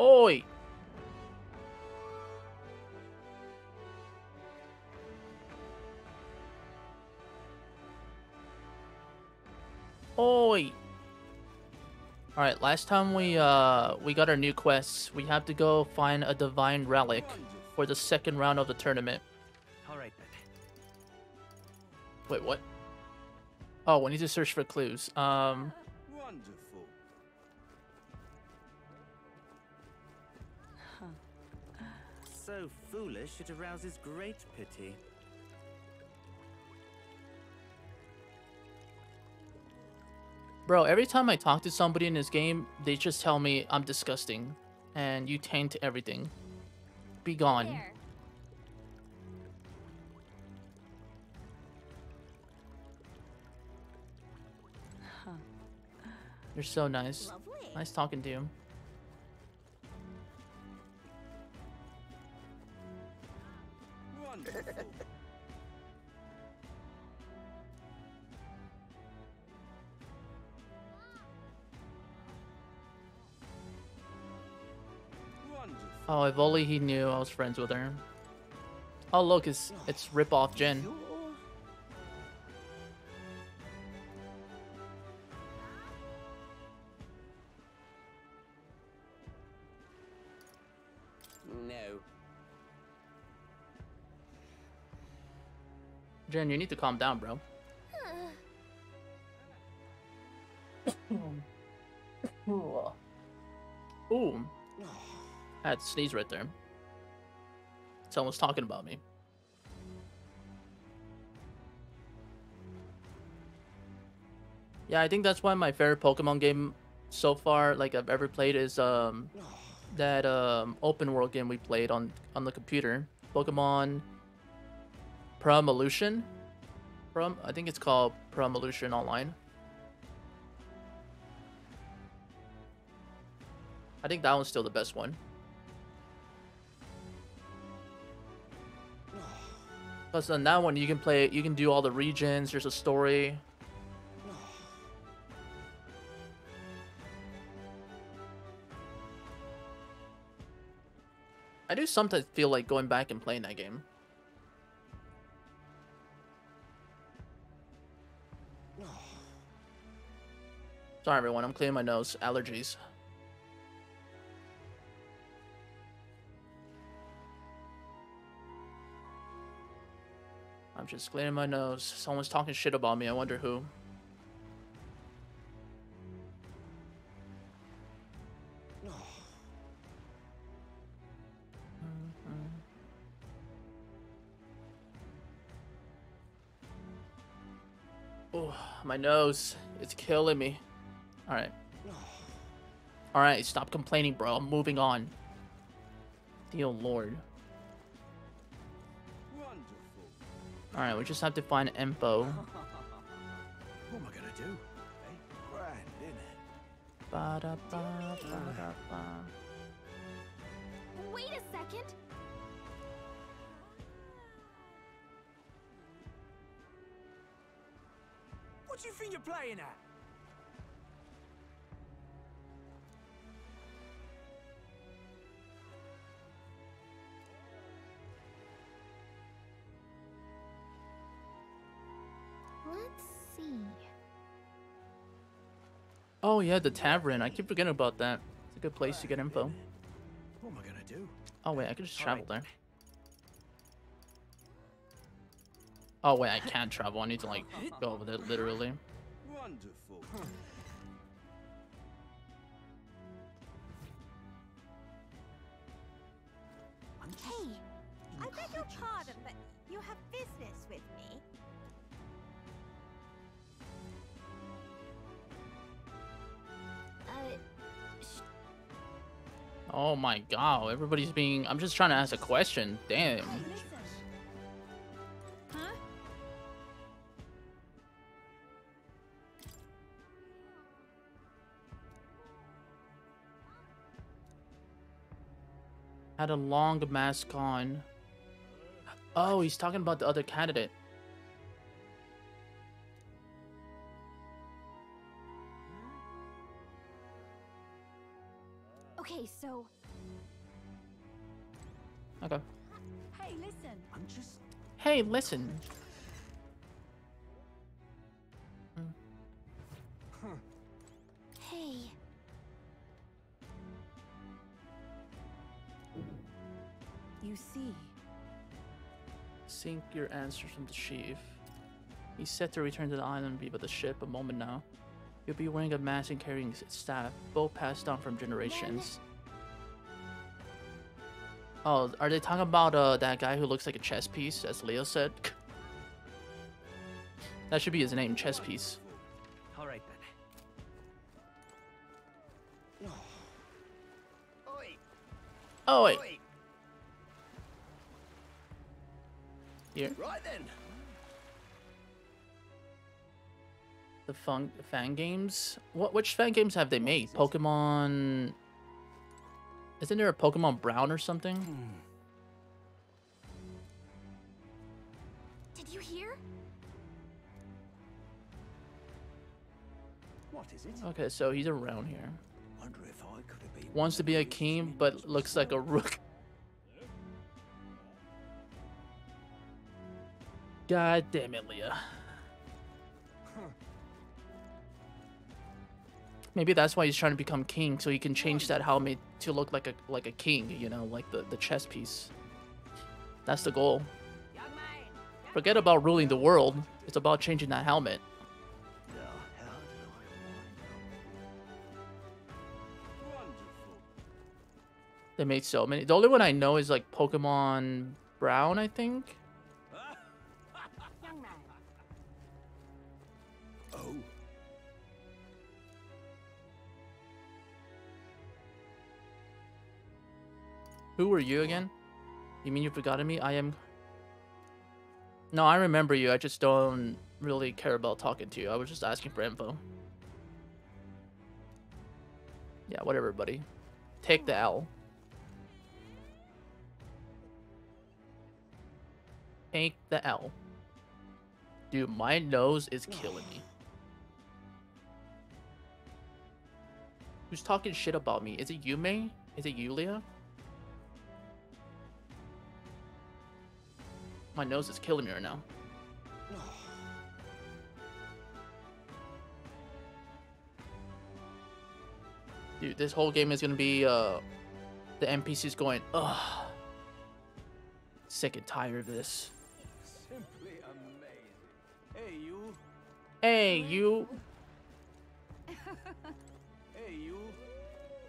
Oi! Oi! Alright, last time we uh we got our new quests, we have to go find a divine relic for the second round of the tournament. Alright then. Wait, what? Oh, we need to search for clues. Um Wonderful. So foolish it arouses great pity. Bro, every time I talk to somebody in this game, they just tell me I'm disgusting and you taint everything. Be gone. There. You're so nice. Lovely. Nice talking to you. Oh, if only he knew I was friends with her. Oh, look, it's it's rip off Jen. No. Jen, you need to calm down, bro. Ooh, I had to sneeze right there. Someone's talking about me. Yeah, I think that's why my favorite Pokemon game so far, like I've ever played, is um that um open world game we played on on the computer. Pokemon Promelution. Prom, I think it's called Promelution Online. I think that one's still the best one. Plus, on that one, you can play. You can do all the regions. There's a story. I do sometimes feel like going back and playing that game. Sorry, everyone. I'm cleaning my nose. Allergies. I'm just clearing my nose. Someone's talking shit about me. I wonder who. Oh, my nose. It's killing me. Alright. Alright, stop complaining, bro. I'm moving on. Dear lord. Alright, we just have to find info. What am I gonna do? Grand, isn't it? Ba-da-ba-ba-da-ba. Wait a second. What do you think you're playing at? Oh yeah, the tavern. I keep forgetting about that. It's a good place to get info. What am I gonna do? Oh wait, I can just travel there. Oh wait, I can't travel. I need to like go over there literally. Wonderful. Hey, I beg your pardon, but you have business Oh my god, everybody's being. I'm just trying to ask a question. Damn. Had a long mask on. Oh, he's talking about the other candidate. Okay. Hey, listen. I'm just. Hey, listen. Hey. You see, Sink your answers from the chief. He's set to return to the island be but the ship a moment now. You'll be wearing a mask and carrying a staff, both passed down from generations. Oh, are they talking about uh, that guy who looks like a chess piece, as Leo said? that should be his name, chess piece. All right then. Oh wait, here. Right then. The fun fan games. What which fan games have they made? Pokemon. Isn't there a Pokemon Brown or something? Hmm. did you hear? What is it? Okay, so he's around here. Wonder if I could have been. Wants to be a king, but looks like a rook. God damn it, Leah. Maybe that's why he's trying to become king, so he can change that helmet to look like a like a king, you know, like the, the chess piece. That's the goal. Forget about ruling the world. It's about changing that helmet. They made so many. The only one I know is like Pokemon Brown, I think. Who were you again? You mean you've forgotten me? I am. No, I remember you. I just don't really care about talking to you. I was just asking for info. Yeah, whatever, buddy. Take the L. Take the L. Dude, my nose is killing me. Who's talking shit about me? Is it Yume? Is it Yulia? My nose is killing me right now. Dude, this whole game is gonna be uh the NPCs going, ugh. Sick and tired of this. Simply amazing. Hey, you. Hey you, Hey, you.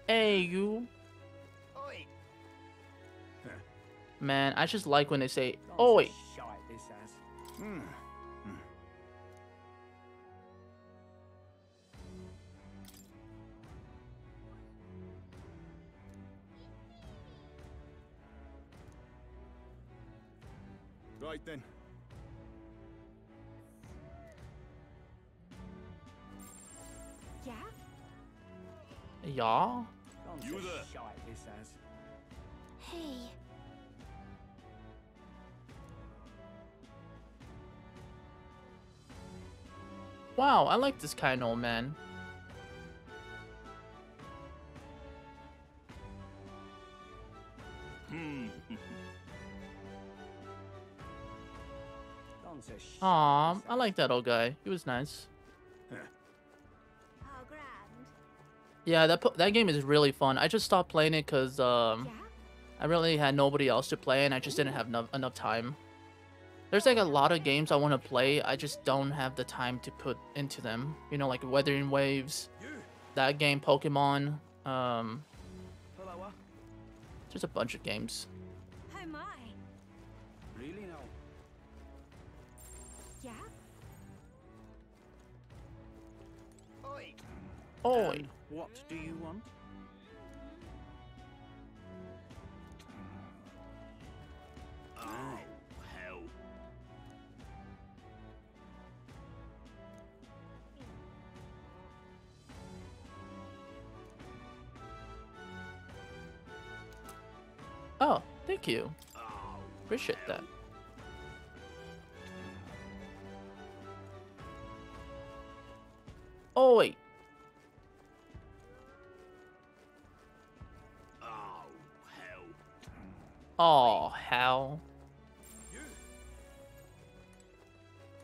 hey you. Man, I just like when they say, Don't oi. say Shite this ass. Hmm. Right then. Yeah? Yeah? You there. Shite this ass. Hey. Wow, I like this kind of old man. Hmm. Don't say shite. Aw, I like that old guy. He was nice. Oh. Yeah, that that game is really fun. I just stopped playing it because um, I really had nobody else to play and I just didn't have enough, enough time. There's like a lot of games I want to play, I just don't have the time to put into them. You know, like Wuthering Waves, that game, Pokemon, um, there's a bunch of games. Oh my. Really now? Yeah? Oi! Oi! And what do you want? Oh, Oh, thank you. Appreciate that. Oh, hell. Oh, hell.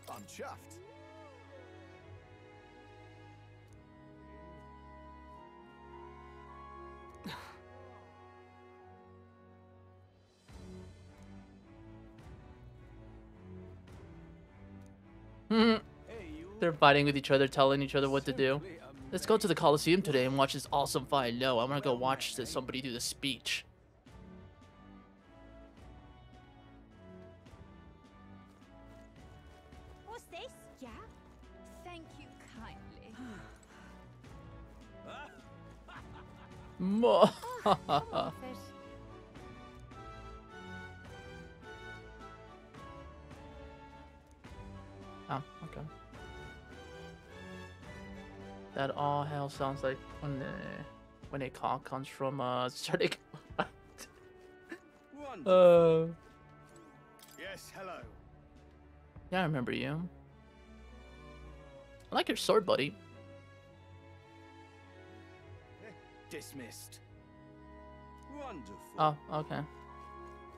I'm chuffed. They're fighting with each other, telling each other what to do. Let's go to the Coliseum today and watch this awesome fight. No, I'm gonna go watch this, somebody do the speech. What's this? Yeah? Thank you kindly. oh, okay. That all hell sounds like when the when a call comes from uh starting. Wonderful. uh, Yes, hello. yeah, I remember you. I like your sword, buddy. Dismissed. Wonderful. Oh, okay.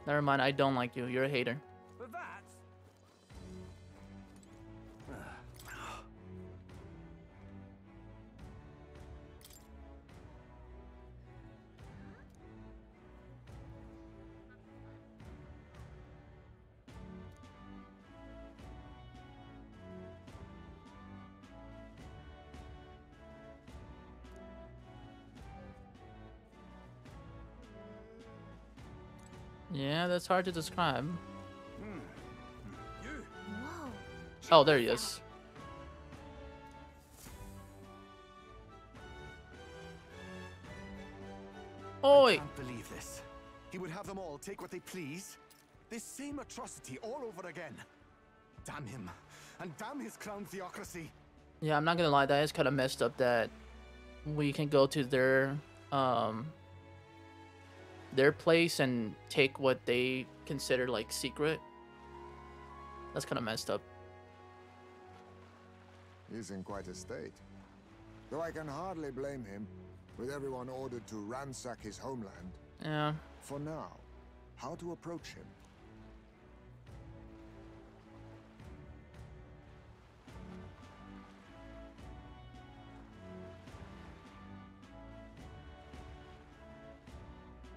Never mind. I don't like you. You're a hater. Yeah, that's hard to describe. Oh, there he is. Oi! I can't believe this. He would have them all take what they please. This same atrocity all over again. Damn him. And damn his crown theocracy. Yeah, I'm not gonna lie, that is kind of messed up that we can go to their um their place and take what they consider like secret. That's kind of messed up. He's in quite a state. Though I can hardly blame him, with everyone ordered to ransack his homeland. Yeah. For now, how to approach him?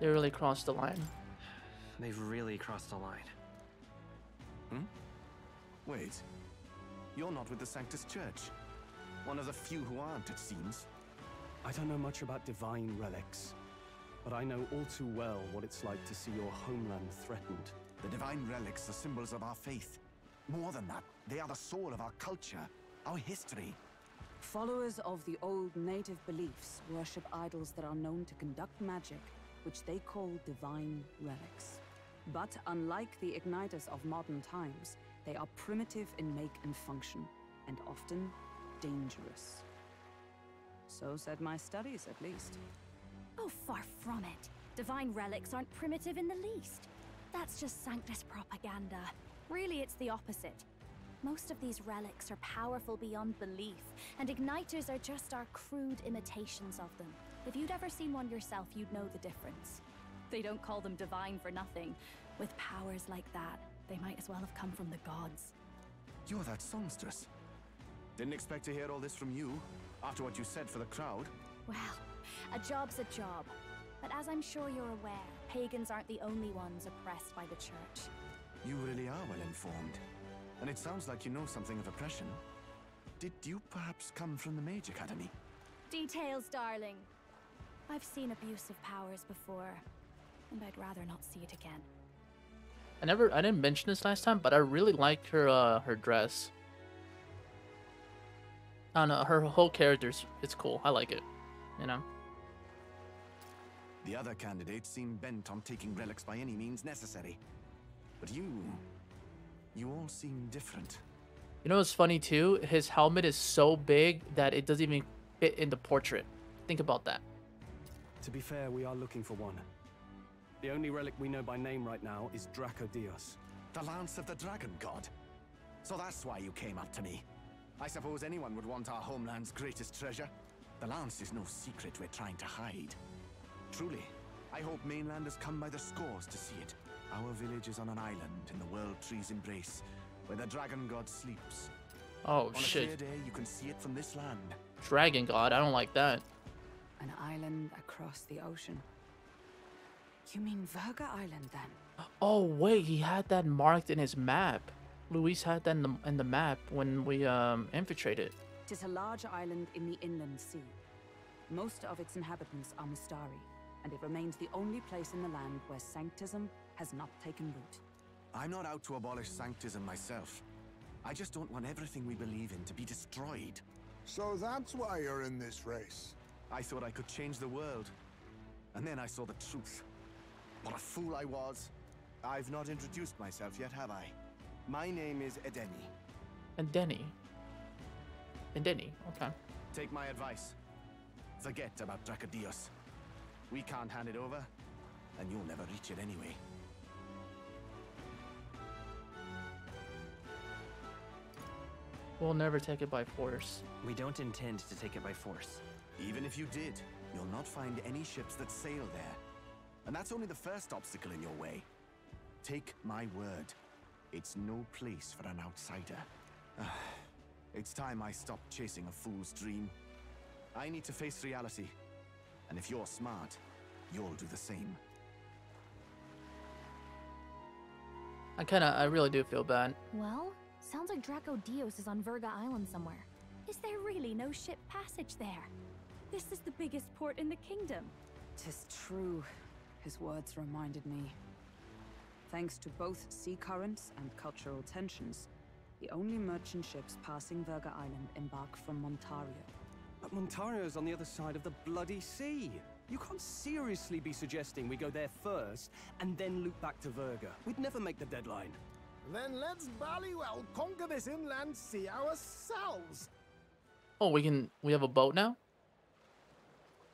They really crossed the line. They've really crossed the line. Hmm? Wait. You're not with the Sanctus Church. One of the few who aren't, it seems. I don't know much about divine relics, but I know all too well what it's like to see your homeland threatened. The divine relics are symbols of our faith. More than that, they are the soul of our culture, our history. Followers of the old native beliefs worship idols that are known to conduct magic, which they call divine relics. But unlike the igniters of modern times, they are primitive in make and function, and often dangerous. So said my studies, at least. Oh, far from it. Divine relics aren't primitive in the least. That's just Sanctus propaganda. Really, it's the opposite. Most of these relics are powerful beyond belief, and igniters are just our crude imitations of them. If you'd ever seen one yourself, you'd know the difference. They don't call them divine for nothing. With powers like that, they might as well have come from the gods. You're that songstress. Didn't expect to hear all this from you, after what you said for the crowd. Well, a job's a job. But as I'm sure you're aware, pagans aren't the only ones oppressed by the church. You really are well informed. And it sounds like you know something of oppression. Did you perhaps come from the Mage Academy? Details, darling. I've seen abuse of powers before, and I'd rather not see it again. I never, I didn't mention this last time, but I really like her, uh, her dress. I don't know, her whole character's, it's cool. I like it, you know. The other candidates seem bent on taking relics by any means necessary. But you... You all seem different. You know what's funny too? His helmet is so big that it doesn't even fit in the portrait. Think about that. To be fair, we are looking for one. The only relic we know by name right now is Draco Dios. The Lance of the Dragon God. So that's why you came up to me. I suppose anyone would want our homeland's greatest treasure. The Lance is no secret we're trying to hide. Truly, I hope mainlanders come by the scores to see it. Our village is on an island in the World Tree's embrace, where the dragon god sleeps. Oh on a shit. clear day, you can see it from this land. Dragon God, I don't like that. An island across the ocean. You mean Virga Island then? Oh wait, he had that marked in his map. Luis had that in the, in the map when we um infiltrated. It is a large island in the inland sea. Most of its inhabitants are Mustari, and it remains the only place in the land where Sanctism has not taken root. I'm not out to abolish Sanctism myself. I just don't want everything we believe in to be destroyed. So that's why you're in this race. I thought I could change the world. And then I saw the truth. What a fool I was. I've not introduced myself yet, have I? My name is Edeni. Edeni. Edeni, okay. Take my advice. Forget about Dracodios. We can't hand it over, and you'll never reach it anyway. We'll never take it by force. We don't intend to take it by force. Even if you did, you'll not find any ships that sail there. And that's only the first obstacle in your way. Take my word. It's no place for an outsider. it's time I stopped chasing a fool's dream. I need to face reality. And if you're smart, you'll do the same. I kinda, I really do feel bad. Well, sounds like Draco Dios is on Virga Island somewhere. Is there really no ship passage there? This is the biggest port in the kingdom. Tis true. His words reminded me. Thanks to both sea currents and cultural tensions, the only merchant ships passing Virga Island embark from Montario. But Montario's on the other side of the bloody sea. You can't seriously be suggesting we go there first and then loop back to Virga. We'd never make the deadline. Then let's bally well conquer this inland sea ourselves. Oh, we can, we have a boat now?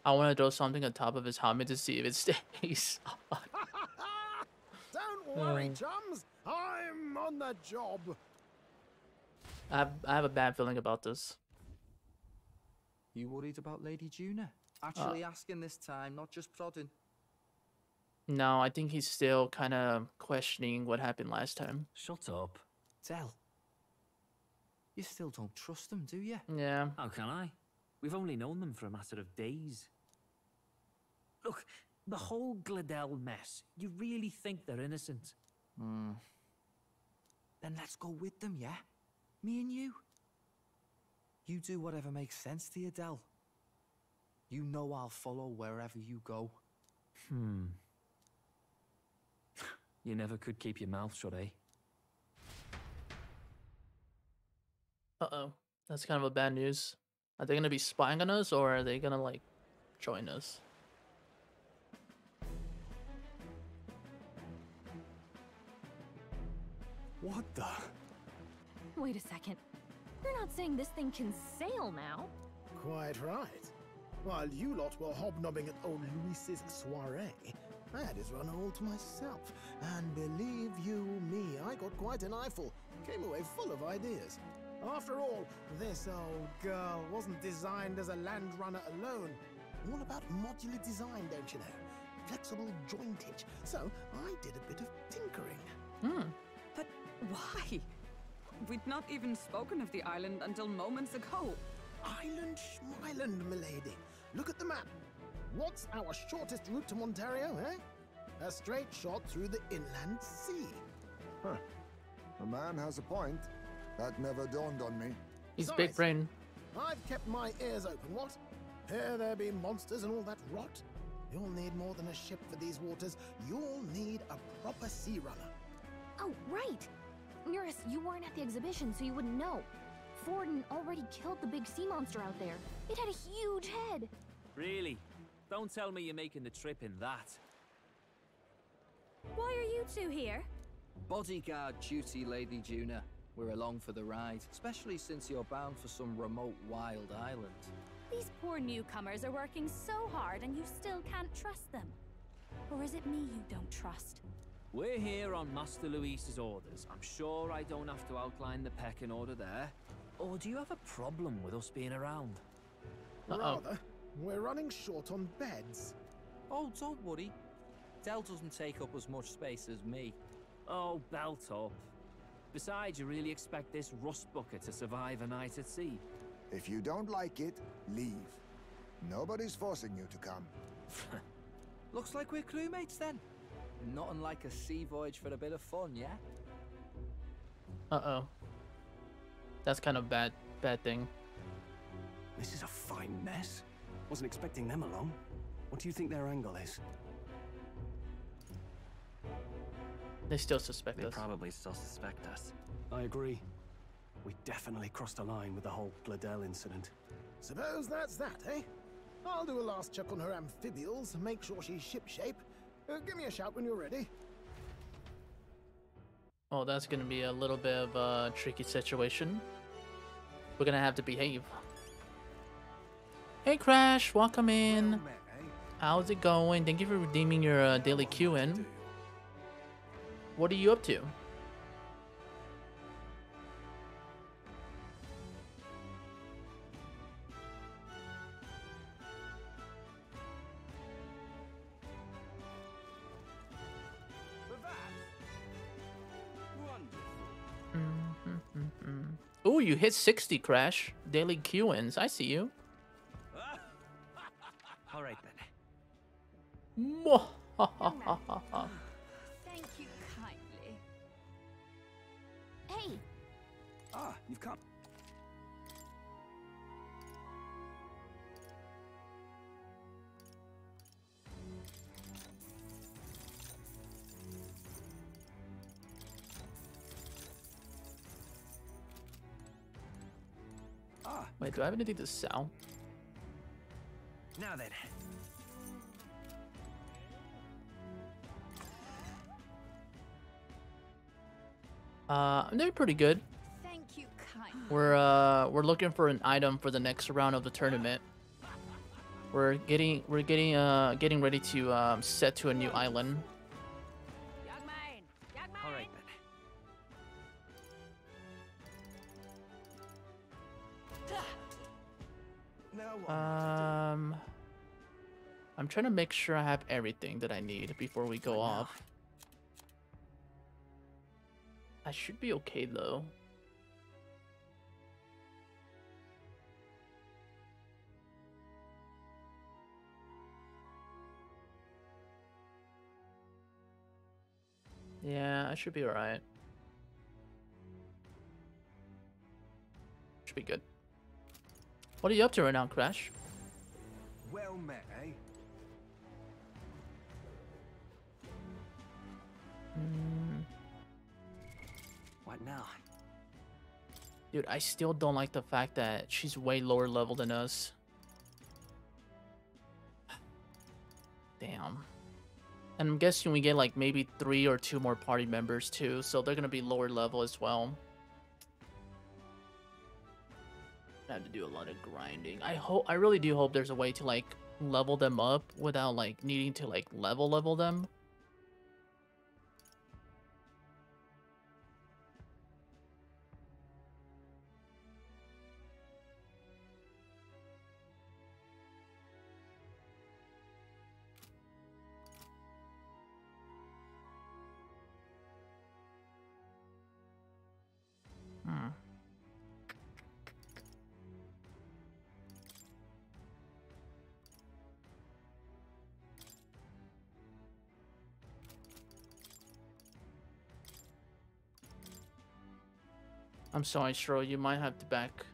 I want to throw something on top of his helmet to see if it stays. Don't worry, Hmm. chums. I'm on the job. I have, I have a bad feeling about this. You worried about Lady Junah? Actually asking this time, not just prodding. No, I think he's still kind of questioning what happened last time. Shut up. Tell. You still don't trust them, do you? Yeah. How can I? We've only known them for a matter of days. Look, the whole Gladell mess, you really think they're innocent? Hmm. Then let's go with them, yeah? Me and you. You do whatever makes sense to you, Del. You know I'll follow wherever you go. Hmm. You never could keep your mouth shut, eh? Uh-oh. That's kind of a bad news. Are they going to be spying on us or are they going to like join us? What the? Wait a second. You're not saying this thing can sail now? Quite right. While you lot were hobnobbing at old Luis's soiree, I had his run all to myself. And believe you me, I got quite an eyeful. Came away full of ideas. After all, this old girl wasn't designed as a land runner alone. All about modular design, don't you know? Flexible jointage. So I did a bit of tinkering. Hmm. But why? We'd not even spoken of the island until moments ago. Island Schmeiland, milady. Look at the map. What's our shortest route to Montario, eh? A straight shot through the inland sea. Huh. The man has a point. That never dawned on me. He's big Besides, brain. I've kept my ears open, what? Here there be monsters and all that rot? You'll need more than a ship for these waters. You'll need a proper sea runner. Oh, right! Eurus, you weren't at the exhibition, so you wouldn't know. Forden already killed the big sea monster out there. It had a huge head. Really? Don't tell me you're making the trip in that. Why are you two here? Bodyguard duty, Lady Junah. We're along for the ride, especially since you're bound for some remote wild island. These poor newcomers are working so hard and you still can't trust them. Or is it me you don't trust? We're here on Master Luis's orders. I'm sure I don't have to outline the pecking order there. Or do you have a problem with us being around? Uh-oh. Rather, we're running short on beds. Oh, don't worry. Dell doesn't take up as much space as me. Oh, belt up. Besides, you really expect this rust bucket to survive a night at sea? If you don't like it, leave. Nobody's forcing you to come. Looks like we're crewmates then. Nothing unlike a sea voyage for a bit of fun, yeah? Uh-oh. That's kind of bad, bad thing. This is a fine mess. Wasn't expecting them along. What do you think their angle is? They still suspect They us. They probably still suspect us. I agree. We definitely crossed a line with the whole Gladell incident. Suppose that's that, eh? I'll do a last check on her amphibials, make sure she's shipshape. Uh, give me a shout when you're ready. Oh, that's gonna be a little bit of a tricky situation. We're gonna have to behave. Hey Crash, welcome in. How's it going? Thank you for redeeming your uh, daily Q-in. What are you up to? You hit 60, Crash. Daily Q-ins. I see you. All right then. Thank you kindly. Hey, Ah, you've come. Wait, do I have anything to sell? Now then. Uh, I'm doing pretty good. thank you kindly. We're uh we're looking for an item for the next round of the tournament. We're getting we're getting uh getting ready to um set to a new island. Um I'm trying to make sure I have everything that I need before we go off. I should be okay though. Yeah, I should be alright. Should be good. What are you up to right now, Crash? Well met, eh? Mm, What now? dude, I still don't like the fact that she's way lower level than us. Damn. And I'm guessing we get like maybe three or two more party members too, so they're gonna be lower level as well. Have to do a lot of grinding. I hope, I really do hope there's a way to like level them up without like needing to like level level them. I'm sorry, Shro. You might have to back.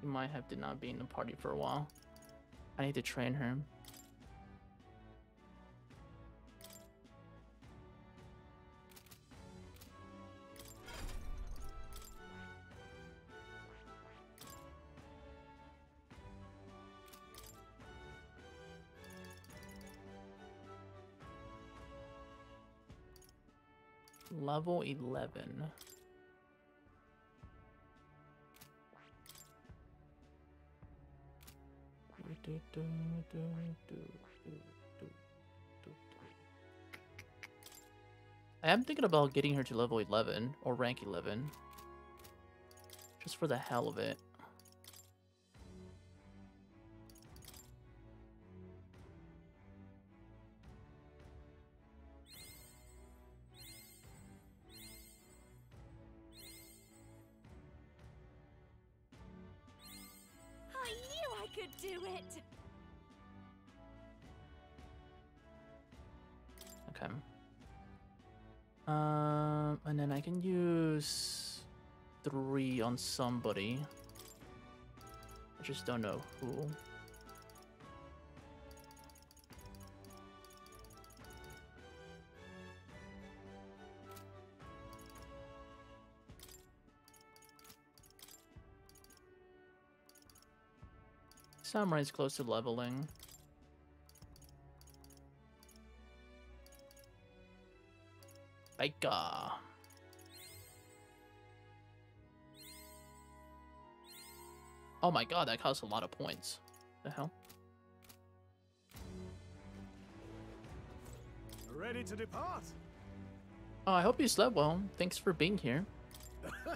You might have to not be in the party for a while. I need to train her. Level 11. I am thinking about getting her to level 11 or rank 11. Just for the hell of it. Somebody. I just don't know who. Samurai's close to leveling. Baika. Oh my god, that costs a lot of points. The hell? Ready to depart? Oh, I hope you slept well. Thanks for being here.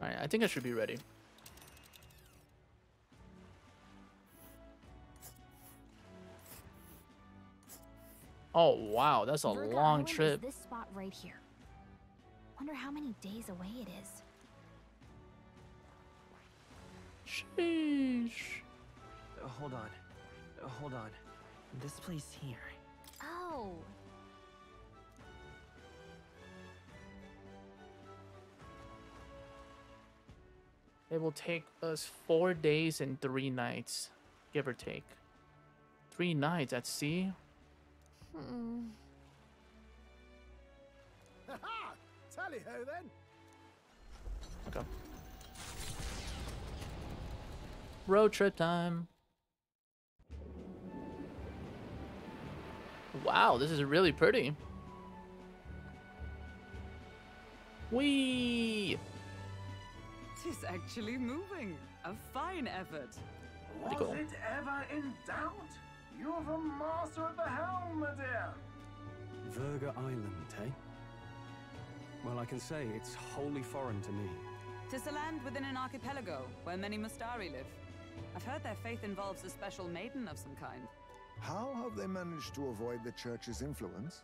Alright, I think I should be ready. Oh wow, that's a Virga long Island is trip. This spot right here. Wonder how many days away it is. Sheesh. Uh, hold on. Uh, hold on. This place here. Oh. It will take us four days and three nights, give or take. Three nights at sea? Hmm. Ha Tally ho then! Okay. Road trip time. Wow, this is really pretty. Wee! Tis actually moving. A fine effort. Was Pretty cool. it ever in doubt? You're the master at the helm, my dear. Virga Island, eh? Well, I can say it's wholly foreign to me. Tis a land within an archipelago where many Mustari live. I've heard their faith involves a special maiden of some kind. How have they managed to avoid the church's influence?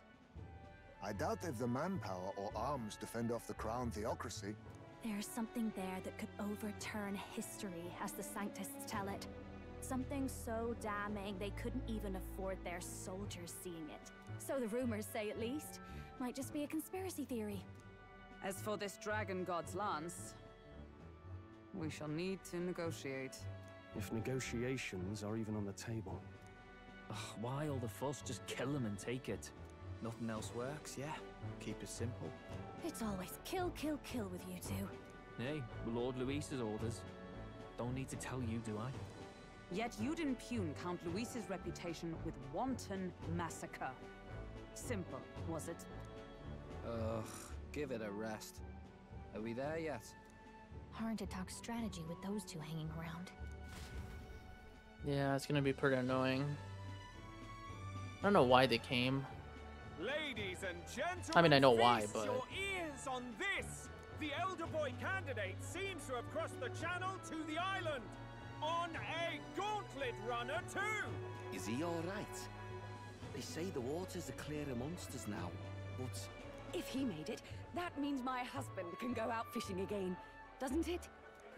I doubt they've the manpower or arms to fend off the crown theocracy. There's something there that could overturn history, as the Sanctists tell it. Something so damning they couldn't even afford their soldiers seeing it. So the rumors say, at least. Might just be a conspiracy theory. As for this dragon god's lance, we shall need to negotiate. If negotiations are even on the table. Ugh, why all the fuss? Just kill them and take it. Nothing else works, yeah? Keep it simple. It's always kill, kill, kill with you two. Hey, Lord Luis's orders. Don't need to tell you, do I? Yet you'd impugn Count Luis's reputation with wanton massacre. Simple, was it? Ugh, give it a rest. Are we there yet? Hard to talk strategy with those two hanging around. Yeah, it's gonna be pretty annoying. I don't know why they came. Ladies and gentlemen, I mean, I know why, feast but- your ears on this. The elder boy candidate seems to have crossed the channel to the island on a gauntlet runner too. Is he all right? They say the waters are clear amongst us now, but If he made it, that means my husband can go out fishing again, doesn't it?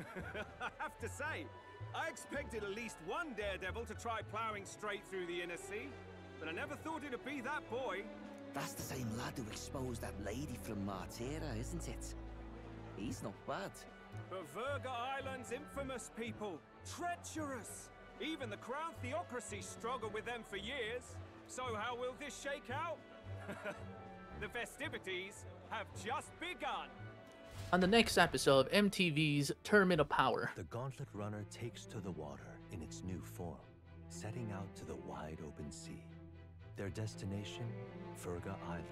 I have to say, I expected at least one daredevil to try ploughing straight through the inner sea, but I never thought it'd be that boy. that's the same lad who exposed that lady from Martira, isn't it? He's not bad. But Virga Island's infamous people, treacherous. Even the Crown Theocracy struggled with them for years. So how will this shake out? the festivities have just begun. On the next episode of MTV's Tournament of Power. The Gauntlet Runner takes to the water in its new form, setting out to the wide open sea. Their destination, Virga Island,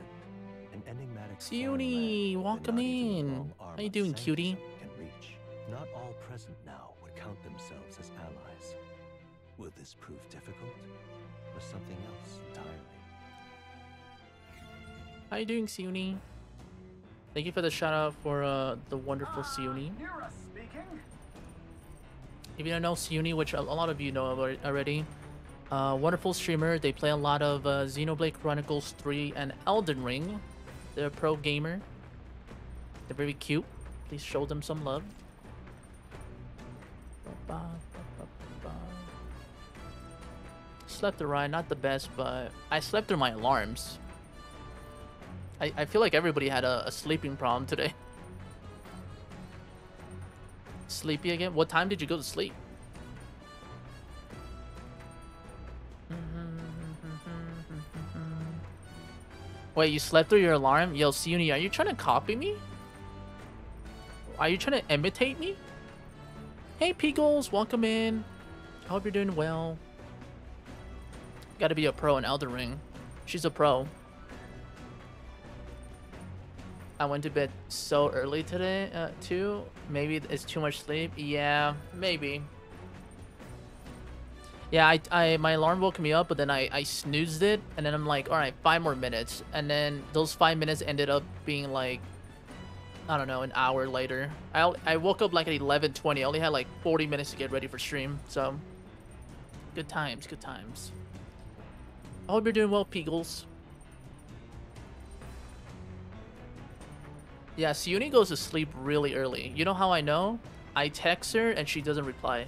an enigmatic Cutie, welcome that not even the in. How you doing, cutie? Can reach. Not all present now would count themselves as allies. Will this prove difficult, or something else entirely? How you doing, Siuni? Thank you for the shout out for uh, the wonderful Siuni. If you don't know Siuni, which a lot of you know already, uh, wonderful streamer. They play a lot of uh, Xenoblade Chronicles 3 and Elden Ring. They're a pro gamer. They're very cute. Please show them some love. Slept alright, not the best, but I slept through my alarms. I, I feel like everybody had a, a sleeping problem today. Sleepy again? What time did you go to sleep? Wait, you slept through your alarm? Yo, Siuni, are you trying to copy me? Are you trying to imitate me? Hey, Peagles, welcome in. I hope you're doing well. Gotta be a pro in Elden Ring. She's a pro. I went to bed so early today, uh, too. Maybe it's too much sleep. Yeah, maybe. Yeah, I, I my alarm woke me up, but then I, I snoozed it, and then I'm like, all right, five more minutes, and then those five minutes ended up being like, I don't know, an hour later. I I woke up like at 11:20. I only had like 40 minutes to get ready for stream, so good times, good times. I hope you're doing well, Peagles. Yeah, Siuni goes to sleep really early. You know how I know? I text her and she doesn't reply.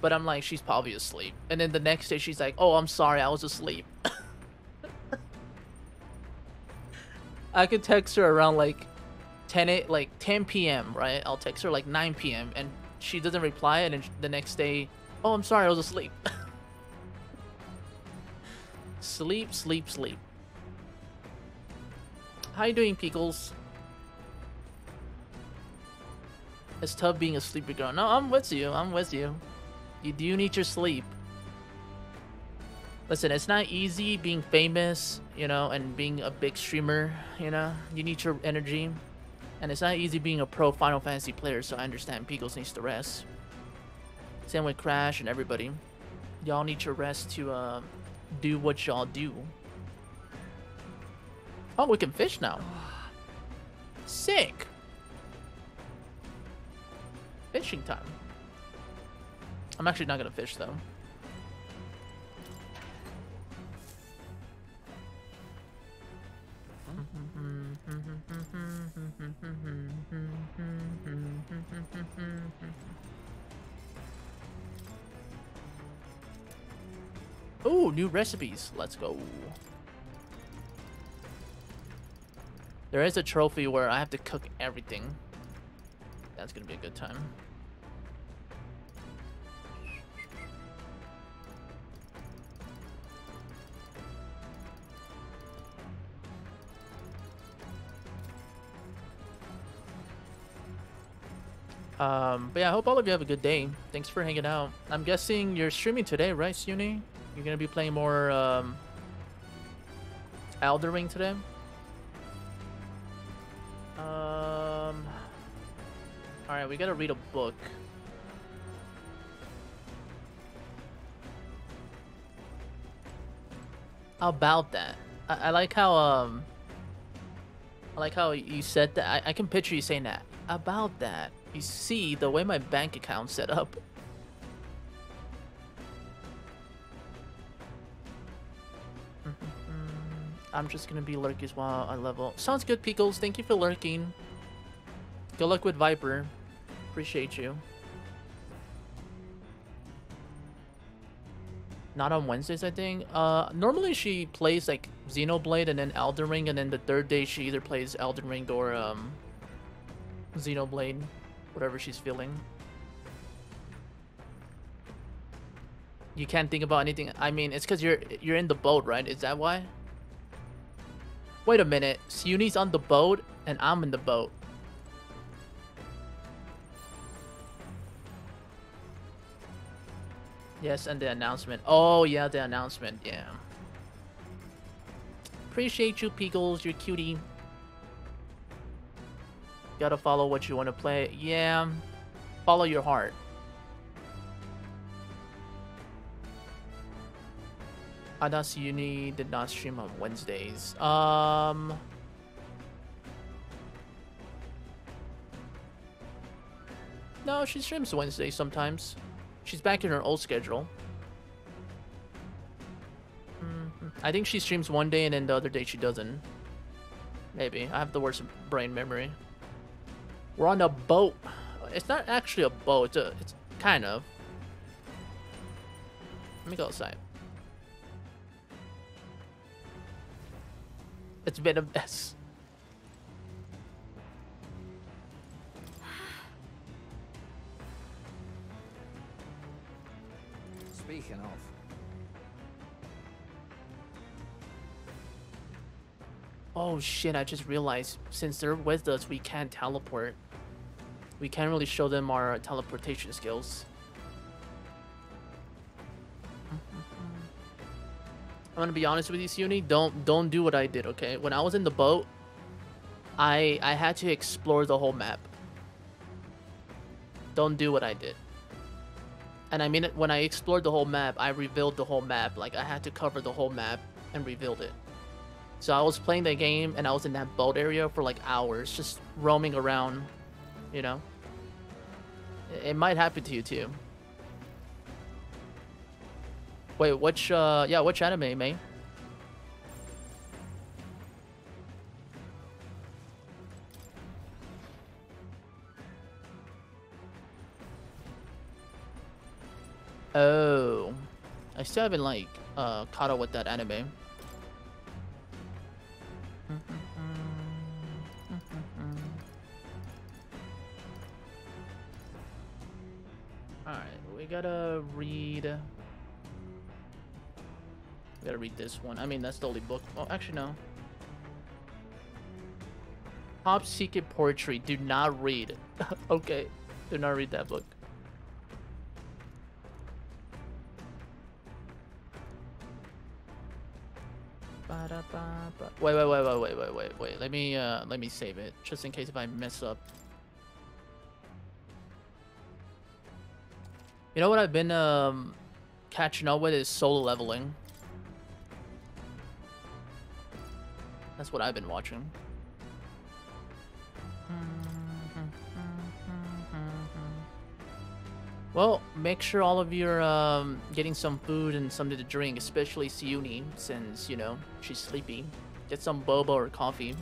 But I'm like, she's probably asleep. And then the next day she's like, oh, I'm sorry, I was asleep. I could text her around like 10 8, like 10 p.m. right? I'll text her like 9 p.m. and she doesn't reply, and then the next day, oh, I'm sorry, I was asleep. sleep, sleep, sleep. How you doing, Pickles? It's tough being a sleepy girl. No, I'm with you. I'm with you. You do need your sleep. Listen, it's not easy being famous, you know, and being a big streamer, you know. You need your energy. And it's not easy being a pro Final Fantasy player, so I understand Peagles needs to rest. Same with Crash and everybody. Y'all need your rest to uh, do what y'all do. Oh, we can fish now. Sick. Fishing time. I'm actually not gonna fish though. Oh, new recipes. Let's go. There is a trophy where I have to cook everything. That's gonna be a good time. Um, but yeah, I hope all of you have a good day. Thanks for hanging out. I'm guessing you're streaming today, right, Suni? You're gonna be playing more um, Elden Ring today. Um, all right, we gotta read a book. About that? I, I like how um. I like how you said that. I, I can picture you saying that. About that. You see, the way my bank account's set up. I'm just gonna be lurkies while I level. Sounds good, Pickles. Thank you for lurking. Good luck with Viper. Appreciate you. Not on Wednesdays, I think. Uh, normally she plays like Xenoblade and then Elden Ring, and then the third day she either plays Elden Ring or um, Xenoblade, whatever she's feeling. You can't think about anything. I mean, it's because you're you're in the boat, right? Is that why? Wait a minute. Siuni's on the boat and I'm in the boat. Yes, and the announcement. Oh, yeah, the announcement. Yeah. Appreciate you, Peagles. You're cutie. Gotta follow what you want to play. Yeah. Follow your heart. Adas Uni did not stream on Wednesdays. Um... No, she streams Wednesdays sometimes. She's back in her old schedule. Mm -hmm. I think she streams one day and then the other day she doesn't. Maybe. I have the worst brain memory. We're on a boat. It's not actually a boat. It's, a, it's kind of. Let me go outside. It's been a mess. Speaking of, Oh shit, I just realized since they're with us, we can't teleport. We can't really show them our teleportation skills. I'm gonna be honest with you, Siuni. Don't don't do what I did, okay? When I was in the boat, I I had to explore the whole map. Don't do what I did. And I mean it when I explored the whole map, I revealed the whole map. Like I had to cover the whole map and revealed it. So I was playing the game and I was in that boat area for like hours, just roaming around, you know. It, it might happen to you too. Wait, which uh yeah, which anime, May? Oh. I still haven't like uh caught up with that anime. Gotta read. We gotta read this one. I mean, that's the only book. Oh, actually, no. Top Secret Poetry. Do not read. okay. Do not read that book. Wait, wait, wait, wait, wait, wait, wait, wait. Let me, uh, let me save it, just in case if I mess up. You know what I've been, um, catching up with is solo leveling. That's what I've been watching. Well, make sure all of you are um, getting some food and something to drink, especially Siuni, since, you know, she's sleepy. Get some boba or coffee.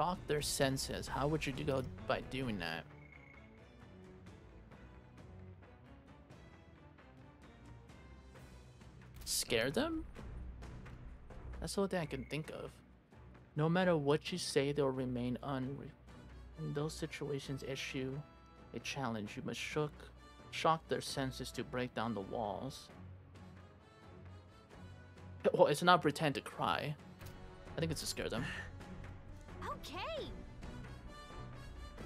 Shock their senses. How would you go by doing that? Scare them? That's the only thing I can think of. No matter what you say, they'll remain unre. In those situations, issue a challenge. You must shook, shock their senses to break down the walls. Well, it's not pretend to cry. I think it's to scare them. Okay.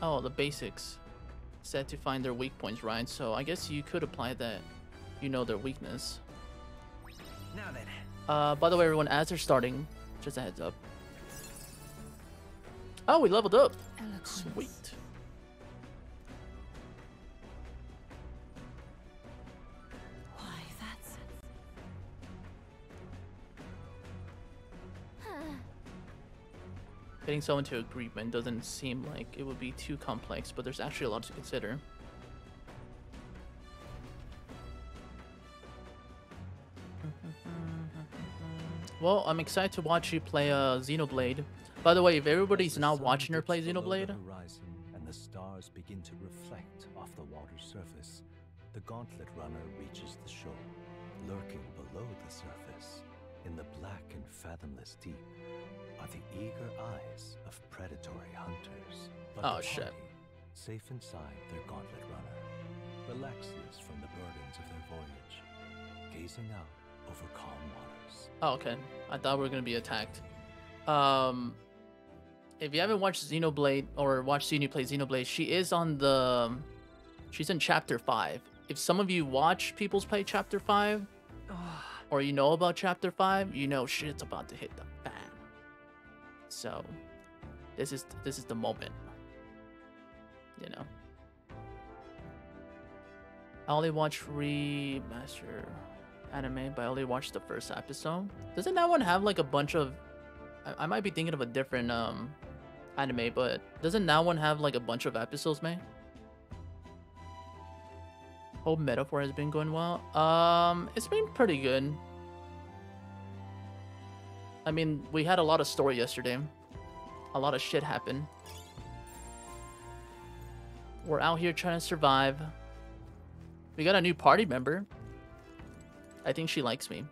Oh, the basics. Said to find their weak points, right? So I guess you could apply that. You know their weakness. Now then. Uh, by the way, everyone, as they're starting, just a heads up. Oh, we leveled up. Sweet. Getting someone to agreement doesn't seem like it would be too complex, but there's actually a lot to consider. Well, I'm excited to watch you play uh, Xenoblade. By the way, if everybody's not watching her play Xenoblade, the horizon and the stars begin to reflect off the water's surface, the Gauntlet Runner reaches the shore, lurking below the surface. In the black and fathomless deep are the eager eyes of predatory hunters. But Oh, the shit. party, safe inside their Gauntlet Runner, relaxes from the burdens of their voyage, gazing out over calm waters. Oh, okay. I thought we were gonna be attacked. Um, if you haven't watched Xenoblade or watched Xenu play Xenoblade, she is on the. She's in Chapter Five. If some of you watch people's play Chapter Five, or you know about Chapter Five, you know shit's about to hit the fan. So, this is this is the moment. You know. I only watch remaster anime, but I only watched the first episode. Doesn't that one have like a bunch of? I, I might be thinking of a different um anime, but doesn't that one have like a bunch of episodes, man? Hope metaphor has been going well. Um, it's been pretty good. I mean, we had a lot of story yesterday. A lot of shit happened. We're out here trying to survive. We got a new party member. I think she likes me.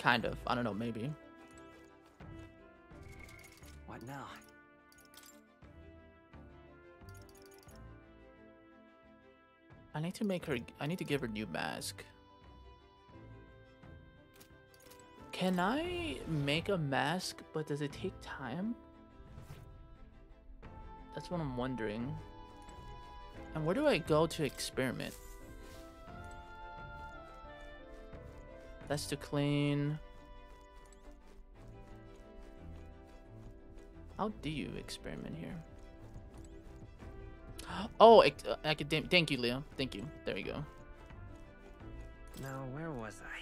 Kind of. I don't know, maybe. What now? I need to make her... I need to give her new mask. Can I make a mask, but does it take time? That's what I'm wondering. And where do I go to experiment? That's to clean. How do you experiment here? Oh, uh, academic. Thank you, Leo. Thank you. There you go. Now, where was I?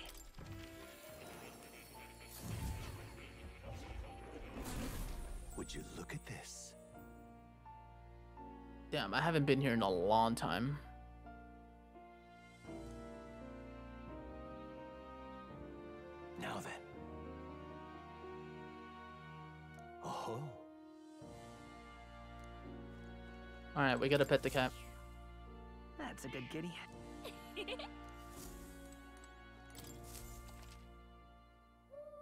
Would you look at this? Damn, I haven't been here in a long time. Now then. Oh. Alright, we gotta pet the cat. That's a good kitty.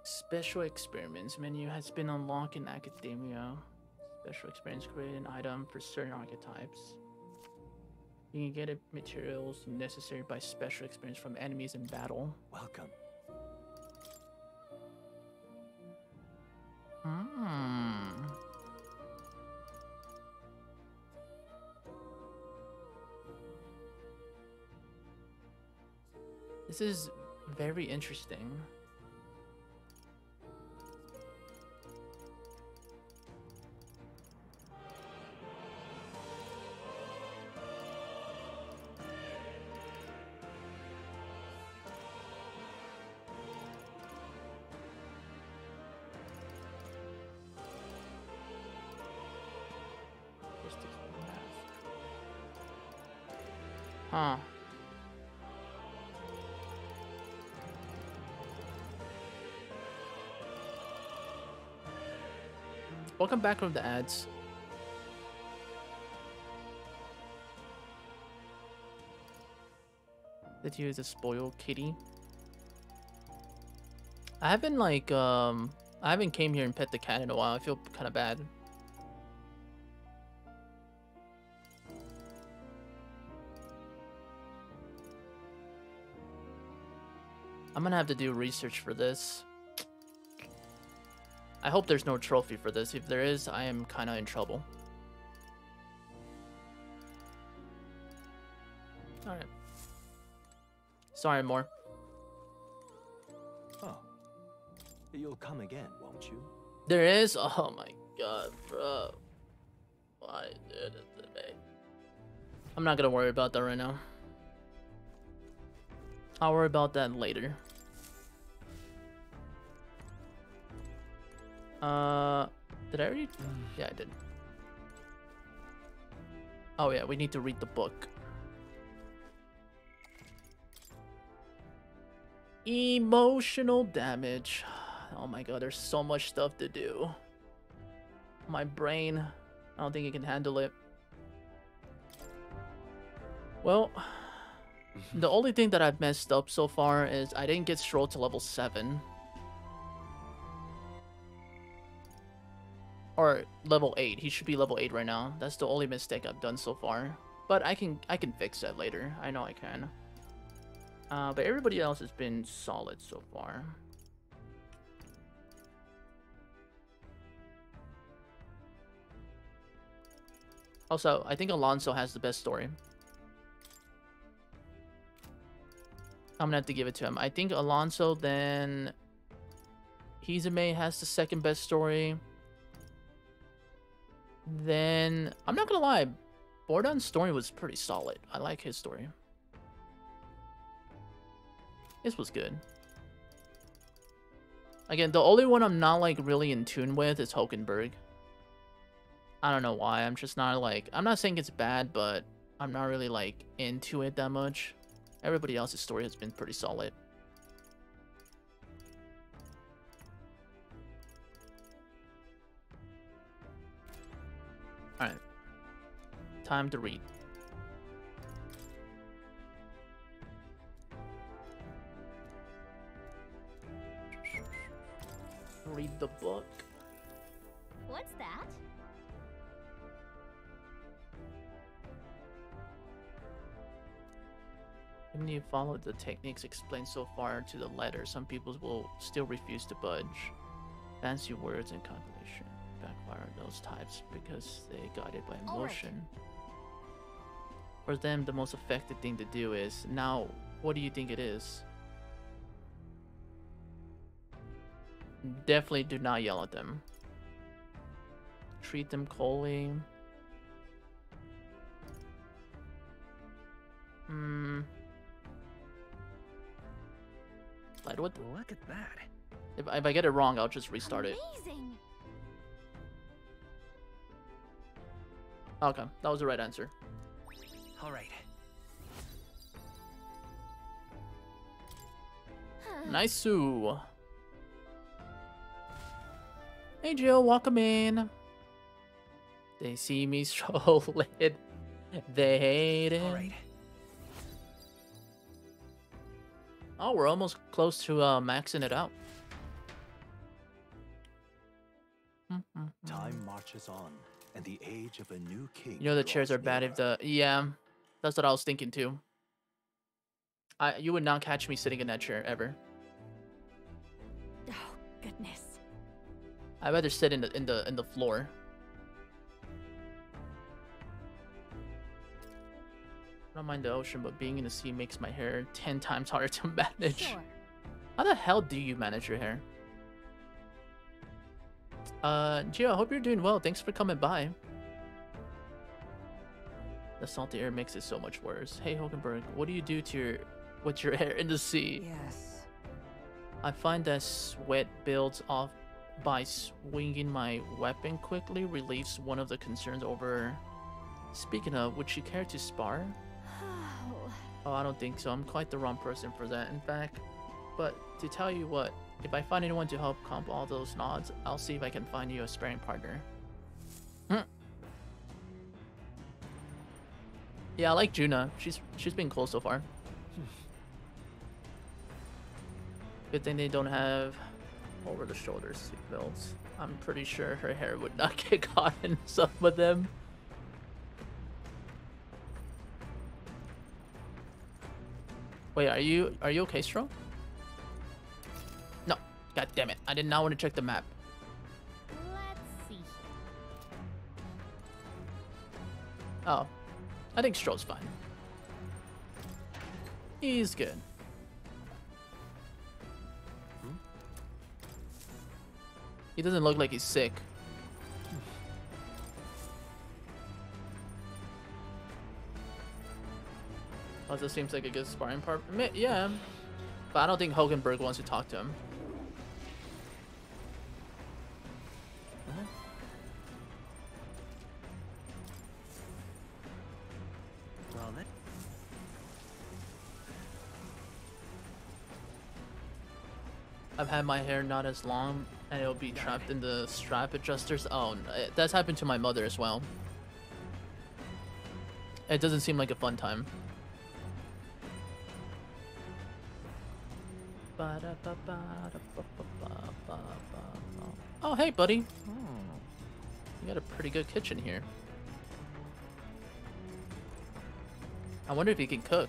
Special experiments menu has been unlocked in Akademeia. Special experience create an item for certain archetypes. You can get it materials necessary by special experience from enemies in battle. Welcome. Hmm. This is very interesting. Welcome back from the ads. That you is a spoiled kitty. I haven't like um I haven't came here and pet the cat in a while. I feel kind of bad. I'm gonna have to do research for this. I hope there's no trophy for this. If there is, I am kind of in trouble. Alright. Sorry, more. Oh. You'll come again, won't you? There is? Oh my god, bro. Why did it to me? I'm not gonna worry about that right now. I'll worry about that later. Uh, did I already? Yeah, I did. Oh yeah, we need to read the book. Emotional damage. Oh my god, there's so much stuff to do. My brain, I don't think it can handle it. Well, the only thing that I've messed up so far is I didn't get Strohl to level 7. Or level 8. He should be level 8 right now. That's the only mistake I've done so far. But I can I can fix that later. I know I can. Uh, but everybody else has been solid so far. Also, I think Alonzo has the best story. I'm gonna have to give it to him. I think Alonzo, then Heismay has the second best story. Then I'm not gonna lie, Bardon's story was pretty solid. I like his story. This was good. Again, the only one I'm not like really in tune with is Hulkenberg. I don't know why. I'm just not like I'm not saying it's bad, but I'm not really like into it that much. Everybody else's story has been pretty solid. Time to read. Read the book. What's that? Even if you follow the techniques explained so far to the letter, some people will still refuse to budge. Fancy words and calculation backfire on those types because they guided by All right. Emotion. For them, the most effective thing to do is now. What do you think it is? Definitely do not yell at them. Treat them coldly. Hmm. Like what? Look at that. If, if I get it wrong, I'll just restart it. Amazing. Okay, that was the right answer. All right. Nice Sue. Hey Jill, welcome in. They see me strolling. They hate it. All right. Oh, we're almost close to uh, maxing it out. Time marches on, and the age of a new king. You know the chairs are bad if the yeah, that's what I was thinking too. I you would not catch me sitting in that chair ever. Oh, goodness. I'd rather sit in the in the in the floor. I don't mind the ocean, but being in the sea makes my hair ten times harder to manage. Sure. How the hell do you manage your hair? Uh, Gio, I hope you're doing well. Thanks for coming by. The salty air makes it so much worse. Hey, Hulkenberg, what do you do to your with your hair in the sea? Yes. I find that sweat builds off by swinging my weapon quickly relieves one of the concerns over. Speaking of, would you care to spar? Oh, I don't think so. I'm quite the wrong person for that, in fact. But to tell you what, if I find anyone to help comp all those nods, I'll see if I can find you a sparring partner. Hmm. Yeah, I like Junah. She's she's been cool so far. Good thing they don't have over the shoulder seatbelts. I'm pretty sure her hair would not get caught in some of them. Wait, are you are you okay, Stro? No. God damn it. I did not want to check the map. Let's see. Oh. I think Stro's fine. He's good. He doesn't look like he's sick. Also seems like a good sparring part. I mean, Yeah. But I don't think Hulkenberg wants to talk to him. I've had my hair not as long and it'll be trapped in the strap adjusters. Oh, eh, that's happened to my mother as well. It doesn't seem like a fun time. Oh, hey, buddy. You got a pretty good kitchen here. I wonder if you can cook.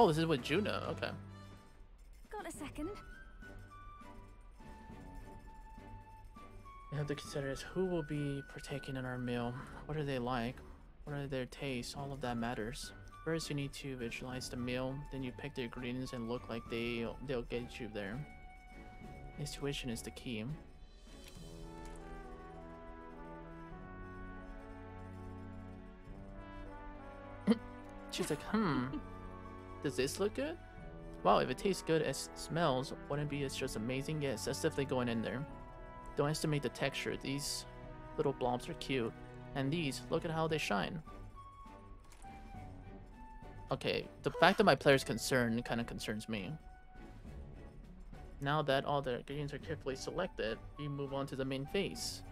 Oh, this is with Junah. Okay. got a second. We have to consider is who will be partaking in our meal. What are they like? What are their tastes? All of that matters. First, you need to visualize the meal. Then you pick the ingredients and look like they they'll get you there. Intuition is the key. She's like, hmm. Does this look good? Wow, if it tastes good as smells, wouldn't it be it's just amazing? Yes, that's definitely going in there. Don't estimate the texture. These little blobs are cute. And these, look at how they shine. Okay, the fact that my player's concerned kind of concerns me. Now that all the ingredients are carefully selected, we move on to the main phase.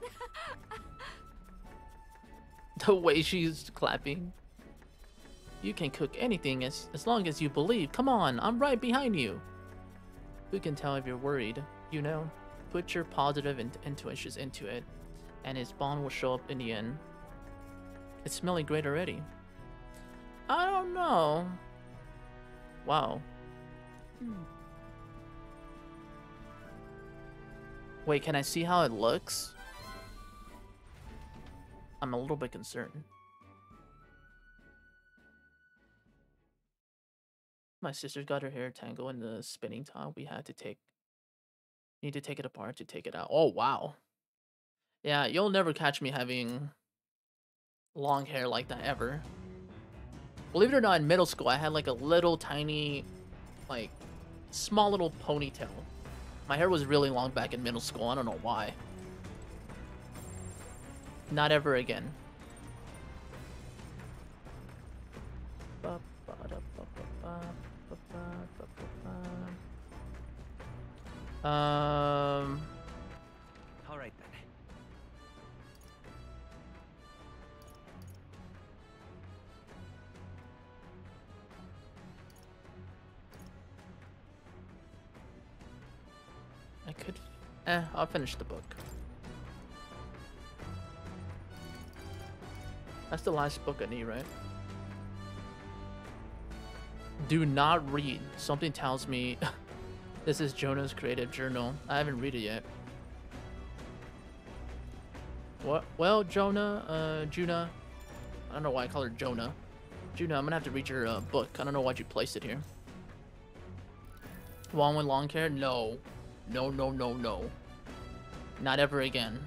the way she's clapping. You can cook anything as, as long as you believe. Come on, I'm right behind you. Who can tell if you're worried? You know, put your positive in intuitions into it, and its bond will show up in the end. It's smelling great already. I don't know. Wow. Wait, can I see how it looks? I'm a little bit concerned. My sister's got her hair tangled in the spinning top. We had to take need to take it apart to take it out. Oh wow. Yeah, you'll never catch me having long hair like that ever. Believe it or not, in middle school I had like a little tiny like small little ponytail. My hair was really long back in middle school. I don't know why. Not ever again. Ba, ba, da, ba, Um. All right then. I could. Eh, I'll finish the book. That's the last book I need, right? Do not read. Something tells me this is Jonah's creative journal. I haven't read it yet. What? Well, Jonah, uh, Junah. I don't know why I call her Jonah. Junah, I'm gonna have to read your uh, book. I don't know why'd you placed it here. One with long hair? No. No, no, no, no. Not ever again.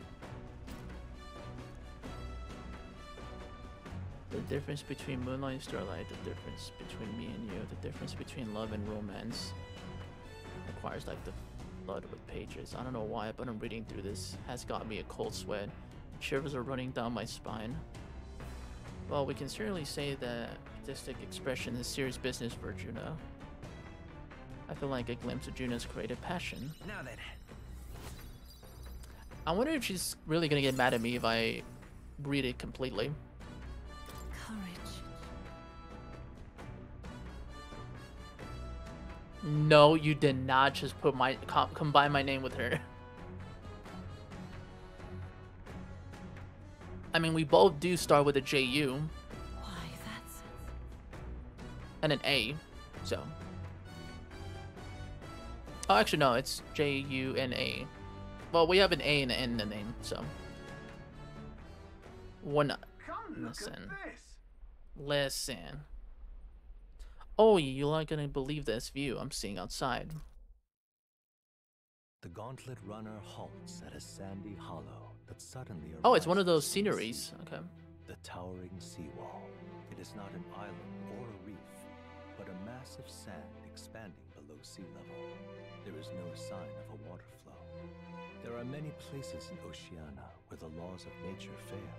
The difference between moonlight and starlight, the difference between me and you, the difference between love and romance requires like the blood with pages. I don't know why, but I'm reading through this has got me a cold sweat. Shivers are running down my spine. Well, we can certainly say that artistic expression is serious business for Junah. I feel like a glimpse of Junah's creative passion. Now then. I wonder if she's really gonna get mad at me if I read it completely. Courage. No, you did not just put my com combine my name with her. I mean, we both do start with a JU Why, that's and an A, so. Oh, actually, no, it's J U N A. Well, we have an A and an N in the name, so. One. Come look Listen. at this. Listen. Oh, you're not gonna believe this view I'm seeing outside. The gauntlet runner halts at a sandy hollow that suddenly Oh, it's one of those sceneries. Okay. The towering seawall. It is not an island or a reef, but a mass of sand expanding below sea level. There is no sign of a water flow. There are many places in Oceania where the laws of nature fail,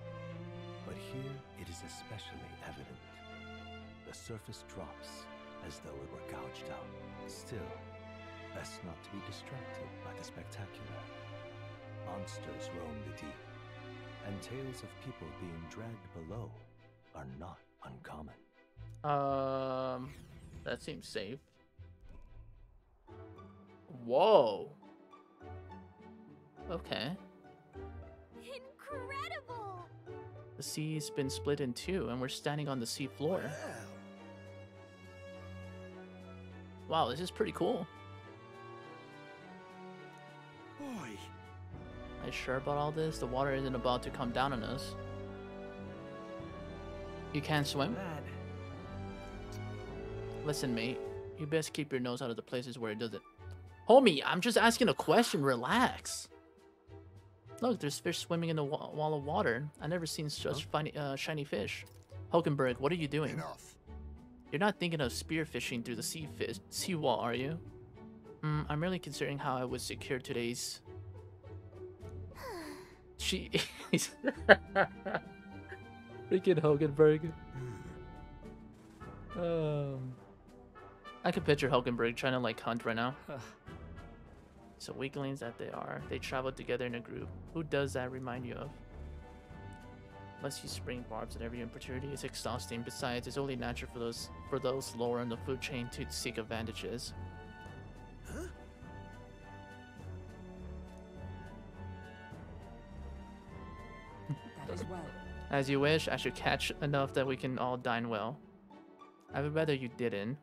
but here it is especially evident. The surface drops as though it were gouged out. Still, best not to be distracted by the spectacular. Monsters roam the deep, and tales of people being dragged below are not uncommon. Um, that seems safe. Whoa. Okay. Incredible! The sea's been split in two, and we're standing on the sea floor. Wow, this is pretty cool. Boy, Are you sure about all this? The water isn't about to come down on us. You can't swim? Listen, mate. You best keep your nose out of the places where it doesn't. Homie, I'm just asking a question. Relax. Look, there's fish swimming in the wa- wall of water. i never seen such funny, uh, shiny fish. Hulkenberg, what are you doing? Enough. You're not thinking of spearfishing through the sea fish seawall, are you? Mm, I'm really considering how I would secure today's. She. Freaking Hulkenberg. Um. I can picture Hulkenberg trying to like hunt right now. so weaklings that they are, they travel together in a group. Who does that remind you of? Unless you spring barbs at every opportunity, is exhausting. Besides, it's only natural for those for those lower in the food chain to seek advantages. Huh? That is well. As you wish, I should catch enough that we can all dine well. I would rather you didn't.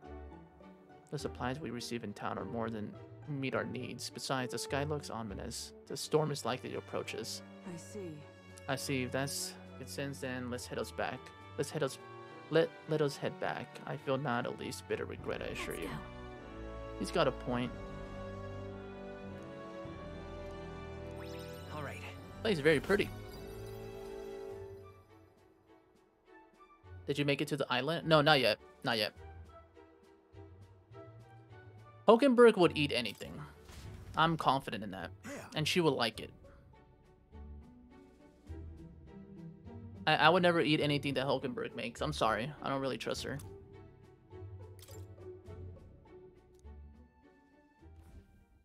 The supplies we receive in town are more than meet our needs. Besides, the sky looks ominous. The storm is likely to approach us. I see. I see. That's good sense, then let's head us back. Let's head us. Let let us head back. I feel not the least bit of regret. I assure you. He's got a point. all right. Place is very pretty. Did you make it to the island? No, not yet. Not yet. Hulkenberg would eat anything. I'm confident in that. And she will like it. I, I would never eat anything that Hulkenberg makes. I'm sorry. I don't really trust her.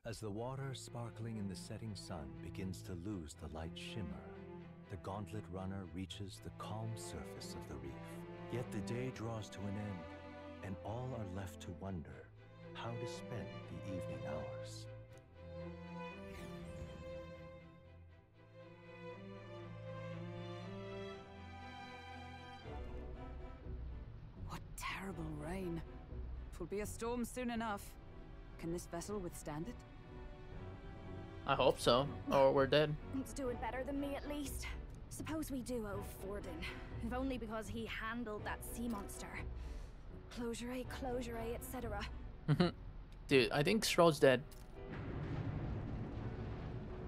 As the water sparkling in the setting sun begins to lose the light shimmer, the gauntlet runner reaches the calm surface of the reef. Yet the day draws to an end, and all are left to wonder how to spend the evening hours. Terrible rain. Twill be a storm soon enough. Can this vessel withstand it? I hope so. Or we're dead. It's doing better than me at least. Suppose we do owe Forden, if only because he handled that sea monster. Closure A, closure eh, A, etc. Dude, I think Strohl's dead.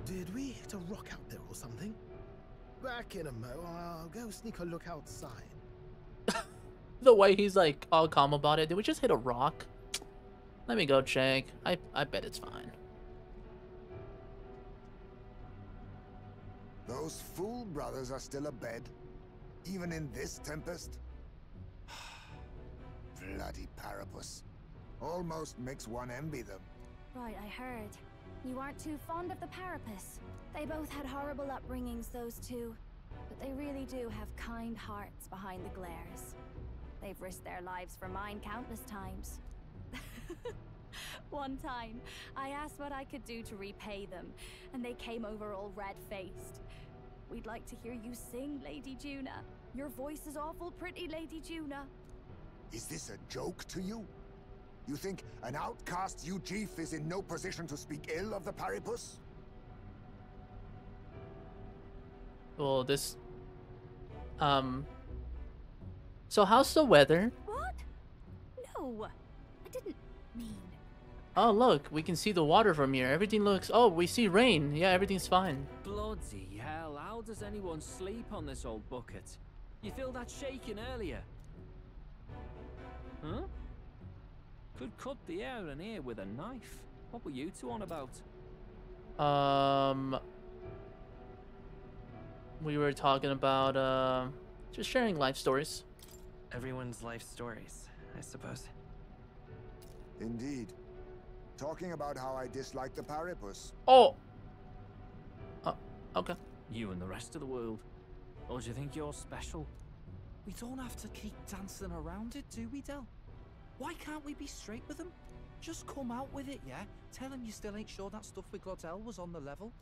Did we hit a rock out there or something? Back in a mo, I'll go sneak a look outside. The way he's like all calm about it. Did we just hit a rock? Let me go check. I I bet it's fine. Those fool brothers are still abed, even in this tempest. Bloody Paripus. Almost makes one envy them. Right, I heard. You aren't too fond of the Paripus. They both had horrible upbringings, those two. But they really do have kind hearts behind the glares. They've risked their lives for mine countless times. One time, I asked what I could do to repay them, and they came over all red-faced. We'd like to hear you sing, Lady Junah. Your voice is awful pretty, Lady Junah. Is this a joke to you? You think an outcast Eugief is in no position to speak ill of the Paripus? Well, this. Um. So how's the weather? What? No, I didn't mean. Oh look, we can see the water from here. Everything looks. Oh, we see rain. Yeah, everything's fine. Bloody hell, how does anyone sleep on this old bucket? You feel that shaking earlier? Huh? Could cut the air in here with a knife. What were you two on about? Um. We were talking about uh, just sharing life stories. Everyone's life stories, I suppose. Indeed. Talking about how I dislike the Paripus. Oh. Uh, okay. You and the rest of the world. Or do you think you're special? We don't have to keep dancing around it, do we, Del? Why can't we be straight with them? Just come out with it, yeah? Tell him you still ain't sure that stuff with Glottel was on the level.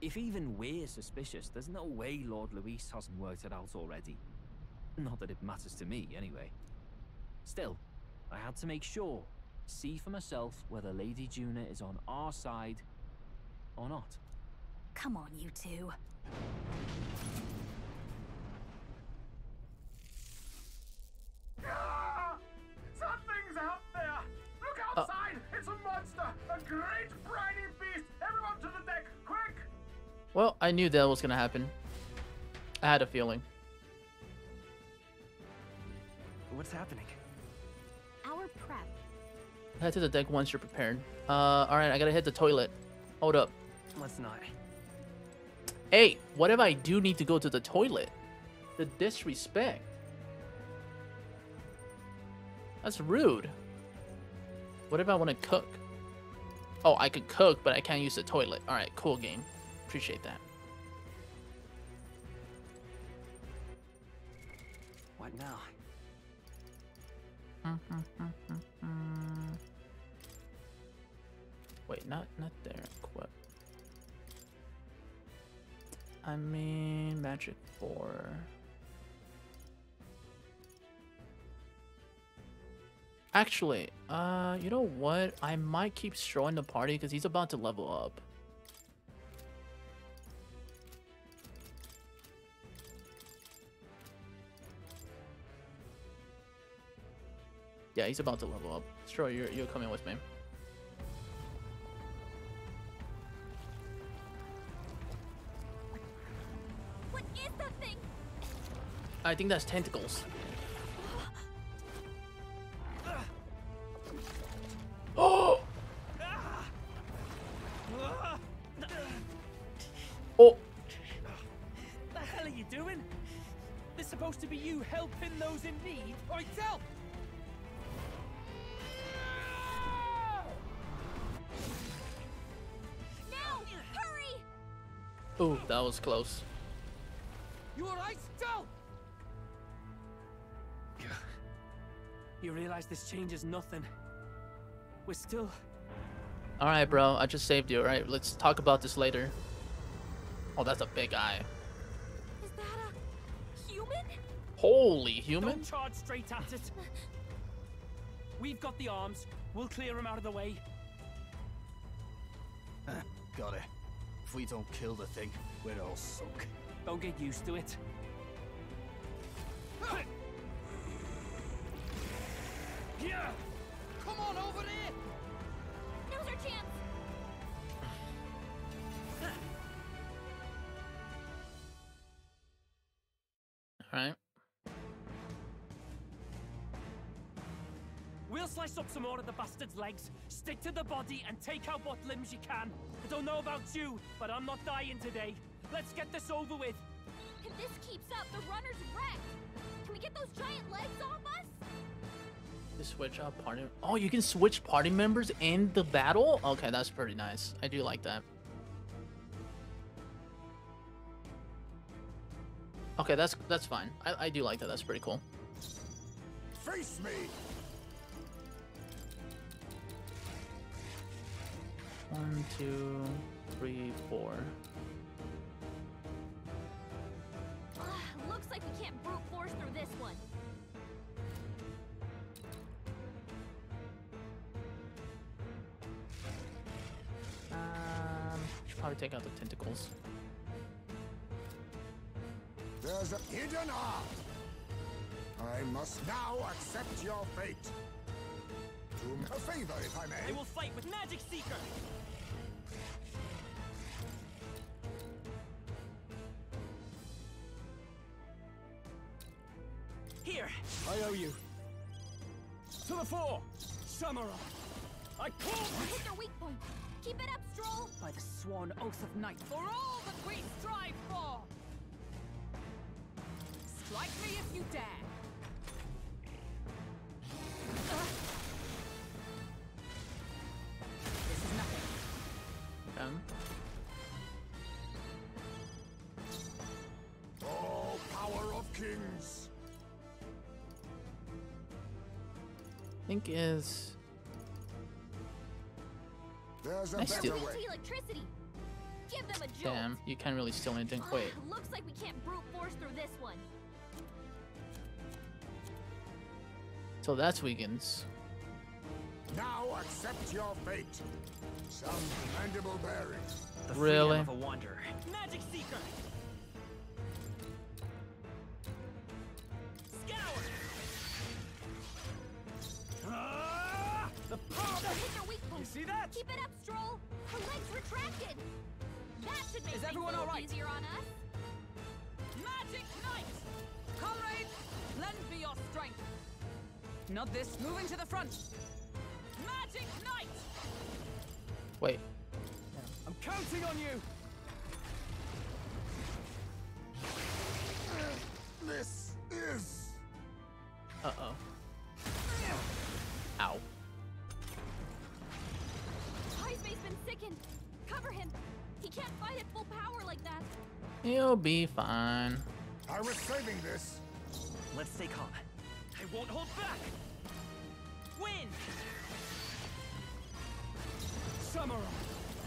If even we're suspicious, there's no way Lord Louis hasn't worked it out already. Not that it matters to me, anyway. Still, I had to make sure, see for myself whether Lady Junah is on our side or not. Come on, you two. Ah! Something's out there! Look Uh. outside! It's a monster! A great Well, I knew that was gonna happen. I had a feeling. What's happening? Our prep. Head to the deck once you're prepared. Uh, alright, I gotta hit the toilet. Hold up. Let's not. Hey, what if I do need to go to the toilet? The disrespect. That's rude. What if I want to cook? Oh, I could cook, but I can't use the toilet. Alright, cool game. Appreciate that. What now? Wait, not not there. Equip. I mean, magic four. Actually, uh, you know what? I might keep showing the party because he's about to level up. Yeah, he's about to level up. Sure, you're you're coming with me. What is that thing? I think that's tentacles. Oh! Oh! The hell are you doing? This supposed to be you helping those in need? Oi, tell! Ooh, that was close. You alright, Del? You realize this changes nothing. We're still. Alright, bro. I just saved you, alright? Let's talk about this later. Oh, that's a big eye. Is that a human? Holy human? Don't charge straight at it. We've got the arms. We'll clear him out of the way. Got it. If we don't kill the thing, we're all sunk. Don't get used to it. Yeah! Up some more of the bastard's legs, stick to the body, and take out what limbs you can. I don't know about you, but I'm not dying today. Let's get this over with. If this keeps up, the runner's wrecked! Can we get those giant legs off us? You switch out party. Oh, you can switch party members in the battle? Okay, that's pretty nice. I do like that. Okay, that's that's fine. I, I do like that. That's pretty cool. Face me! One, two, three, four. Ugh, looks like we can't brute force through this one. Um, should probably take out the tentacles. There's a hidden art. I must now accept your fate. Do me a favor, if I may. They will fight with Magic Seeker! Here, I owe you. To the fore, Samurai! I call Hit their weak point. Keep it up, Strohl. By the sworn oath of night, for all that we strive for! Strike me if you dare! This is nothing. Um, Oh, power of kings! Think is There's a Nice better way. Electricity. Give them a jolt. Damn, you can't really steal anything. Wait. Ah, looks like we can't brute force through this one. So that's Wiggins. Now accept your fate. Some commendable berries. The Really? of a wanderer. Magic Seeker! Scour! Ah! The power So hit their weak You see that? Keep it up, Strohl. Her legs retracted. That should make Is things everyone all right? easier on us. Magic Knight! Comrades, lend me your strength. Not this. Moving to the front. Magic Knight! Wait. I'm counting on you! This is. Uh oh. Ow. High's base been sickened. Cover him. He can't fight at full power like that. He'll be fine. I was saving this. Let's stay calm. I won't hold back! Win! Samurai!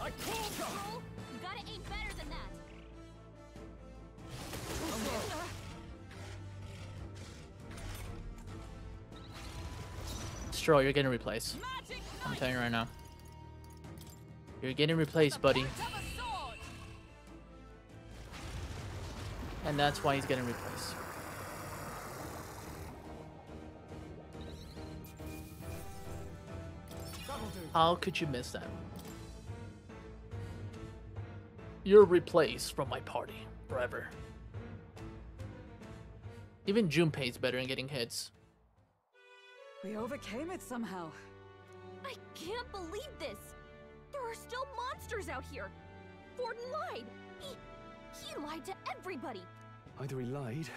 I called her! Strohl, you gotta aim better than that. Strohl, you're getting replaced. I'm telling you right now. You're getting replaced, buddy. And that's why he's getting replaced. How could you miss that? You're replaced from my party forever. Even Junpei's better in getting hits. We overcame it somehow. I can't believe this. There are still monsters out here. Forden lied. He, he lied to everybody. Either he lied,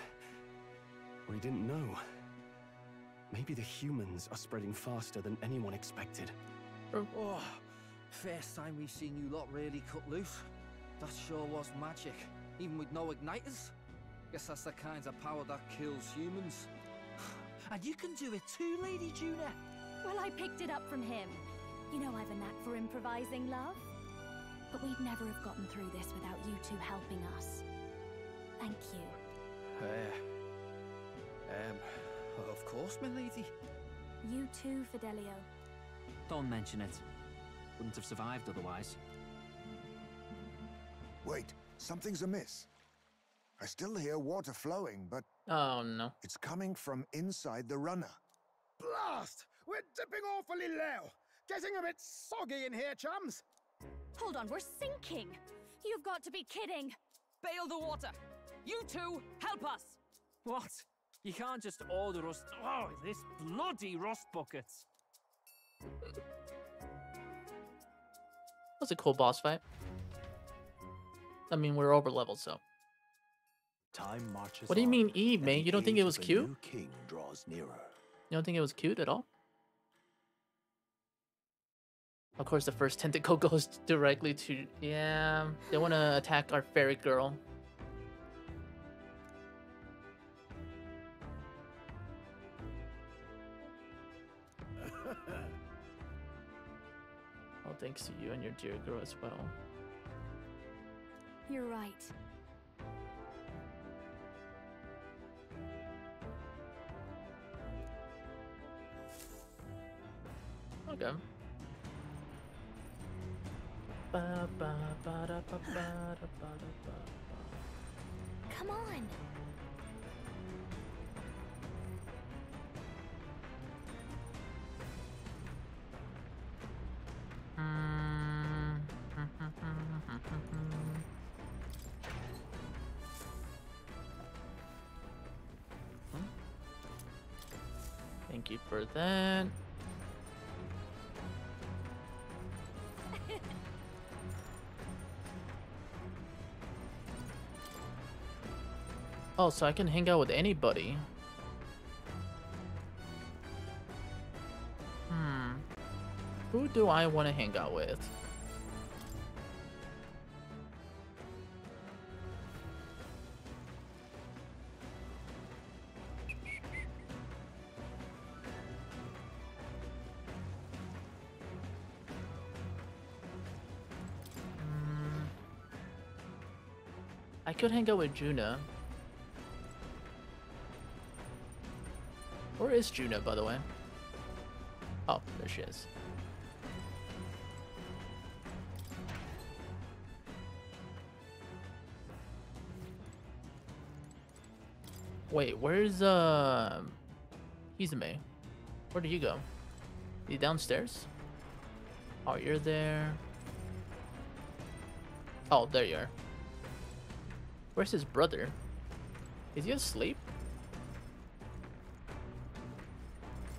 or he didn't know. Maybe the humans are spreading faster than anyone expected. Oh, oh, first time we've seen you lot really cut loose. That sure was magic, even with no igniters. Guess that's the kind of power that kills humans. And you can do it too, Lady Junah. Well, I picked it up from him. You know I've a knack for improvising, love. But we'd never have gotten through this without you two helping us. Thank you. Uh, um, of course, my lady. You too, Fidelio. Don't mention it. Wouldn't have survived otherwise. Wait, something's amiss. I still hear water flowing, but Oh no. it's coming from inside the runner. Blast! We're dipping awfully low. Getting a bit soggy in here, chums. Hold on, we're sinking. You've got to be kidding. Bail the water. You two, help us. What? You can't just order us. Oh, this bloody rust buckets. was a cool boss fight. I mean, we're over leveled, so. Time marches What do you mean Eve, man? You don't think it was cute? king draws nearer. You don't think it was cute at all? Of course, the first tentacle goes directly to. Yeah, they want to attack our fairy girl. Oh, thanks to you and your dear girl as well. You're right. Okay. Ba, ba, ba, da, ba, ba, da, ba, da, ba, ba. Come on. Hmm. Thank you for that. Oh, so I can hang out with anybody. Hmm. Who do I want to hang out with? Hmm. I could hang out with Junah. Is Junah, by the way? Oh, there she is. Wait, where's uh Izumi? Where did you go? You downstairs? Oh, you're there. Oh, there you are. Where's his brother? Is he asleep?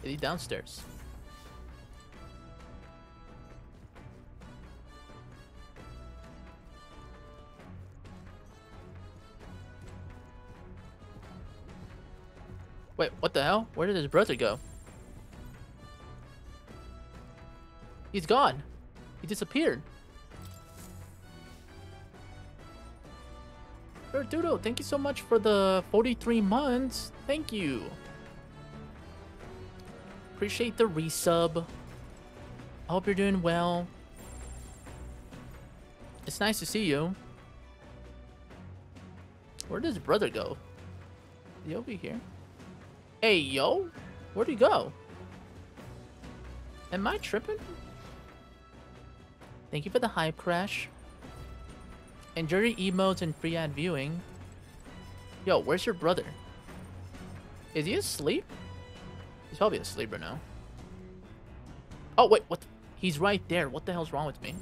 Is he downstairs? Wait, what the hell? Where did his brother go? He's gone. He disappeared. Doodle, thank you so much for the 43 months. Thank you. Appreciate the resub. I hope you're doing well. It's nice to see you. Where does brother go? Is he over here? Hey, yo. Where'd he go? Am I tripping? Thank you for the hype crash. Enjoy jury emotes and free ad viewing. Yo, where's your brother? Is he asleep? He's probably asleep right now. Oh, wait, what? He's right there. What the hell's wrong with me?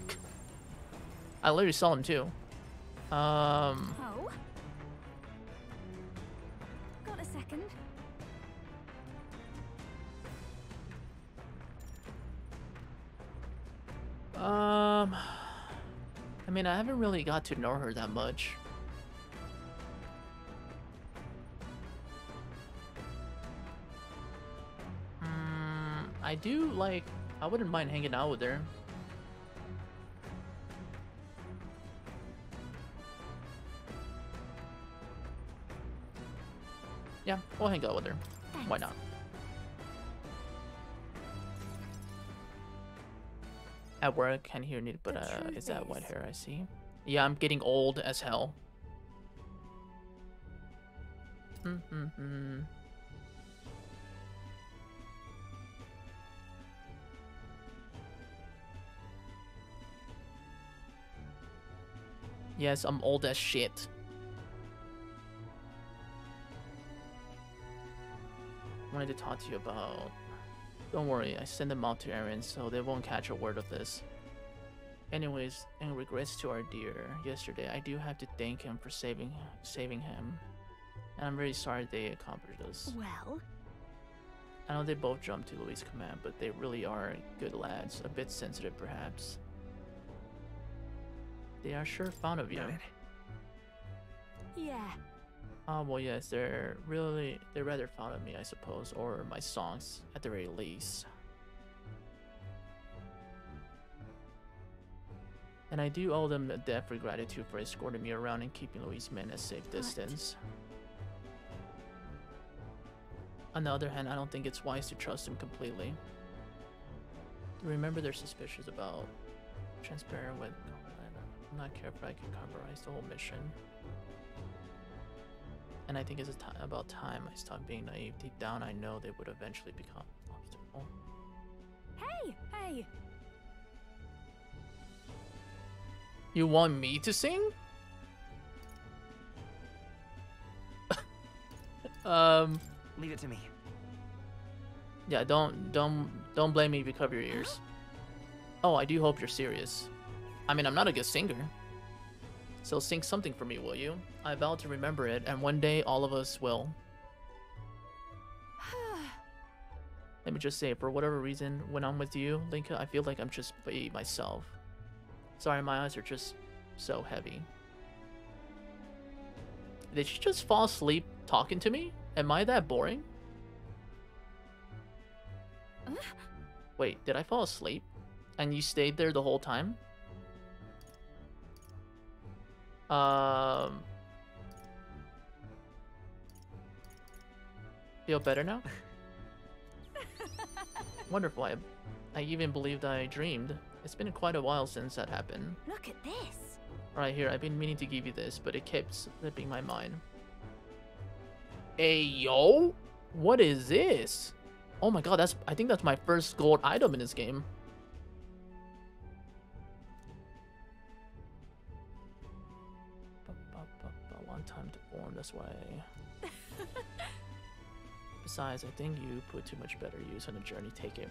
I literally saw him too. Um, Oh? Got a second? um, I mean, I haven't really got to know her that much. I do like, I wouldn't mind hanging out with her. Yeah, we'll hang out with her. Why not? At work, can't hear it, but uh, is that white hair I see? Yeah, I'm getting old as hell. Mm-hmm. Yes, I'm old as shit. wanted to talk to you about. Don't worry, I sent them out to Aaron, so they won't catch a word of this. Anyways, in regrets to our dear yesterday, I do have to thank him for saving saving him. And I'm very sorry they accomplished this. Well, I know they both jumped to Louis' command, but they really are good lads. A bit sensitive, perhaps. They are sure fond of you. yeah. Oh well, yes, they're really they're rather fond of me, I suppose, or my songs at the very least. And I do owe them a debt for gratitude for escorting me around and keeping Louis' men at safe distance. On the other hand, I don't think it's wise to trust them completely. Remember, they're suspicious about transparent with. I'm not careful. I can compromise the whole mission. And I think it's about time I stopped being naive. Deep down, I know they would eventually become obstacle. Hey, hey. You want me to sing? um. Leave it to me. Yeah, don't don't don't blame me if you cover your ears. Oh, I do hope you're serious. I mean, I'm not a good singer. So sing something for me, will you? I vow to remember it, and one day all of us will. Let me just say, for whatever reason, when I'm with you, Linka, I feel like I'm just be myself. Sorry, my eyes are just so heavy. Did she just fall asleep talking to me? Am I that boring? Wait, did I fall asleep? And you stayed there the whole time? Um. Feel better now? Wonderful. I, I even believed I dreamed. It's been quite a while since that happened. Look at this. Right here, I've been meaning to give you this, but it kept slipping my mind. Hey, yo! What is this? Oh my god, that's I think that's my first gold item in this game. This way. Besides, I think you put too much better use on the journey. Take it.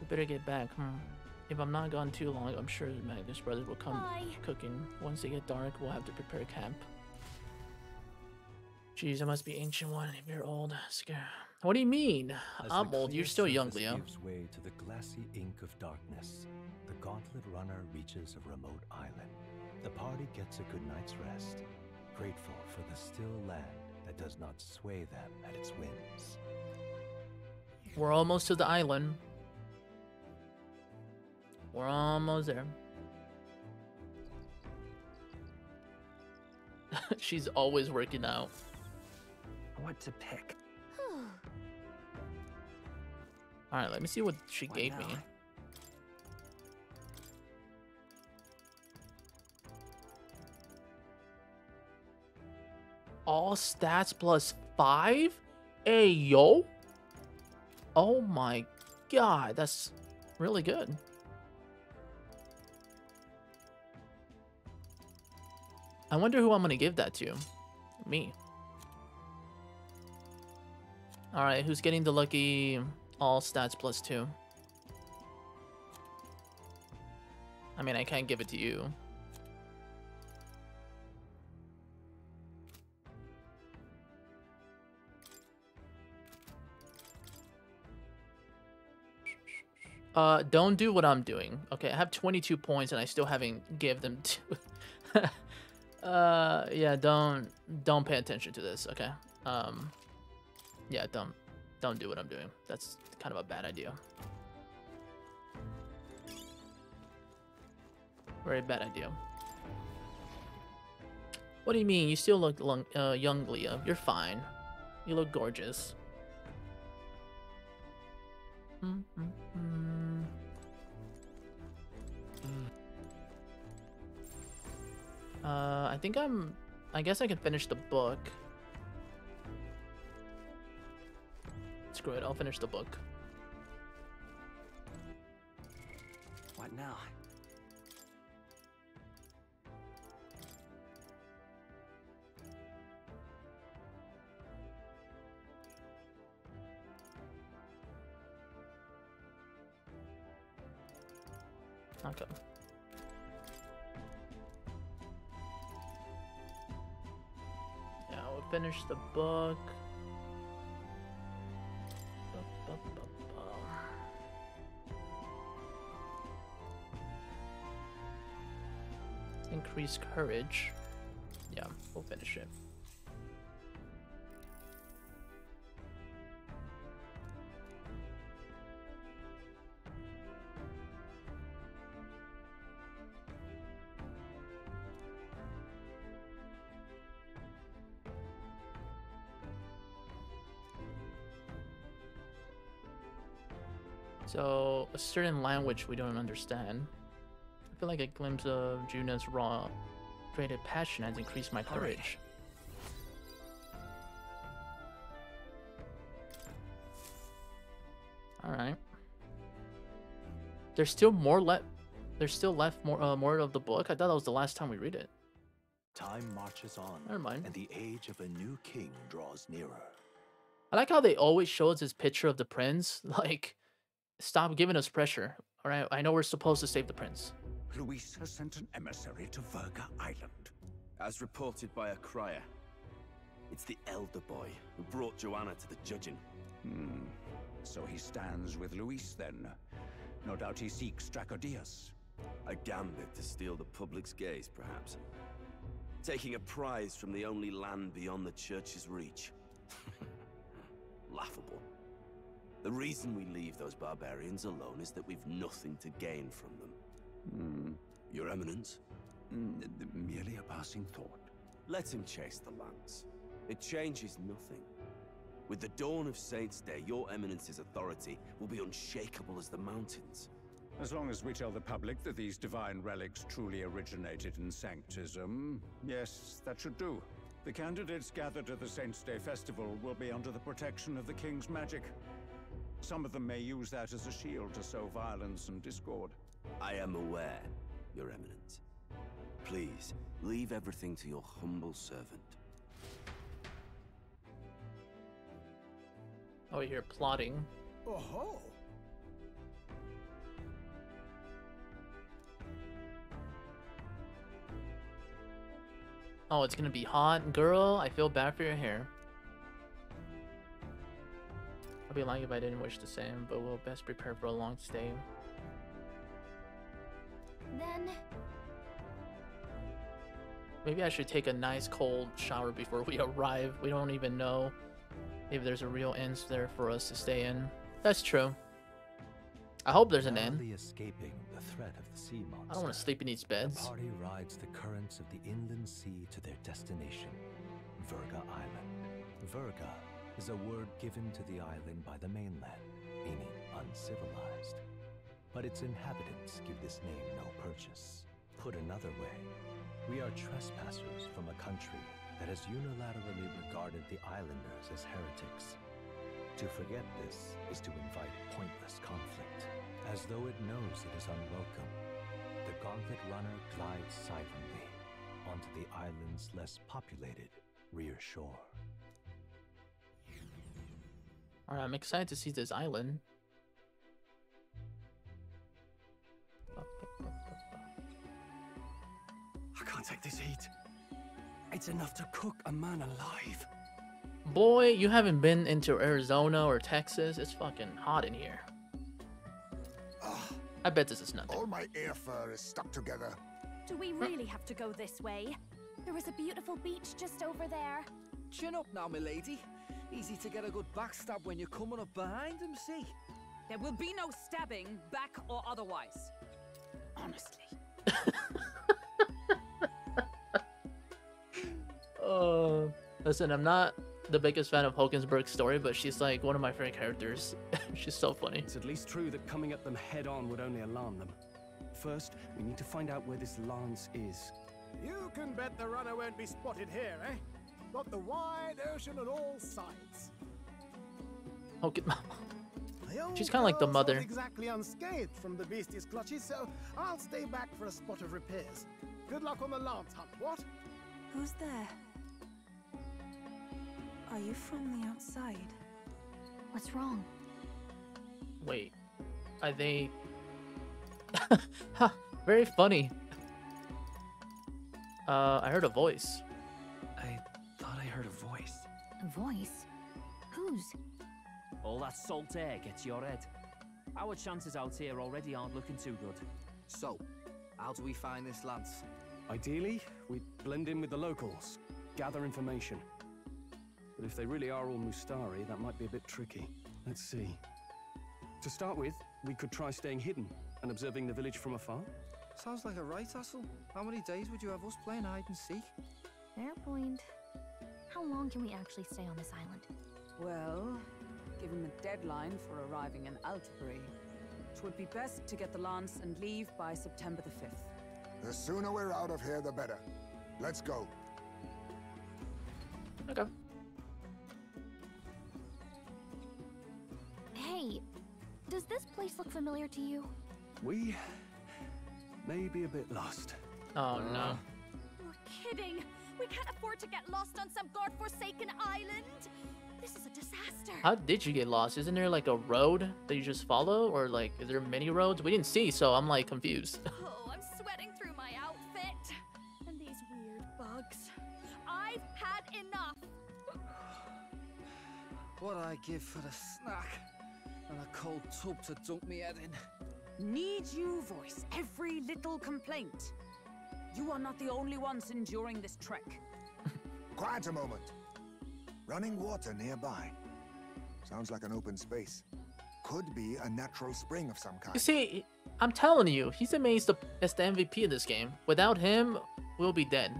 We better get back, hmm. If I'm not gone too long, I'm sure Magnus brothers will come Bye. cooking. Once they get dark, we'll have to prepare camp. Jeez, I must be ancient one if you're old. Scare. What do you mean? As I'm old. You're still young, surface Leo. gives way to the glassy ink of darkness. The gauntlet runner reaches a remote island. The party gets a good night's rest, grateful for the still land that does not sway them at its whims. We're almost to the island. We're almost there. She's always working out. What to pick? Alright, let me see what she What gave now? me. All stats plus five? Hey, yo. Oh my god, that's really good. I wonder who I'm gonna give that to. Me. Alright, who's getting the lucky all stats plus two? I mean, I can't give it to you. Uh, don't do what I'm doing. Okay, I have 22 points and I still haven't give them to. uh, yeah, don't don't pay attention to this. Okay. Um, yeah, don't don't do what I'm doing. That's kind of a bad idea. Very bad idea. What do you mean? You still look lung- uh, young, Leah. You're fine. You look gorgeous. Mm, mm, Uh, I think I'm. I guess I can finish the book. Screw it. I'll finish the book. What now? Finish the book. Increase courage. Yeah, we'll finish it. A certain language we don't understand. I feel like a glimpse of Junah's raw, creative passion has increased my courage. Alright. There's still more left. There's still left more uh, more of the book. I thought that was the last time we read it. Time marches on, Never mind. and the age of a new king draws nearer. I like how they always show us this picture of the prince. Like, stop giving us pressure. All right, I know we're supposed to save the prince. Louis has sent an emissary to Virga Island. As reported by a crier. It's the elder boy who brought Joanna to the judging. Hmm. So he stands with Louis then. No doubt he seeks Dracodius. A gambit to steal the public's gaze, perhaps. Taking a prize from the only land beyond the church's reach. Laughable. The reason we leave those barbarians alone is that we've nothing to gain from them. Hmm. Your Eminence? Mm, merely a passing thought. Let him chase the lance. It changes nothing. With the dawn of Saints' Day, your Eminence's authority will be unshakable as the mountains. As long as we tell the public that these divine relics truly originated in Sanctism, yes, that should do. The candidates gathered at the Saints' Day Festival will be under the protection of the King's magic. Some of them may use that as a shield to sow violence and discord. I am aware, Your Eminence. Please, leave everything to your humble servant. Oh, you're plotting. Oh-ho! Oh, it's gonna be hot. Girl, I feel bad for your hair. I'd be lying if I didn't wish the same, but we'll best prepare for a long stay. Then Maybe I should take a nice cold shower before we arrive. We don't even know if there's a real inn there for us to stay in. That's true. I hope there's an inn. Escaping the threat of the sea monster. I don't want to sleep in these The beds. party rides the currents of the inland sea to their destination, Virga Island. Virga is a word given to the island by the mainland, meaning uncivilized. But its inhabitants give this name no purchase. Put another way, we are trespassers from a country that has unilaterally regarded the islanders as heretics. To forget this is to invite pointless conflict, as though it knows it is unwelcome. The Gauntlet Runner glides silently onto the island's less populated rear shore. Alright, I'm excited to see this island. I can't take this heat. It's enough to cook a man alive. Boy, you haven't been into Arizona or Texas. It's fucking hot in here. Ah. I bet this is nothing. All my air fur is stuck together. do we really have to go this way? There is a beautiful beach just over there. Chin up now, milady. Easy to get a good backstab when you're coming up behind him, see? There will be no stabbing, back or otherwise. Honestly. Uh, listen, I'm not the biggest fan of Hulkenberg's story, but she's like one of my favorite characters. she's so funny. It's at least true that coming at them head on would only alarm them. First, we need to find out where this lance is. You can bet the runner won't be spotted here, eh? Got the wide ocean on all sides. Hoken My She's kinda like the mother. Exactly unscathed from the beastie's clutches, so I'll stay back for a spot of repairs. Good luck on the lance hunt, what? Who's there? Are you from the outside? What's wrong? Wait, are they? Ha, Very funny. Uh, I heard a voice. I heard a voice. A voice? Whose? All that salt air gets your head. Our chances out here already aren't looking too good. So, how do we find this lance? Ideally, we'd blend in with the locals, gather information. But if they really are all Mustari, that might be a bit tricky. Let's see. To start with, we could try staying hidden and observing the village from afar. Sounds like a right hustle. How many days would you have us playing hide and seek? Fair point. How long can we actually stay on this island? Well, given the deadline for arriving in Altabury, it would be best to get the lance and leave by September the 5th. The sooner we're out of here, the better. Let's go. Okay. Hey, does this place look familiar to you? We may be a bit lost. Oh no. You're kidding! We can't afford to get lost on some godforsaken island! This is a disaster! How did you get lost? Isn't there like a road that you just follow, or like is there many roads? We didn't see, so I'm like confused. Oh, I'm sweating through my outfit! And these weird bugs. I've had enough! What I give for a snack and a cold tub to dunk me head in. Need you voice every little complaint? You are not the only ones enduring this trek. Quiet a moment. Running water nearby. Sounds like an open space. Could be a natural spring of some kind. You see, I'm telling you, he's amazed the, as the MVP of this game. Without him, we'll be dead.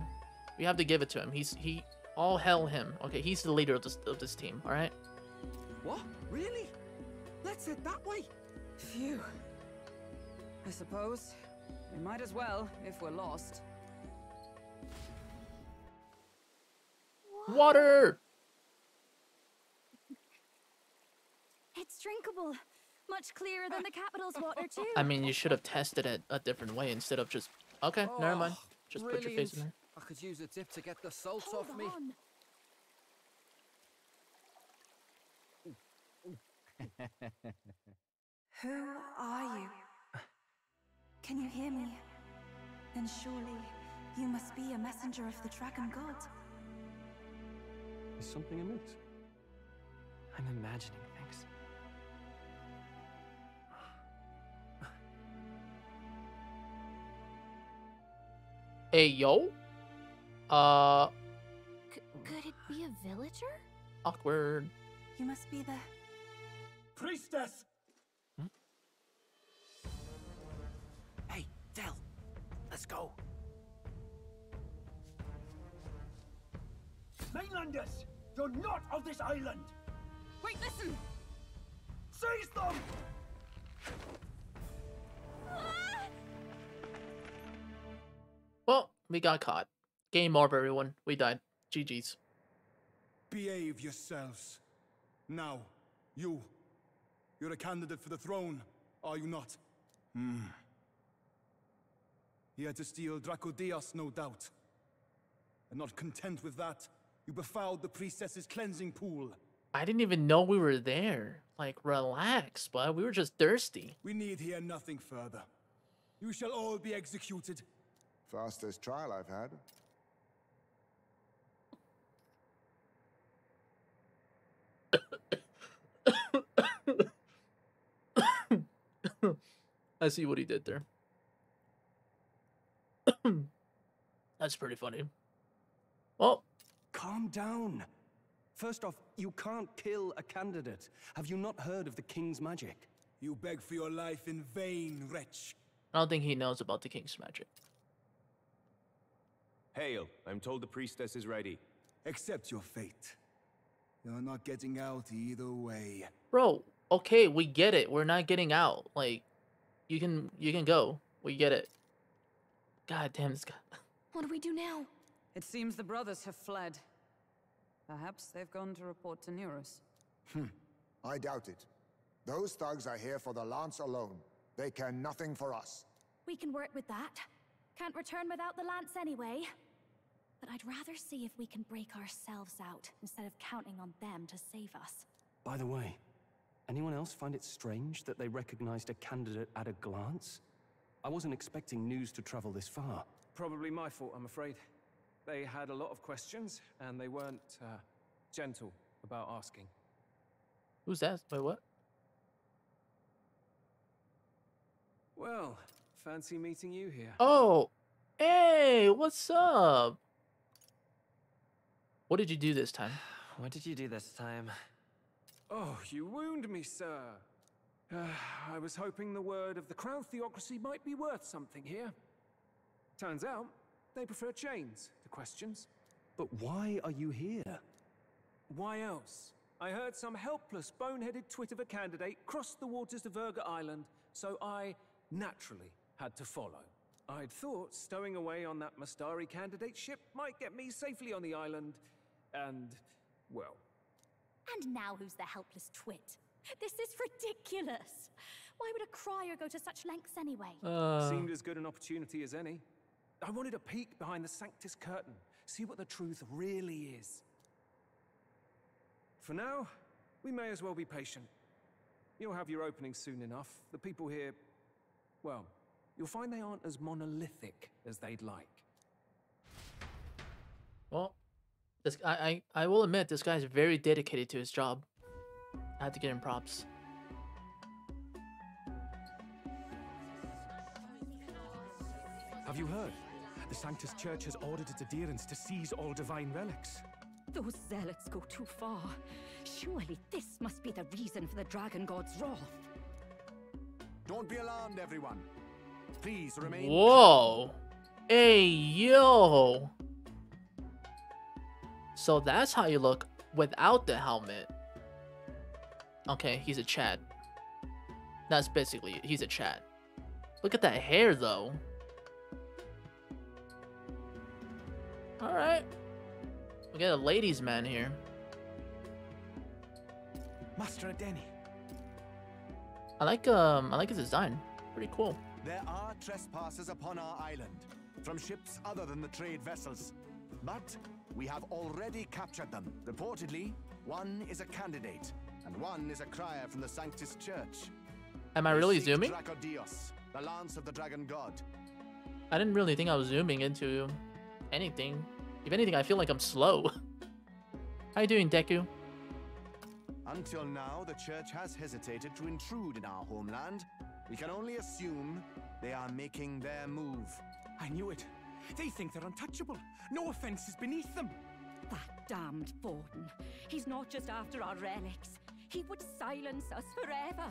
We have to give it to him. He's he all hell him. Okay, he's the leader of this of this team. All right. What? Really? Let's head that way. Phew. I suppose. We might as well, if we're lost. Water! It's drinkable. Much clearer than the capital's water, too. I mean, you should have tested it a different way instead of just. Okay, never mind. Oh, Just put your face in there. I could use a dip to get the salt Hold off me. Who are you? Can you hear me? Then surely you must be a messenger of the dragon god. Is something amiss? I'm imagining things. Hey, yo? Uh, C- could it be a villager? awkward. You must be the. Priestess! Let's go. Mainlanders! You're not of this island! Wait, listen! Seize them! Well, we got caught. Game over, everyone. We died. GG's. Behave yourselves. Now, you. You're a candidate for the throne, are you not? Hmm. Here to steal Draco Diaz, no doubt. And not content with that, you befouled the priestess's cleansing pool. I didn't even know we were there. Like, relax, but we were just thirsty. We need hear nothing further. You shall all be executed. Fastest trial I've had. I see what he did there. That's pretty funny. Well, Calm down. First off, you can't kill a candidate. Have you not heard of the king's magic? You beg for your life in vain, wretch. I don't think he knows about the king's magic. Hail, I'm told the priestess is ready. Accept your fate. You're not getting out either way. Bro, okay, we get it. We're not getting out. Like, you can you can go. We get it. God damn this guy. What do we do now? It seems the brothers have fled. Perhaps they've gone to report to Neurus. Hmm. I doubt it. Those thugs are here for the lance alone. They care nothing for us. We can work with that. Can't return without the lance anyway. But I'd rather see if we can break ourselves out instead of counting on them to save us. By the way, anyone else find it strange that they recognized a candidate at a glance? I wasn't expecting news to travel this far. Probably my fault, I'm afraid. They had a lot of questions, and they weren't uh, gentle about asking. Who's that? Wait, what? Well, fancy meeting you here. Oh, hey, what's up? What did you do this time? What did you do this time? Oh, you wound me, sir. Uh, I was hoping the word of the Crown Theocracy might be worth something here. Turns out, they prefer chains to questions. But why are you here? Why else? I heard some helpless, boneheaded twit of a candidate crossed the waters to Virga Island, so I naturally had to follow. I'd thought stowing away on that Mustari candidate ship might get me safely on the island, and, well, And now who's the helpless twit? This is ridiculous. Why would a crier go to such lengths anyway? Uh. seemed as good an opportunity as any. I wanted a peek behind the Sanctus curtain, see what the truth really is. For now, we may as well be patient. You'll have your opening soon enough. The people here, well, you'll find they aren't as monolithic as they'd like. Well, this I, I I will admit this guy's very dedicated to his job. I had to get him props. Have you heard? The Sanctus Church has ordered its adherents to seize all divine relics. Those zealots go too far. Surely this must be the reason for the dragon god's wrath. Don't be alarmed, everyone. Please remain. Whoa. Hey, yo. So that's how you look without the helmet. Okay, he's a Chad. That's basically, he's a Chad. Look at that hair, though. All right. We got a ladies' man here. Master Adeni. I like um I like his design. Pretty cool. There are trespassers upon our island, from ships other than the trade vessels. But we have already captured them. Reportedly, one is a candidate, and one is a crier from the Sanctus Church. Am I really zooming? Dracodios, the lance of the dragon god. I didn't really think I was zooming into anything. If anything, I feel like I'm slow. How you doing, Deku? Until now, the church has hesitated to intrude in our homeland. We can only assume they are making their move. I knew it. They think they're untouchable. No offense is beneath them. That damned Forden. He's not just after our relics. He would silence us forever.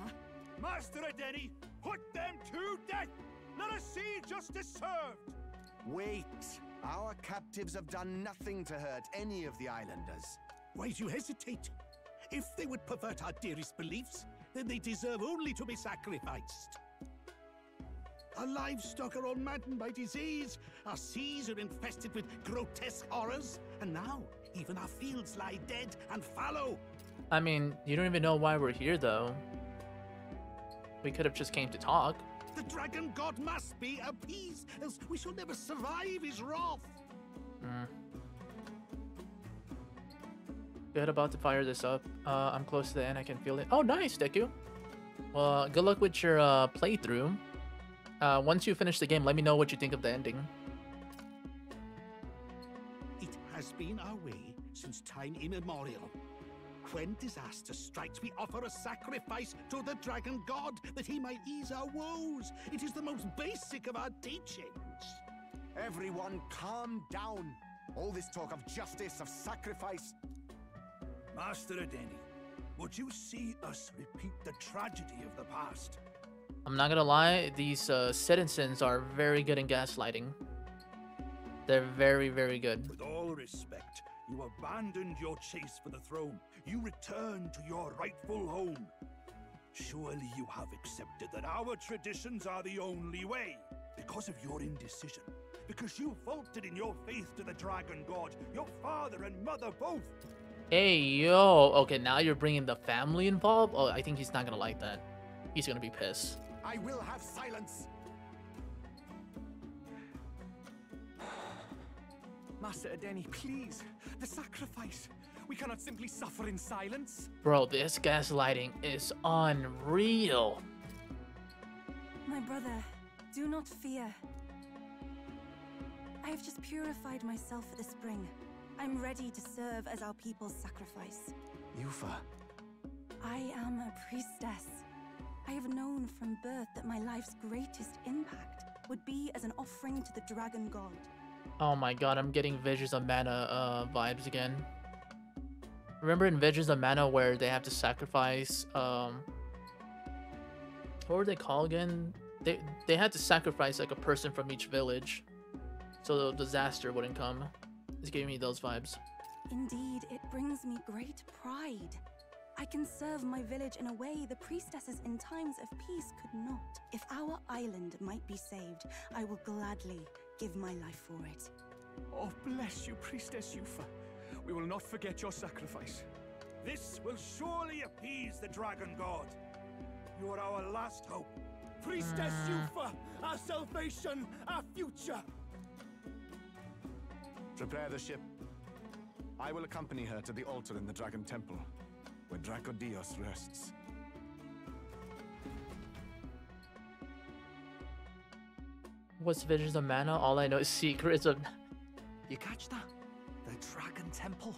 Master Adeni, put them to death! Let us see justice served! Wait! Our captives have done nothing to hurt any of the islanders. Why do you hesitate? If they would pervert our dearest beliefs, then they deserve only to be sacrificed. Our livestock are all maddened by disease, our seas are infested with grotesque horrors, and now even our fields lie dead and fallow. I mean, you don't even know why we're here, though. We could have just came to talk. The dragon god must be appeased, else we shall never survive his wrath. Mm. Good, about to fire this up. Uh, I'm close to the end. I can feel it. Oh, nice, Deku. Well, good luck with your uh, playthrough. Uh, once you finish the game, let me know what you think of the ending. It has been our way since time immemorial. When disaster strikes, we offer a sacrifice to the dragon god that he might ease our woes. It is the most basic of our teachings. Everyone, calm down. All this talk of justice, of sacrifice. Master Adeni, would you see us repeat the tragedy of the past? I'm not gonna lie, these uh, citizens are very good in gaslighting. They're very, very good. With all respect, you abandoned your chase for the throne. You return to your rightful home. Surely you have accepted that our traditions are the only way. Because of your indecision. Because you faltered in your faith to the dragon god, your father and mother both. Hey, yo. Okay, now you're bringing the family involved? Oh, I think he's not gonna like that. He's gonna be pissed. I will have silence. Master Adeni, please. The sacrifice. We cannot simply suffer in silence. Bro, this gaslighting is unreal. My brother, do not fear. I have just purified myself for the spring. I'm ready to serve as our people's sacrifice. Eupha. I am a priestess. I have known from birth that my life's greatest impact would be as an offering to the dragon god. Oh my god, I'm getting Visions of Mana uh, vibes again. Remember in Visions of Mana where they have to sacrifice, um... What were they called again? They, they had to sacrifice like a person from each village. So the disaster wouldn't come. It's giving me those vibes. Indeed, it brings me great pride. I can serve my village in a way the priestesses in times of peace could not. If our island might be saved, I will gladly give my life for it. Oh, bless you, Priestess Eupha. We will not forget your sacrifice. This will surely appease the dragon god. You are our last hope. Priestess ah. Eupha, our salvation, our future. Prepare the ship. I will accompany her to the altar in the Dragon Temple, where Dracodios rests. What's Visions of Mana? All I know is Secrets of... You catch that? Dragon Temple.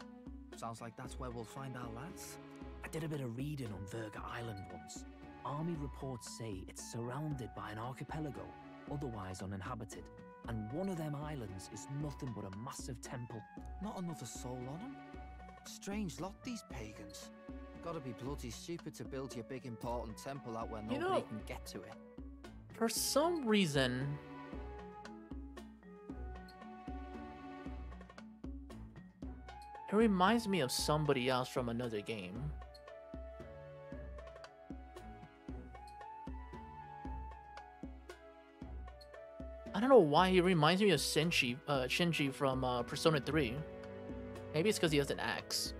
Sounds like that's where we'll find our lads. I did a bit of reading on Virga Island once. Army reports say it's surrounded by an archipelago, otherwise uninhabited. And one of them islands is nothing but a massive temple. Not another soul on them. Strange lot, these pagans. Gotta be bloody stupid to build your big important temple out where You nobody know- can get to it. For some reason... It reminds me of somebody else from another game. I don't know why he reminds me of Shinji, uh, Shinji from uh, Persona 3. Maybe it's because he has an axe.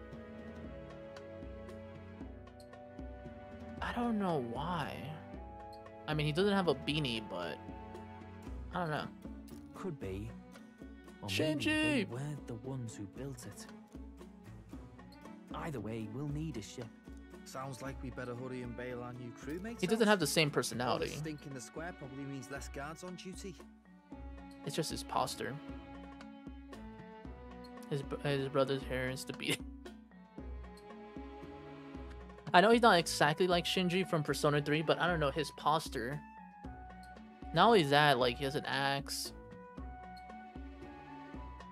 I don't know why. I mean, he doesn't have a beanie, but I don't know. Could be. Or Shinji! weren't the ones who built it. Either way, we'll need a ship. Sounds like we better hurry and bail our new crewmates. He doesn't have the same personality. this stink in the square probably means less guards on duty. It's just his posture. His his brother's hair is the beat. I know he's not exactly like Shinji from Persona 3, but I don't know his posture. Not only that, like he has an axe.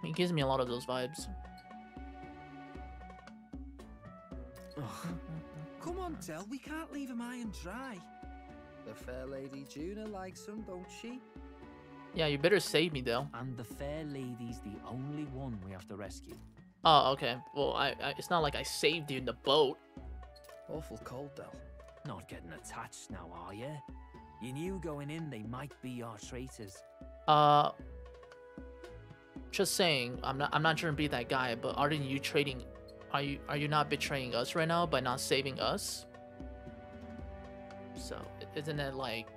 He gives me a lot of those vibes. Come on, Del, we can't leave him high and dry. The fair lady Junah likes him, don't she? Yeah, you better save me though. And the fair lady's the only one we have to rescue. Oh, okay. Well, I, I it's not like I saved you in the boat. Awful cold, Del. Not getting attached now, are you? You knew going in they might be our traitors. Uh, just saying, I'm not I'm not trying to be that guy, but aren't you trading? Are you are you not betraying us right now by not saving us? So isn't it like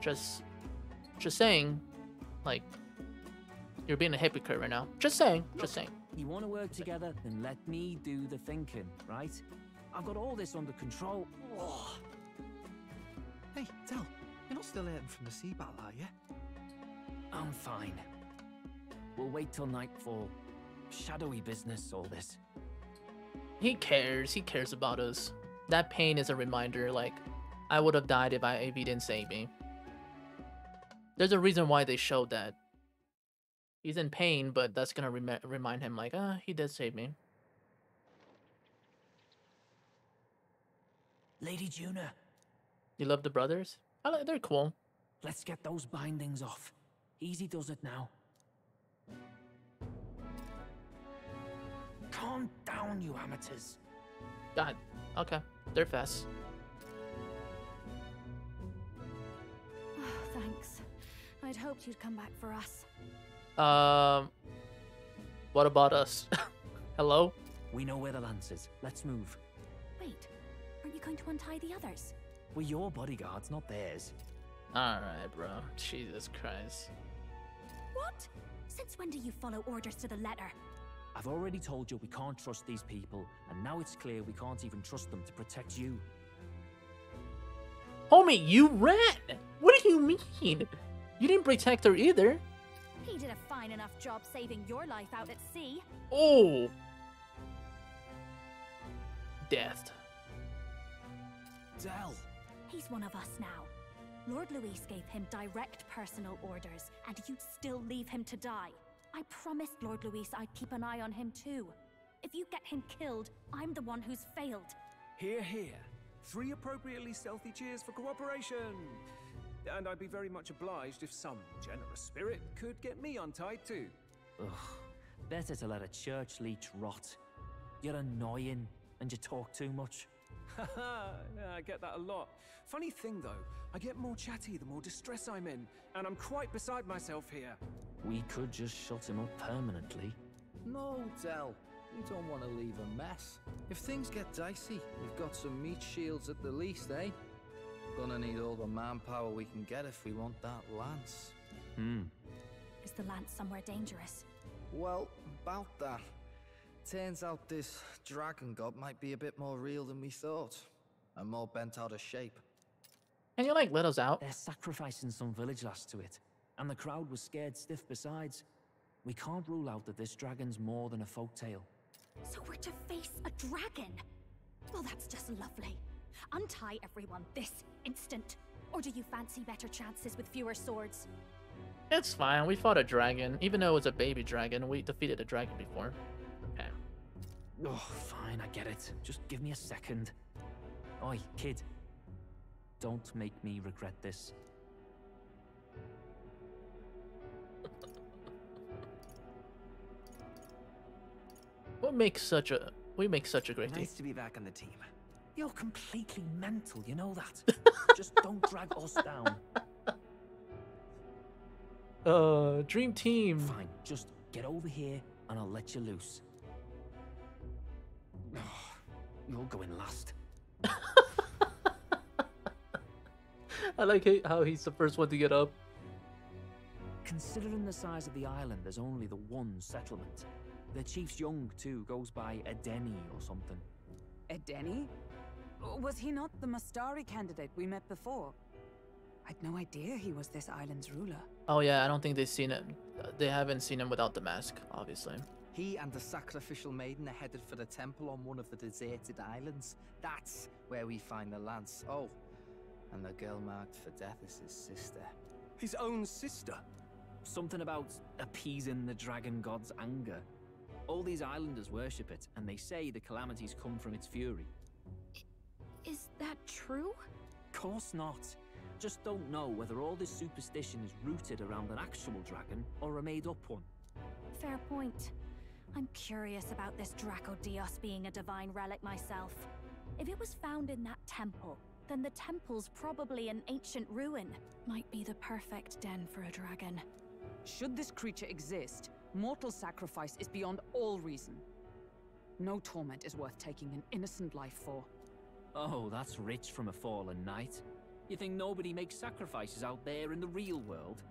just just saying, like you're being a hypocrite right now? Just saying, just saying. You want to work together? Then let me do the thinking, right? I've got all this under control. Oh, Hey, Del, you're not still hurting from the sea battle, are you? I'm fine. We'll wait till nightfall. Shadowy business, all this. He cares. He cares about us. That pain is a reminder. Like, I would have died if I if he didn't save me. There's a reason why they showed that. He's in pain, but that's gonna rem- remind him, like, ah, he did save me. Lady Junah, You love the brothers? I like. They're cool. let's get those bindings off. Easy does it now. Calm down, you amateurs. God. Okay. They're fast. Thanks. I'd hoped you'd come back for us. Um. What about us? Hello. We know where the lance is. Let's move. Wait, aren't you going to untie the others? We're your bodyguards, not theirs. All right, bro. Jesus Christ. What? Since when do you follow orders to the letter? I've already told you we can't trust these people, and now it's clear we can't even trust them to protect you. Homie, you rat! What do you mean? You didn't protect her either. He did a fine enough job saving your life out at sea. Oh. Death. Del! He's one of us now. Lord Louis gave him direct personal orders, and you'd still leave him to die. I promised Lord Louis I'd keep an eye on him too. If you get him killed, I'm the one who's failed. Here, here. Three appropriately stealthy cheers for cooperation. And I'd be very much obliged if some generous spirit could get me untied too. Ugh, better to let a church leech rot. You're annoying, and you talk too much. Haha, yeah, I get that a lot. Funny thing though, I get more chatty the more distress I'm in, and I'm quite beside myself here. We could just shut him up permanently. No, Del. You don't want to leave a mess. If things get dicey, we've got some meat shields at the least, eh? Gonna need all the manpower we can get if we want that lance. Hmm. Is the lance somewhere dangerous? Well, about that. Turns out this dragon god might be a bit more real than we thought. And more bent out of shape. Can you like let us out? They're sacrificing some village lass to it, and the crowd was scared stiff besides. We can't rule out that this dragon's more than a folk tale. So we're to face a dragon? Well, that's just lovely. Untie everyone this instant. Or do you fancy better chances with fewer swords? It's fine. We fought a dragon. Even though it was a baby dragon, we defeated a dragon before. Oh, fine, I get it. Just give me a second. Oi, kid. Don't make me regret this. What makes such a we make such a great team? Nice to be back on the team. You're completely mental, you know that. Just don't drag us down. Uh, dream team. Fine, just get over here and I'll let you loose. You're going last. I like how he's the first one to get up. Considering the size of the island, there's only the one settlement. The chief's young, too, goes by Edeni or something. Edeni? Was he not the Mustari candidate we met before? I'd no idea he was this island's ruler. Oh yeah, I don't think they've seen him. They haven't seen him without the mask, obviously. He and the sacrificial maiden are headed for the temple on one of the deserted islands. That's where we find the lance. Oh, and the girl marked for death is his sister. His own sister? Something about appeasing the dragon god's anger. All these islanders worship it, and they say the calamities come from its fury. Is that true? Course not. Just don't know whether all this superstition is rooted around an actual dragon or a made up one. Fair point. I'm curious about this Dracodios being a divine relic myself. If it was found in that temple, then the temple's probably an ancient ruin. Might be the perfect den for a dragon. Should this creature exist, mortal sacrifice is beyond all reason. No torment is worth taking an innocent life for. Oh, that's rich from a fallen knight. You think nobody makes sacrifices out there in the real world?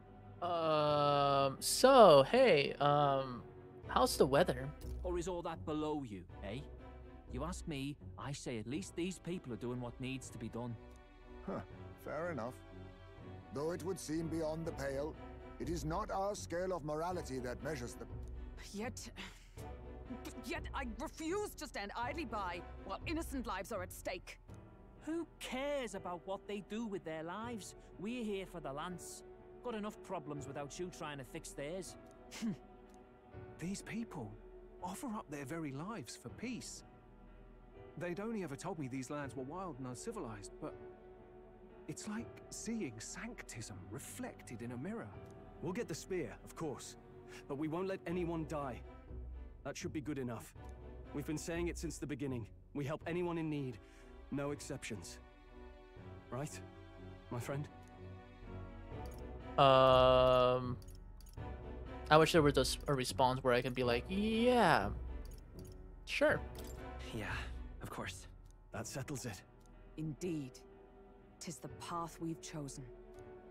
Um, so, hey, um, how's the weather? Or is all that below you, eh? You ask me, I say at least these people are doing what needs to be done. Huh, fair enough. Though it would seem beyond the pale, it is not our scale of morality that measures them. Yet... Yet I refuse to stand idly by while innocent lives are at stake. Who cares about what they do with their lives? We're here for the lance. Got enough problems without you trying to fix theirs. These people offer up their very lives for peace. They'd only ever told me these lands were wild and uncivilized, but it's like seeing sanctism reflected in a mirror. We'll get the spear, of course, but we won't let anyone die. That should be good enough. We've been saying it since the beginning. We help anyone in need, no exceptions. Right, my friend? Um, I wish there was a response where I can be like, yeah, sure. Yeah, of course. That settles it. Indeed. Tis the path we've chosen.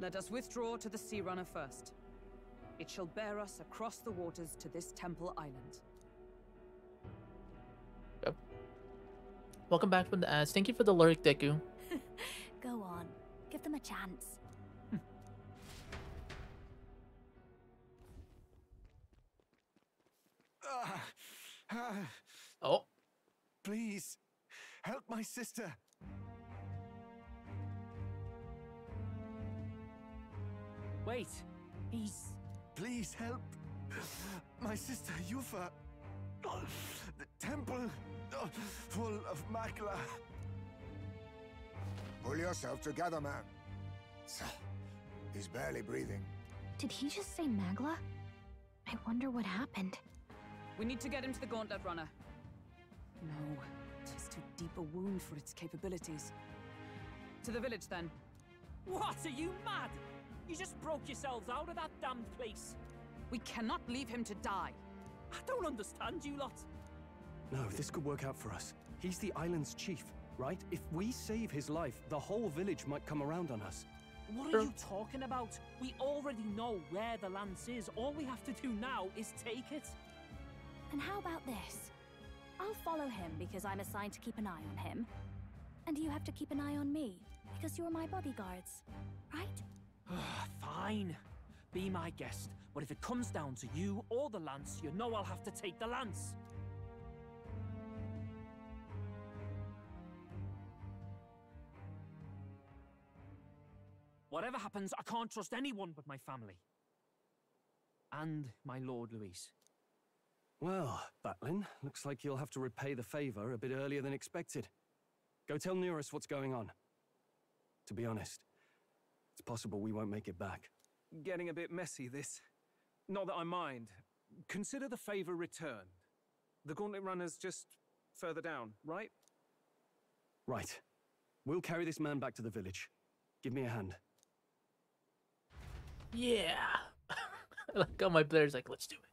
Let us withdraw to the Sea Runner first. It shall bear us across the waters to this temple island. Yep. Welcome back from the ads. Thank you for the lyric, Deku. Go on. Give them a chance. Oh, please, help my sister. Wait, he's... Please help. My sister Eupha. The temple uh, full of Magla. Pull yourself together, man. He's barely breathing. Did he just say Magla? I wonder what happened. We need to get him to the Gauntlet Runner. No, tis too deep a wound for its capabilities. To the village, then. What, are you mad? You just broke yourselves out of that damned place. We cannot leave him to die. I don't understand you lot. No, this could work out for us. He's the island's chief, right? If we save his life, the whole village might come around on us. What are you talking about? We already know where the lance is. All we have to do now is take it. And how about this? I'll follow him because I'm assigned to keep an eye on him. And you have to keep an eye on me because you're my bodyguards, right? Fine. Be my guest. But if it comes down to you or the lance, you know I'll have to take the lance. Whatever happens, I can't trust anyone but my family. And my Lord Louis. Well, Batlin, looks like you'll have to repay the favor a bit earlier than expected. Go tell Neurus what's going on. To be honest, it's possible we won't make it back. Getting a bit messy, this. Not that I mind. Consider the favor returned. The Gauntlet Runner's just further down, right? Right. We'll carry this man back to the village. Give me a hand. Yeah. like all my players like, let's do it.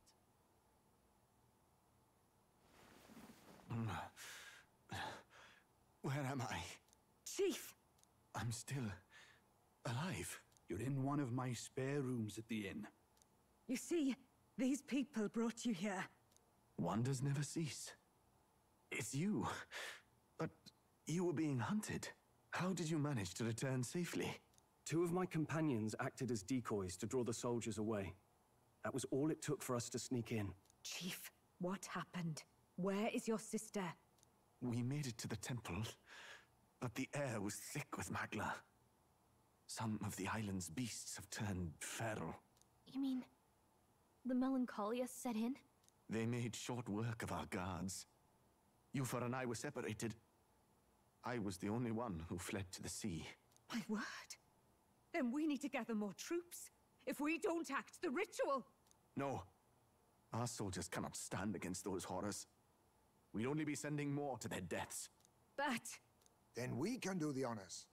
Where am I? Chief! I'm still alive. You're in one of my spare rooms at the inn. You see, these people brought you here. Wonders never cease. It's you. But you were being hunted. How did you manage to return safely? Two of my companions acted as decoys to draw the soldiers away. That was all it took for us to sneak in. Chief, what happened? Where is your sister? We made it to the temple, but the air was thick with Magla. Some of the island's beasts have turned feral. You mean the melancholia set in? They made short work of our guards. Eupha and I were separated. I was the only one who fled to the sea. My word. Then we need to gather more troops. If we don't act, the ritual... No. Our soldiers cannot stand against those horrors. We'd only be sending more to their deaths. But... Then we can do the honors.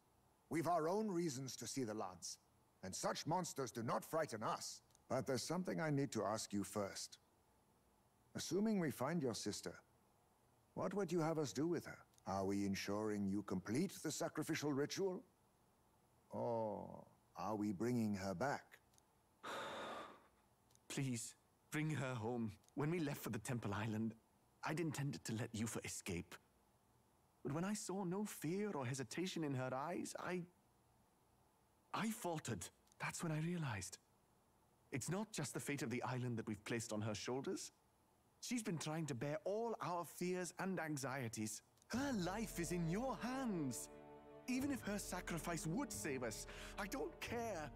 We've our own reasons to see the lads. And such monsters do not frighten us. But there's something I need to ask you first. Assuming we find your sister, what would you have us do with her? Are we ensuring you complete the sacrificial ritual? Or are we bringing her back? Please, bring her home. When we left for the Temple Island, I'd intended to let Eupha escape. But when I saw no fear or hesitation in her eyes, I... I faltered. That's when I realized. It's not just the fate of the island that we've placed on her shoulders. She's been trying to bear all our fears and anxieties. Her life is in your hands. Even if her sacrifice would save us, I don't care.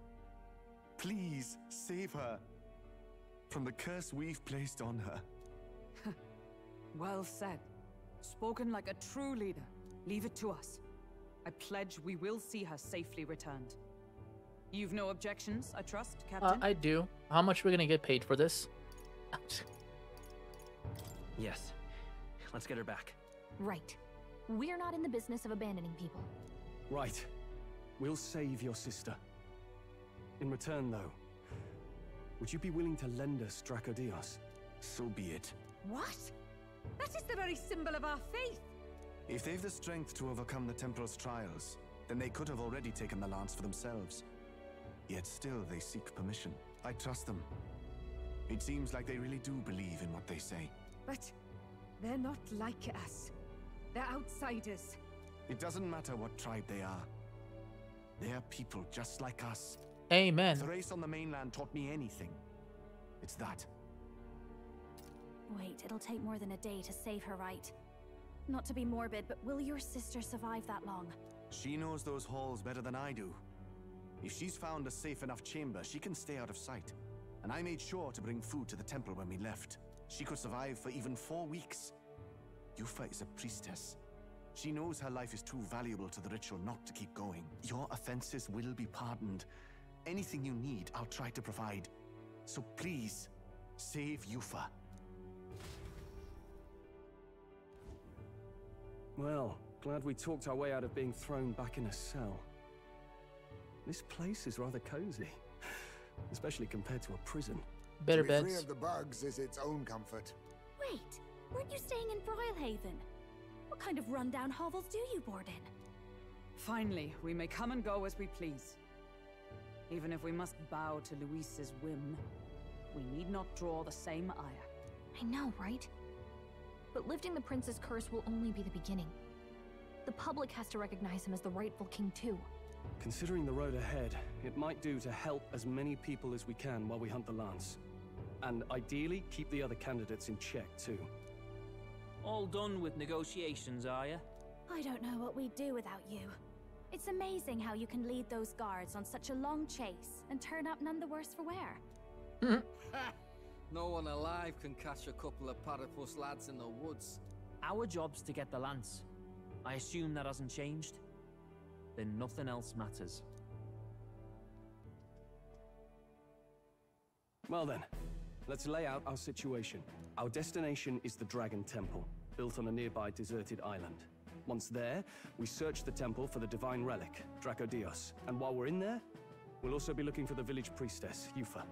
Please, save her. From the curse we've placed on her. Well said. Spoken like a true leader. Leave it to us. I pledge we will see her safely returned. You've no objections, I trust, Captain? Uh, I do. How much are we gonna get paid for this? Yes. Let's get her back. Right. We're not in the business of abandoning people. Right. We'll save your sister. In return, though, would you be willing to lend us Dracodios? So be it. What? That is the very symbol of our faith. If they've the strength to overcome the Templars' trials, then they could have already taken the lance for themselves. Yet still they seek permission. I trust them. It seems like they really do believe in what they say. But they're not like us. They're outsiders. It doesn't matter what tribe they are. They are people just like us. Amen. If the race on the mainland taught me anything, it's that. Wait, it'll take more than a day to save her, right? Not to be morbid, but will your sister survive that long? She knows those halls better than I do. If she's found a safe enough chamber, she can stay out of sight. And I made sure to bring food to the temple when we left. She could survive for even four weeks. Eupha is a priestess. She knows her life is too valuable to the ritual not to keep going. Your offenses will be pardoned. Anything you need, I'll try to provide. So please, save Eupha. Well, glad we talked our way out of being thrown back in a cell. This place is rather cozy, especially compared to a prison. Better to be free of the bugs is its own comfort. Wait, weren't you staying in Brilhaven? What kind of rundown hovels do you board in? Finally, we may come and go as we please. Even if we must bow to Louis's whim, we need not draw the same ire. I know, right? But lifting the prince's curse will only be the beginning. The public has to recognize him as the rightful king too. Considering the road ahead, it might do to help as many people as we can while we hunt the Lance. And ideally, keep the other candidates in check too. All done with negotiations, are you? I don't know what we'd do without you. It's amazing how you can lead those guards on such a long chase and turn up none the worse for wear. no one alive can catch a couple of platypus lads in the woods. Our job's to get the lance. I assume that hasn't changed? Then nothing else matters. Well then, let's lay out our situation. Our destination is the Dragon Temple, built on a nearby deserted island. Once there, we search the temple for the divine relic, Dracodios. And while we're in there, we'll also be looking for the village priestess, Eupha.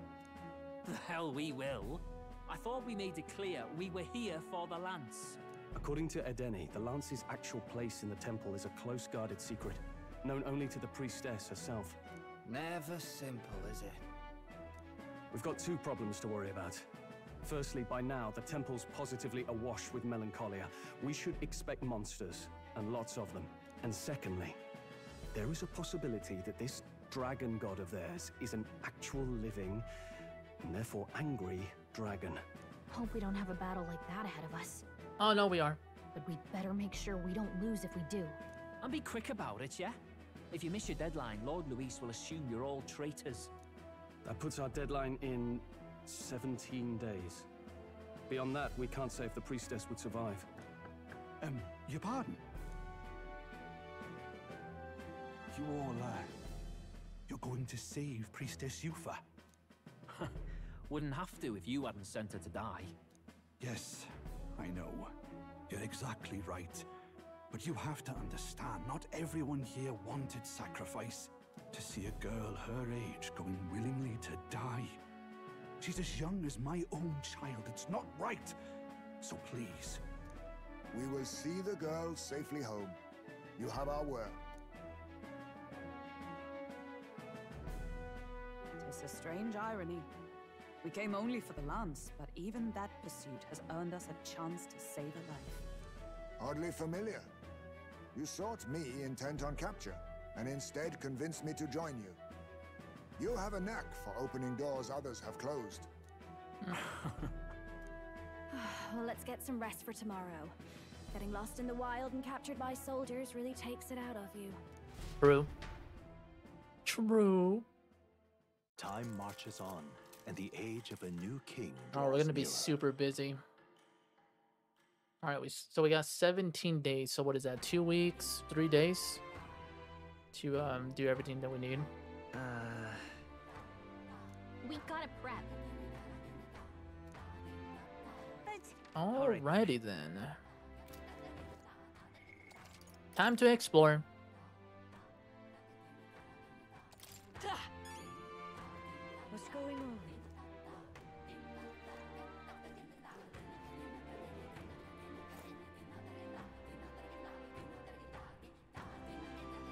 The hell we will. I thought we made it clear we were here for the lance. According to Edeni, the Lance's actual place in the temple is a close guarded secret, known only to the priestess herself. Never simple, is it? We've got two problems to worry about. Firstly, by now, the temple's positively awash with melancholia. We should expect monsters, and lots of them. And secondly, there is a possibility that this dragon god of theirs is an actual living, and therefore angry, dragon. Hope we don't have a battle like that ahead of us. Oh, no, we are. But we'd better make sure we don't lose if we do. And be quick about it, yeah? If you miss your deadline, Lord Louis will assume you're all traitors. That puts our deadline in 17 days. Beyond that, we can't say if the priestess would survive. Um, your pardon? You all, uh, you're going to save Priestess Eupha? Wouldn't have to if you hadn't sent her to die. Yes, I know. You're exactly right. But you have to understand, not everyone here wanted sacrifice. To see a girl her age going willingly to die. She's as young as my own child. It's not right. So please. We will see the girl safely home. You have our word. It's a strange irony. We came only for the lance, but even that pursuit has earned us a chance to save a life. Oddly familiar. You sought me intent on capture, and instead convinced me to join you. You have a knack for opening doors others have closed. well, let's get some rest for tomorrow. Getting lost in the wild and captured by soldiers really takes it out of you. True. True. Time marches on, and the age of a new king. Oh, we're gonna be nearer. super busy. All right, we so we got 17 days. So what is that? Two weeks, three days to um do everything that we need. Uh, We gotta prep. Alrighty then. Time to explore.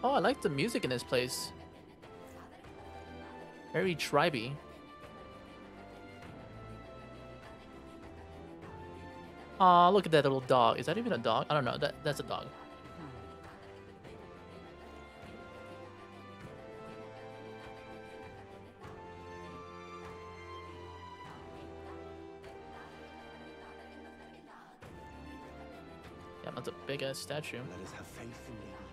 Oh, I like the music in this place. Very tribey. Aw, look at that little dog. Is that even a dog? I don't know. That that's a dog. Yeah, that's a big ass statue. Let us have faith in Lady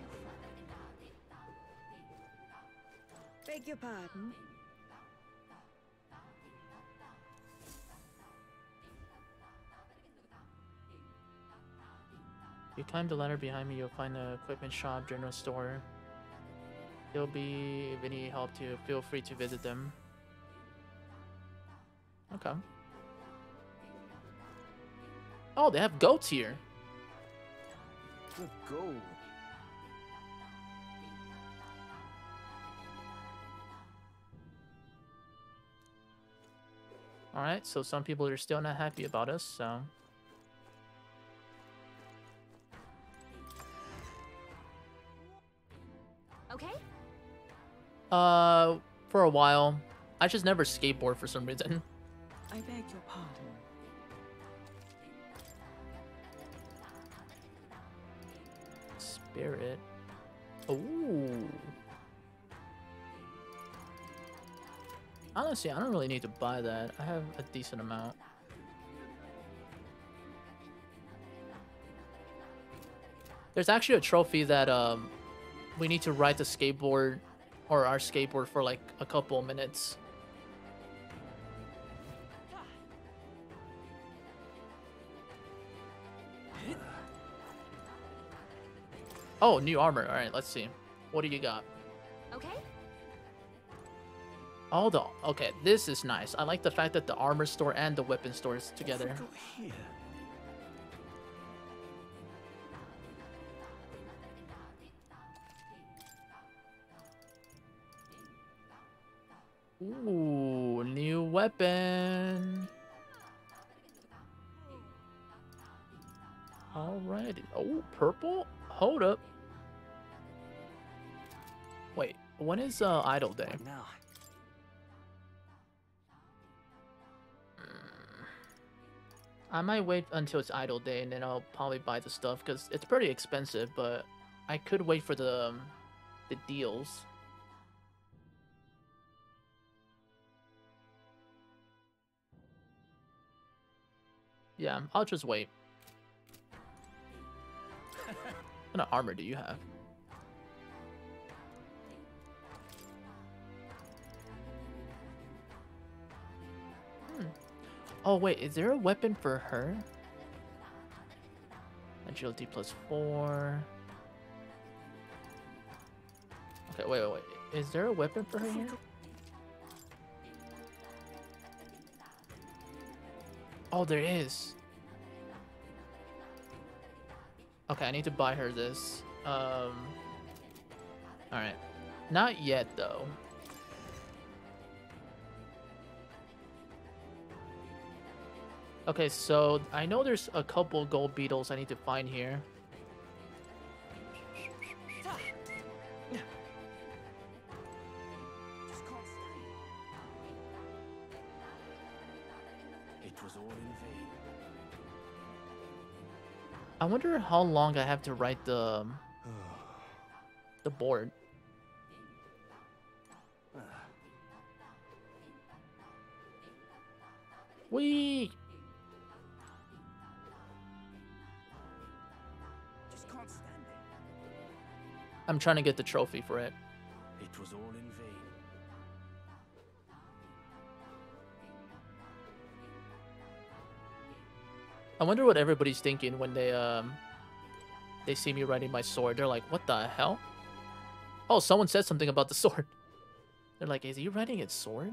Beg your pardon? If you climb the ladder behind me, you'll find the equipment shop, general store. There'll be, if any help to you, feel free to visit them. Okay. Oh, they have goats here. Good go. Alright, so some people are still not happy about us, so... Okay? Uh, for a while. I just never skateboard for some reason. I beg your pardon. Spirit. Ooh. Honestly, I don't really need to buy that. I have a decent amount. There's actually a trophy that um we need to ride the skateboard or our skateboard for like a couple minutes. Oh, new armor. All right, let's see. What do you got? Okay? Oh, the okay. This is nice. I like the fact that the armor store and the weapon store is together. Ooh, new weapon. Alrighty. Oh, purple? Hold up. Wait, when is uh idle day? Now. I might wait until it's idle day and then I'll probably buy the stuff because it's pretty expensive, but I could wait for the um, the deals. Yeah, I'll just wait. what kind of armor do you have? Oh wait, is there a weapon for her? Agility plus four. Okay, wait, wait, wait. Is there a weapon for her here? Oh, there is. Okay, I need to buy her this. Um. Alright. Not yet, though. Okay, so I know there's a couple gold beetles I need to find here. It was all in vain. I wonder how long I have to write the um, the board. Wee. I'm trying to get the trophy for it. It was all in vain. I wonder what everybody's thinking when they um they see me riding my sword. They're like, "What the hell?" Oh, someone said something about the sword. They're like, "Is he riding its sword?"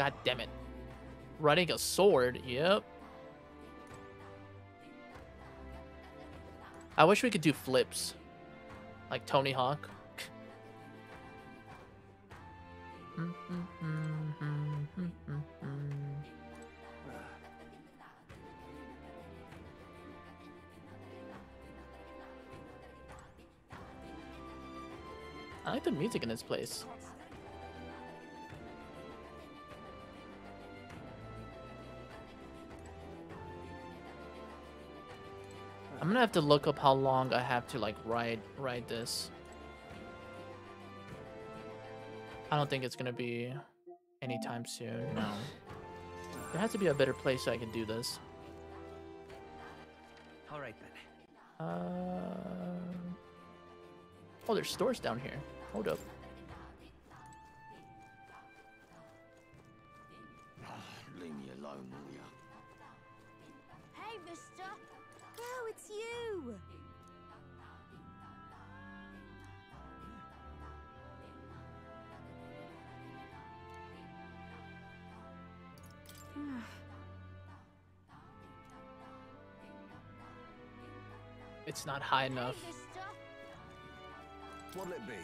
God damn it. Running a sword, yep. I wish we could do flips. Like Tony Hawk. I like the music in this place. Gonna have to look up how long I have to like ride ride this. I don't think it's gonna be anytime soon. No. There has to be a better place I can do this. All right then. Uh... Oh, there's stores down here. Hold up. It's not high enough. What'll it be?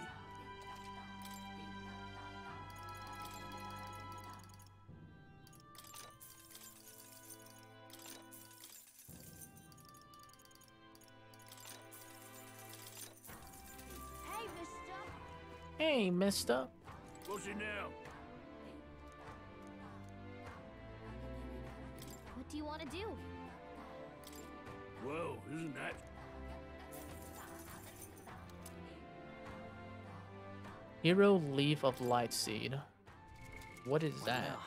Hey, mister! What's it now? What do you want to do? Well, isn't that? Hero Leaf of Light Seed. What is that?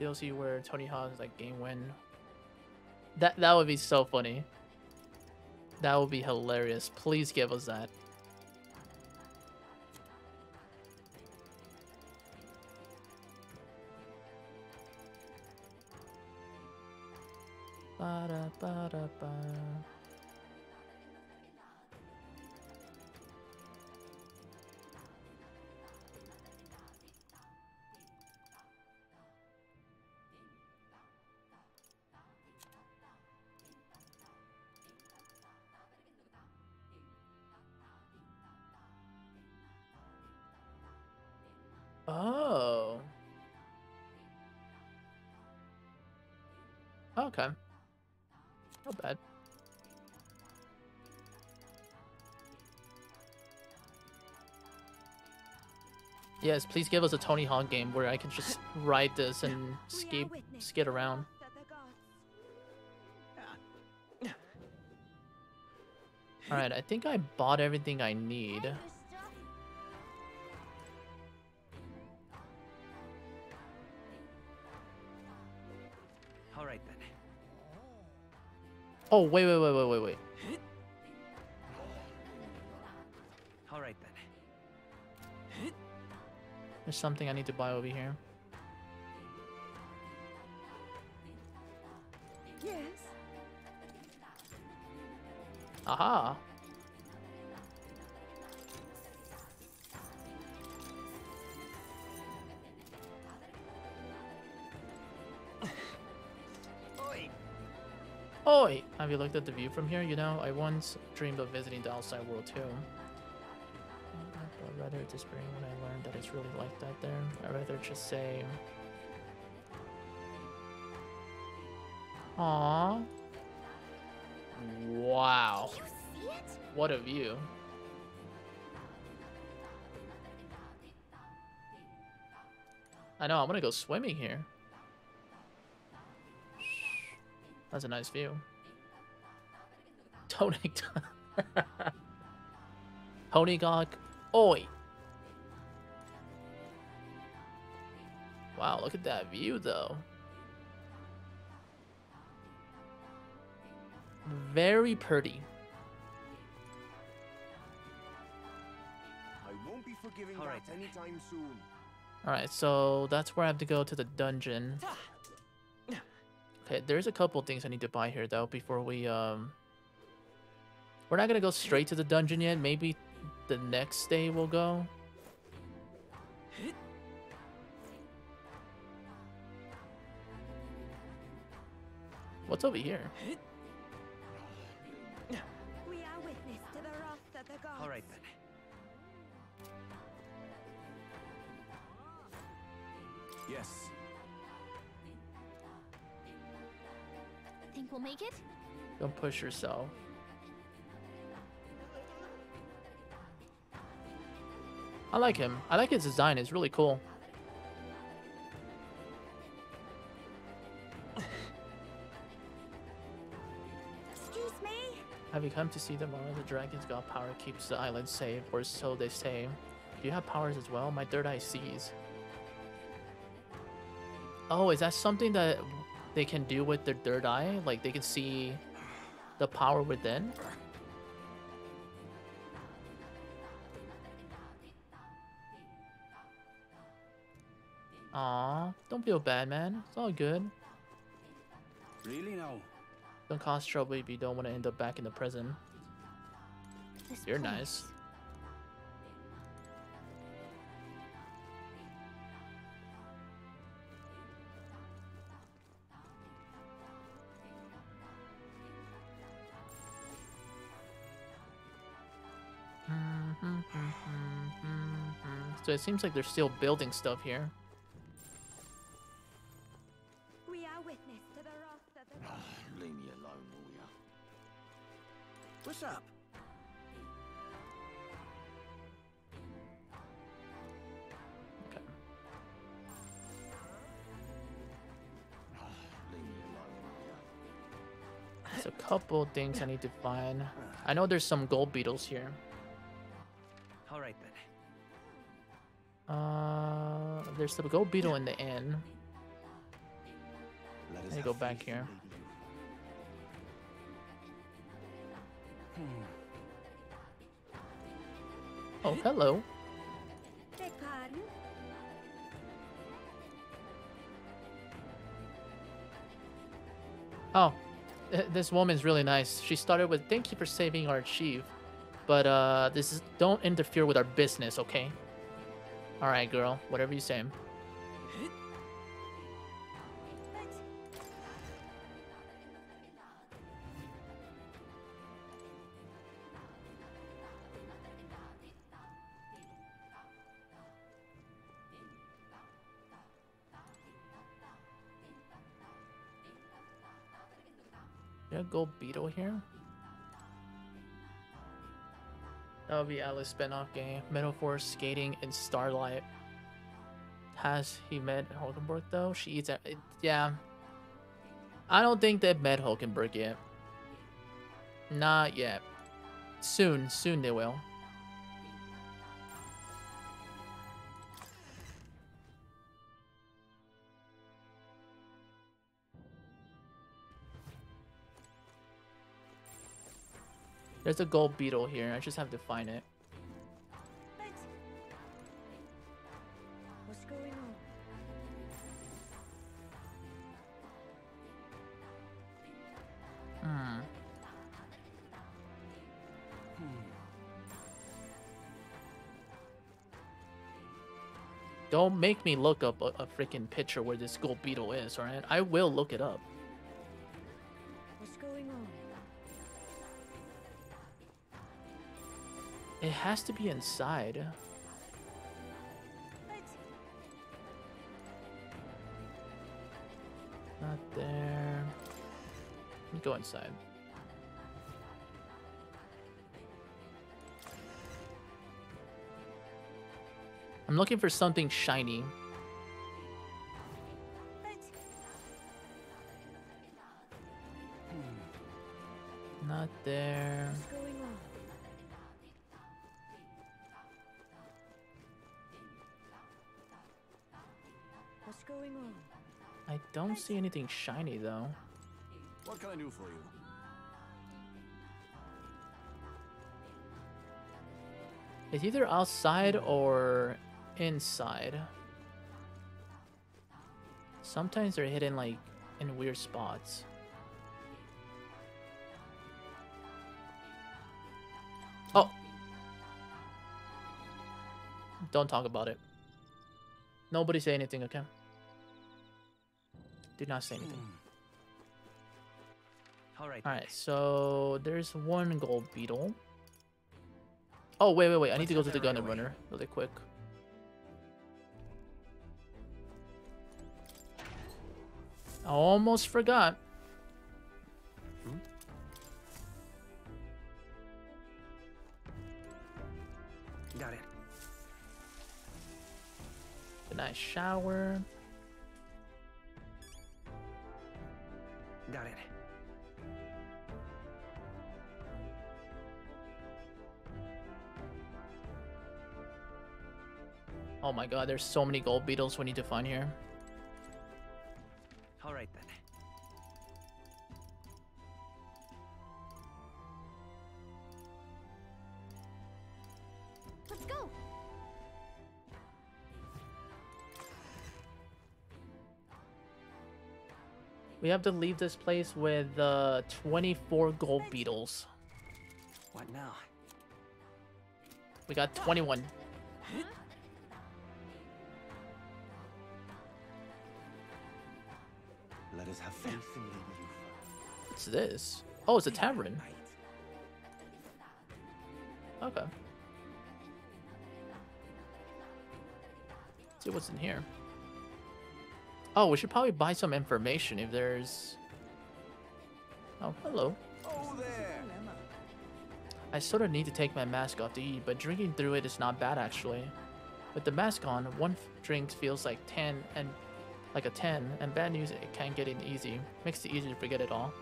DLC where Tony Hawk's like game win. That that would be so funny. That would be hilarious. Please give us that. Ba-da-ba-da-ba. Oh. Okay. Yes, please give us a Tony Hawk game where I can just ride this and skip skid around. Alright, I think I bought everything I need. All right then. Oh, wait, wait, wait, wait, wait, wait. There's something I need to buy over here. Yes. Aha! Oi! Have you looked at the view from here? You know, I once dreamed of visiting the outside world too. Rather disappearing when I learned that it's really like that there. I'd rather just say... Aww. Wow. What a view. I know, I'm gonna go swimming here. That's a nice view. Tony Honeycock. Oi! Wow, look at that view though. Very pretty. I won't be forgiving that anytime soon. Alright, so that's where I have to go to the dungeon. Okay, there's a couple things I need to buy here though before we um We're not gonna go straight to the dungeon yet, maybe the next day we'll go. What's over here? We are witness to the wrath of the gods. All right then. Yes. Think we'll make it? Don't push yourself. I like him. I like his design. It's really cool. Excuse me? Have you come to see one of the dragon's god power keeps the island safe, or so they say? Do you have powers as well? My third eye sees. Oh, is that something that they can do with their third eye? Like they can see the power within? Aw, don't feel bad, man. It's all good. Really now? Don't cause trouble if you don't want to end up back in the prison. This You're place. nice. Mm-hmm, mm-hmm, mm-hmm, so it seems like they're still building stuff here. What's up? Leave me alone, will ya? There's a couple things I need to find. I know there's some gold beetles here. All right then. Uh, there's the gold beetle in the inn. Let I us need to go back here. Oh, hello. Oh, this woman's really nice. She started with thank you for saving our chief, but uh, this is don't interfere with our business, okay? All right, girl. Whatever you say. Gold beetle here? That would be Alice spin-off game. Metal Force skating in Starlight. Has he met Hulkenberg though? She eats it. Yeah. I don't think they've met Hulkenberg yet. Not yet. Soon, soon they will. There's a gold beetle here. I just have to find it. What's going on? Hmm. Don't make me look up a, a freaking picture where this gold beetle is, alright? I will look it up. Has to be inside. Not there. Let me go inside. I'm looking for something shiny. Not there. Don't see anything shiny though. What can I do for you? It's either outside or inside. Sometimes they're hidden like in weird spots. Oh! Don't talk about it. Nobody say anything, okay? Do not say anything. Hmm. All right. Alright, so there's one gold beetle. Oh, wait, wait, wait. I need to go to the Gauntlet Runner really quick. I almost forgot. Got it. A nice shower. Got it. Oh my god, there's so many gold beetles we need to find here. We have to leave this place with uh, 24 gold beetles. What now? We got 21. Let us have faith in. What's this? Oh, it's a tavern. Okay. see what's in here. Oh, we should probably buy some information if there's... Oh, hello. Oh, there! I sort of need to take my mask off to eat, but drinking through it is not bad actually. With the mask on, one drink feels like 10 and like a 10, and bad news it can't get in easy. Makes it easy to forget it all.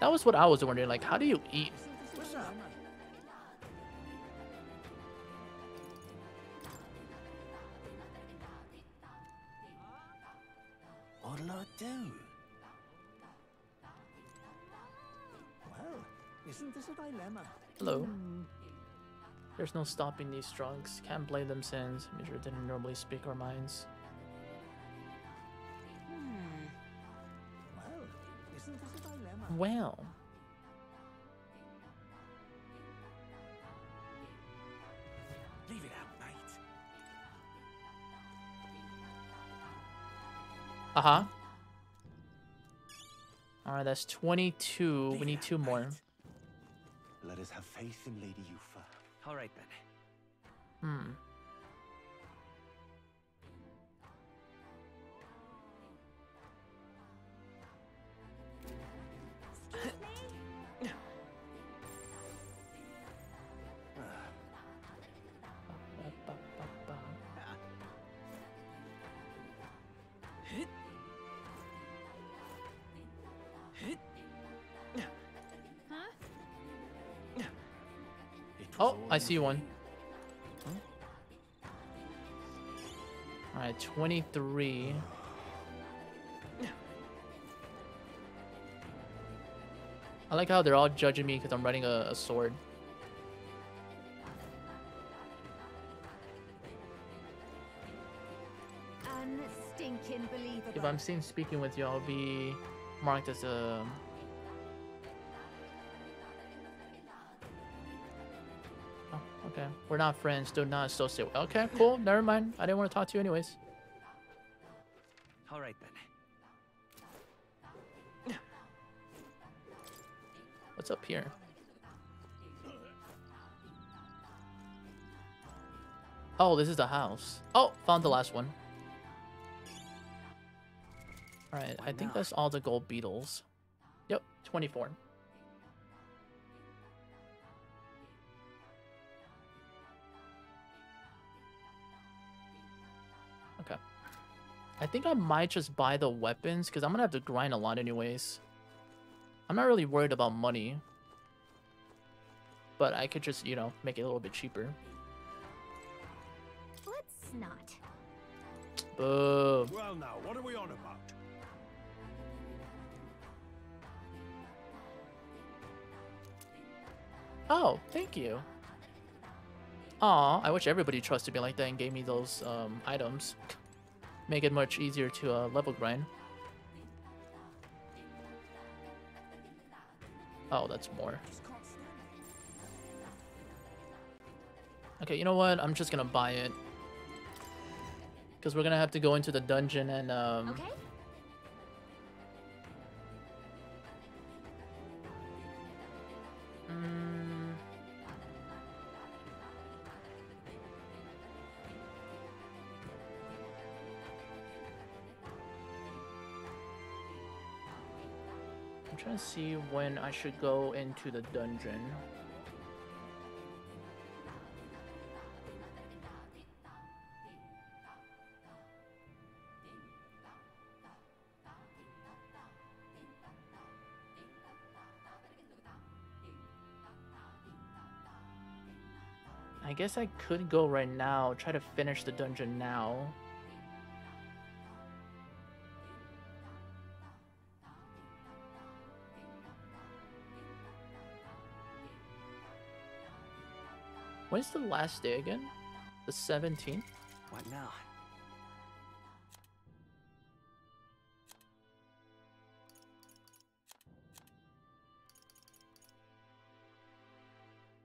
That was what I was wondering, like how do you eat? Do? Well, isn't this a dilemma? Hello. There's no stopping these drugs. Can't blame them since Mildred didn't normally speak our minds. Hmm. Well, isn't this a dilemma? Well. Leave it out, mate. Uh-huh. Alright, that's 22. We need two more. Let us have faith in Lady Eupha. All right then. Hmm. I see one. Alright, 23. I like how they're all judging me because I'm running a, a sword. If I'm seen speaking with you, I'll be marked as a... okay. We're not friends. Do not associate. Okay, cool. Never mind. I didn't want to talk to you anyways. All right then. What's up here? Oh, this is the house. Oh, found the last one. Alright, I think that's all the gold beetles. Yep, 24. I think I might just buy the weapons, because I'm going to have to grind a lot anyways. I'm not really worried about money. But I could just, you know, make it a little bit cheaper. Let's not. Boo. Well now, what are we on about? Oh, thank you. Aw, I wish everybody trusted me like that and gave me those um, items. Make it much easier to uh, level grind. Oh, that's more. Okay, you know what? I'm just gonna buy it. Because we're gonna have to go into the dungeon and, um... Okay. See when I should go into the dungeon. I guess I could go right now, try to finish the dungeon now. When's the last day again? The 17th? What now?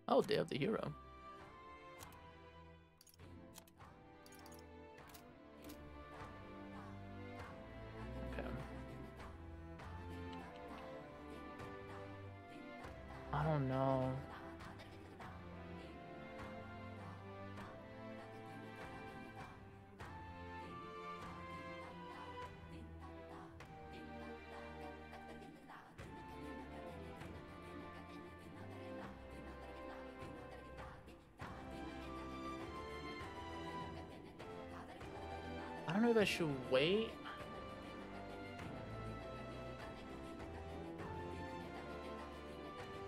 Oh, Day of the Hero. Should wait.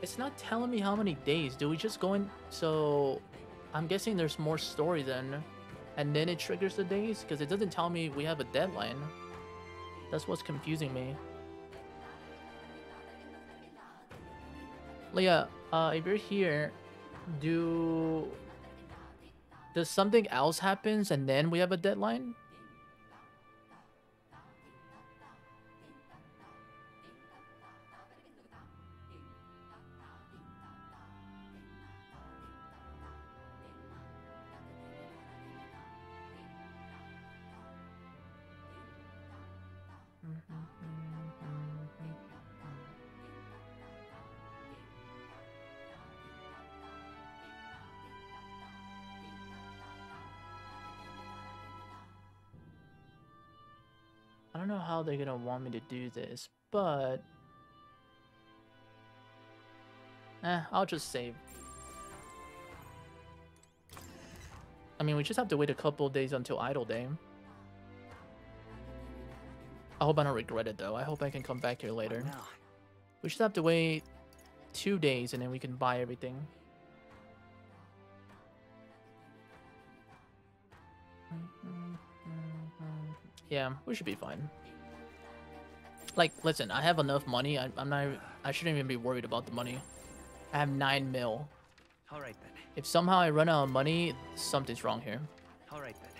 It's not telling me how many days. Do we just go in? So, I'm guessing there's more story then. And then it triggers the days? Because it doesn't tell me we have a deadline. That's what's confusing me. Leah, uh, if you're here, do... Does something else happens and then we have a deadline? How they're gonna want me to do this, but eh, I'll just save. I mean, we just have to wait a couple days until idle day. I hope I don't regret it though. I hope I can come back here later. We just have to wait two days and then we can buy everything. Yeah, we should be fine. Like, listen, I have enough money. I, I'm not. I shouldn't even be worried about the money. I have nine mil. All right then. If somehow I run out of money, something's wrong here. All right then.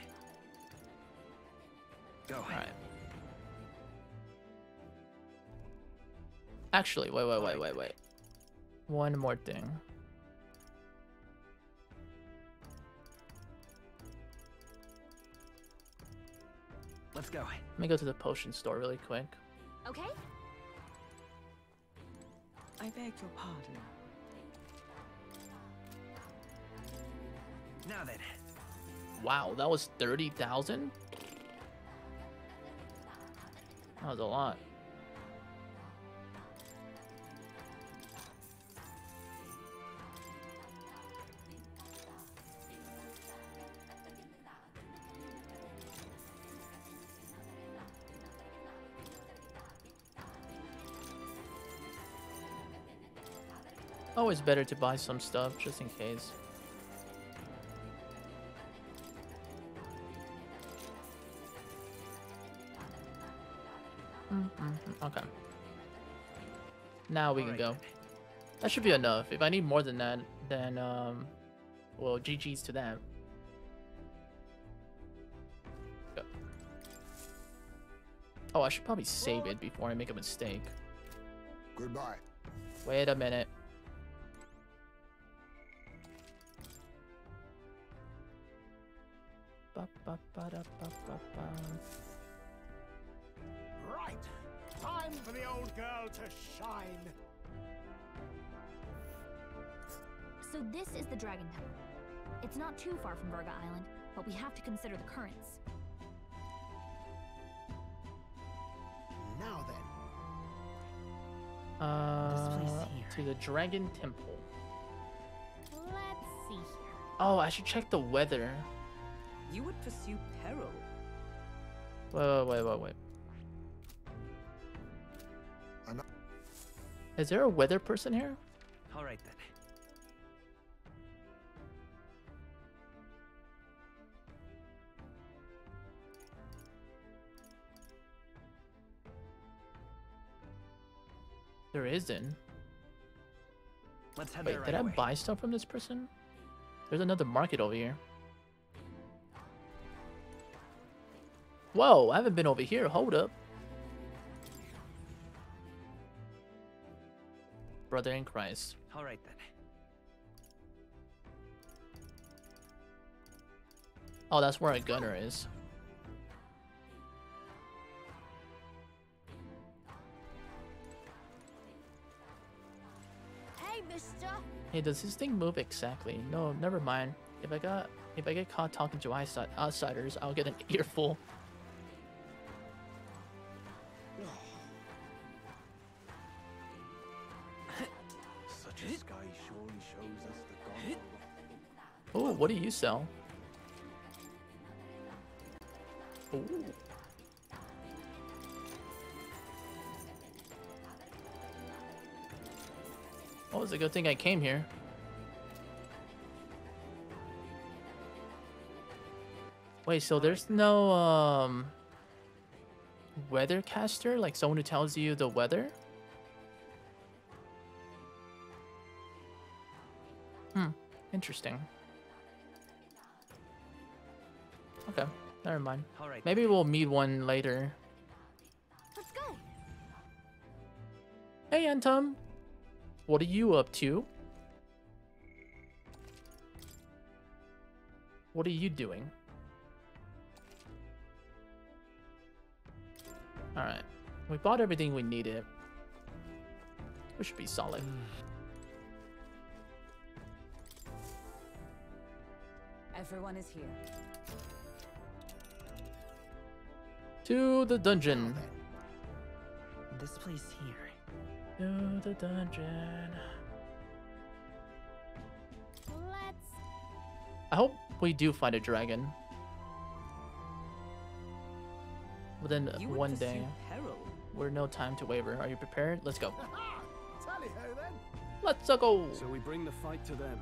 Go. All right. Actually, wait, wait, wait, wait, wait. One more thing. Let's go. Let me go to the potion store really quick. Okay? I beg your pardon. Now then. Wow, that was 30,000? That was a lot. Always better to buy some stuff just in case. Mm-hmm, Okay. Now we can go. That should be enough. If I need more than that, then um, well, GG's to that. Go. Oh, I should probably save it before I make a mistake. Goodbye. Wait a minute. This is the Dragon Temple. It's not too far from Virga Island, but we have to consider the currents. Now then. Uh, to the Dragon Temple. Let's see here. Oh, I should check the weather. You would pursue peril. Wait, wait, wait, wait, wait. Is there a weather person here? All right then. There isn't. Let's head Wait, there did right I away. buy stuff from this person? There's another market over here. Whoa, I haven't been over here. Hold up. Brother in Christ. All right then. Oh, that's where a gunner is. Hey, does this thing move exactly? No, never mind. If I got if I get caught talking to outsiders, I'll get an earful. Such a sky surely shows us the. Oh, what do you sell? Ooh. Oh, it's a good thing I came here. Wait, so there's no um weathercaster, like someone who tells you the weather? Hmm, interesting. Okay, never mind. All right. Maybe we'll meet one later. Let's go. Hey, Antum. What are you up to? What are you doing? Alright. We bought everything we needed. We should be solid. Everyone is here. To the dungeon. This place here. To the dungeon. Let's. I hope we do find a dragon. Within You one day. We're no time to waver. Are you prepared? Let's go. Tally ho then. Let's go. So we bring the fight to them.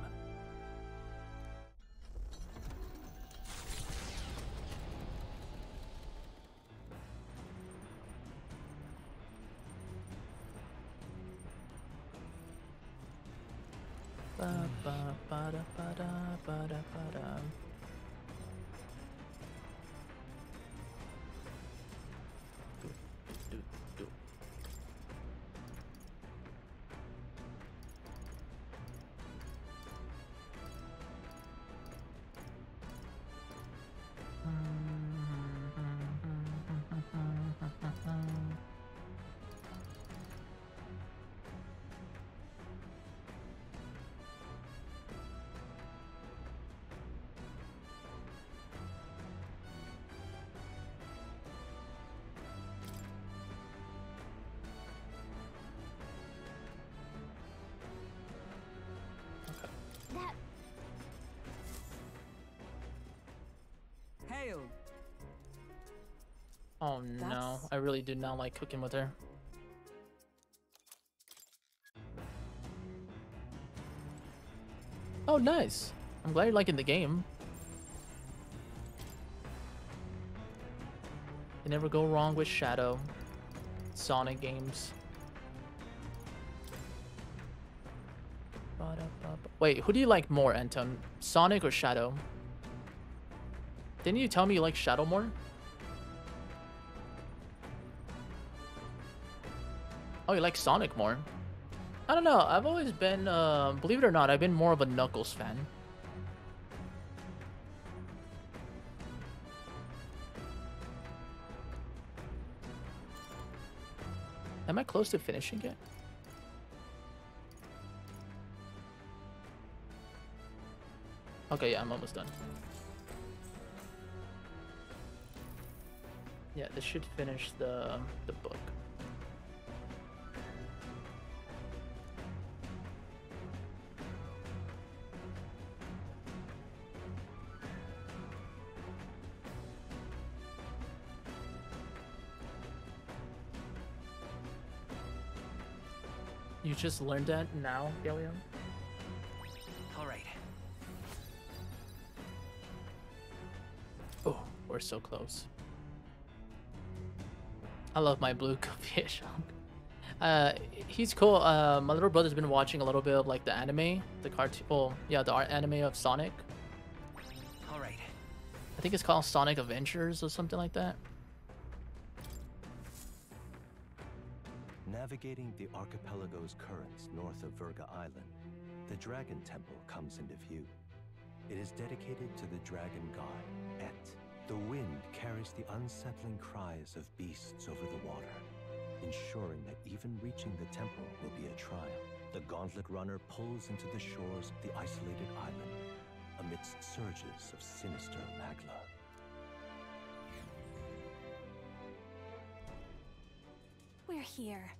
Oh no, That's- I really do not like cooking with her. Oh, nice. I'm glad you're liking the game. You never go wrong with Shadow. Sonic games. Wait, who do you like more, Anton? Sonic or Shadow? Didn't you tell me you like Shadow more? Oh, you like Sonic more? I don't know. I've always been, uh, believe it or not, I've been more of a Knuckles fan. Am I close to finishing it? Okay, yeah, I'm almost done. Yeah, this should finish the the book. Just learned that now, Gilliam? All right. Oh, we're so close. I love my blue fish. Uh, he's cool. Uh, my little brother's been watching a little bit of like the anime, the cartoon. Oh, yeah, the art anime of Sonic. All right. I think it's called Sonic Adventures or something like that. Navigating the archipelago's currents north of Virga Island, the Dragon Temple comes into view. It is dedicated to the dragon god, Et. The wind carries the unsettling cries of beasts over the water, ensuring that even reaching the temple will be a trial. The Gauntlet Runner pulls into the shores of the isolated island amidst surges of sinister magla. We're here.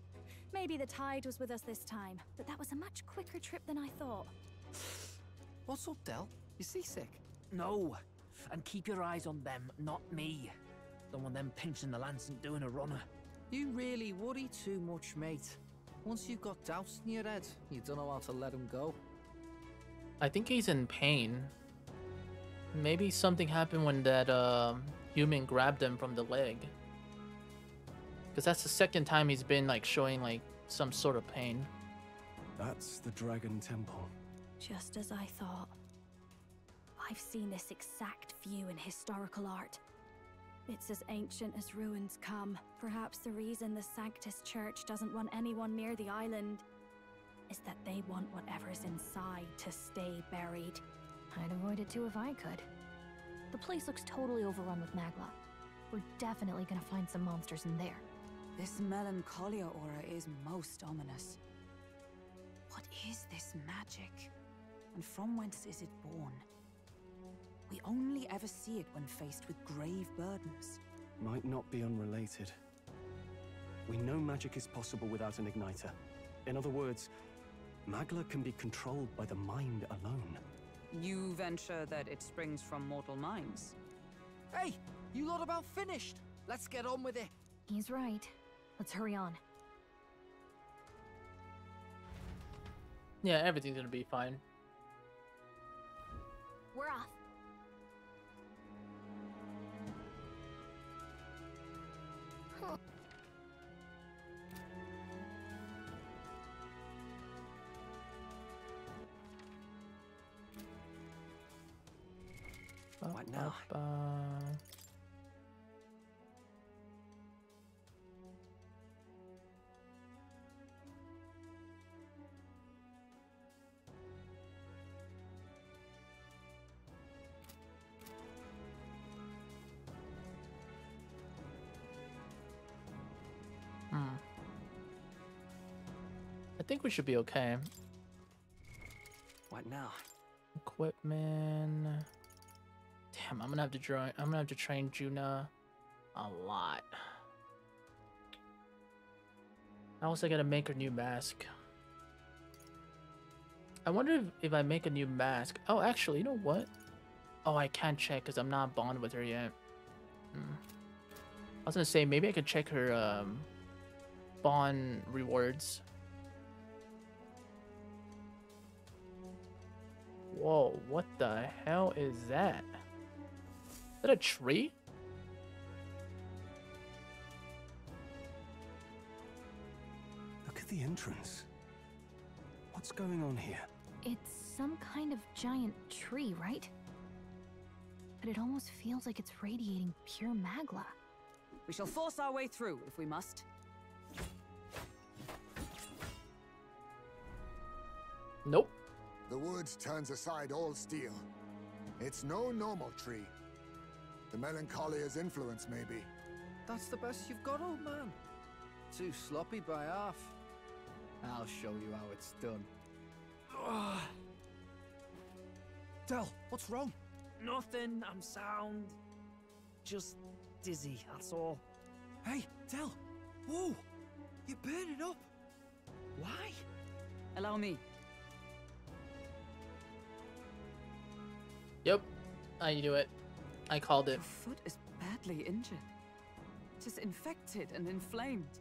Maybe the tide was with us this time, but that was a much quicker trip than I thought. What's up, Del? You seasick? No. And keep your eyes on them, not me. Don't want them pinching the lance and doing a runner. You really worry too much, mate. Once you've got doubts in your head, you don't know how to let them go. I think he's in pain. Maybe something happened when that uh, human grabbed him from the leg. Because that's the second time he's been like showing like some sort of pain. That's the Dragon Temple. Just as I thought. I've seen this exact view in historical art. It's as ancient as ruins come. Perhaps the reason the Sanctist Church doesn't want anyone near the island is that they want whatever's inside to stay buried. I'd avoid it too if I could. The place looks totally overrun with Magla. We're definitely gonna find some monsters in there. This melancholia aura is most ominous. What is this magic? And from whence is it born? We only ever see it when faced with grave burdens. Might not be unrelated. We know magic is possible without an igniter. In other words, Magla can be controlled by the mind alone. You venture that it springs from mortal minds? Hey, you lot about finished. Let's get on with it. He's right. Let's hurry on. Yeah, everything's gonna be fine. We're off. Huh. What now? Think we should be okay. What now? Equipment. Damn, I'm gonna have to draw. I'm gonna have to train Junah a lot. I also gotta make a new mask. I wonder if, if I make a new mask. Oh, actually, you know what? Oh, I can't check because I'm not bond with her yet. Hmm. I was gonna say maybe I could check her um, bond rewards. Whoa, what the hell is that? Is that a tree? Look at the entrance. What's going on here? It's some kind of giant tree, right? But it almost feels like it's radiating pure magla. We shall force our way through if we must. Nope. The woods turns aside all steel. It's no normal tree. The Melancholia's influence, maybe. That's the best you've got, old man. Too sloppy by half. I'll show you how it's done. Del, what's wrong? Nothing, I'm sound. Just dizzy, that's all. Hey, Del! Whoa! You're burning up! Why? Allow me. Yep, I knew it. I called it. Your foot is badly injured. It is infected and inflamed.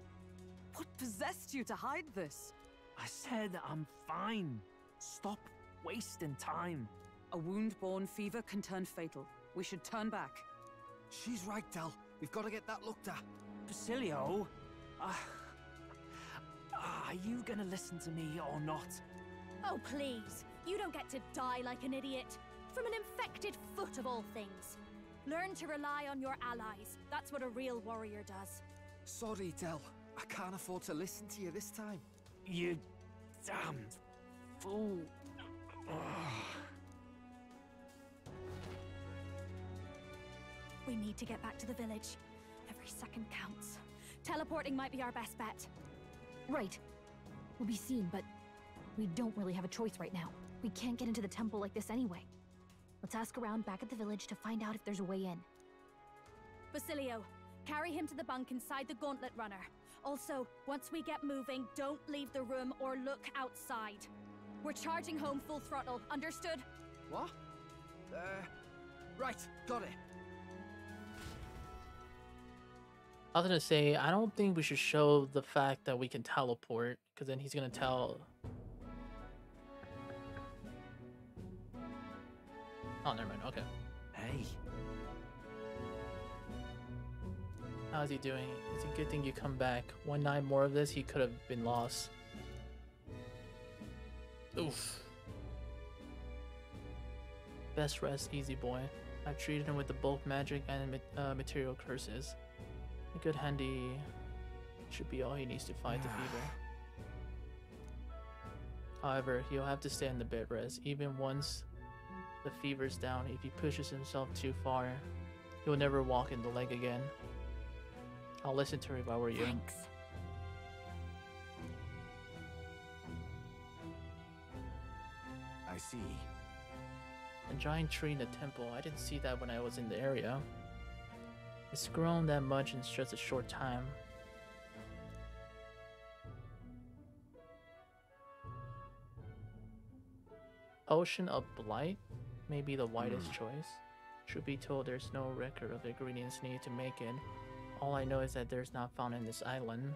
What possessed you to hide this? I said I'm fine. Stop wasting time. A wound-borne fever can turn fatal. We should turn back. She's right, Del. We've got to get that looked at. Basilio? Uh, are you gonna listen to me or not? Oh, please. You don't get to die like an idiot. From an infected foot of all things. Learn to rely on your allies. That's what a real warrior does. Sorry, Del. I can't afford to listen to you this time. You damned fool. We need to get back to the village. Every second counts. Teleporting might be our best bet. Right. We'll be seen, but we don't really have a choice right now. We can't get into the temple like this anyway. Let's ask around back at the village to find out if there's a way in. Basilio, carry him to the bunk inside the Gauntlet Runner. Also, once we get moving, don't leave the room or look outside. We're charging home full throttle, understood? What? Uh, right, got it. I was gonna say I don't think we should show the fact that we can teleport, because then he's gonna tell. Oh, never mind. Okay. Hey. How's he doing? It's a good thing you come back. One night more of this, he could have been lost. Oof. Best rest, easy boy. I've treated him with the bulk magic and uh, material curses. A good handy should be all he needs to fight the fever. However, he'll have to stay in the bed rest. Even once the fever's down, if he pushes himself too far, he'll never walk in the leg again. I'll listen to her if I were you. Thanks. I see. A giant tree in the temple. I didn't see that when I was in the area. It's grown that much in just a short time. Ocean of Blight may be the widest hmm. choice. Should be told there's no record of the ingredients needed to make it. All I know is that there's not found in this island.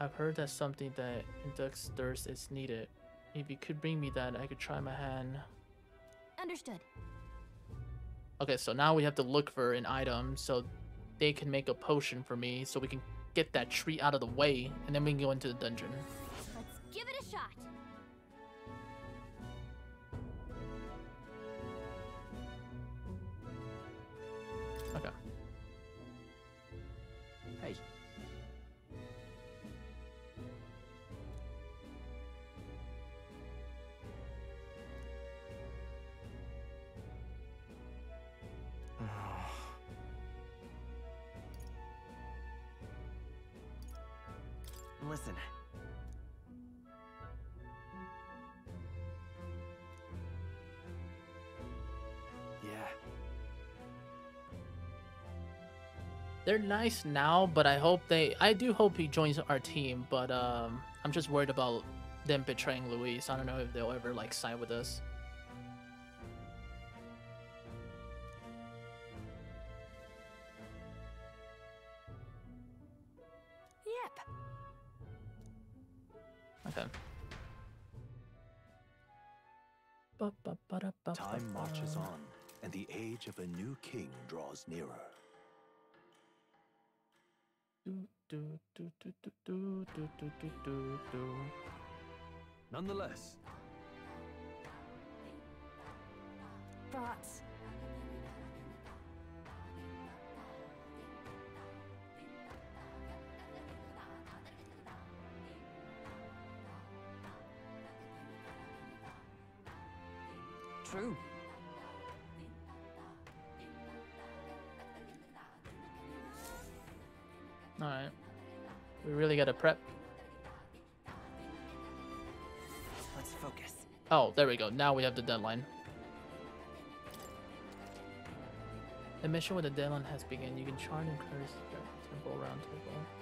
I've heard that something that inducts thirst is needed. If you could bring me that, I could try my hand. Understood. Okay, so now we have to look for an item so they can make a potion for me so we can get that tree out of the way and then we can go into the dungeon. Let's give it a shot. They're nice now, but I hope they I do hope he joins our team, but um I'm just worried about them betraying Louis. I don't know if they'll ever like side with us. Yep. Okay. Time marches on, and the age of a new king draws nearer. Nonetheless, But True. Alright. We really gotta prep. Let's focus. Oh, there we go. Now we have the deadline. The mission with the deadline has begun. You can chart and curse the temple round table.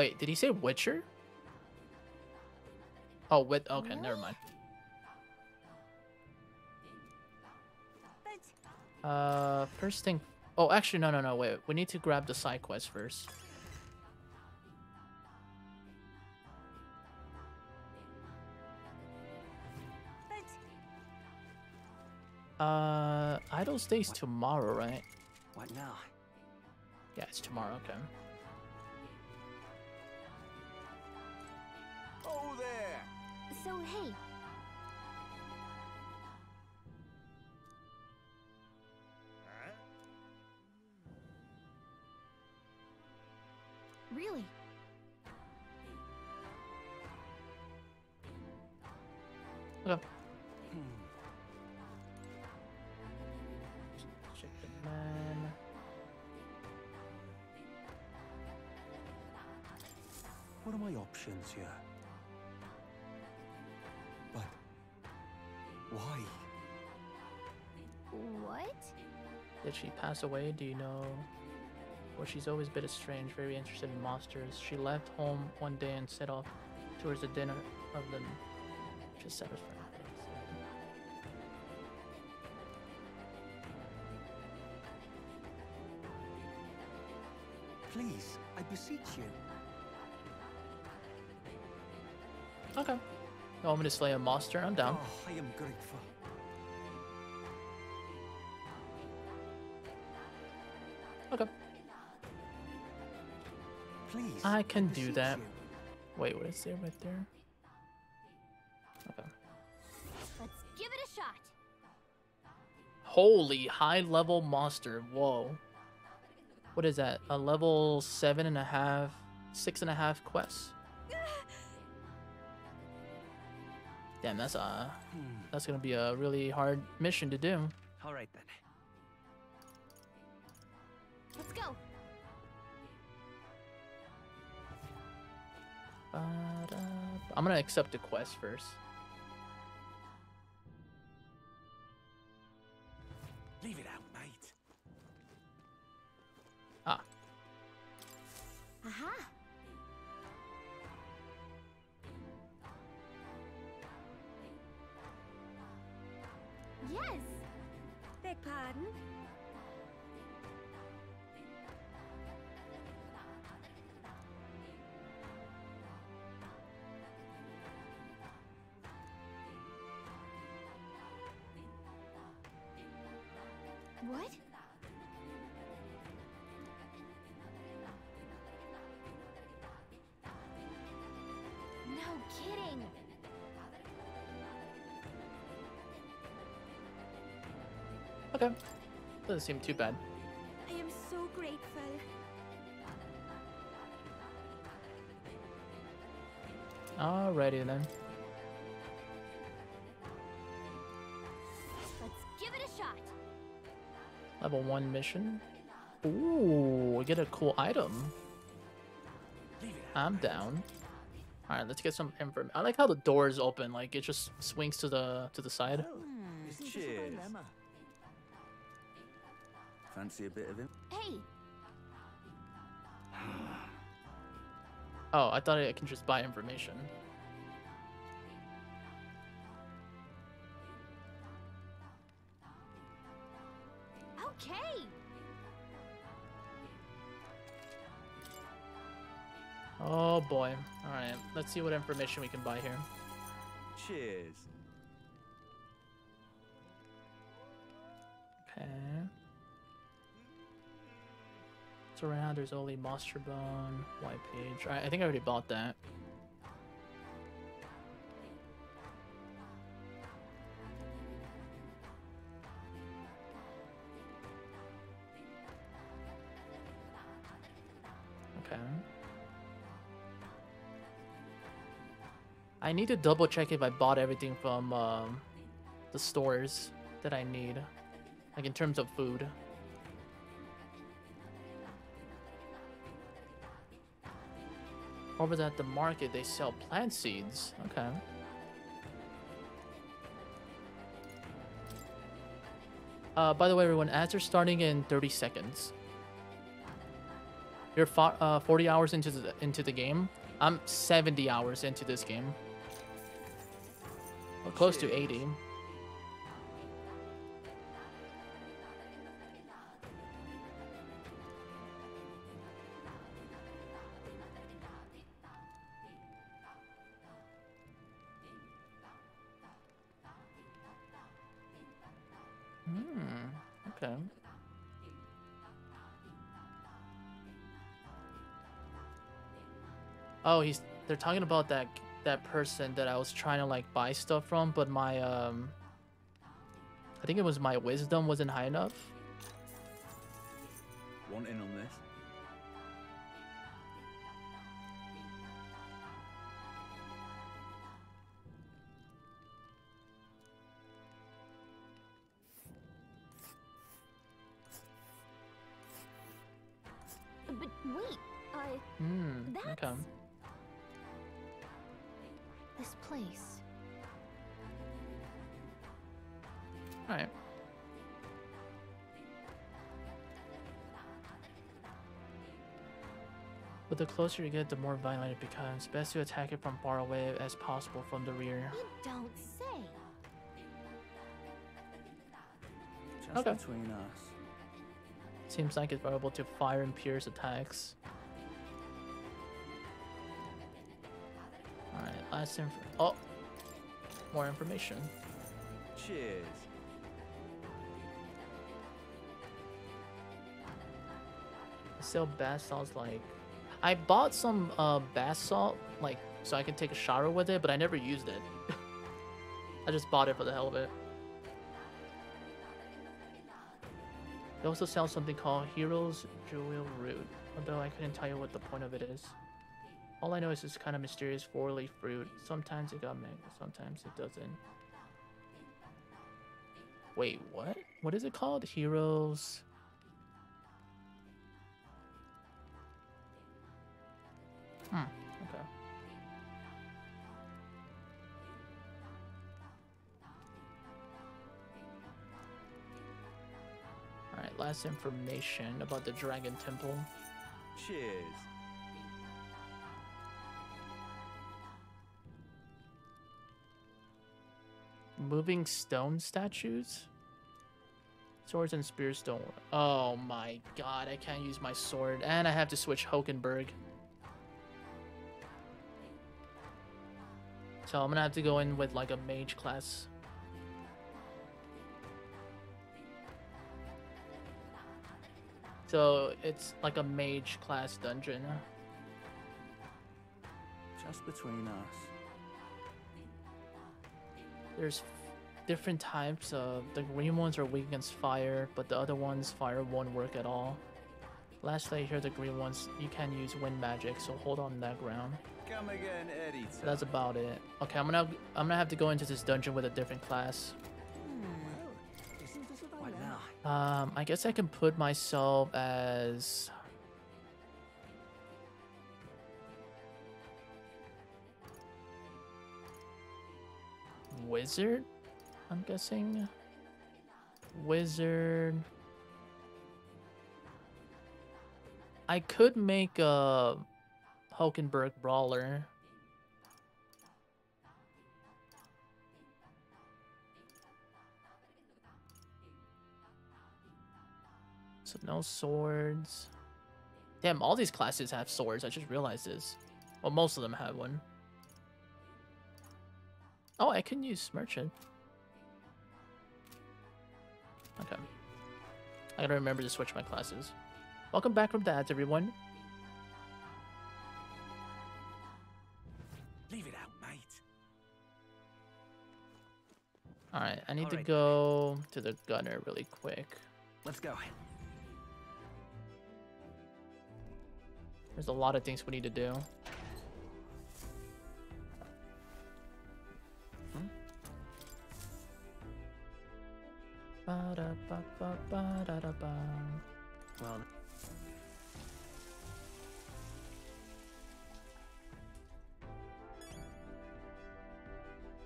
Wait, did he say Witcher? Oh, wit. Okay, never mind. Uh, first thing. Oh, actually, no, no, no. Wait, we need to grab the side quest first. Uh, Idle stays tomorrow, right? What now? Yeah, it's tomorrow. Okay. So hey. Huh? Really? Yeah. What are my options here? Why? What? Did she pass away? Do you know? Well, she's always been a strange, very interested in monsters. She left home one day and set off towards the dinner of them. Just satisfied. Please, I beseech you. Okay. You want me to slay a monster? I'm down. Oh, I am grateful. Okay. Please. I can do that. you. Wait, what is there right there? Okay. Let's give it a shot. Holy high level monster. Whoa. What is that? A level seven and a half, six and a half quest. Damn, that's uh, that's gonna be a really hard mission to do. All right then. Let's go. I'm gonna accept the quest first. Leave it out, mate. Ah, Aha. Okay. Doesn't seem too bad. I am so grateful. Alrighty then. Let's give it a shot. Level one mission. Ooh, we get a cool item. I'm down. All right, let's get some info. I like how the doors open, like it just swings to the to the side. Cheers. Fancy a bit of him? Hey, Oh, I thought I can just buy information. okay. Oh boy. All right, let's see what information we can buy here. Cheers. Okay. Now there's only Monster Bone, White Page. Alright, I think I already bought that. Okay. I need to double check if I bought everything from um, the stores that I need, like in terms of food. Over at the market, they sell plant seeds. Okay. Uh, by the way, everyone, ads are starting in 30 seconds. You're uh, 40 hours into the into the game. I'm 70 hours into this game. Well, close to 80. Oh, he's they're talking about that that person that I was trying to like buy stuff from, but my um I think it was my wisdom wasn't high enough. Want in on this? But wait, I. Hmm. That's Okay. The closer you get, the more violent it becomes. Best to attack it from far away as possible from the rear. You don't say. Just Okay. between us. Seems like it's able to fire and pierce attacks. Alright, last info. Oh! More information. Cheers. Sell bath sounds like. I bought some uh, bath salt, like, so I can take a shower with it, but I never used it. I just bought it for the hell of it. They also sell something called Heroes Jewel Root, although I couldn't tell you what the point of it is. All I know is it's kind of mysterious four-leaf fruit. Sometimes it got mega, sometimes it doesn't. Wait, what? What is it called? Heroes... Hmm, okay. Alright, last information about the Dragon Temple. Cheers. Moving stone statues? Swords and spears don't work. Oh my god, I can't use my sword. And I have to switch Hulkenberg. So I'm gonna have to go in with like a mage class. So it's like a mage class dungeon. Just between us. There's different types of the green ones are weak against fire, but the other ones fire won't work at all. Lastly, I heard the green ones you can use wind magic, so hold on that ground. Come again, Eddie. That's about it. Okay, I'm gonna I'm gonna have to go into this dungeon with a different class. Um, I guess I can put myself as wizard. I'm guessing wizard. I could make a Hulkenberg brawler. So no swords. Damn, all these classes have swords. I just realized this. Well, most of them have one. Oh, I can use merchant. Okay. I gotta remember to switch my classes. Welcome back from the ads, everyone. Alright, I need to Alright. go to the gunner really quick. Let's go. There's a lot of things we need to do. Ba-da-ba-ba-ba-da-da-ba. Well,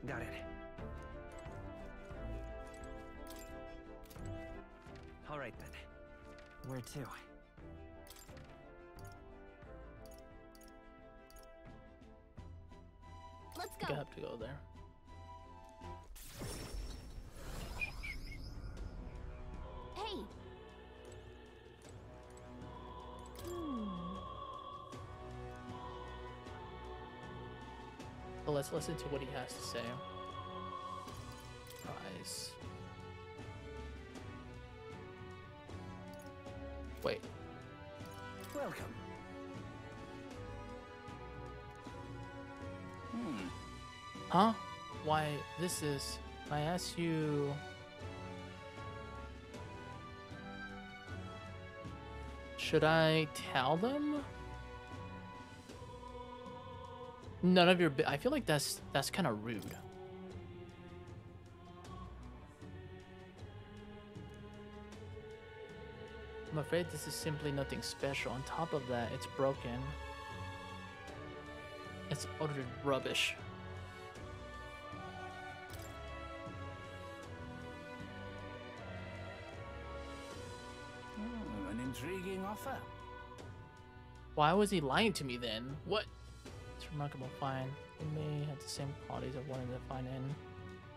got it. All right then. Where to? Let's go. think I have to go there. Hey! Hmm. So let's listen to what he has to say. Nice. Welcome. Hmm. Huh? Why, this is... I asked you... Should I tell them? None of your... I feel like that's that's kind of rude. I'm afraid this is simply nothing special. On top of that, it's broken. It's utter rubbish. Hmm, an intriguing offer. Why was he lying to me then? What? It's remarkable find. It may have the same qualities of wanting to find in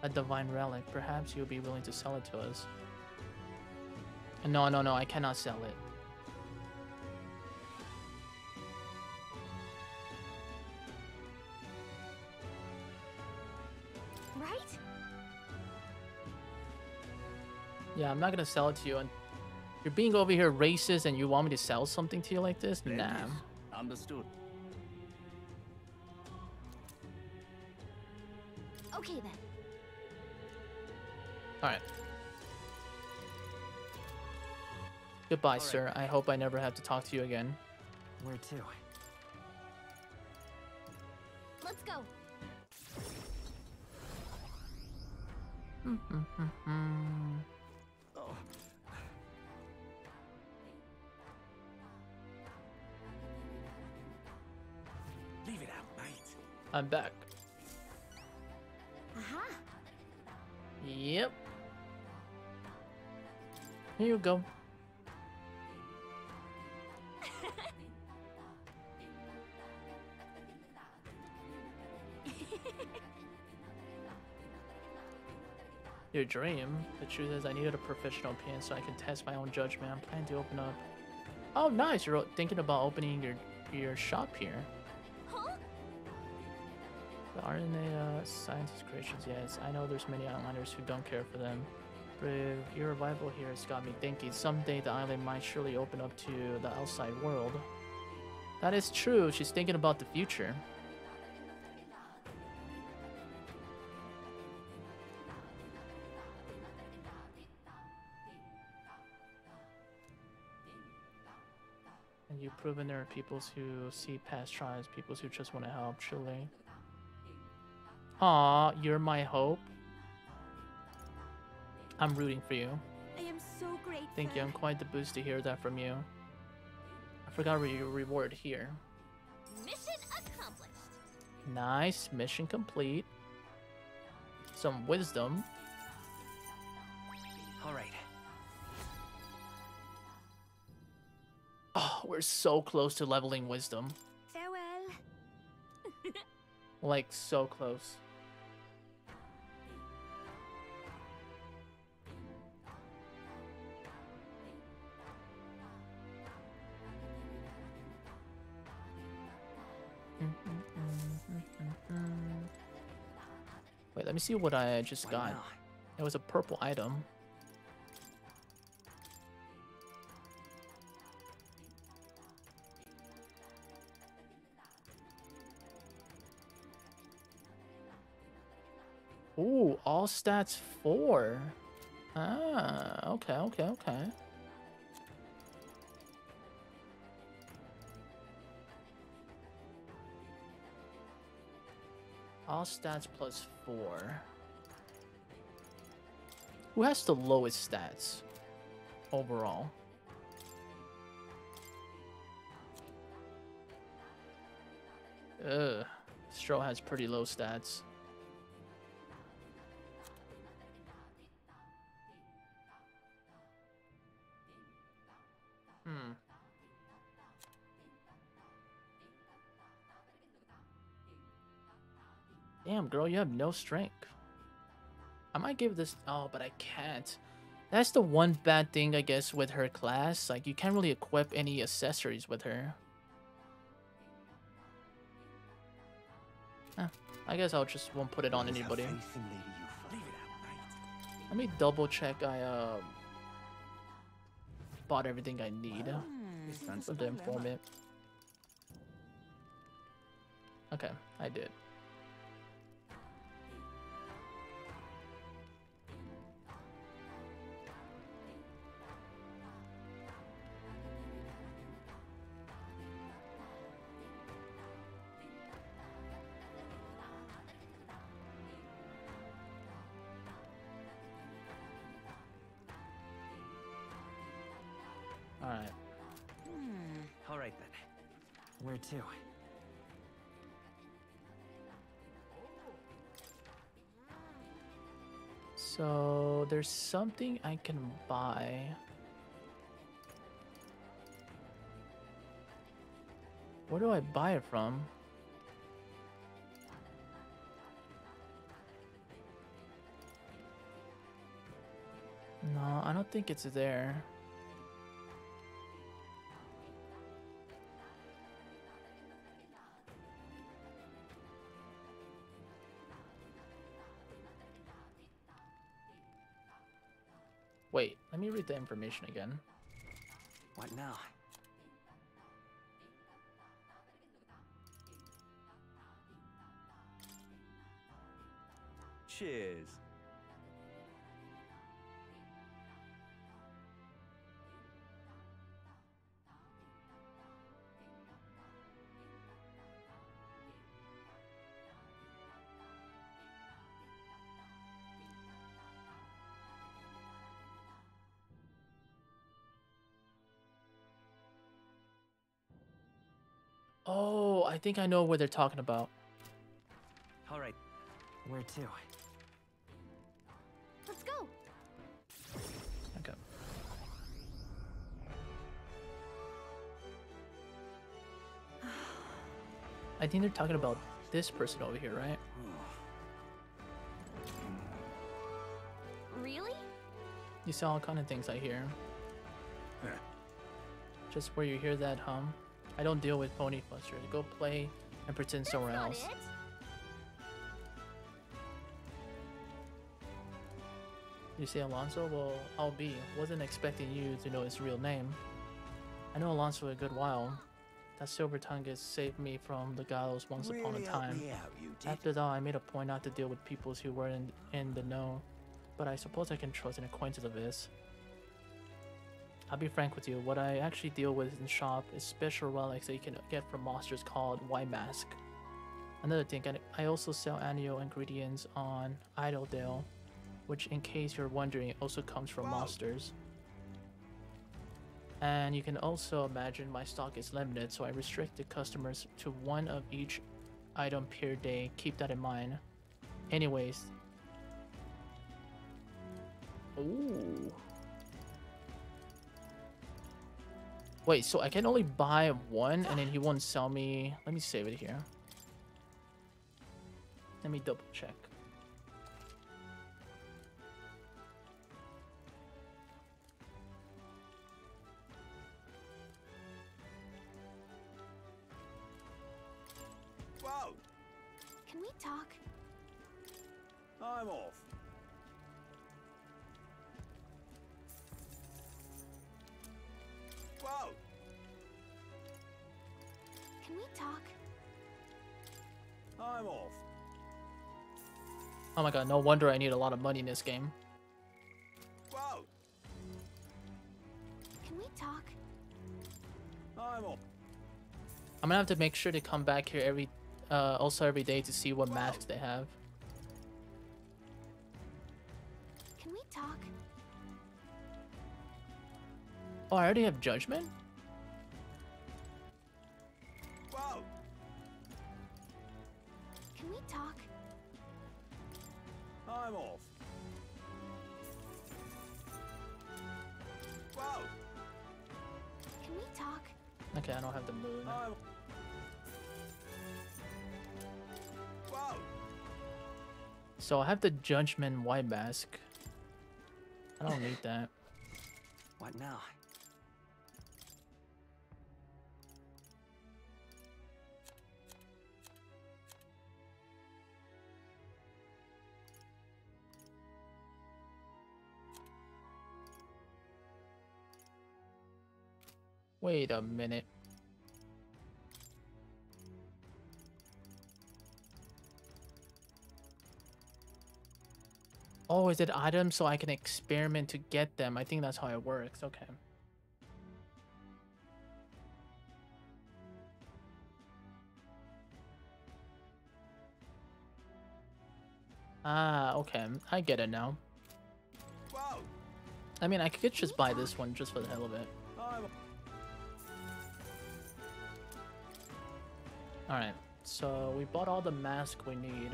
a divine relic. Perhaps you'll be willing to sell it to us. No, no, no, I cannot sell it. Right? Yeah, I'm not gonna sell it to you. And you're being over here racist and you want me to sell something to you like this? Nah. Understood. Okay then. Alright. Goodbye, sir. I hope I never have to talk to you again. Where to? Let's go. Oh. Leave it out, mate. I'm back. Aha. Yep. Here you go. Your dream? The truth is I needed a professional opinion so I can test my own judgment. I'm planning to open up... Oh, nice! You're thinking about opening your your shop here. Huh? The RNA uh, scientist creations, yes. I know there's many outlanders who don't care for them. But your arrival here has got me thinking someday the island might surely open up to the outside world. That is true. She's thinking about the future. Proven there are peoples who see past tribes, peoples who just want to help, truly. Aw, you're my hope. I'm rooting for you. I am so grateful. Thank you. I'm quite the boost to hear that from you. I forgot your reward here. Mission accomplished. Nice. Mission complete. Some wisdom. All we're so close to leveling wisdom. Farewell. Like, so close. Wait, let me see what I just Why got. not? It was a purple item. Ooh, all stats four. Ah, okay, okay, okay. All stats plus four. Who has the lowest stats overall? Ugh, Strohl has pretty low stats. Damn, girl, you have no strength. I might give this. Oh, but I can't. That's the one bad thing, I guess, with her class. Like, you can't really equip any accessories with her. Huh, I guess I'll just won't put it on anybody. Let me double check I uh bought everything I need for the informant. Okay, I did. Then. Where to? So there's something I can buy. Where do I buy it from? No, I don't think it's there. Me read the information again. What now? Cheers. Oh, I think I know what they're talking about. All right. Where to? Let's go. Okay. I think they're talking about this person over here, right? Really? You see all kind of things I hear. Just where you hear that hum. I don't deal with pony fuster. Go play and pretend somewhere else. You say Alonzo? Well, I'll be. Wasn't expecting you to know his real name. I know Alonzo a good while. That silver tongue has saved me from the gallows once upon a time. out. After that, I made a point not to deal with people who weren't in the know. But I suppose I can trust an acquaintance of his. I'll be frank with you, what I actually deal with in shop is special relics that you can get from monsters called White Mask. Another thing, I- I also sell annual ingredients on Idledale, which in case you're wondering, also comes from monsters. And you can also imagine my stock is limited, so I restrict the customers to one of each item per day. Keep that in mind. Anyways. Ooh. Wait, so I can only buy one and then he won't sell me. Let me save it here. Let me double check. Whoa! Can we talk? I'm off. Whoa! Can we talk? I'm off. Oh my god, no wonder I need a lot of money in this game. Whoa! Can we talk? I'm off. I'm gonna have to make sure to come back here every, uh, also every day to see what masks they have. Oh, I already have Judgment? Whoa! Can we talk? I'm off. Whoa! Can we talk? Okay, I don't have the moon. I'm... Whoa! So I have the Judgment White Mask. I don't need that. What now? Wait a minute. Oh, is it items so I can experiment to get them? I think that's how it works. Okay. Ah, okay. I get it now. I mean, I could just buy this one just for the hell of it. Alright, so we bought all the mask we need.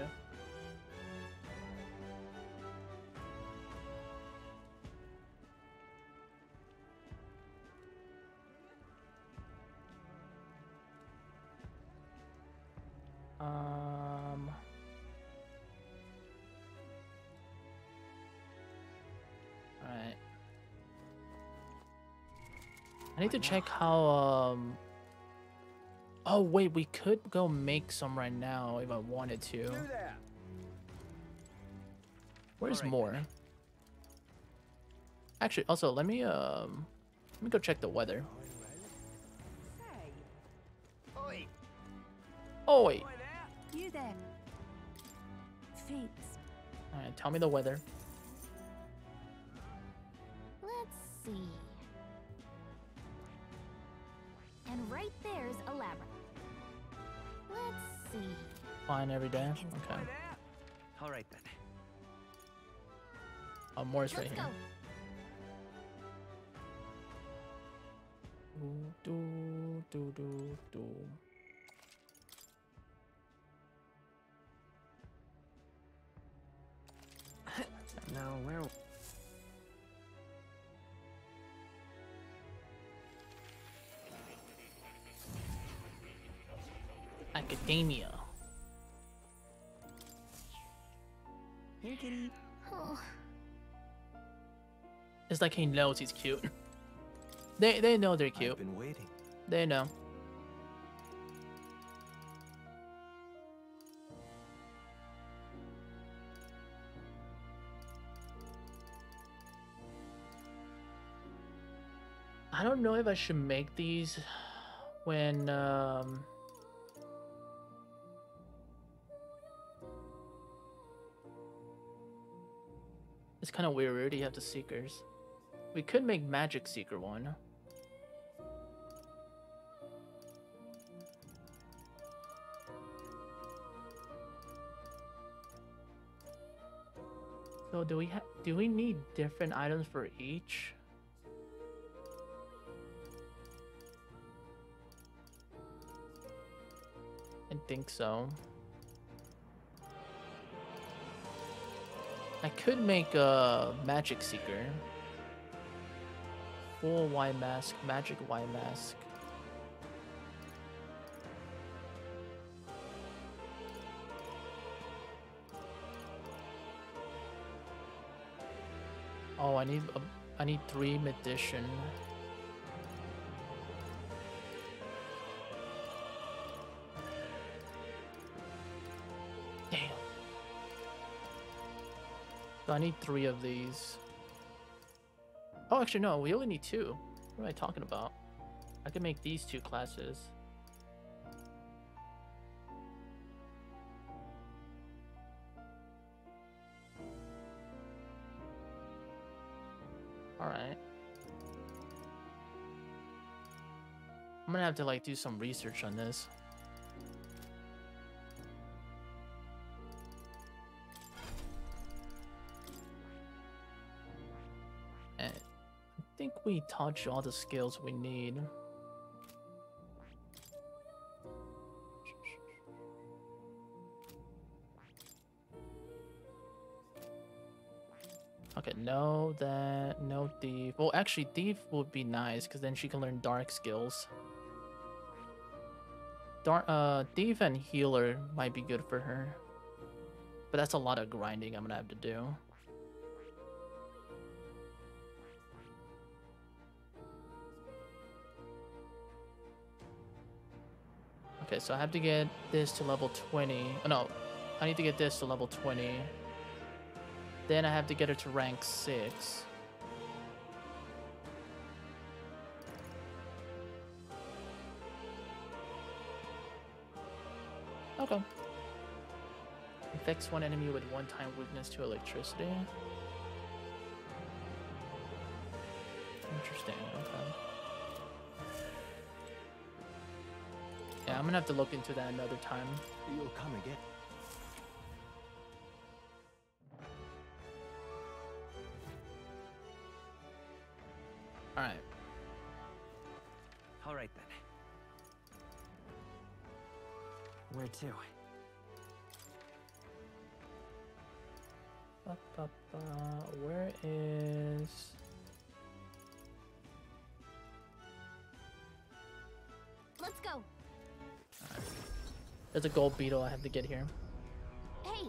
Um... Alright. I need to check how, um... Oh, wait, we could go make some right now if I wanted to. Where's more? Actually, also, let me, um... Let me go check the weather. Oi! Oh, wait. You there. Fates. Alright, tell me the weather. Let's see. And right there's a labyrinth. Let's see. Fine every day? Okay. All right then. Oh, Morris right here. Do, do, do, do. now where... Akademeia. Here, kitty. Oh. It's like he knows he's cute. They they know they're cute. I've been waiting. They know. I don't know if I should make these when um It's kind of weird. We already have the Seekers. We could make Magic Seeker one. So do we have do we need different items for each? I think so. I could make a Magic Seeker. Full Y mask, Magic Y mask. Oh, I need a, I need three edition. I need three of these. Oh, actually, no, we only need two. What am I talking about? I can make these two classes. Alright. I'm gonna have to like do some research on this. Touch all the skills we need. Okay, no, that, no thief. Well, actually, thief would be nice because then she can learn dark skills. Dark, uh, thief and healer might be good for her, but that's a lot of grinding I'm gonna have to do. Okay, so I have to get this to level 20. Oh, no, I need to get this to level 20. Then I have to get her to rank 6. Okay. Infects one enemy with one-time weakness to electricity. Interesting, okay. Yeah, I'm gonna have to look into that another time. You'll come again. There's a gold beetle I have to get here. Hey,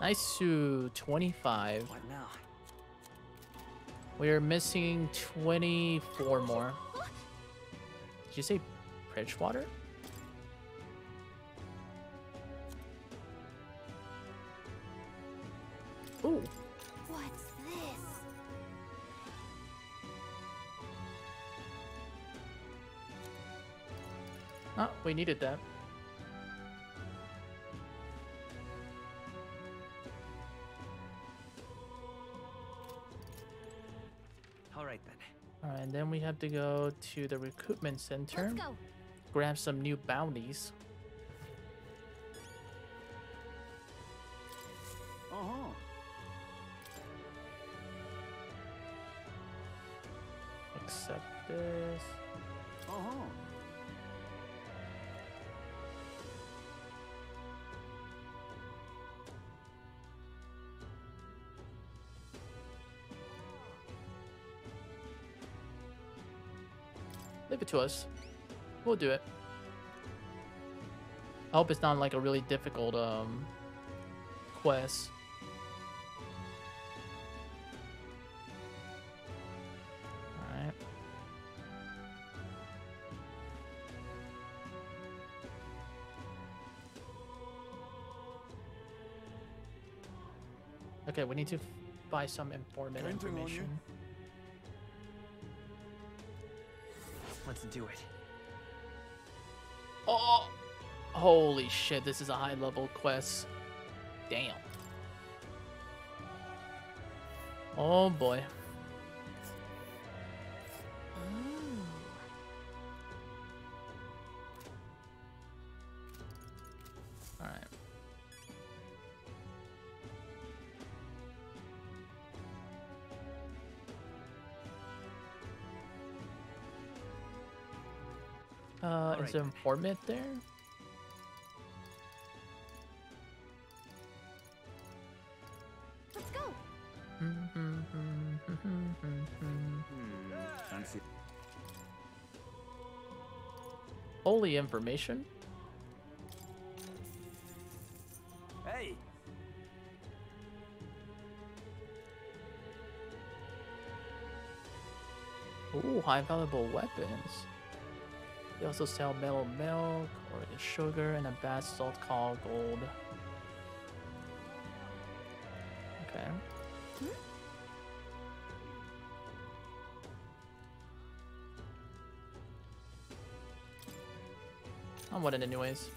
Nice to 25. What now? We're missing 24 more. Did you say Bridgewater? We needed that. All right then. Alright, and then we have to go to the recruitment center. Let's go. Grab some new bounties. To us. We'll do it. I hope it's not like a really difficult um quest. Alright. Okay, we need to buy some informant Counting on you. information. Let's do it. Oh, oh, holy shit! This is a high level quest. Damn. Oh boy. Uh, is there a informant there? Let's go. Fancy. Holy information. Hey! Ooh, high valuable weapons. They also sell metal milk, or sugar, and a bad salt called gold. Okay. I want it anyways.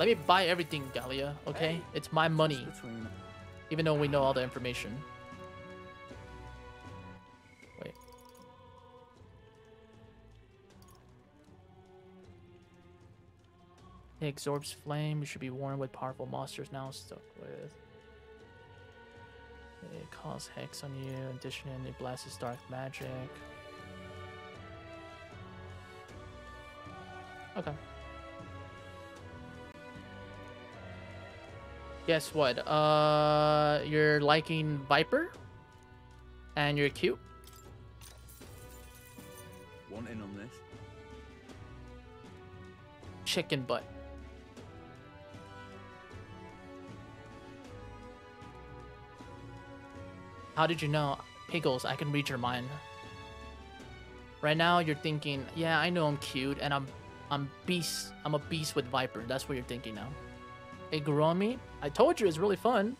Let me buy everything, Gallica, okay? Hey, it's my money. Even though we know all the information. Wait. It absorbs flame. You should be worn with powerful monsters now stuck with. It causes hex on you. In addition, it blasts dark magic. Okay. Guess what? Uh, you're liking Viper, and you're cute. Want in on this? Chicken butt. How did you know? Pickles, I can read your mind. Right now, you're thinking, yeah, I know I'm cute, and I'm, I'm beast. I'm a beast with Viper. That's what you're thinking now. It grew. I told you it's really fun.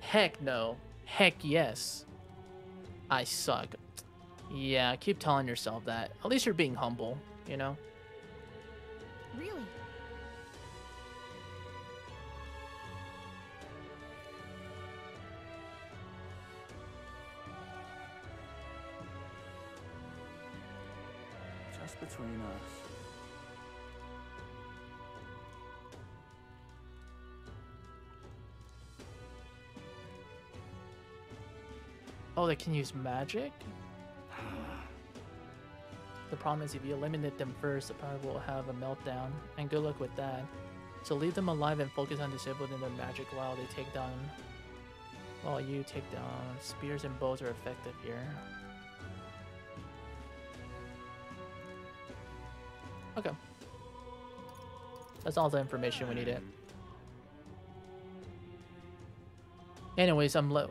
Heck no. Heck yes. I suck. Yeah, keep telling yourself that. At least you're being humble, you know? Really? Just between us. Oh, they can use magic? The problem is if you eliminate them first, the power will have a meltdown. And good luck with that. So leave them alive and focus on disabling their magic while they take down... While you take down... Spears and bows are effective here. Okay. That's all the information we needed. Anyways, I'm low.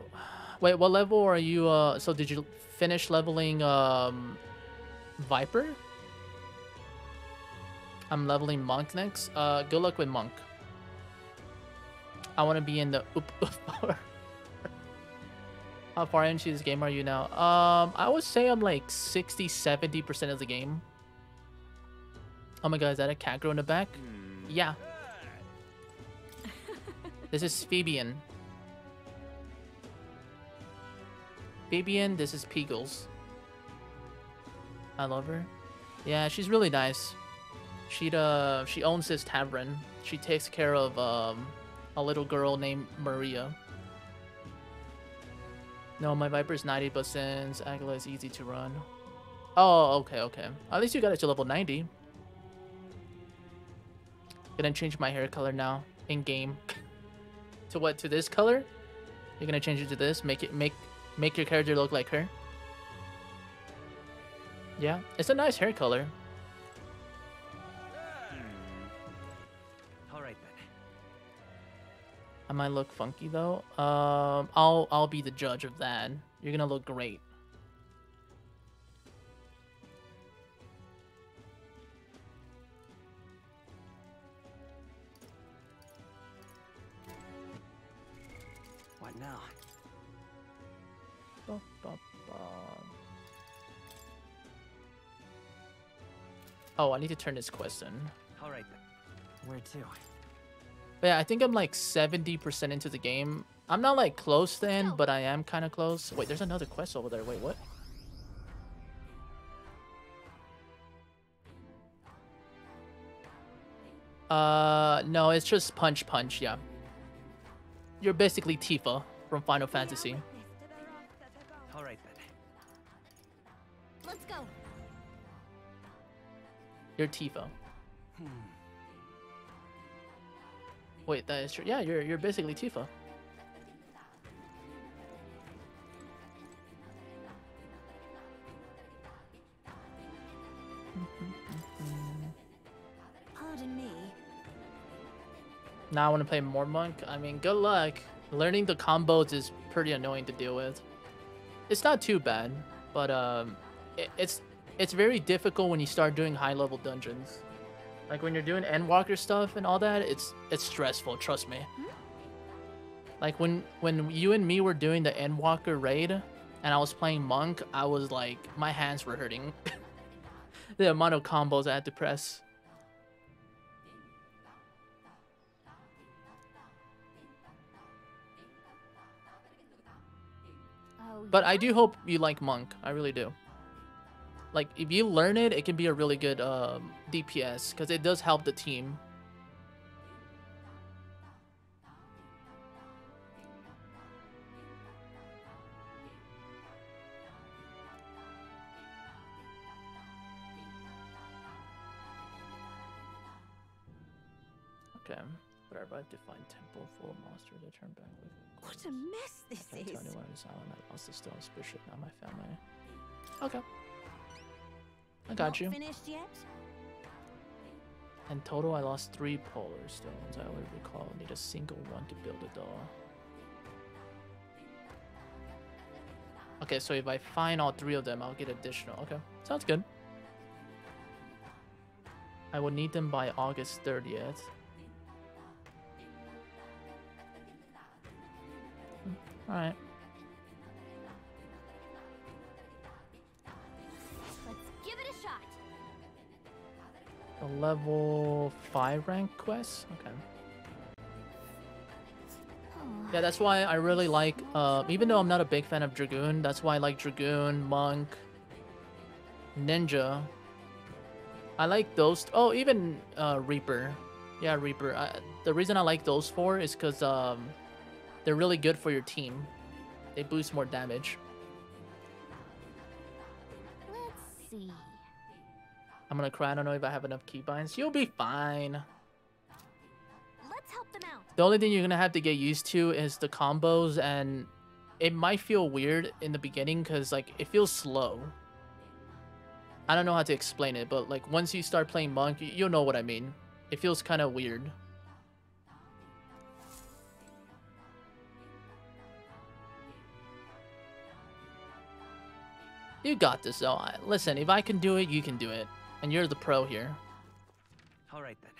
Wait, what level are you? Uh, so did you finish leveling um, Viper? I'm leveling Monk next. Uh, good luck with Monk. I want to be in the oop oop power. How far into this game are you now? Um, I would say I'm like 60, 70% of the game. Oh my god, is that a cat girl in the back? Yeah. This is Phoebian. Fabian, this is Peagles. I love her. Yeah, she's really nice. She uh she owns this tavern. She takes care of um a little girl named Maria. No, my Viper's 90%. Agila is easy to run. Oh, okay, okay. At least you got it to level 90. Gonna change my hair color now in game. to what? To this color? You're gonna change it to this? Make it make make your character look like her? Yeah, it's a nice hair color. All right then. I might look funky though. Um, I'll I'll be the judge of that. You're gonna look great. Oh, I need to turn this quest in. All right then. Where to? But yeah, I think I'm like 70% into the game. I'm not like close then, but I am kind of close. Wait, there's another quest over there. Wait, what? Uh, no, it's just punch punch, yeah. You're basically Tifa from Final Fantasy. All right then. Let's go. You're Tifa. Wait, that is true. Yeah, you're you're basically Tifa. Pardon me. Now I want to play more monk. I mean, good luck. Learning the combos is pretty annoying to deal with. It's not too bad, but um, it, it's it's very difficult when you start doing high level dungeons. Like when you're doing Endwalker stuff and all that, it's it's stressful. Trust me. Like when when you and me were doing the Endwalker raid, and I was playing monk, I was like my hands were hurting. the amount of combos I had to press. But I do hope you like Monk. I really do. Like, if you learn it, it can be a really good um, DPS because it does help the team. Okay, whatever. I have to find temple full of monster to turn back with. What a mess this I tell is. anyone on this island I lost the stone's bishop, not my family. Okay. I got you. In total, I lost three polar stones. I only recall I need a single one to build a doll. Okay, so if I find all three of them, I'll get additional. Okay, sounds good. I will need them by August 30th. Hmm, Alright. A level 5 rank quest? Okay. Yeah, that's why I really like, uh, even though I'm not a big fan of Dragoon, that's why I like Dragoon, Monk, Ninja. I like those. Oh, even uh, Reaper. Yeah, Reaper. I, the reason I like those four is because um, they're really good for your team. They boost more damage. Let's see. I'm gonna cry. I don't know if I have enough keybinds. You'll be fine. Let's help them out. The only thing you're gonna have to get used to is the combos, and it might feel weird in the beginning because like it feels slow. I don't know how to explain it, but like once you start playing monk, you'll know what I mean. It feels kind of weird. You got this, though. Listen, if I can do it, you can do it, and you're the pro here. All right then.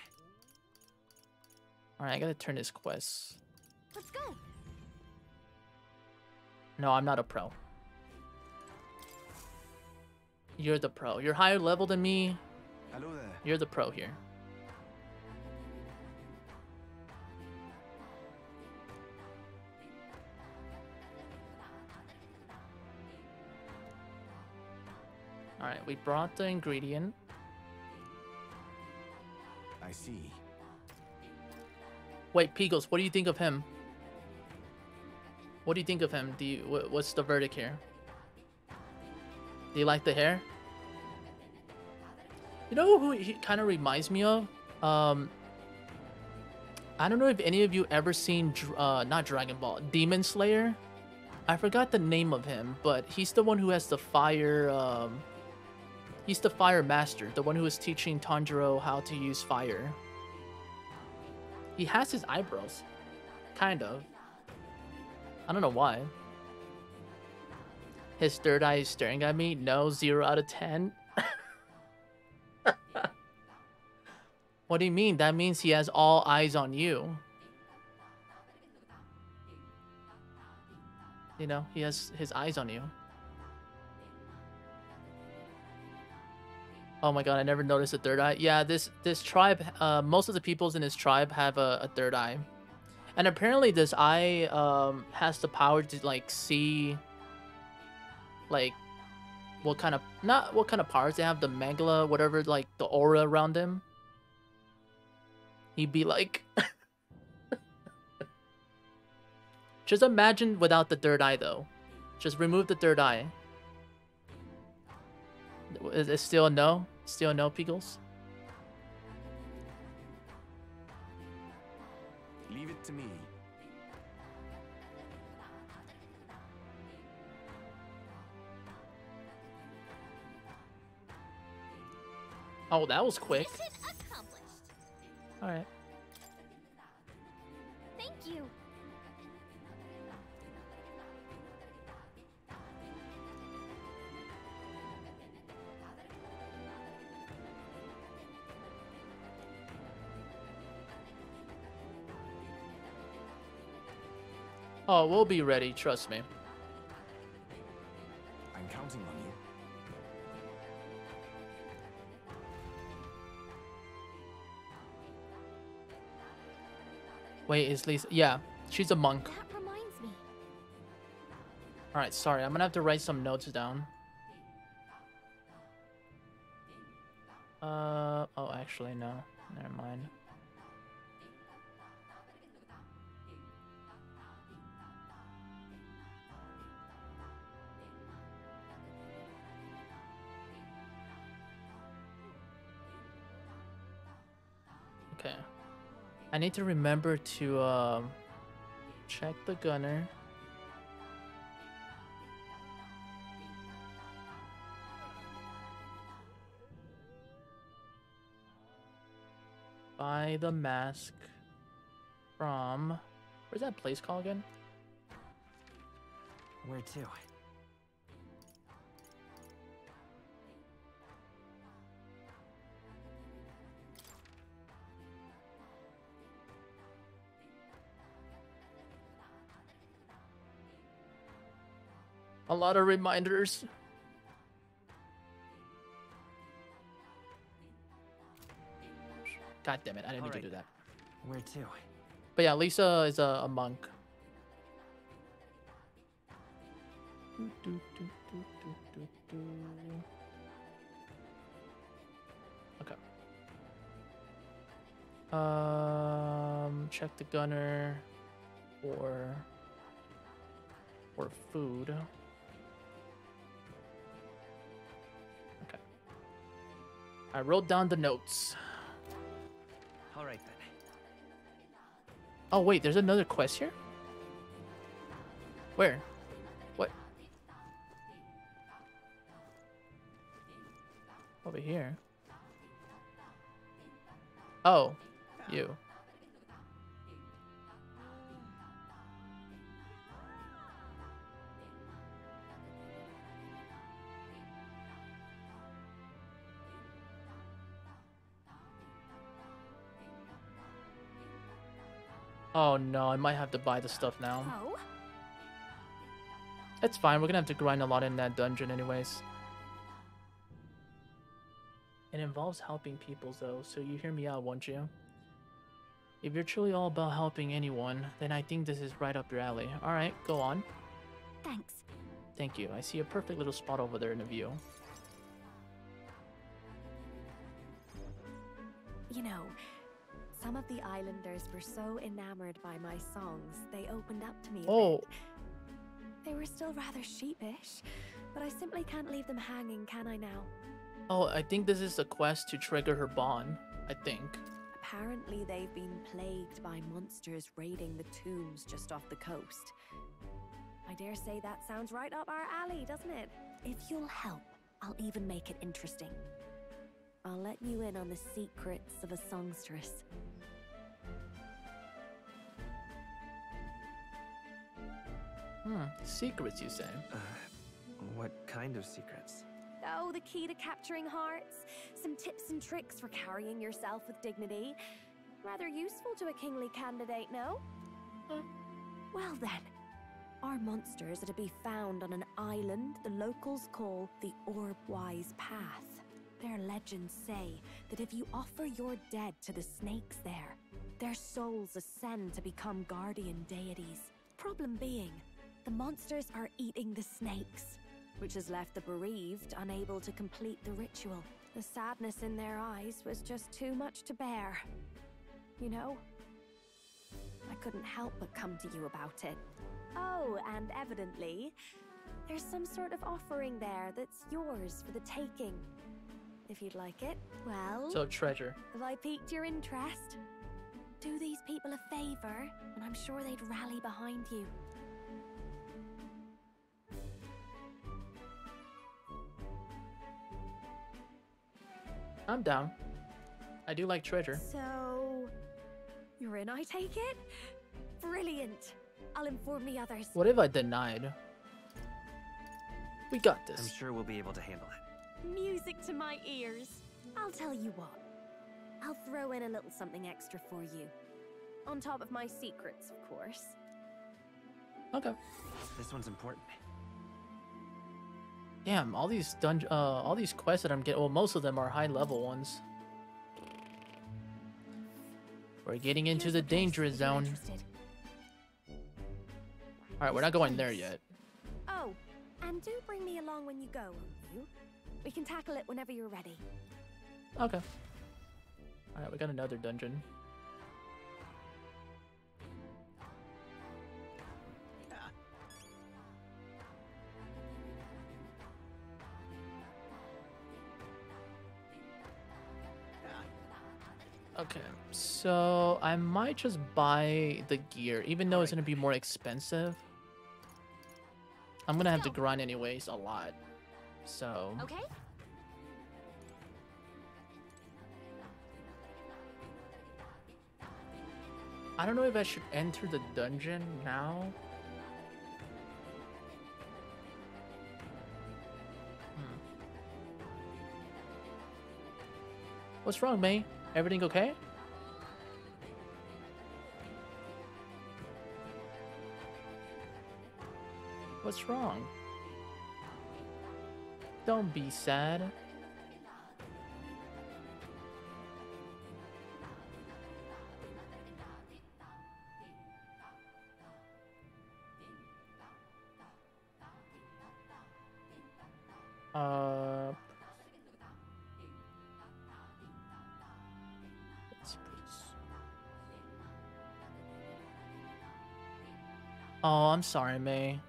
All right, I gotta turn this quest. Let's go. No, I'm not a pro. You're the pro. You're higher level than me. Hello there. You're the pro here. Alright, we brought the ingredient. I see. Wait, Pigos, what do you think of him? What do you think of him? Do you, what's the verdict here? Do you like the hair? You know who he kind of reminds me of? Um, I don't know if any of you ever seen, uh, not Dragon Ball, Demon Slayer. I forgot the name of him, but he's the one who has the fire. Um, he's the fire master, the one who is teaching Tanjiro how to use fire. He has his eyebrows, kind of. I don't know why. His third eye is staring at me. No, zero out of ten. what do you mean? That means he has all eyes on you. You know, he has his eyes on you. Oh my god, I never noticed a third eye. Yeah, this this tribe, uh, most of the peoples in this tribe have a, a third eye. And apparently this eye um, has the power to like see like what kind of not what kind of powers they have, the magla, whatever like the aura around him. He'd be like Just imagine without the third eye though. Just remove the third eye. Is it still a no? Still a no, Pickles? Leave it to me. Oh, that was quick. Alright. Thank Oh, we'll be ready, trust me. I'm counting on you. Wait, is Lisa? Yeah, she's a monk. That reminds me. Alright, sorry, I'm gonna have to write some notes down. Uh, oh, actually, no. Never mind. I need to remember to um, check the gunner. Buy the mask from. Where's that place called again? Where to? A lot of reminders. God damn it, I didn't need to do that. Where to? But yeah, Lisa is a, a monk. Okay. Um, check the gunner for for food. I wrote down the notes. All right then. Oh wait, there's another quest here. Where? What? Over here. Oh, you. Oh no, I might have to buy the stuff now. Oh? It's fine, we're gonna have to grind a lot in that dungeon anyways. It involves helping people though, so you hear me out, won't you? If you're truly all about helping anyone, then I think this is right up your alley. Alright, go on. Thanks. Thank you. I see a perfect little spot over there in the view. You know, some of the islanders were so enamored by my songs, they opened up to me Oh. bit. They were still rather sheepish, but I simply can't leave them hanging, can I now? Oh, I think this is a quest to trigger her bond. I think. Apparently, they've been plagued by monsters raiding the tombs just off the coast. I dare say that sounds right up our alley, doesn't it? If you'll help, I'll even make it interesting. I'll let you in on the secrets of a songstress. Hmm. Secrets, you say? Uh, what kind of secrets? Oh, the key to capturing hearts. Some tips and tricks for carrying yourself with dignity. Rather useful to a kingly candidate, no? Well then, our monsters are to be found on an island the locals call the Orbwise Path. Their legends say that if you offer your dead to the snakes there, their souls ascend to become guardian deities. Problem being, the monsters are eating the snakes, which has left the bereaved unable to complete the ritual. The sadness in their eyes was just too much to bear. You know? I couldn't help but come to you about it. Oh, and evidently, there's some sort of offering there that's yours for the taking. If you'd like it, well. So treasure. Have I piqued your interest? Do these people a favor, and I'm sure they'd rally behind you. I'm down. I do like treasure. So, you're in, I take it? Brilliant. I'll inform the others. What if I denied? We got this. I'm sure we'll be able to handle it. Music to my ears. I'll tell you what. I'll throw in a little something extra for you. On top of my secrets, of course. Okay. This one's important. Damn, all these dungeon, uh, all these quests that I'm getting. Well, most of them are high level ones. We're getting into the dangerous zone. All right, we're not going there yet. Oh, and do bring me along when you go, won't you? We can tackle it whenever you're ready. Okay. All right, we got another dungeon. Okay, so I might just buy the gear, even though it's gonna be more expensive. I'm gonna have to grind anyways a lot, so. Okay. I don't know if I should enter the dungeon now. Hmm. What's wrong, May? Everything okay? What's wrong? Don't be sad. Uh. Oh, I'm sorry, May.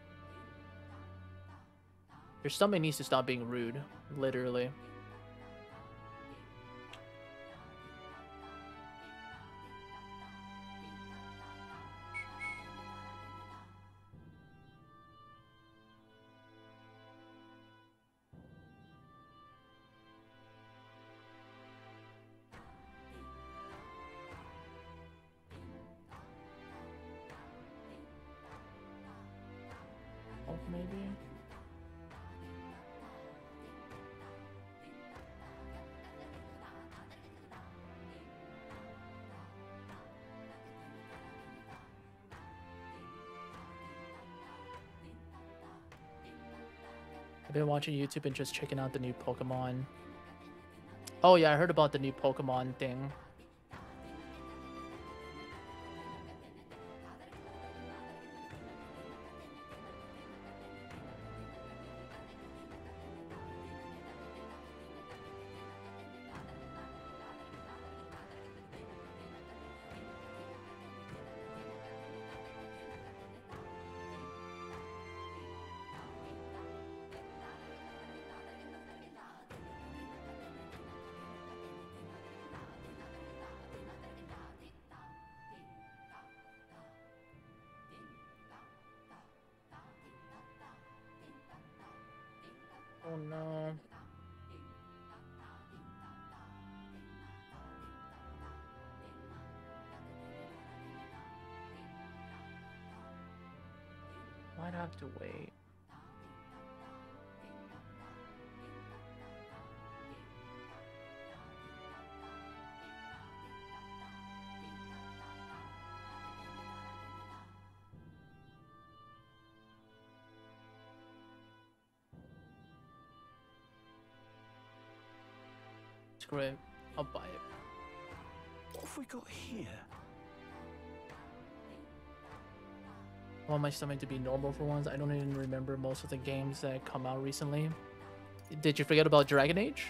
Your stomach needs to stop being rude, literally. Been watching YouTube and just checking out the new Pokemon. Oh yeah, I heard about the new Pokemon thing. Screw it. I'll buy it. What have we got here? I want my stomach to be normal for once. I don't even remember most of the games that come out recently. Did you forget about Dragon Age?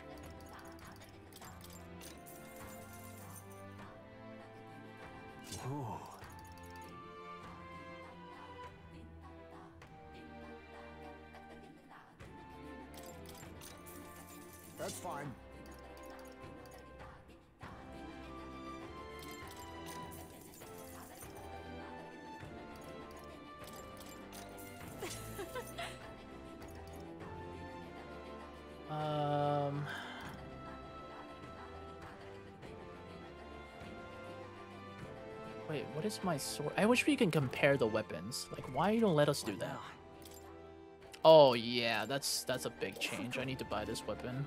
My sword? I wish we can compare the weapons. Like, why you don't let us do that? Oh yeah, that's that's a big change. I need to buy this weapon.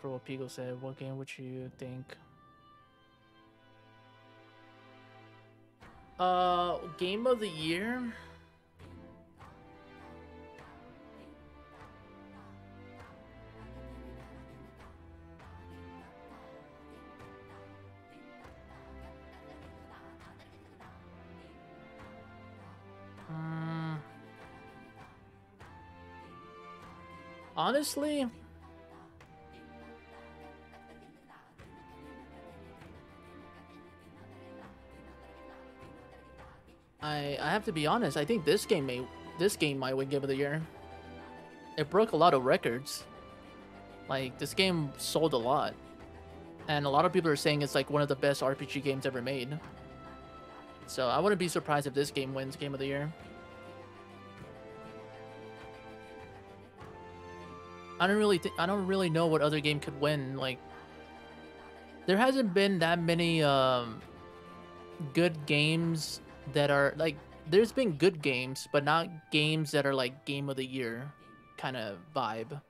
For what Pico said, what game would you think? Uh, game of the year? Mm. Honestly, I have to be honest. I think this game may this game might win game of the year. It broke a lot of records. Like this game sold a lot, and a lot of people are saying it's like one of the best RPG games ever made. So I wouldn't be surprised if this game wins game of the year. I don't really I don't really know what other game could win. Like there hasn't been that many um good games that are like there's been good games, but not games that are like game of the year kind of vibe.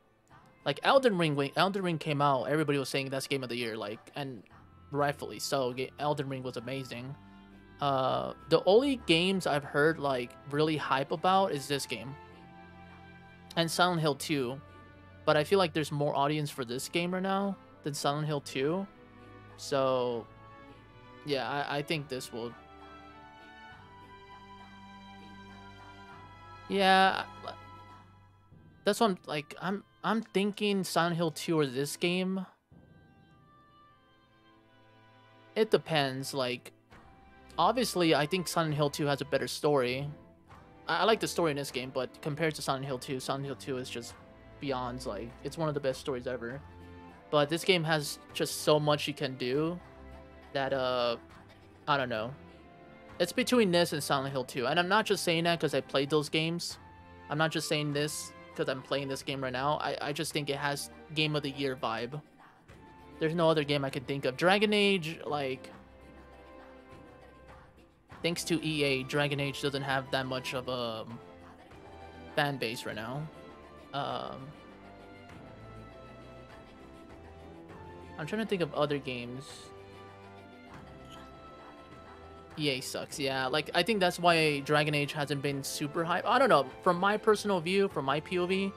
Like Elden Ring, when Elden Ring came out, everybody was saying that's game of the year, like, and rightfully so. Elden Ring was amazing. Uh, the only games I've heard like really hype about is this game and Silent Hill 2, but I feel like there's more audience for this game right now than Silent Hill 2. So, yeah, I, I think this will Yeah, that's what I'm like. I'm I'm thinking Silent Hill 2 or this game. It depends. Like, obviously, I think Silent Hill 2 has a better story. I, I like the story in this game, but compared to Silent Hill 2, Silent Hill 2 is just beyond like it's one of the best stories ever. But this game has just so much you can do that uh, I don't know. It's between this and Silent Hill 2. And I'm not just saying that because I played those games. I'm not just saying this because I'm playing this game right now. I, I just think it has Game of the Year vibe. There's no other game I can think of. Dragon Age, like... Thanks to EA, Dragon Age doesn't have that much of a um, fan base right now. Um, I'm trying to think of other games. EA sucks. Yeah, like I think that's why Dragon Age hasn't been super hype. I don't know. From my personal view, from my POV,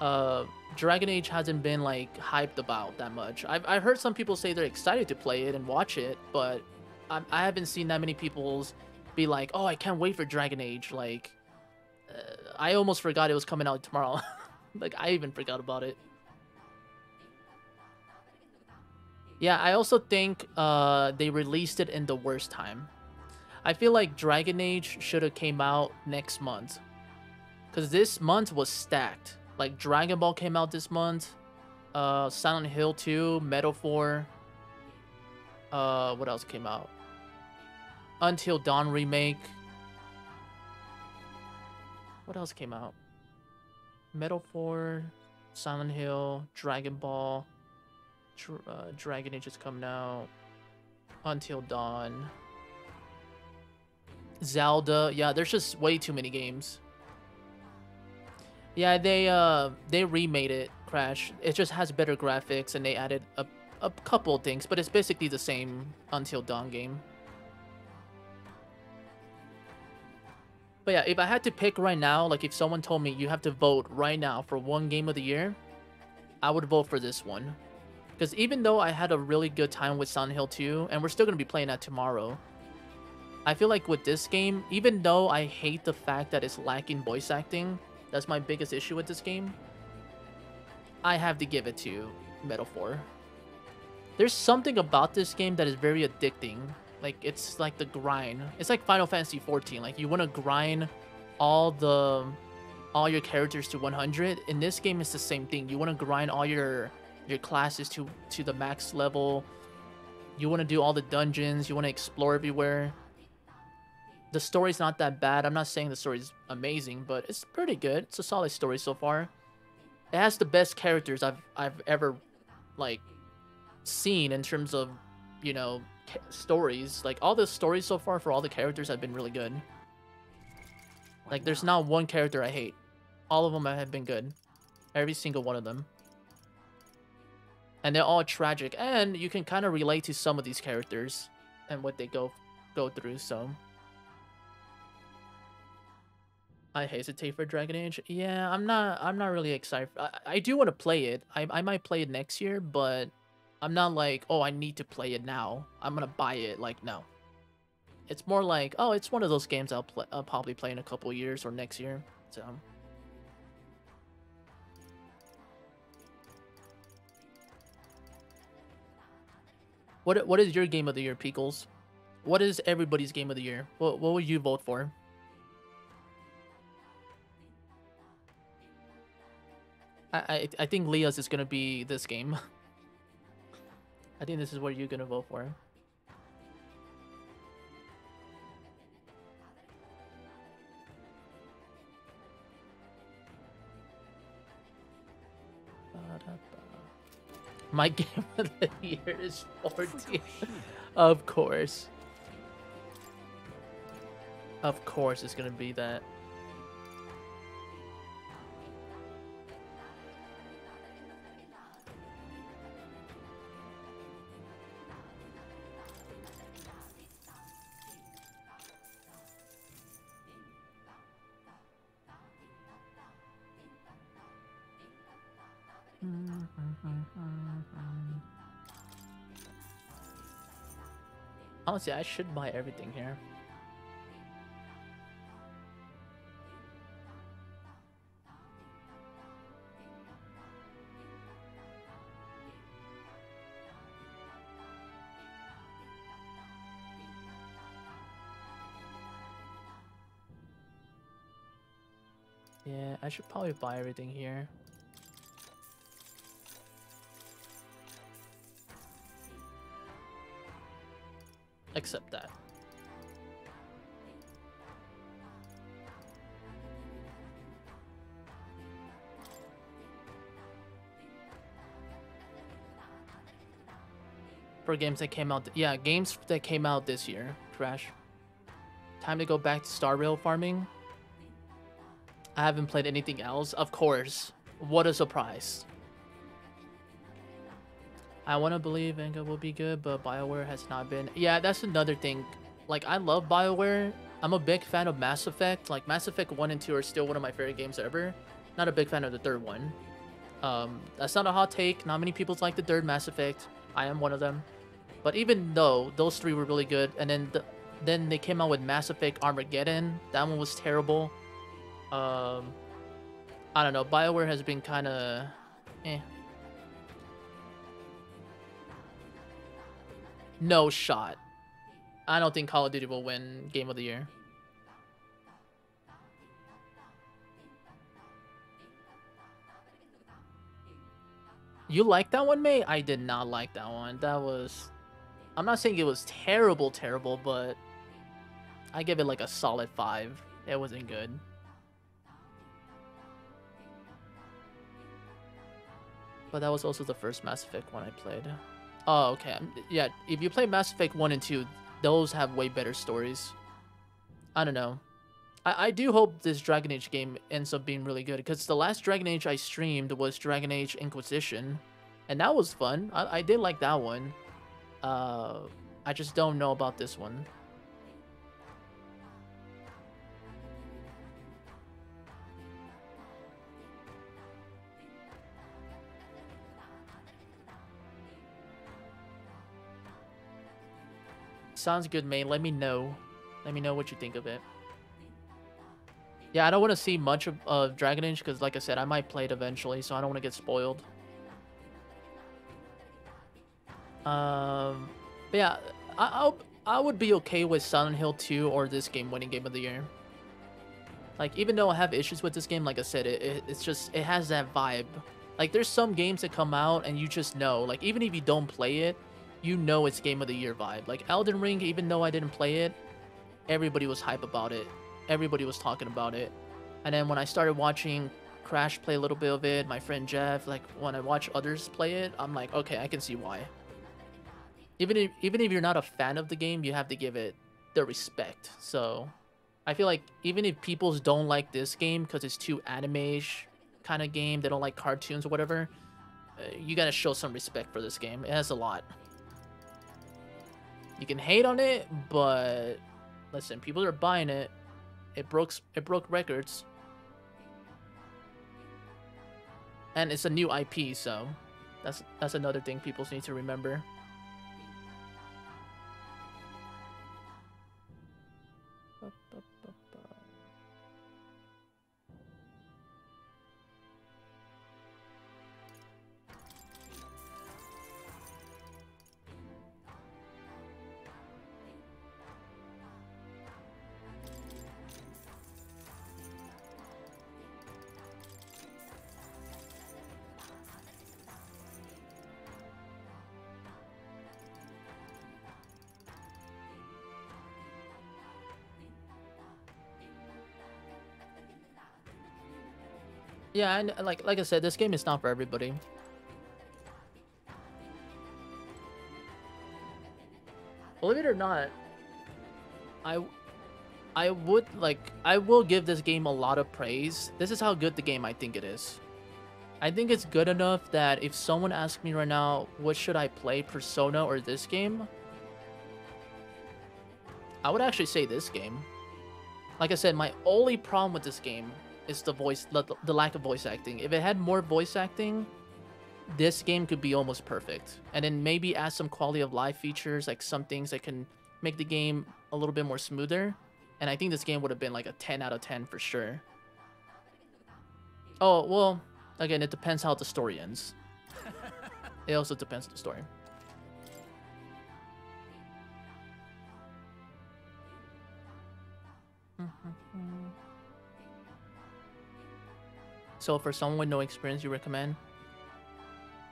uh, Dragon Age hasn't been like hyped about that much. I've I've heard some people say they're excited to play it and watch it, but I, I haven't seen that many people's be like, oh, I can't wait for Dragon Age. Like, uh, I almost forgot it was coming out tomorrow. like, I even forgot about it. Yeah, I also think uh, they released it in the worst time. I feel like Dragon Age should have came out next month. Because this month was stacked. Like, Dragon Ball came out this month. Uh, Silent Hill 2, Metaphor. Uh, what else came out? Until Dawn remake. What else came out? Metal 4, Silent Hill, Dragon Ball, Uh, Dragon Age is coming out. Until Dawn. Zelda. Yeah, there's just way too many games. Yeah, they uh they remade it, Crash. It just has better graphics and they added a a couple things, but it's basically the same Until Dawn game. But yeah, if I had to pick right now, like if someone told me you have to vote right now for one game of the year, I would vote for this one. Because even though I had a really good time with Silent Hill 2, and we're still going to be playing that tomorrow, I feel like with this game, even though I hate the fact that it's lacking voice acting, that's my biggest issue with this game, I have to give it to Metaphor. There's something about this game that is very addicting. Like, it's like the grind. It's like Final Fantasy 14. Like, you want to grind all the all your characters to 100. In this game, it's the same thing. You want to grind all your your classes to to the max level. You want to do all the dungeons. You want to explore everywhere. The story's not that bad. I'm not saying the story's amazing, but it's pretty good. It's a solid story so far. It has the best characters I've I've ever like seen in terms of, you know, stories. Like all the stories so far for all the characters have been really good. Like there's not one character I hate. All of them have been good. Every single one of them. And they're all tragic and you can kind of relate to some of these characters and what they go go through, so I hesitate for Dragon Age. Yeah, I'm not I'm not really excited. I, I do want to play it. I, I might play it next year, but I'm not like, oh, I need to play it now. I'm gonna buy it. Like, no. It's more like, oh, it's one of those games I'll, play, I'll probably play in a couple years or next year. So. What What is your game of the year, Pickles? What is everybody's game of the year? What What would you vote for? I I, I think Leah's is gonna be this game. I think this is what you're gonna vote for. My game of the year is 14. of course. Of course it's gonna be that. Honestly, I should buy everything here. Yeah, I should probably buy everything here. Accept that. For games that came out, yeah, games that came out this year, Crash. Time to go back to Star Rail farming. I haven't played anything else, of course. What a surprise. I want to believe Vanguard will be good, but BioWare has not been. Yeah, that's another thing. Like, I love BioWare. I'm a big fan of Mass Effect. Like, Mass Effect 1 and 2 are still one of my favorite games ever. Not a big fan of the third one. Um, that's not a hot take. Not many people like the third Mass Effect. I am one of them. But even though those three were really good, and then the, then they came out with Mass Effect Andromeda. That one was terrible. Um, I don't know. Bioware has been kind of, eh. No shot. I don't think Call of Duty will win Game of the Year. You like that one, May? I did not like that one. That was... I'm not saying it was terrible, terrible, but... I give it like a solid 5. It wasn't good. But that was also the first Mass Effect one I played. Oh, okay. Um, yeah, if you play Mass Effect 1 and 2, those have way better stories. I don't know. I, I do hope this Dragon Age game ends up being really good, because the last Dragon Age I streamed was Dragon Age Inquisition, and that was fun. I, I did like that one. Uh, I just don't know about this one. Sounds good, mate. Let me know. Let me know what you think of it. Yeah, I don't want to see much of, of Dragon Age because, like I said, I might play it eventually, so I don't want to get spoiled. Um, but yeah, I, I'll, I would be okay with Silent Hill 2 or this game winning Game of the Year. Like, even though I have issues with this game, like I said, it, it, it's just, it has that vibe. Like, there's some games that come out and you just know. Like, even if you don't play it, you know it's Game of the Year vibe. Like, Elden Ring, even though I didn't play it, everybody was hype about it. Everybody was talking about it. And then when I started watching Crash play a little bit of it, my friend Jeff, like, when I watch others play it, I'm like, okay, I can see why. Even if, even if you're not a fan of the game, you have to give it the respect. So, I feel like even if people don't like this game because it's too anime-ish kind of game, they don't like cartoons or whatever, uh, you gotta show some respect for this game. It has a lot. You can hate on it, but listen, people are buying it. It broke it broke records. And it's a new IP, so that's that's another thing people need to remember. Yeah, and like like I said, this game is not for everybody. Believe it or not, I I would like I will give this game a lot of praise. This is how good the game I think it is. I think it's good enough that if someone asks me right now, what should I play, Persona or this game? I would actually say this game. Like I said, my only problem with this game is the voice, the, the lack of voice acting. If it had more voice acting, this game could be almost perfect. And then maybe add some quality of life features, like some things that can make the game a little bit more smoother. And I think this game would have been like a 10 out of 10 for sure. Oh, well, again, it depends how the story ends. it also depends on the story. So for someone with no experience, you recommend?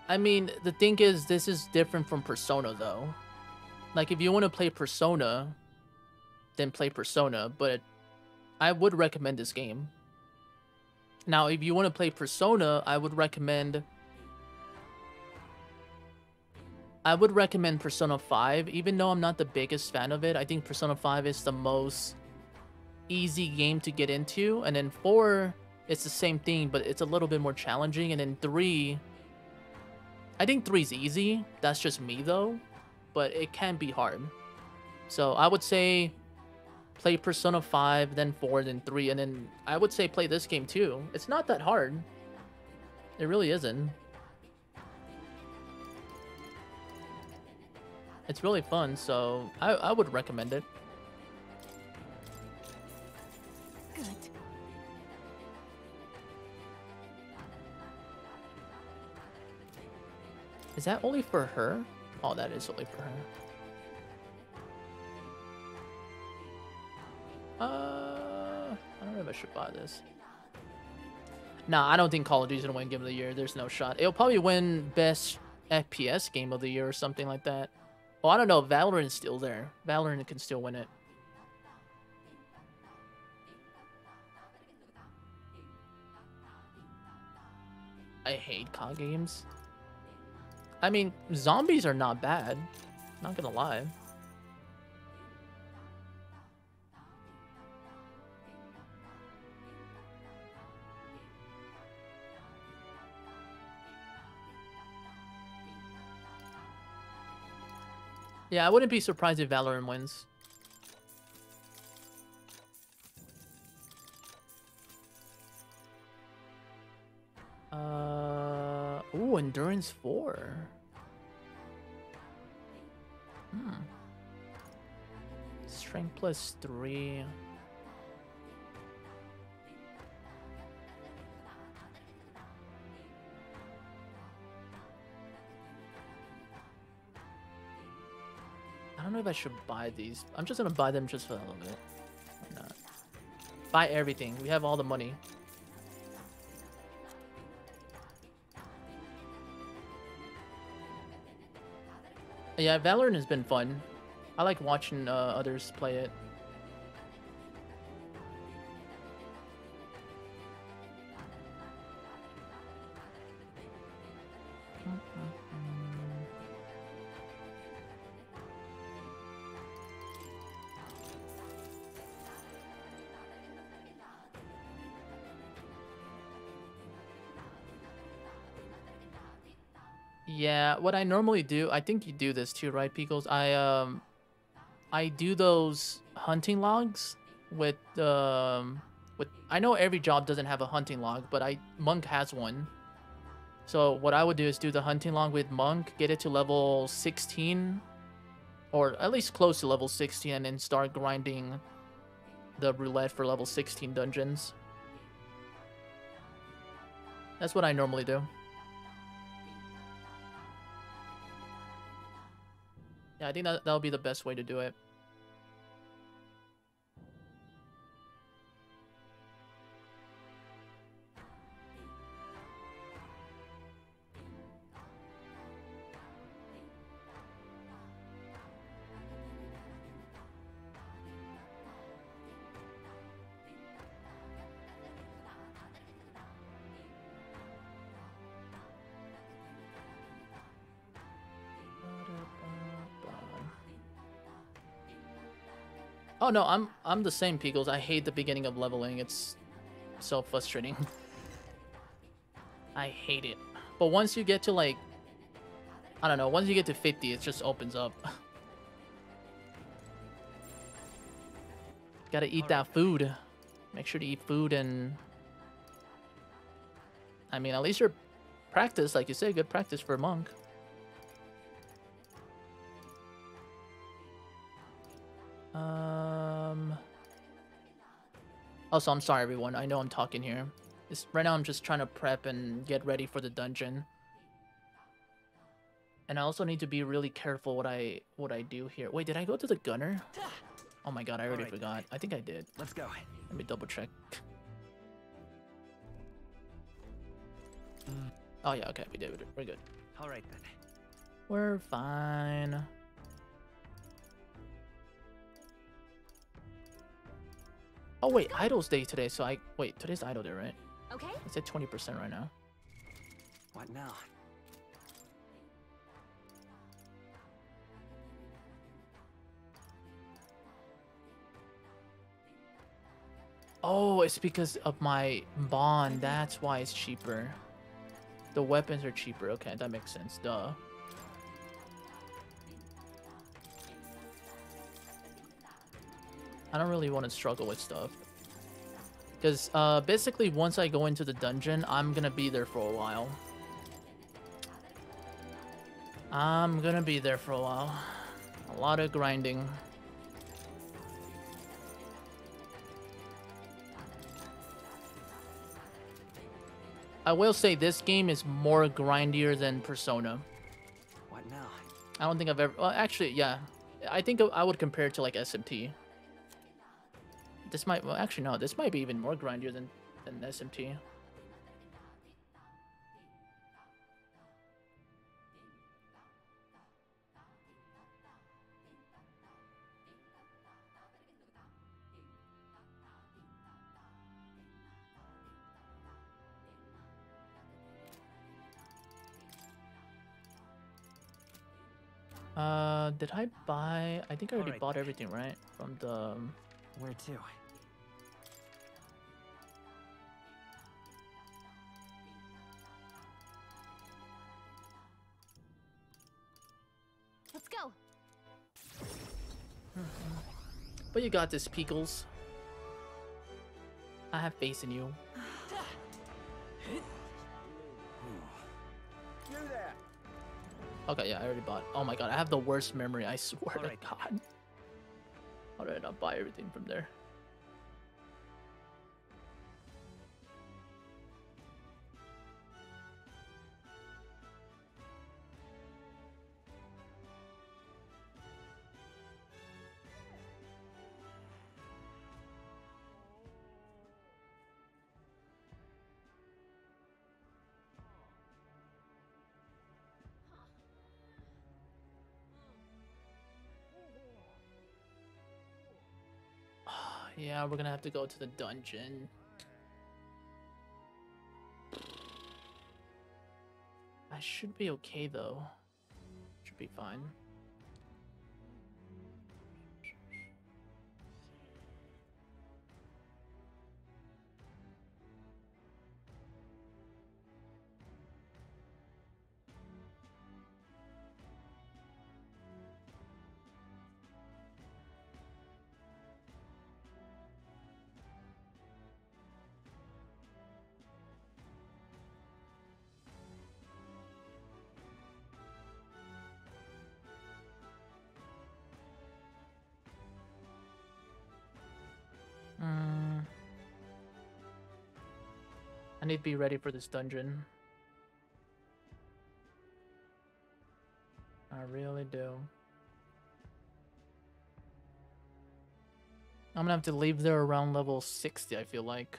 I mean, the thing is, this is different from Persona, though. Like, if you want to play Persona, then play Persona, but I would recommend this game. Now, if you want to play Persona, I would recommend... I would recommend Persona 5, even though I'm not the biggest fan of it. I think Persona 5 is the most easy game to get into. And then 4 it's the same thing, but it's a little bit more challenging. And then three, I think three is easy. That's just me though, but it can be hard. So I would say play Persona 5, then 4, then 3, and then I would say play this game too. It's not that hard. It really isn't. It's really fun, so I, I would recommend it. Is that only for her? Oh, that is only for her. Uh, I don't know if I should buy this. Nah, I don't think Call of Duty's gonna win Game of the Year. There's no shot. It'll probably win Best FPS Game of the Year or something like that. Oh, I don't know. Valorant's still there. Valorant can still win it. I hate COD games. I mean, zombies are not bad. Not gonna lie. Yeah, I wouldn't be surprised if Valorant wins. Uh, ooh, Endurance 4. Hmm. Strength plus 3. I don't know if I should buy these. I'm just gonna buy them just for the hell of it. Why not? Buy everything. We have all the money. Yeah, Valorant has been fun. I like watching uh, others play it. What I normally do, I think you do this too, right, Pickles? I um, I do those hunting logs with um, with. I know every job doesn't have a hunting log, but I Monk has one. So what I would do is do the hunting log with Monk, get it to level 16, or at least close to level 16, and then start grinding the roulette for level 16 dungeons. That's what I normally do. Yeah, I think that that'll be the best way to do it. Oh no, I'm I'm the same, Peagles. I hate the beginning of leveling. It's so frustrating. I hate it. But once you get to like, I don't know, once you get to 50, it just opens up. Gotta eat that food. Make sure to eat food and... I mean, at least you're practice, like you say, good practice for a monk. Uh, Um. Also, I'm sorry, everyone. I know I'm talking here. It's, right now, I'm just trying to prep and get ready for the dungeon. And I also need to be really careful what I what I do here. Wait, did I go to the gunner? Oh my god, I already Alright. forgot. I think I did. Let's go. Let me double check. Oh yeah, okay, we did. we did. We're good. All right then. We're fine. Oh wait, Idol's Day today, so I wait, today's Idol Day, right? Okay. It's at 20% right now. What now? Oh, it's because of my bond. That's why it's cheaper. The weapons are cheaper. Okay, that makes sense. Duh. I don't really want to struggle with stuff. Because uh, basically, once I go into the dungeon, I'm gonna be there for a while. I'm gonna be there for a while. A lot of grinding. I will say this game is more grindier than Persona. What now? I don't think I've ever. Well, actually, yeah. I think I would compare it to like SMT. This might. Well, actually, no. This might be even more grindier than than SMT. Uh, did I buy? I think I already Alright. bought everything, right? From the. Where to? Let's go. But you got this, Peekles. I have faith in you. You! Okay, yeah, I already bought. Oh my god, I have the worst memory. I swear Alright. to God. How did I not buy everything from there? We're gonna have to go to the dungeon. I should be okay though. Should be fine. I need to be ready for this dungeon. I really do. I'm gonna have to leave there around level 60, I feel like.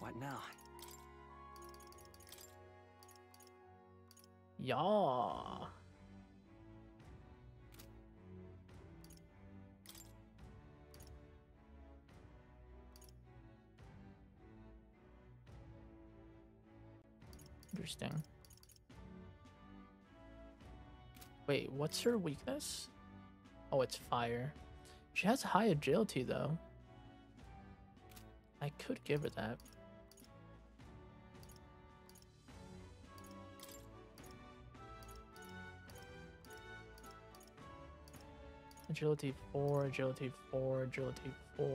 What now? Yeah. Interesting. Wait, what's her weakness? Oh, it's fire. She has high agility though. I could give her that. Agility 4, agility 4, agility 4.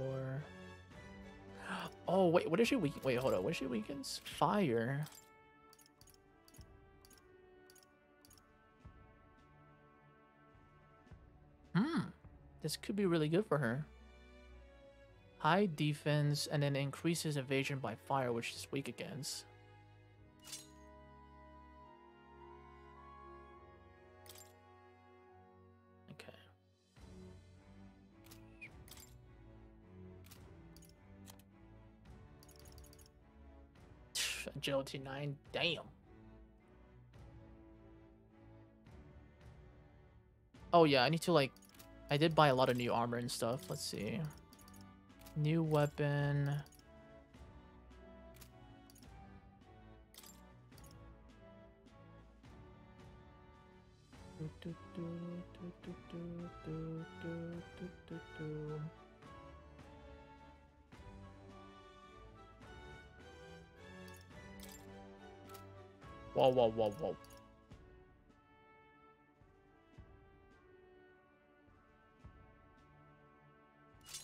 Oh, wait, what is she weak? Wait, hold on. What is she weakens? Fire. This could be really good for her. High defense and then increases evasion by fire, which is weak against. Okay. Agility 9, damn. Oh yeah, I need to like I did buy a lot of new armor and stuff. Let's see. New weapon. Whoa, whoa, whoa, whoa.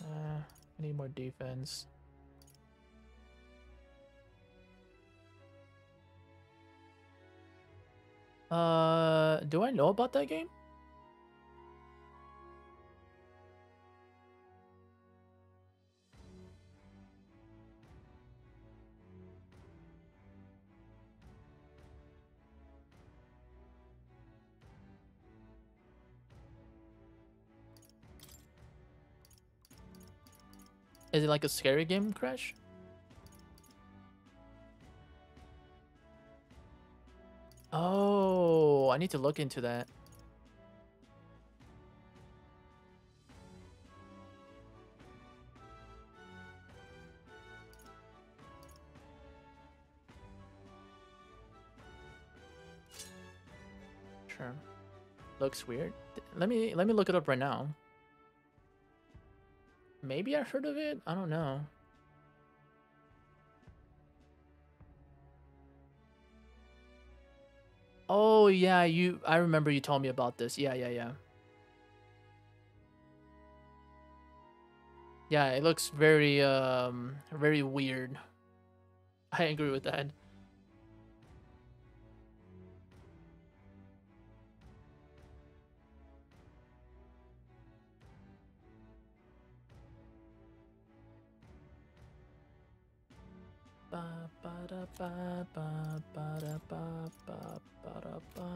I need more defense. Uh, do I know about that game? Is it like a scary game, Crash? Oh, I need to look into that. Sure. Looks weird. Let me let me look it up right now. Maybe I heard of it? I don't know. Oh yeah, you I remember you told me about this. Yeah, yeah, yeah. Yeah, it looks very um very weird. I agree with that. Ba ba ba da ba ba ba da ba.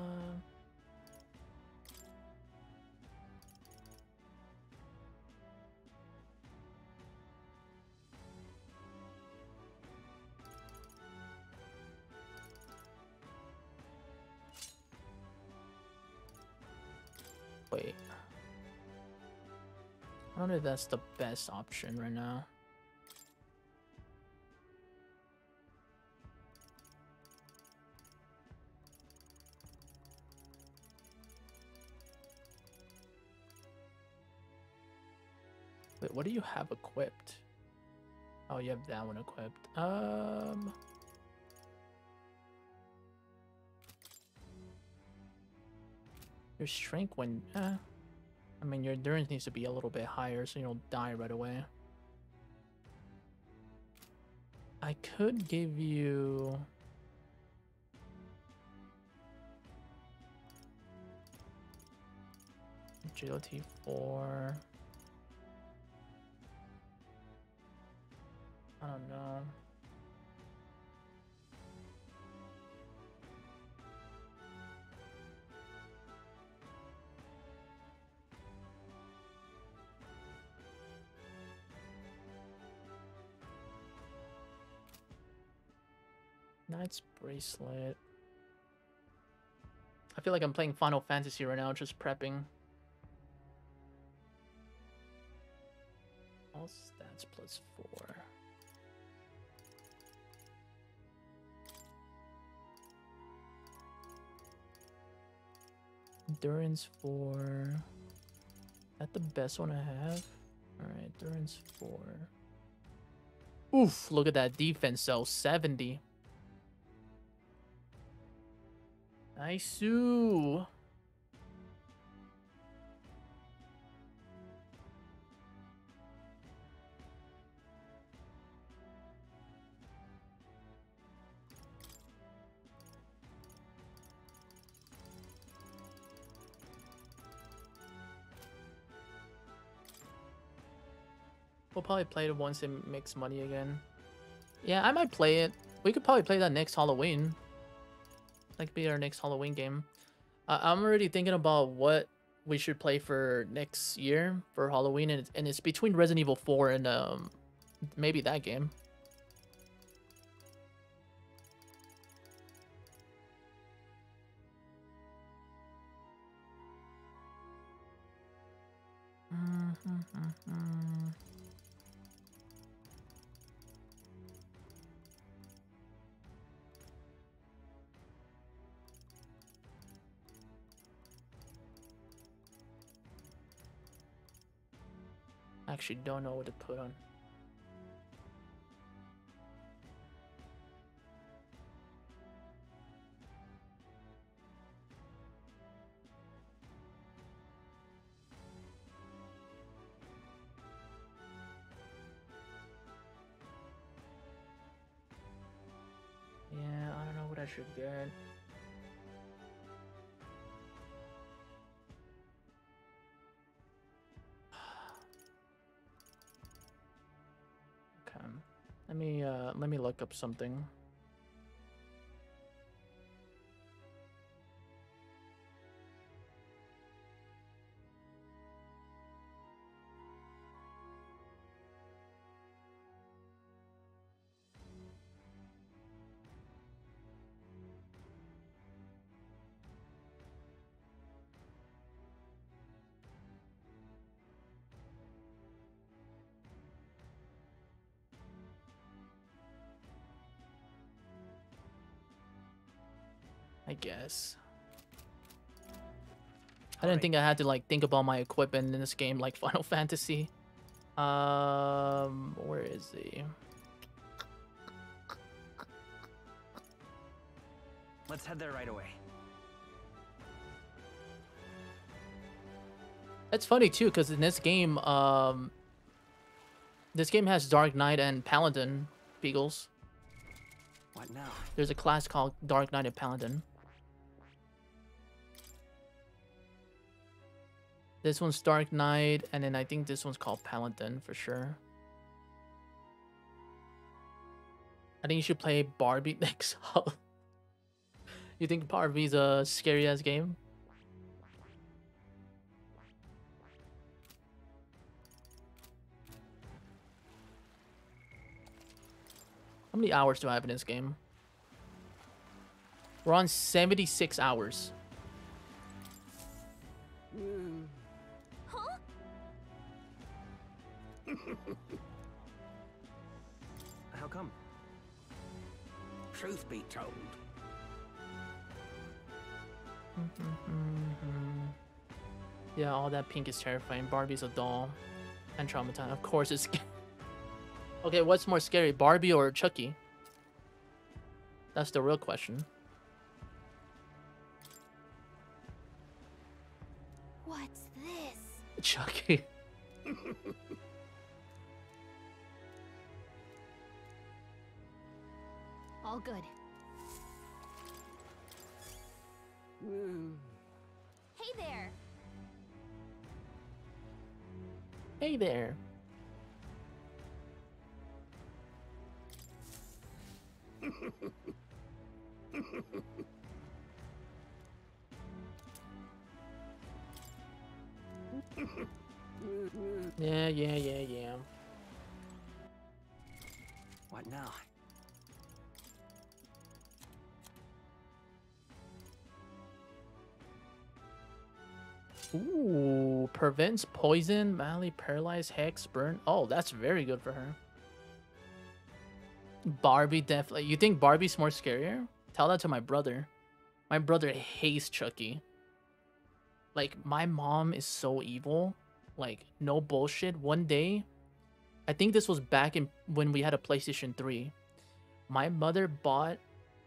Wait. I know if that's the best option right now. What do you have equipped? Oh, you have that one equipped. Um. Your strength when, eh. I mean, your endurance needs to be a little bit higher so you don't die right away. I could give you... Agility 4. I don't know. Knight's bracelet. I feel like I'm playing Final Fantasy right now, just prepping. All stats plus four. Endurance 4. Is that the best one I have? Alright, Endurance 4. Oof, look at that defense though. 70. Nice. -oo. We'll probably play it once it makes money again. Yeah, I might play it. We could probably play that next Halloween. That could be our next Halloween game. Uh, I'm already thinking about what we should play for next year for Halloween, and it's, and it's between Resident Evil 4 and um, maybe that game. Actually, don't know what to put on. Look up something. I. I didn't think I had to like think about my equipment in this game like Final Fantasy. Um, where is he? Let's head there right away. It's funny too, because in this game, um, this game has Dark Knight and Paladin Beagles. What now? There's a class called Dark Knight and Paladin. This one's Dark Knight, and then I think this one's called Paladin for sure. I think you should play Barbie next up. you think Barbie's a scary ass game? How many hours do I have in this game? We're on 76 hours. Huh? How come? Truth be told, Yeah, all that pink is terrifying. Barbie's a doll. And traumatized. Of course it's Okay, what's more scary, Barbie or Chucky? That's the real question. What's this? Chucky. All good. Hey there. Hey there. Yeah, yeah, yeah, yeah. What now? Ooh, prevents poison, mally, paralyze, hex, burn. Oh, that's very good for her. Barbie definitely. You think Barbie's more scarier? Tell that to my brother. My brother hates Chucky. Like my mom is so evil. Like no bullshit. One day, I think this was back in when we had a PlayStation 3. My mother bought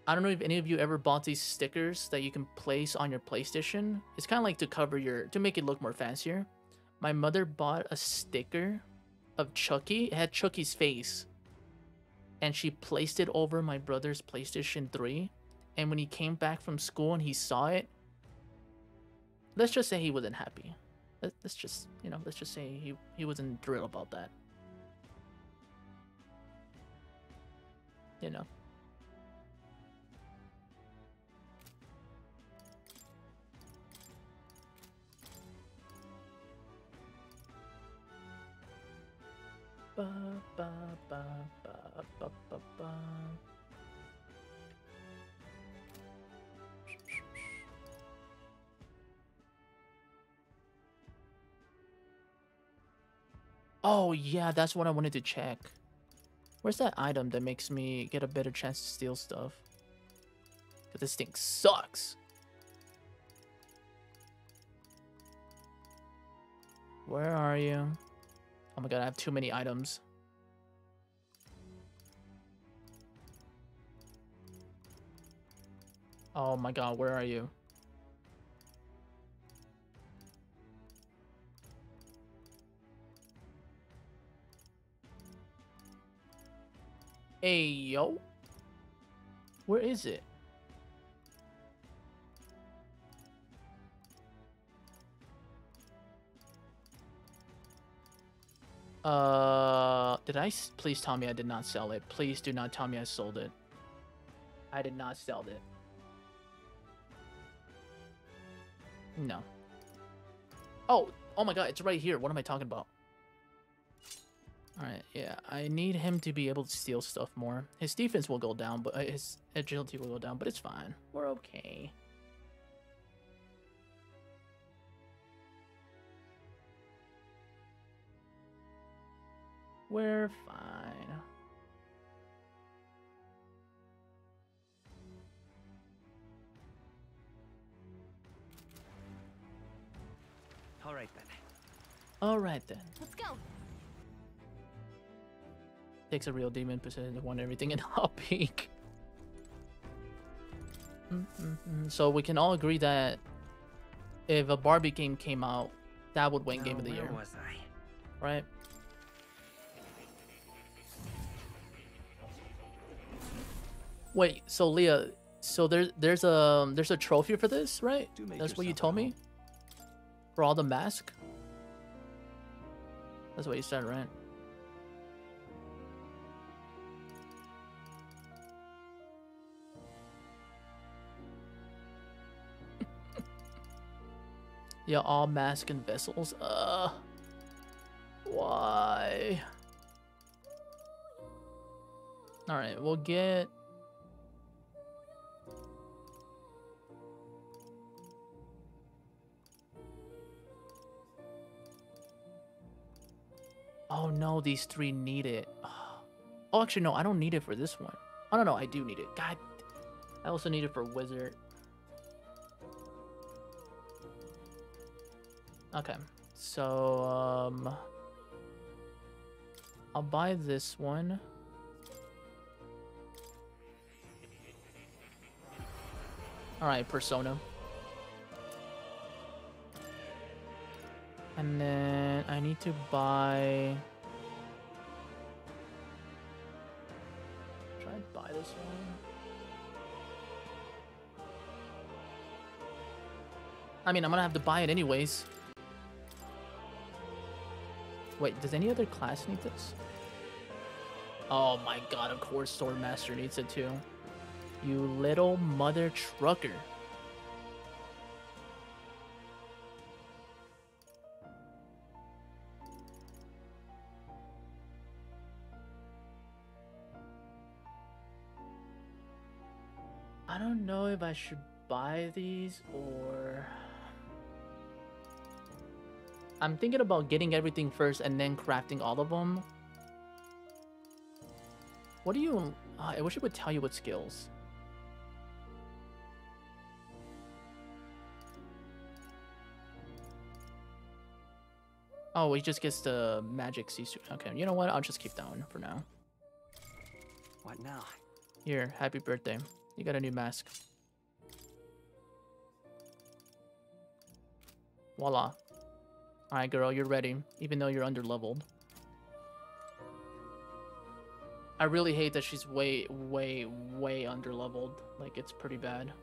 I don't know if any of you ever bought these stickers that you can place on your PlayStation. It's kind of like to cover your to make it look more fancier. My mother bought a sticker of Chucky. It had Chucky's face. And she placed it over my brother's PlayStation 3. And when he came back from school and he saw it, let's just say he wasn't happy. Let- Let's just, you know, let's just say he, he wasn't thrilled about that. You know. Ba, ba, ba, ba, ba, ba. Oh yeah, that's what I wanted to check. Where's that item that makes me get a better chance to steal stuff? Cause this thing sucks. Where are you? Oh my god, I have too many items. Oh my god, where are you? Hey, yo. Where is it? Uh, did I? Please tell me I did not sell it. Please do not tell me I sold it. I did not sell it. No. Oh, oh my god, it's right here. What am I talking about? Alright, yeah, I need him to be able to steal stuff more. His defense will go down, but uh, his agility will go down, but it's fine. We're okay. We're fine. All right then. Alright then. Let's go. Takes a real demon person to want everything in hot pink. Mm-mm-mm. So we can all agree that if a Barbie game came out, that would win Game of the Year, was I? right? Wait, so Leah, so there's there's a there's a trophy for this, right? That's what you told me. For all the mask. That's what you said, right? Yeah, all mask and vessels. Uh, why? All right, we'll get. Oh no, these three need it. Oh, actually, no, I don't need it for this one. Oh no, no, I do need it. God, I also need it for wizard. Okay, so um, I'll buy this one. All right, Persona. And then I need to buy. Try and buy this one. I mean, I'm gonna have to buy it anyways. Wait, does any other class need this? Oh my god, of course Swordmaster needs it too. You little mother trucker. Know if I should buy these or... I'm thinking about getting everything first and then crafting all of them. What do you... Uh, I wish it would tell you what skills. Oh, he just gets the magic sea suit. Okay, you know what? I'll just keep that one for now. What now? Here, happy birthday. You got a new mask. Voila. Alright, girl, you're ready, even though you're under leveled. I really hate that she's way, way, way under leveled. Like, it's pretty bad.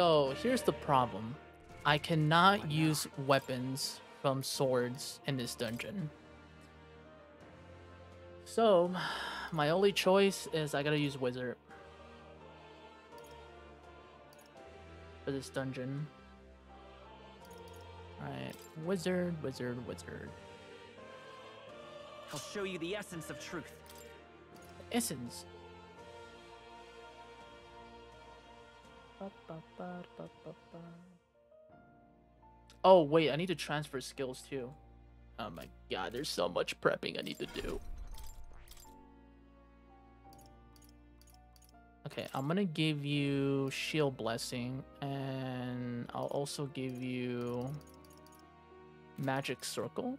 So here's the problem. I cannot use weapons from swords in this dungeon. So, my only choice is I gotta use wizard. For this dungeon. Alright, wizard, wizard, wizard. I'll show you the essence of truth. Essence. Oh, wait, I need to transfer skills too. Oh my god, there's so much prepping I need to do. Okay, I'm gonna give you Shield Blessing, and I'll also give you Magic Circle.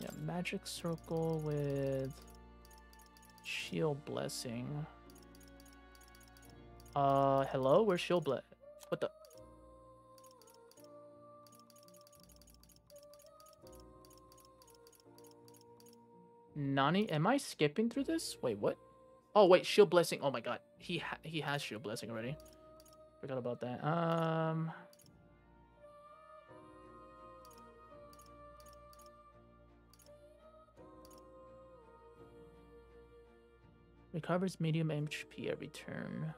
Yeah, Magic Circle with Shield Blessing. Uh, hello? Where's Shield What the? Nani, am I skipping through this? Wait, what? Oh wait, shield blessing. Oh my god, he ha he has shield blessing already. Forgot about that. Um. Recovers medium HP every turn.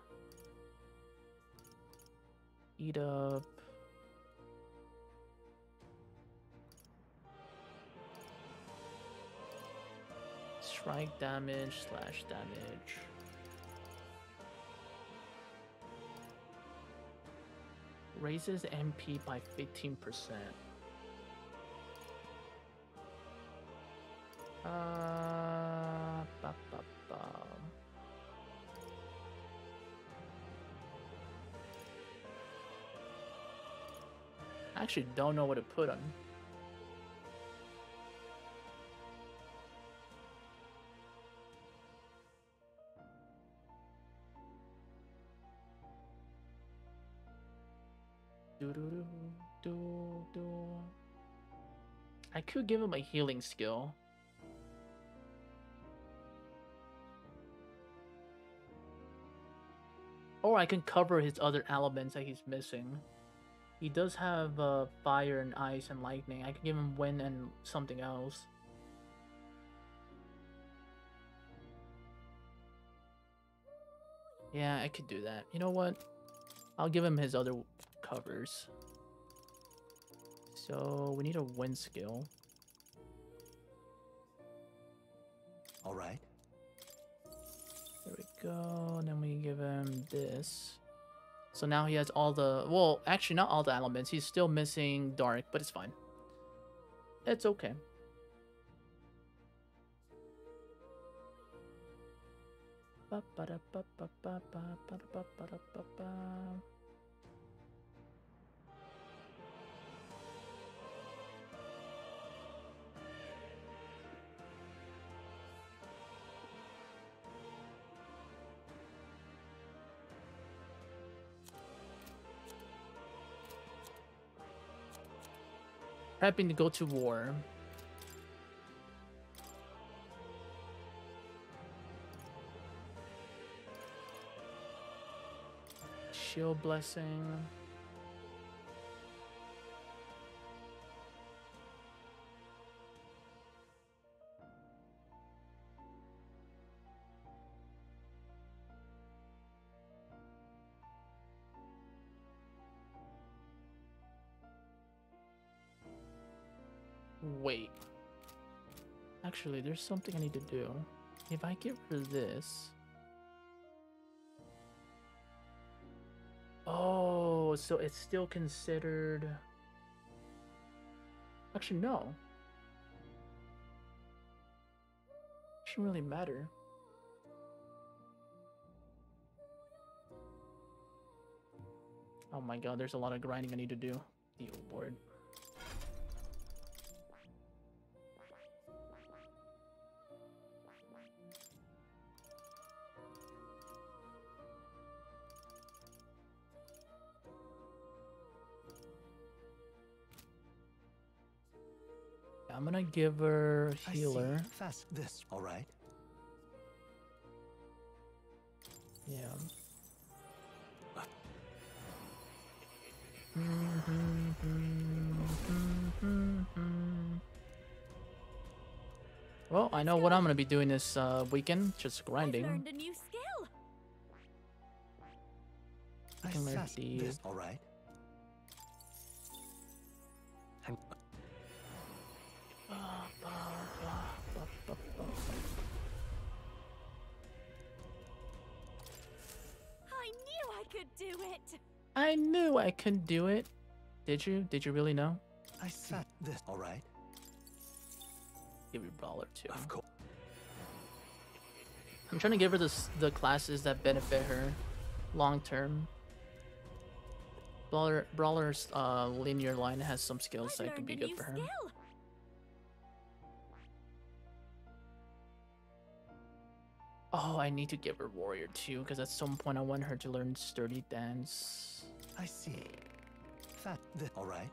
Eat up. Strike damage, slash damage. Raises MP by 15%. Uh, I actually don't know what to put on. Do do do do. I could give him a healing skill. Or I can cover his other elements that he's missing. He does have uh, fire and ice and lightning. I can give him wind and something else. Yeah, I could do that. You know what? I'll give him his other covers. So we need a wind skill. All right. There we go. And then we give him this. So now he has all the... Well, actually not all the elements. He's still missing dark, but it's fine. It's okay. Ba-ba-da-ba-ba-ba-ba-ba-da-ba-ba-ba. Prepping to go to war. Shield blessing. Actually, there's something I need to do. If I get rid of this... Oh, so it's still considered... Actually, no. It Shouldn't really matter. Oh my god, there's a lot of grinding I need to do. Deal board. I'm gonna give her I see. healer. Fast. This. All right. Yeah. Well, I know what I'm gonna be doing this uh, weekend, just grinding. Learned a new skill. I can learn Fast. the This. All right. I knew I could do it. I knew I could do it. Did you? Did you really know? I see. This. All right. Give your brawler too. Of course. I'm trying to give her the the classes that benefit her long term. Brawler brawler's uh, linear line has some skills that could be good for her. Skill. Oh, I need to give her warrior too, because at some point I want her to learn sturdy dance. I see. Fast. This. All right.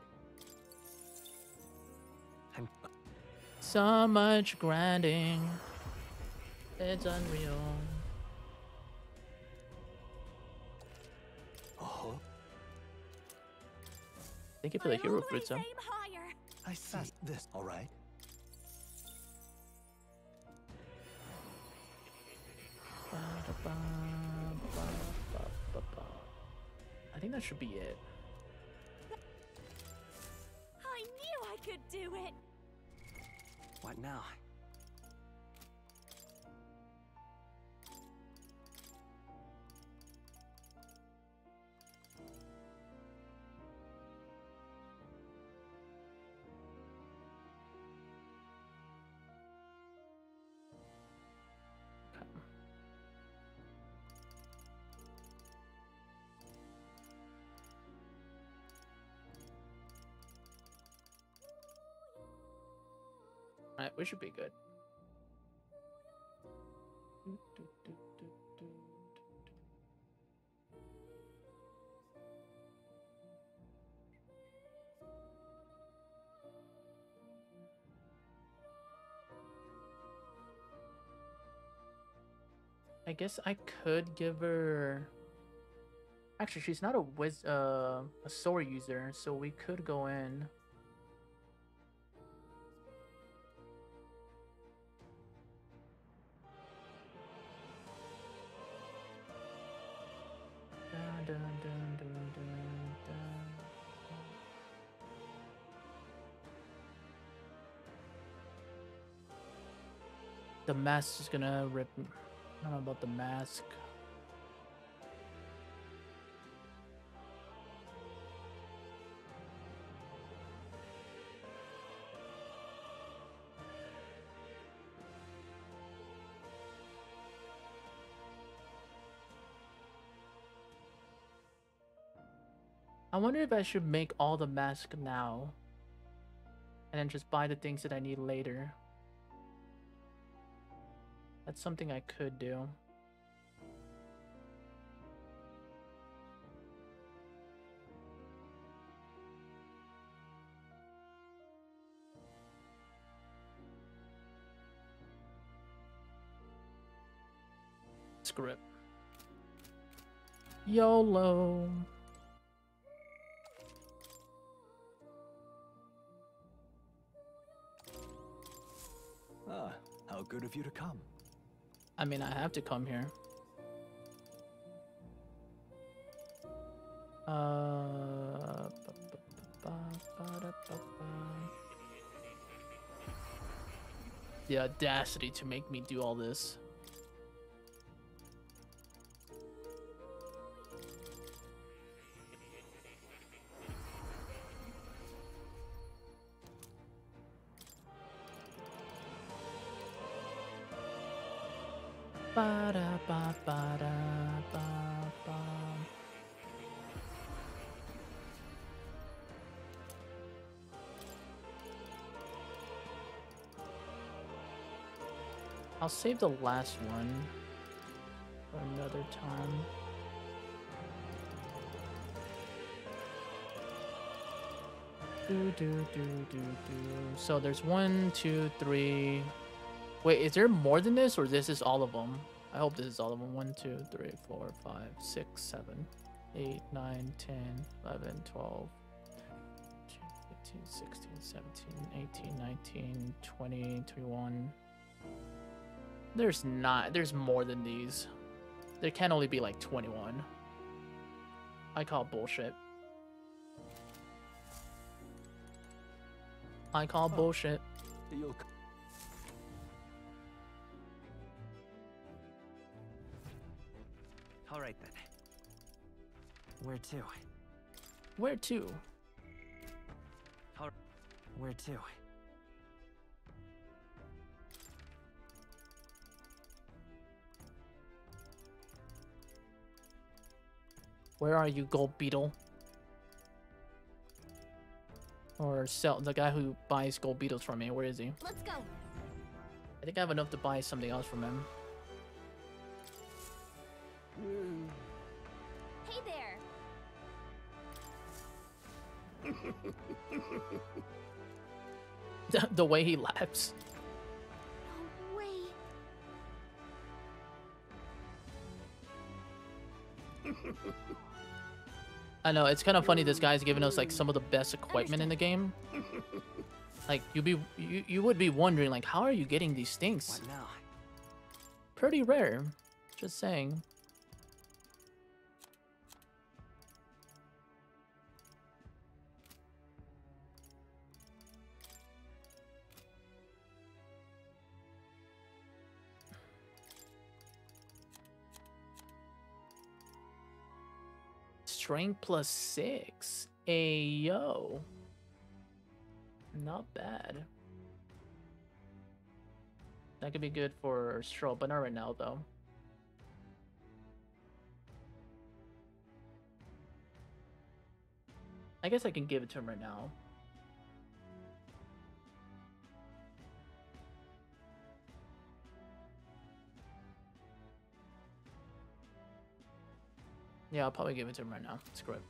I'm. So much grinding. It's unreal. Uh-huh. Thank you for the hero fruit, so. I see this, all right? I think that should be it. I knew I could do it! What now? We should be good. I guess I could give her. Actually, she's not a wiz, uh, a sword user, so we could go in. Mask is gonna rip. I don't know about the mask. I wonder if I should make all the masks now. And then just buy the things that I need later. That's something I could do. Script. YOLO. Ah, how good of you to come. I mean, I have to come here. Uh. The audacity to make me do all this. I'll save the last one for another time. Do do do do do. So there's one, two, three. Wait, is there more than this, or this is all of them? I hope this is all of them. 1, 2, 3, 4, 5, 6, 7, 8, 9, 10, 11, 12, 15, 16, 17, 18, 19, 20, 21. There's not. There's more than these. There can only be like 21. I call bullshit. I call oh. bullshit. You'll All right then. Where to? Where to? Where to? Where are you, Gold Beetle? Or sell the guy who buys gold beetles from me. Where is he? Let's go. I think I have enough to buy something else from him. Hey there. the way he laughs. Way. I know it's kind of funny. This guy's giving us like some of the best equipment in the game. Like you'd be, you, you would be wondering like, how are you getting these things? Pretty rare. Just saying. Strength plus six. Ayo. Not bad. That could be good for Strohl, but not right now though. I guess I can give it to him right now. Yeah, I'll probably give it to him right now. Screw it.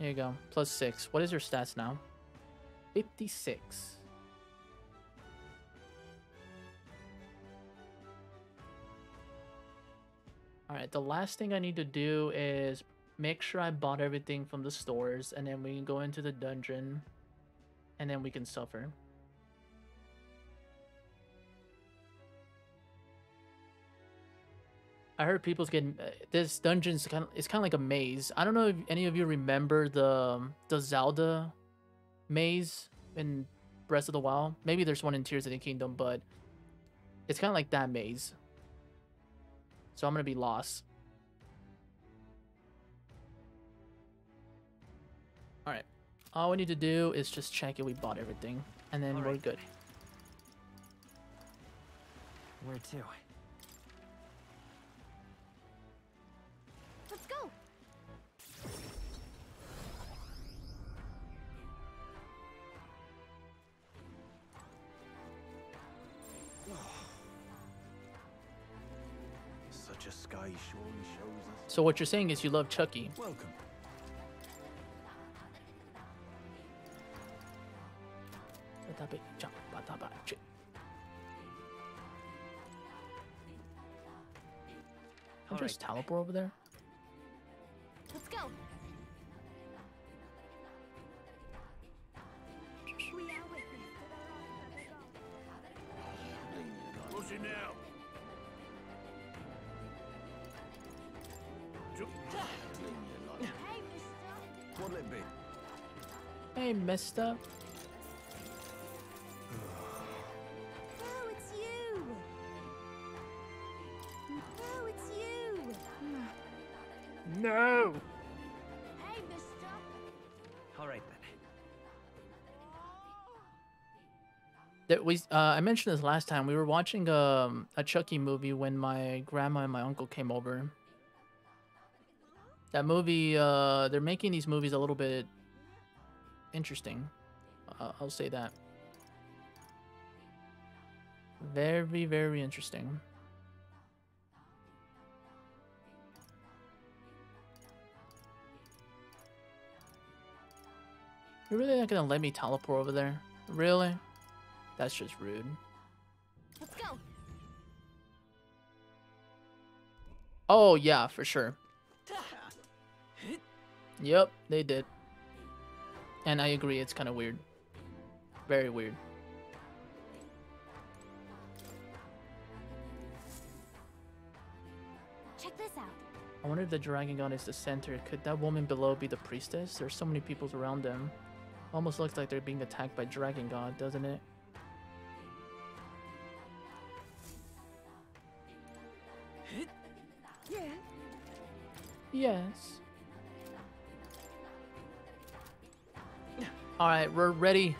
Here you go. Plus six. What is your stats now? 56. Alright, the last thing I need to do is make sure I bought everything from the stores and then we can go into the dungeon and then we can suffer. I heard people's getting uh, this dungeon's kind of it's kind of like a maze. I don't know if any of you remember the um, the Zelda maze in Breath of the Wild. Maybe there's one in Tears of the Kingdom, but it's kind of like that maze. So I'm gonna be lost. All right, all we need to do is just check if we bought everything, and then we're good. Where to? So what you're saying is you love Chucky. Welcome. I'll just teleport over there. Let's go. What's it now? Hey, mister. Oh, it's you. Oh, it's you. No. Hey, mister. All right then. That we uh, I mentioned this last time. We were watching um, a Chucky movie when my grandma and my uncle came over. That movie, uh, they're making these movies a little bit interesting. Uh, I'll say that. Very, very interesting. You're really not gonna let me teleport over there? Really? That's just rude. Let's go. Oh, yeah, for sure. Yep, they did. And I agree, it's kind of weird. Very weird. Check this out. I wonder if the Dragon God is the center. Could that woman below be the priestess? There's so many peoples around them. Almost looks like they're being attacked by Dragon God, doesn't it? Yeah. Yes. Alright, we're ready.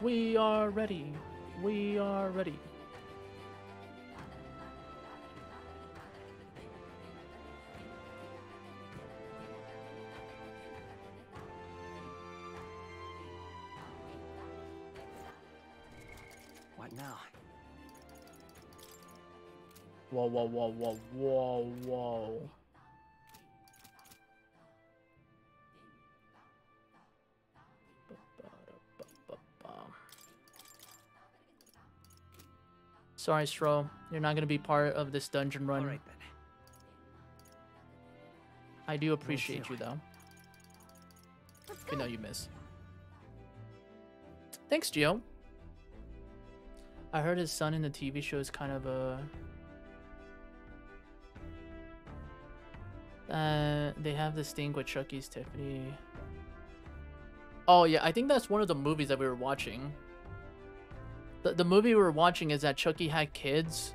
We are ready. We are ready. Whoa, whoa, whoa, whoa, whoa, whoa. Sorry, Strohl. You're not going to be part of this dungeon run. I do appreciate you, though. You know you miss. Thanks, Geo. I heard his son in the TV show is kind of a Uh, they have this thing with Chucky's Tiffany. Oh yeah, I think that's one of the movies that we were watching. The the movie we were watching is that Chucky had kids,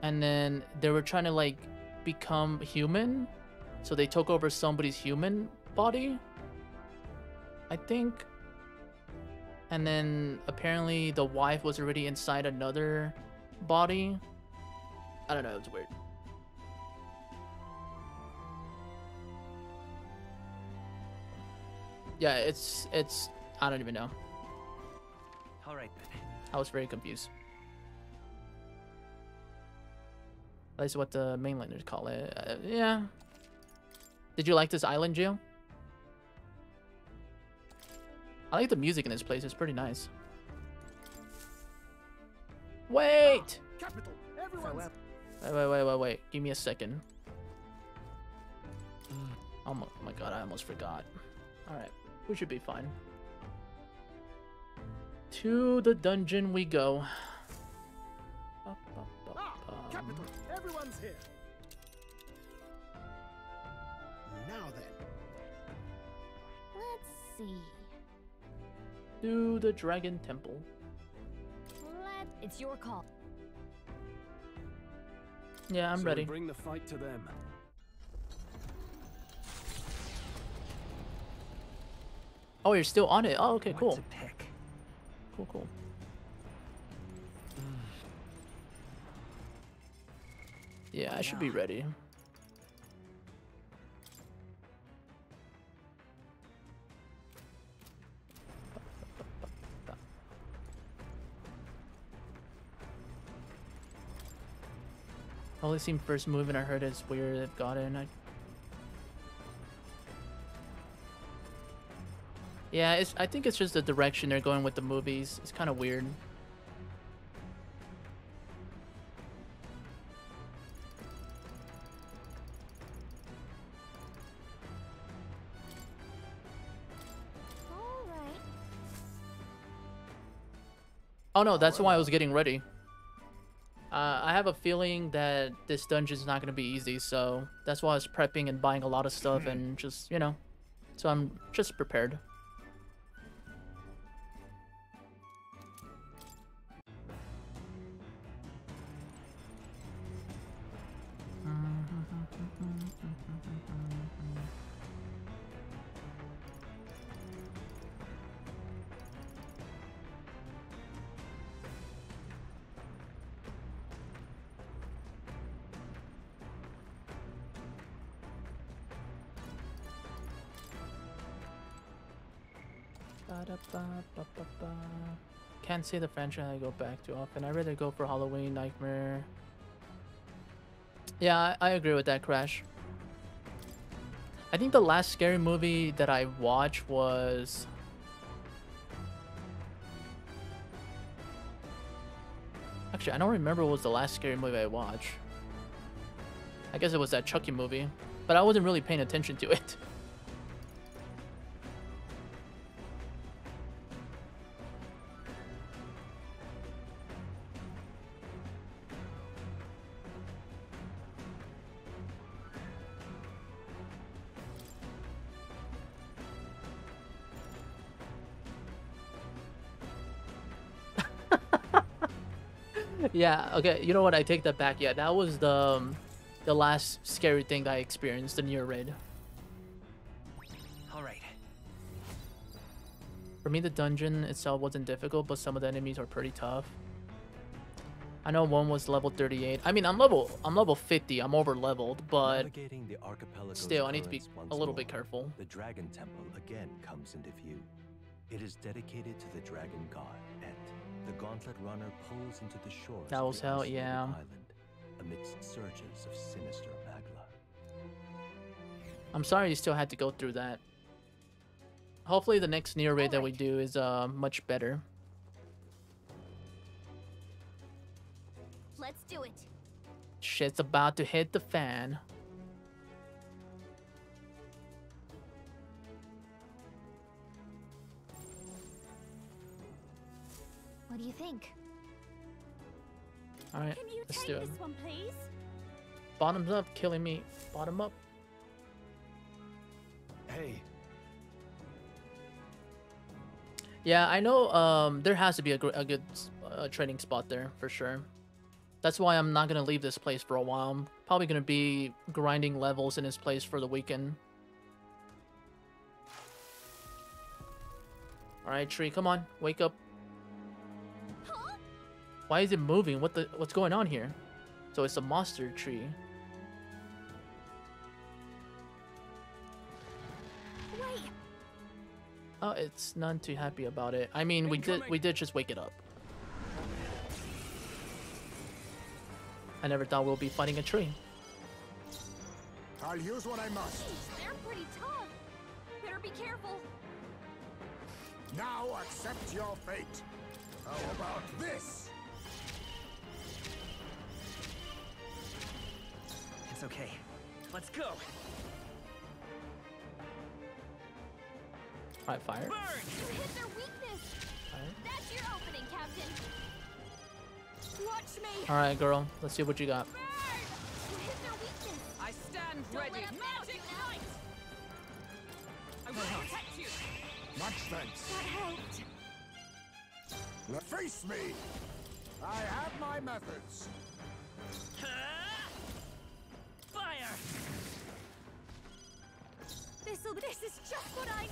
and then they were trying to like become human, so they took over somebody's human body. I think. And then apparently the wife was already inside another body. I don't know, it's weird. Yeah, it's it's I don't even know. Alright then. I was very confused. At least what the mainlanders call it. Uh, yeah. Did you like this island, Gio? I like the music in this place. It's pretty nice. Wait! Capital. Wait, wait, wait, wait, wait. Give me a second. Oh my, oh my god, I almost forgot. Alright, we should be fine. To the dungeon we go. Ba, ba, ba, Ah, bum. capital, everyone's here. Now then, Let's see. To the dragon temple. Let it's your call. Yeah, I'm So ready. Bring the fight to them. Oh, you're still on it. Oh, okay, cool. Cool, cool. Yeah, I should be ready. Only seen first move and I heard it's weird. They've got it. And I... Yeah, it's. I think it's just the direction they're going with the movies. It's kind of weird. Right. Oh no, that's why I was getting ready. Uh, I have a feeling that this dungeon's not gonna be easy, so that's why I was prepping and buying a lot of stuff and just you know, so I'm just prepared. Say the franchise I go back to often. I'd rather go for Halloween, Nightmare. Yeah, I, I agree with that, Crash. I think the last scary movie that I watched was... Actually, I don't remember what was the last scary movie I watched. I guess it was that Chucky movie, but I wasn't really paying attention to it. yeah, okay, you know what? I take that back. Yeah, that was the um, the last scary thing that I experienced, the near raid. Alright. For me, the dungeon itself wasn't difficult, but some of the enemies are pretty tough. I know one was level 38. I mean, I'm level I'm level 50. I'm over leveled, but the still, I need to be a little bit careful. The Dragon Temple again comes into view. It is dedicated to the dragon god, Et. The Gauntlet Runner pulls into the shores That was the how- isolated yeah. island amidst surges of sinister magla. I'm sorry you still had to go through that. Hopefully, the next near raid that we do is uh much better. Let's do it. Shit's about to hit the fan. What do you think? All right, Can you let's take do it. this one, please? Bottoms up, killing me. Bottom up. Hey, Yeah, I know. Um, there has to be a, gr- a good uh, trading spot there for sure. That's why I'm not gonna leave this place for a while. I'm probably gonna be grinding levels in this place for the weekend. All right, tree, come on, wake up. Why is it moving? What the? What's going on here? So it's a monster tree. Wait, Oh, it's none too happy about it. I mean, we did we did just wake it up. I never thought we'll be fighting a tree. I'll use what I must. They're pretty tough. Better be careful. Now accept your fate. How about this? It's okay. Let's go. Alright, fire. You hit their weakness. Alright. That's your opening, Captain. watch me. Alright, girl. Let's see what you got. You hit their weakness. I stand Don't ready. let Magic out. light! I will protect you. Much thanks. That helped. Let face me. I have my methods. Fire! This is just what I need.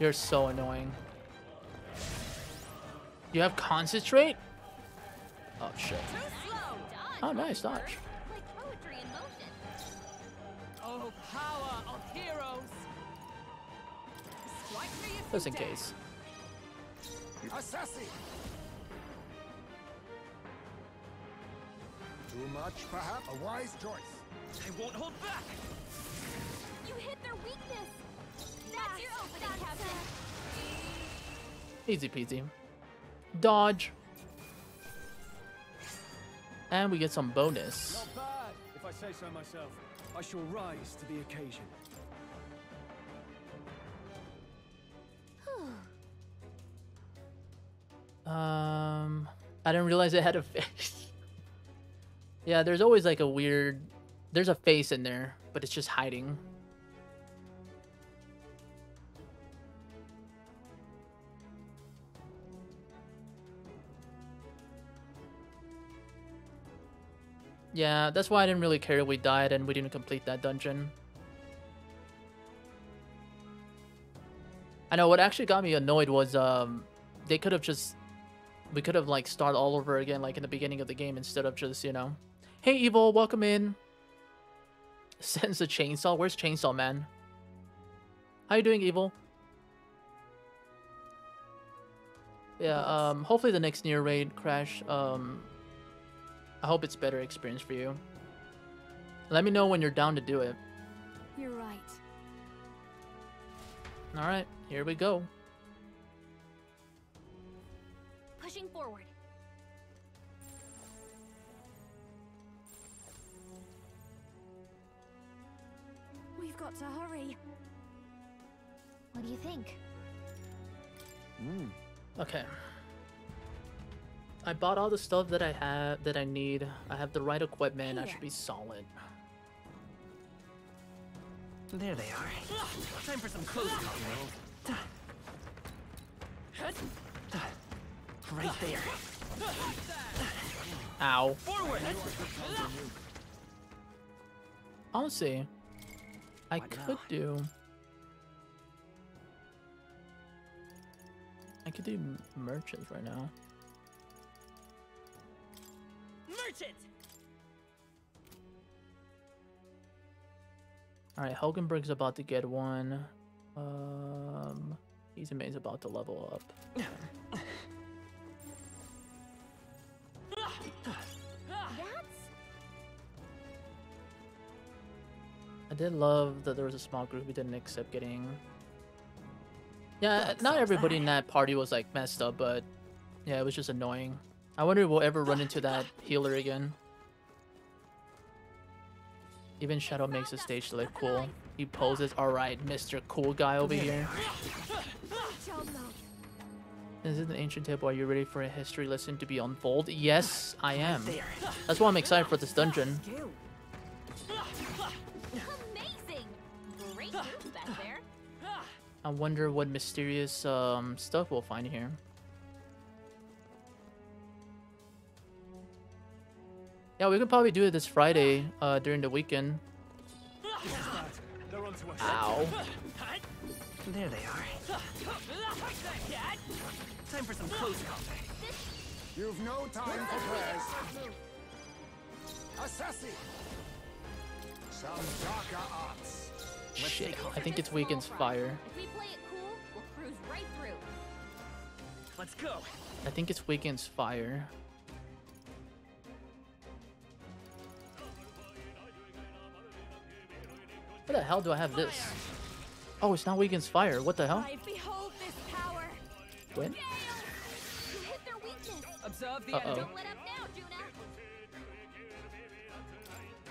You're so annoying. You have concentrate? Oh shit. Oh nice dodge. Oh, power of heroes! Strike me if Just in dare. case. Assassin. Too much, perhaps? A wise choice. I won't hold back. You hit their weakness. That's your opening, Captain. Easy peasy. Dodge. And we get some bonus. not bad, if I say so myself. I shall rise to the occasion. Um, I didn't realize it had a face. yeah, there's always like a weird. There's a face in there, but it's just hiding. Yeah, that's why I didn't really care we died and we didn't complete that dungeon. I know what actually got me annoyed was um they could have just we could have like started all over again like in the beginning of the game instead of just, you know. Hey Evil, welcome in. Sends a chainsaw. Where's Chainsaw Man? How you doing, Evil? Yeah, um hopefully the next near raid crash um I hope it's better experience for you. Let me know when you're down to do it. You're right. All right, here we go. Pushing forward. We've got to hurry. What do you think? Hmm. Okay. I bought all the stuff that I have that I need. I have the right equipment. I should be solid. There they are. Time for some close combat. Right there. Ow. Forward! Honestly, I could do. I could do merchants right now. Merchant! Alright, Hulkenberg's about to get one. Um, Heismay's about to level up. I did love that there was a small group who didn't accept getting. Yeah, not everybody in that party was like messed up, but yeah, it was just annoying. I wonder if we'll ever run into that healer again. Even Shadow makes the stage look cool. He poses, alright, Mr. Cool Guy over here. Is it an ancient table? Are you ready for a history lesson to be unfold? Yes, I am. That's why I'm excited for this dungeon. Amazing! Great moves back there. I wonder what mysterious um, stuff we'll find here. Yeah, we could probably do it this Friday uh, during the weekend. Ow. There they are. Time for some close combat. You've no time for prayers. Assassin! Some darker arts. Shit, I think it's weekend's fire. If we play it cool, we'll cruise right through. Let's go. I think it's weekend's fire. Where the hell do I have this? Oh, it's not weekend's fire. What the hell? I behold this power. What? You hit their weakness. Observe the Uh-oh. Don't let up now, Junah.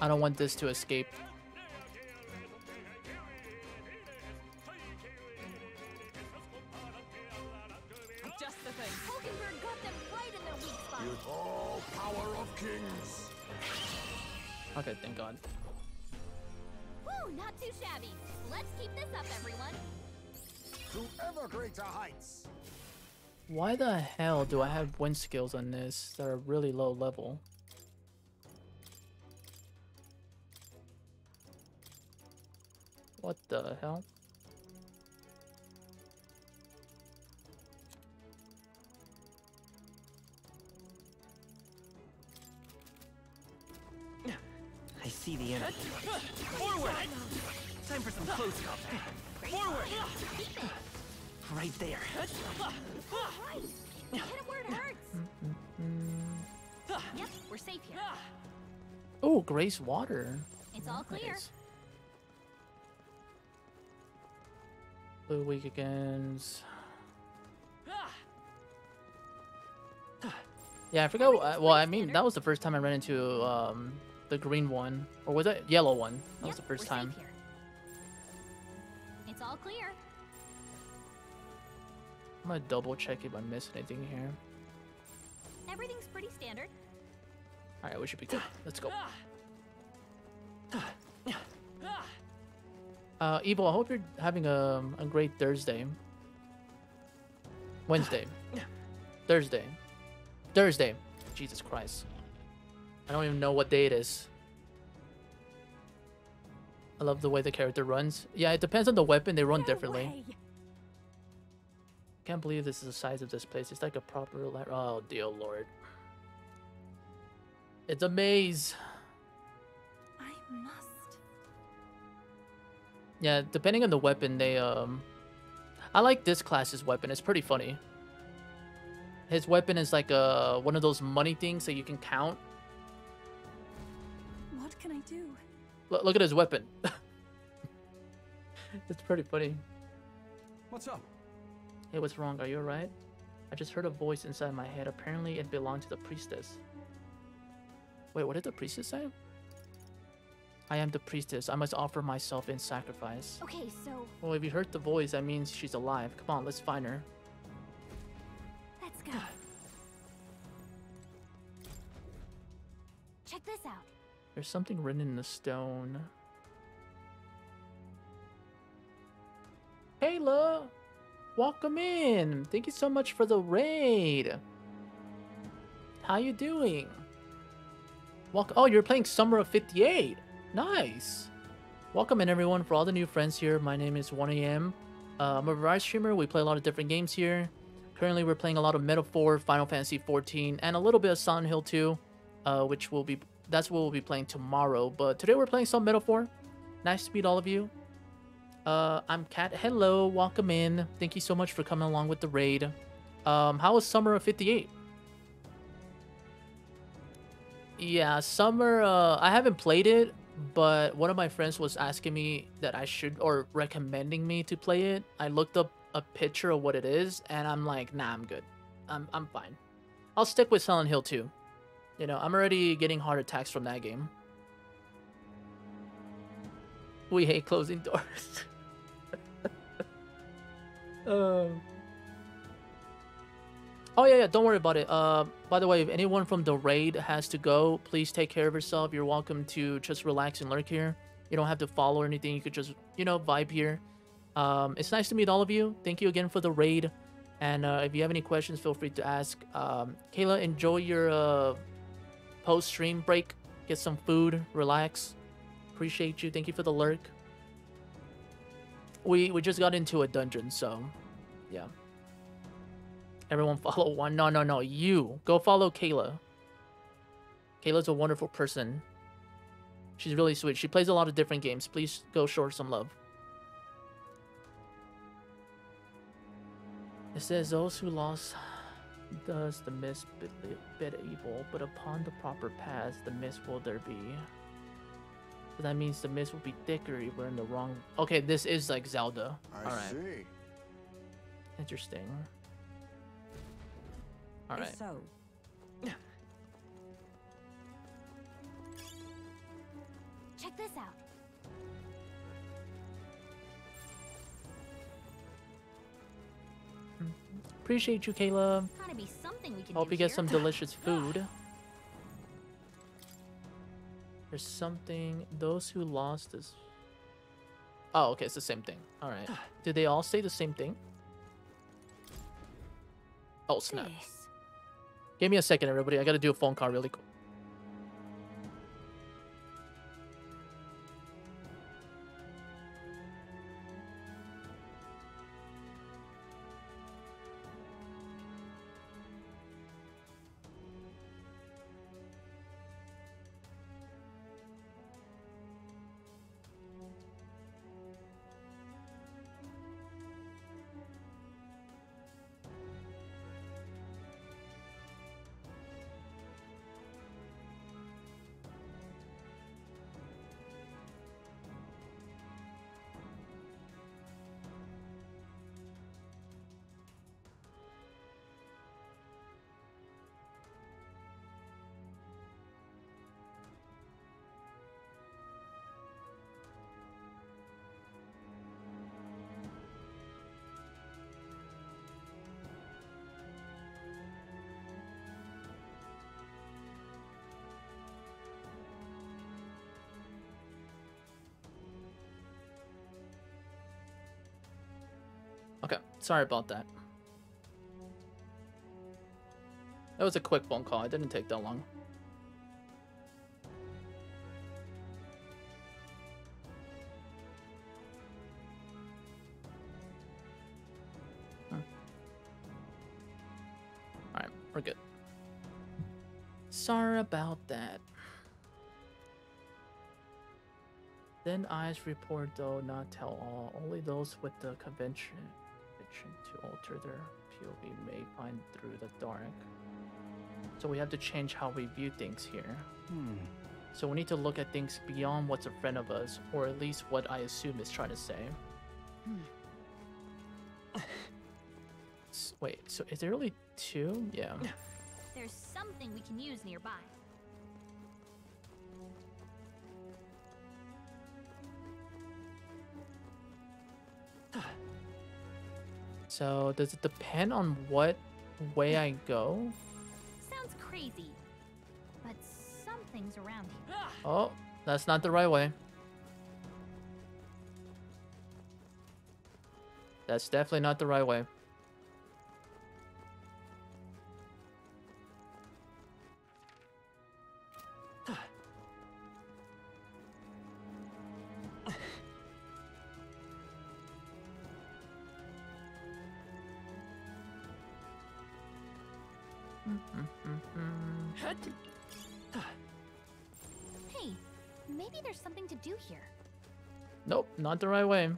I don't want this to escape. Just the thing. Hulkenberg got them right in their weak spot. With all power of kings. Okay, thank God. Woo, not too shabby. Let's keep this up, everyone. To ever greater heights. Why the hell do I have wind skills on this that are really low level? What the hell? I see the enemy. Forward! Time for some close combat. Forward! Right there. Right. Hit it where it hurts. Yep, we're safe here. Oh, Grace Water. It's all clear. Nice. Blue weekends. Yeah, I forgot. uh, Well, I mean, that was the first time I ran into um, the green one, or was it yellow one? That was the first time. here. It's all clear. I'm gonna double check if I missed anything here. Everything's pretty standard. All right, we should be good. Let's go. Uh, Evil, I hope you're having a, a great Thursday. Wednesday. Thursday. Thursday. Jesus Christ. I don't even know what day it is. I love the way the character runs. Yeah, it depends on the weapon. They run differently. Can't believe this is the size of this place. It's like a proper... Oh, dear lord. It's a maze. I must. Yeah, depending on the weapon, they um I like this class's weapon. It's pretty funny. His weapon is like uh one of those money things that you can count. What can I do? Look, look at his weapon. it's pretty funny. What's up? Hey, what's wrong? Are you alright? I just heard a voice inside my head. Apparently, it belonged to the priestess. Wait, what did the priestess say? I am the priestess. I must offer myself in sacrifice. Okay, so Well, if you heard the voice, that means she's alive. Come on, let's find her. There's something written in the stone. Kayla! Welcome in! Thank you so much for the raid! How you doing? Welcome. Oh, you're playing Summer of 58! Nice! Welcome in everyone for all the new friends here. My name is 1AM. Uh, I'm a variety streamer. We play a lot of different games here. Currently, we're playing a lot of Metaphor, Final Fantasy 14, and a little bit of Silent Hill 2, uh, which will be that's what we'll be playing tomorrow. But today we're playing some Metaphor. Nice to meet all of you. Uh, I'm Kat. Hello, welcome in. Thank you so much for coming along with the raid. Um, how was Summer of 58? Yeah, Summer. Uh, I haven't played it. but one of my friends was asking me that I should or recommending me to play it. I looked up a picture of what it is, and I'm like, nah, I'm good. I'm I'm fine. I'll stick with Silent Hill 2. You know, I'm already getting heart attacks from that game. We hate closing doors. um. Oh yeah, yeah. Don't worry about it. Uh, by the way, if anyone from the raid has to go, please take care of yourself. You're welcome to just relax and lurk here. You don't have to follow or anything. You could just, you know, vibe here. Um, it's nice to meet all of you. Thank you again for the raid. And uh, if you have any questions, feel free to ask. Um, Kayla, enjoy your uh, post-stream break. Get some food, relax. Appreciate you. Thank you for the lurk. We we just got into a dungeon, so yeah. Everyone follow one. No, no, no. You go follow Kayla. Kayla's a wonderful person. She's really sweet. She plays a lot of different games. Please go show her some love. It says those who lost does the mist bit, bit evil, but upon the proper paths, the mist will there be. So that means the mist will be thicker if we're in the wrong. Okay, this is like Zelda. I All right. see. Interesting. All right. If so, Check this out. Appreciate you, Kayla. Be something we can Hope do you get here. some delicious food. There's something. Those who lost this. Oh, okay, it's the same thing. All right. Did they all say the same thing? Oh snap! Give me a second, everybody. I gotta do a phone call really quick. Sorry about that. That was a quick phone call. It didn't take that long. Hmm. Alright, we're good. Sorry about that. Then eyes report though not tell all. Only those with the convention convention to alter their POV may find through the dark. So we have to change how we view things here. Hmm. So we need to look at things beyond what's in front of us, or at least what I assume is trying to say. S- Wait, so is there really two? Yeah. There's something we can use nearby. So does it depend on what way I go? Sounds crazy, but something's around here. Oh, that's not the right way. That's definitely not the right way. Not the right way.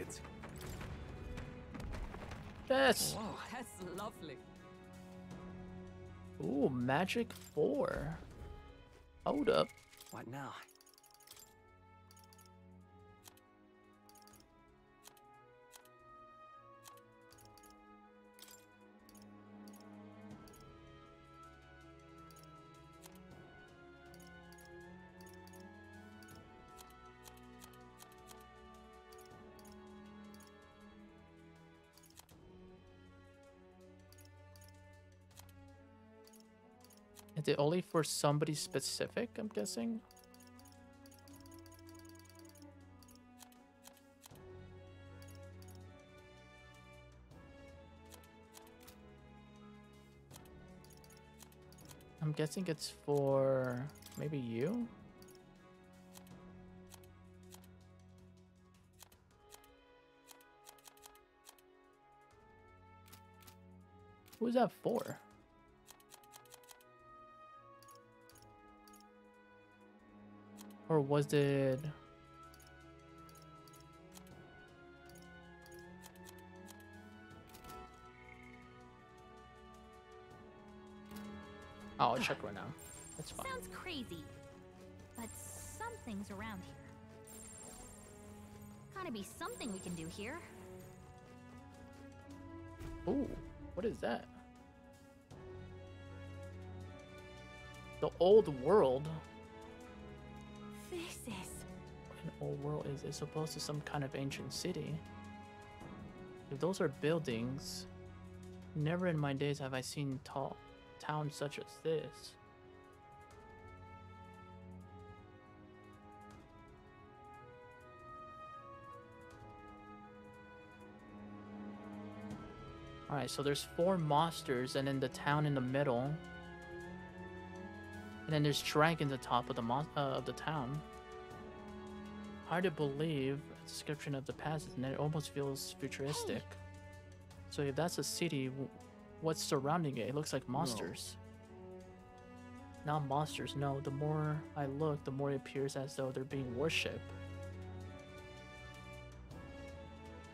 it. Yes. Whoa, that's lovely. Ooh, magic four. Hold up. What now? Only for somebody specific, I'm guessing? I'm guessing it's for maybe you? Who's that for? Or was it... Oh, I'll check right now. That's fine. Sounds crazy, but something's around here. Gotta be something we can do here. Ooh, what is that? The old world. An old world is is supposed to some kind of ancient city. If those are buildings, never in my days have I seen tall towns such as this. Alright, so there's four monsters and then the town in the middle. And then there's dragons at the top of the mon- uh, of the town. Hard to believe a description of the past and it almost feels futuristic. So if that's a city, what's surrounding it? It looks like monsters. Not monsters, no. The more I look, the more it appears as though they're being worshipped.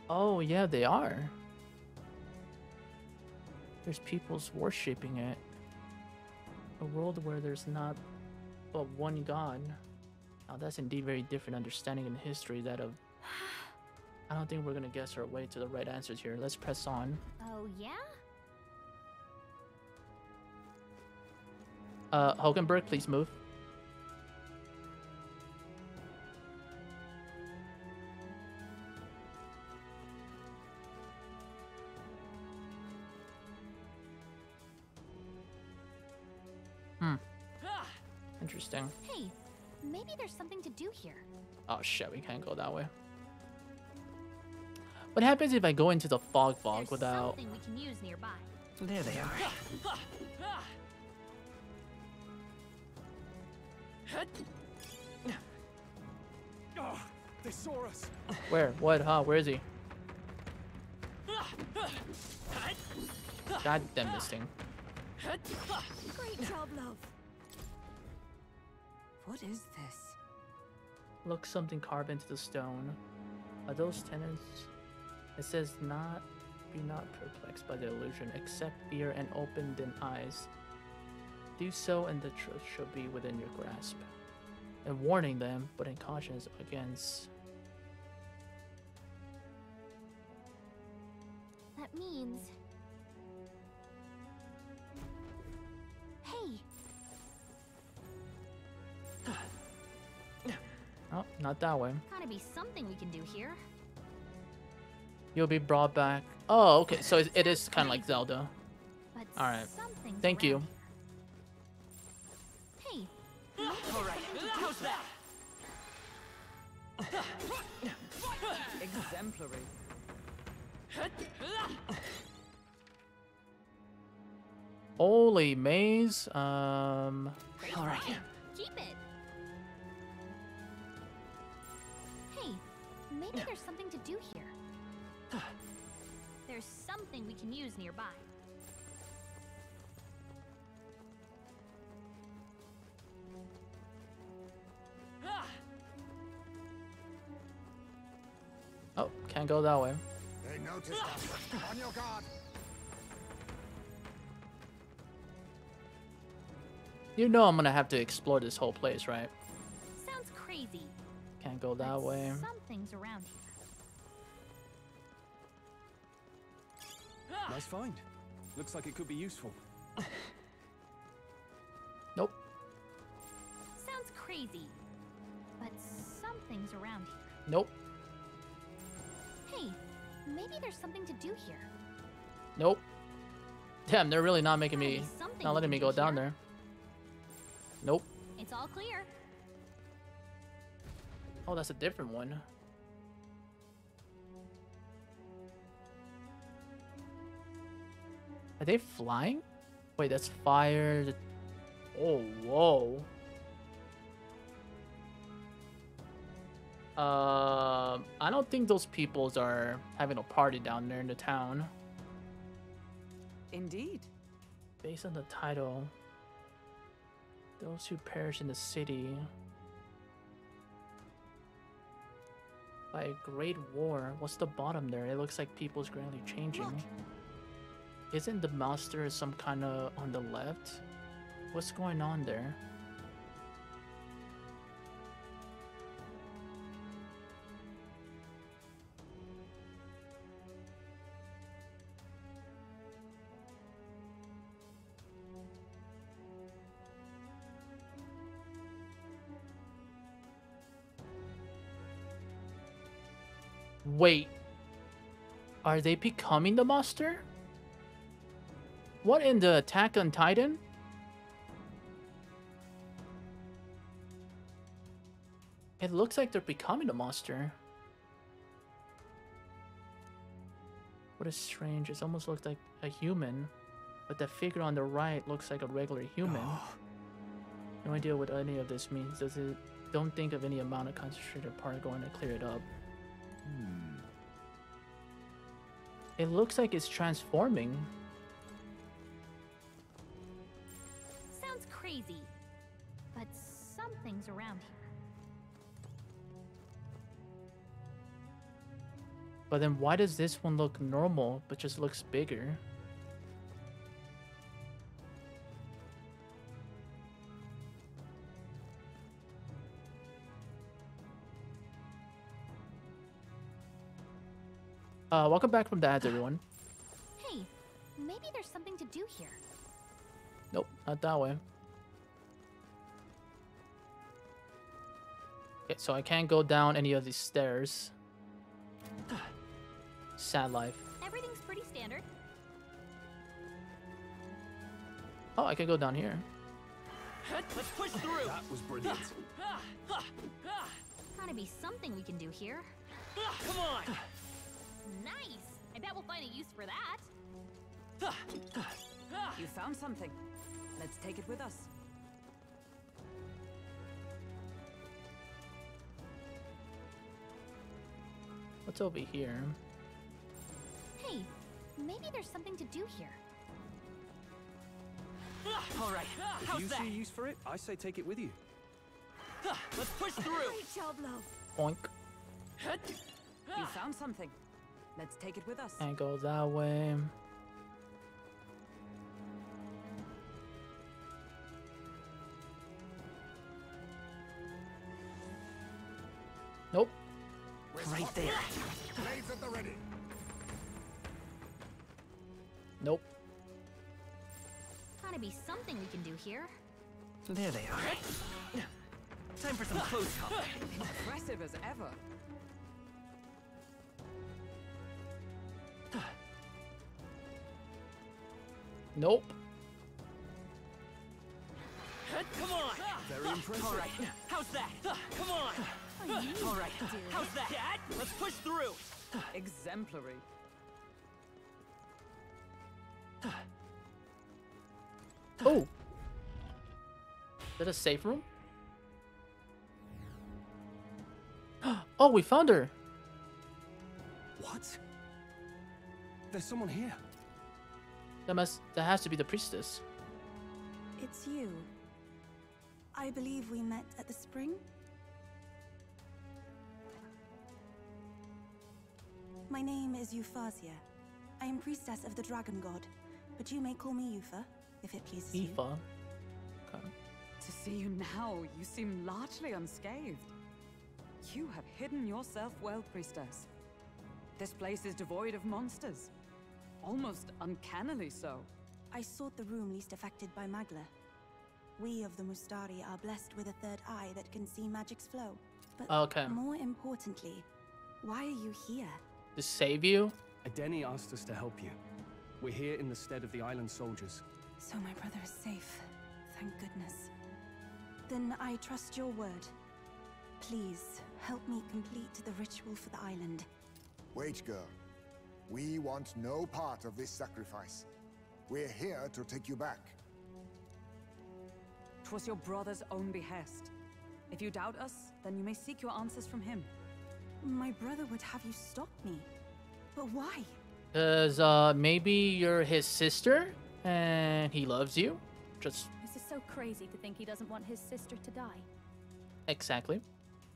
Oh, yeah, they are. There's people's worshipping it. A world where there's not but one god. Now that's indeed very different understanding in history that of I don't think we're gonna guess our way to the right answers here. Let's press on. Oh, yeah? Uh Hulkenberg, please move. Hmm. Interesting. Hey, maybe there's something to do here. Oh shit, we can't go that way. What happens if I go into the fog fog There's without something we can use nearby. There they are. Oh, they saw us. Where? What? Huh? Where is he? God damn this thing. Great job, love. What is this? Look something carved into the stone. Are those tenants? It says not be not perplexed by the illusion, accept ear and open then eyes. Do so and the truth shall be within your grasp. And warning them, but in cautions against That means. Oh, not that way. gotta be something we can do here. You'll be brought back. Oh, okay. So it, it is kind of like Zelda. But All right. Thank you. Hey, All right, how's that? Exemplary. Holy maze. Um. All right. Keep it. Maybe there's something to do here. There's something we can use nearby. Oh, can't go that way. They noticed us. On your guard. You know I'm gonna have to explore this whole place, right? Sounds crazy. Can't go that but way. Something's around here. Nice find. Looks like it could be useful. Nope. Sounds crazy. But something's around here. Nope. Hey, maybe there's something to do here. Nope. Damn, they're really not making me, not letting me do go down here. there. Nope. It's all clear. Oh, that's a different one. Are they flying? Wait, that's fire. Oh, whoa. Um, I don't think those peoples are having a party down there in the town. Indeed. Based on the title, those who perish in the city by a great war. What's the bottom there? It looks like people's gradually changing. Isn't the monster some kind of on the left? What's going on there? Wait. Are they becoming the monster? What in the Attack on Titan? It looks like they're becoming a monster. What is strange, it almost looks like a human, but the figure on the right looks like a regular human. No idea what any of this means. Does it? Don't think of any amount of concentrated part going to clear it up. Hmm. It looks like it's transforming. Sounds crazy. But something's around here. But then why does this one look normal but just looks bigger? Uh, welcome back from the ads, everyone. Hey, maybe there's something to do here. Nope, not that way. Okay, so I can't go down any of these stairs. Sad life. Everything's pretty standard. Oh, I can go down here. Let's push through. That was brilliant. Gotta be something we can do here. Come on. Nice! I bet we'll find a use for that. You found something. Let's take it with us. What's over here? Hey, maybe there's something to do here. All right. If How's you that? see use for it, I say take it with you. Let's push through. Great job, love. Boink. You found something. Let's take it with us. Can't go that way. Nope. Right there. Blades at the ready. Nope. Gotta be something we can do here. There they are. Time for some close combat. Impressive as ever. Nope. Come on. Very impressive. All right. How's that? Come on. All right. How's that? Dad, Let's push through. Exemplary. Oh. Is that a safe room? oh, we found her. What? There's someone here. That must. That has to be the priestess. It's you. I believe we met at the spring? My name is Euphrasia. I am priestess of the dragon god, but you may call me Eupha, if it pleases you. Eupha. To see you now, you seem largely unscathed. You have hidden yourself well, priestess. This place is devoid of monsters. Almost uncannily so. I sought the room least affected by Magla. We of the Mustari are blessed with a third eye that can see magic's flow. But Okay. more importantly, why are you here? To save you? Adeni asked us to help you. We're here in the stead of the island soldiers. So my brother is safe. Thank goodness. Then I trust your word. Please, help me complete the ritual for the island. Wait, girl. We want no part of this sacrifice. We're here to take you back. 'Twas your brother's own behest. If you doubt us, then you may seek your answers from him. My brother would have you stop me. But why? Because uh, maybe you're his sister and he loves you. Just This is so crazy to think he doesn't want his sister to die. exactly.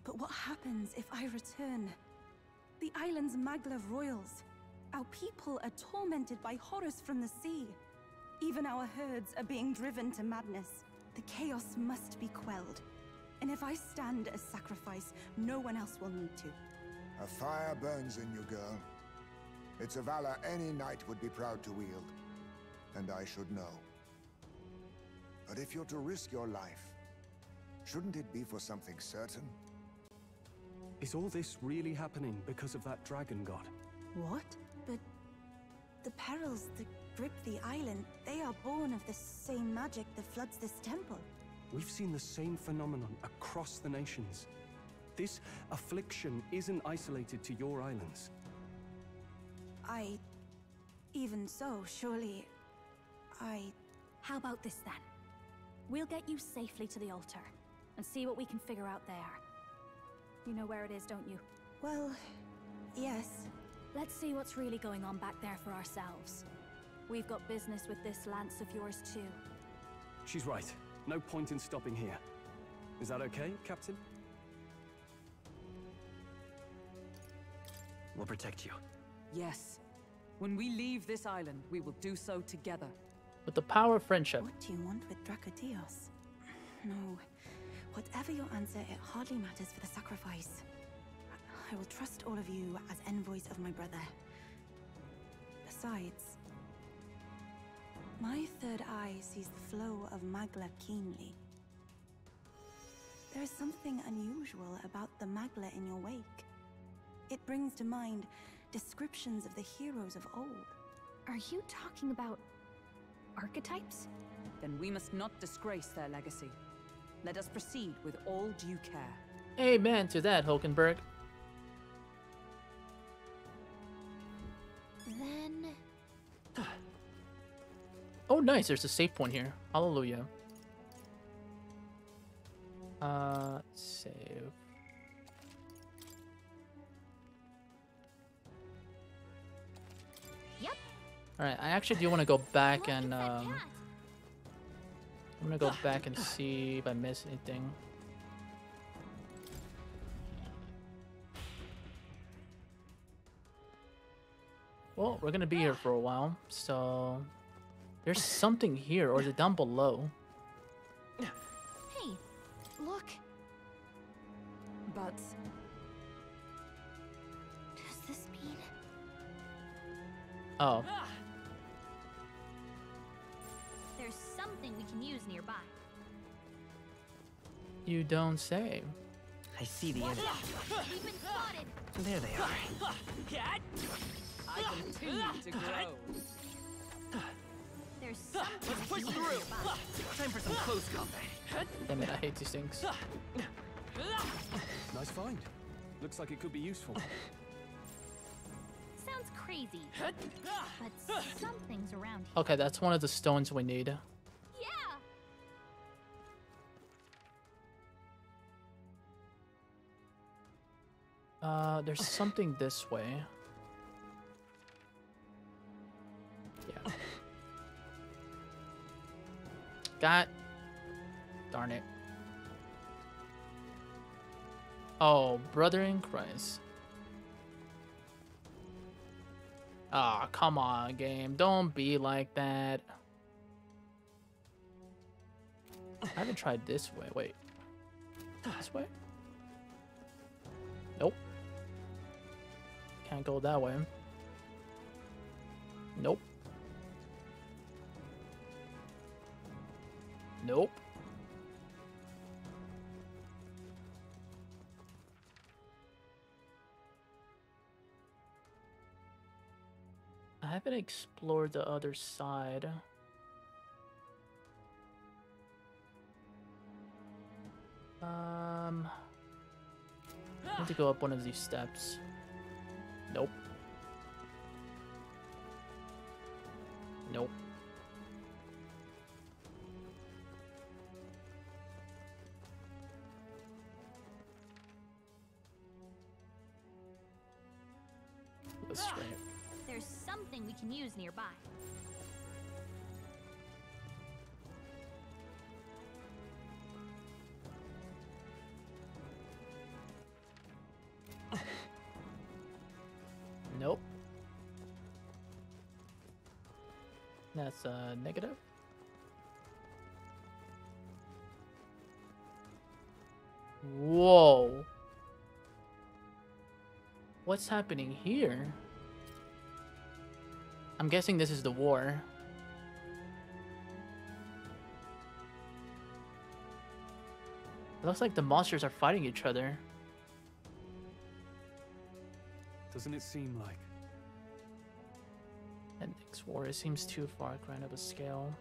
But what happens if I return? The island's Magla royals. Our people are tormented by horrors from the sea. Even our herds are being driven to madness. The chaos must be quelled. And if I stand as sacrifice, no one else will need to. A fire burns in you, girl. It's a valor any knight would be proud to wield. And I should know. But if you're to risk your life, shouldn't it be for something certain? Is all this really happening because of that dragon god? What? But the perils that grip the island, they are born of the same magic that floods this temple. We've seen the same phenomenon across the nations. This affliction isn't isolated to your islands. I... Even so, surely... I... How about this then? We'll get you safely to the altar and see what we can figure out there. You know where it is, don't you? Well, yes. Let's see what's really going on back there for ourselves. We've got business with this lance of yours too. She's right. No point in stopping here. Is that okay, Captain? We'll protect you. Yes. When we leave this island, we will do so together. With the power of friendship. What do you want with Dracodios? No. Whatever your answer, it hardly matters for the sacrifice. I will trust all of you as envoys of my brother. Besides, my third eye sees the flow of Magla keenly. There is something unusual about the Magla in your wake. It brings to mind descriptions of the heroes of old. Are you talking about archetypes? Then we must not disgrace their legacy. Let us proceed with all due care. Amen to that, Hulkenberg. Then Oh, nice. There's a save point here. Hallelujah. Uh, save. Yep. All right. I actually do want to go back and um. I'm gonna go back and see if I miss anything. Well, we're gonna be here for a while, so there's something here, or is it down below? Hey, look. But Does this mean Oh, there's something we can use nearby? you don't say. I see the enemy. We've been spotted. There they are. I continue to grow. There's something Let's push through. Time for some close combat. Damn it, I hate these things. Nice find. Looks like it could be useful. Sounds crazy, but something's around here. Okay, that's one of the stones we need. Yeah. Uh, there's something this way. God. Darn it. Oh, brother in Christ. Ah, come on, game. Don't be like that. I haven't tried this way. Wait. This way? Nope. Can't go that way. Nope. Nope. I haven't explored the other side. Um, I need to go up one of these steps. Nope. Nope. There's something we can use nearby. Nope. That's uh, negative. Whoa. What's happening here? I'm guessing this is the war. It looks like the monsters are fighting each other. Doesn't it seem like? And next war, it seems too far grand of a scale.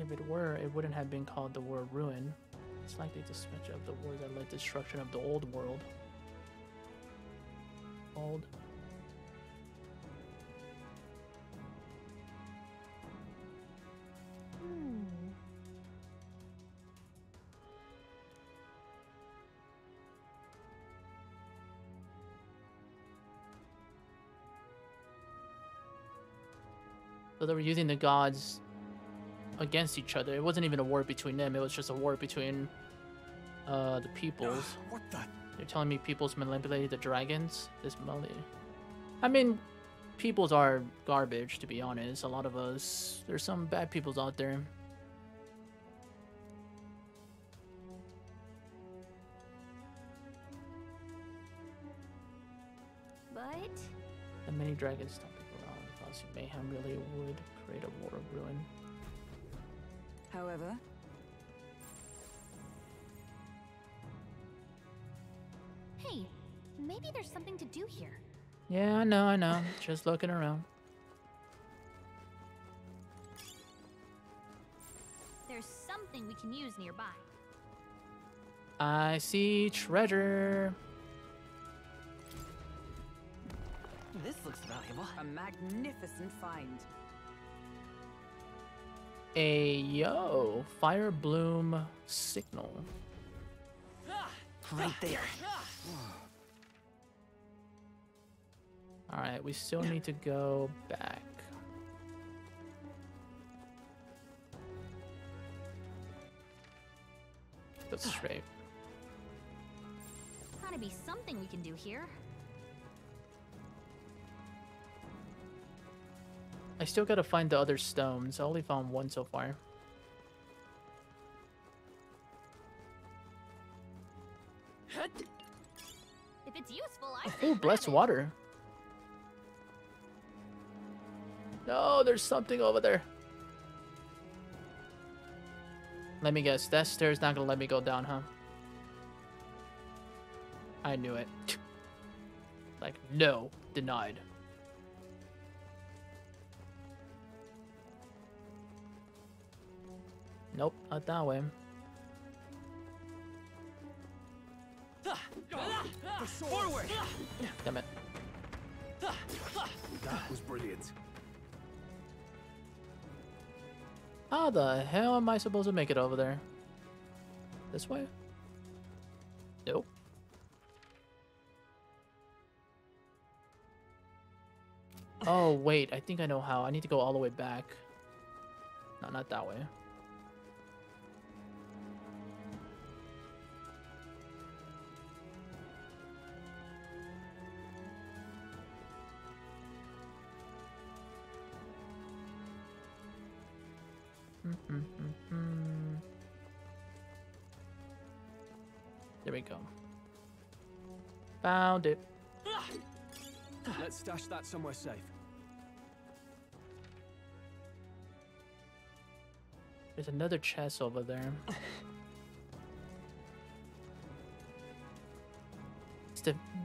If it were, it wouldn't have been called the War of Ruin. It's likely to switch of the war that led destruction of the old world. Hmm. So they were using the gods against each other. It wasn't even a war between them. It was just a war between uh, the peoples. what the? You're telling me peoples manipulated the dragons? This Mali. I mean, peoples are garbage, to be honest. A lot of us. There's some bad peoples out there. But The many dragons stomping around causing mayhem really would create a war of ruin. However, maybe there's something to do here. Yeah, I know, I know. Just looking around. There's something we can use nearby. I see treasure. this looks valuable. A magnificent find. A yo, fire bloom signal. Ah, right there. Hmm. All right, we still need to go back. Go straight. Gotta be something we can do here. I still gotta find the other stones. I only found one so far. If it's useful, I Oh, blessed water. No, there's something over there. Let me guess. That stair's not gonna let me go down, huh? I knew it. Like, no. Denied. Nope, not that way. Forward! Damn it. That was brilliant. How the hell am I supposed to make it over there? This way? Nope. Oh, wait. I think I know how. I need to go all the way back. No, not that way. There we go. Found it. Let's stash that somewhere safe. There's another chest over there.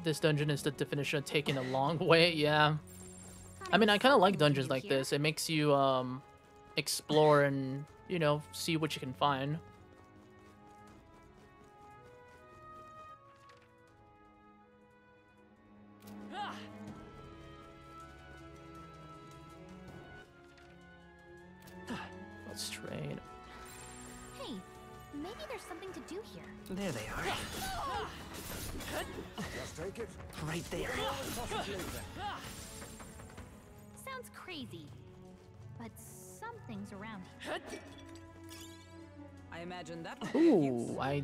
This dungeon is the definition of taking a long way, yeah. I mean, I kind of like dungeons like this. It makes you um explore and, you know, see what you can find.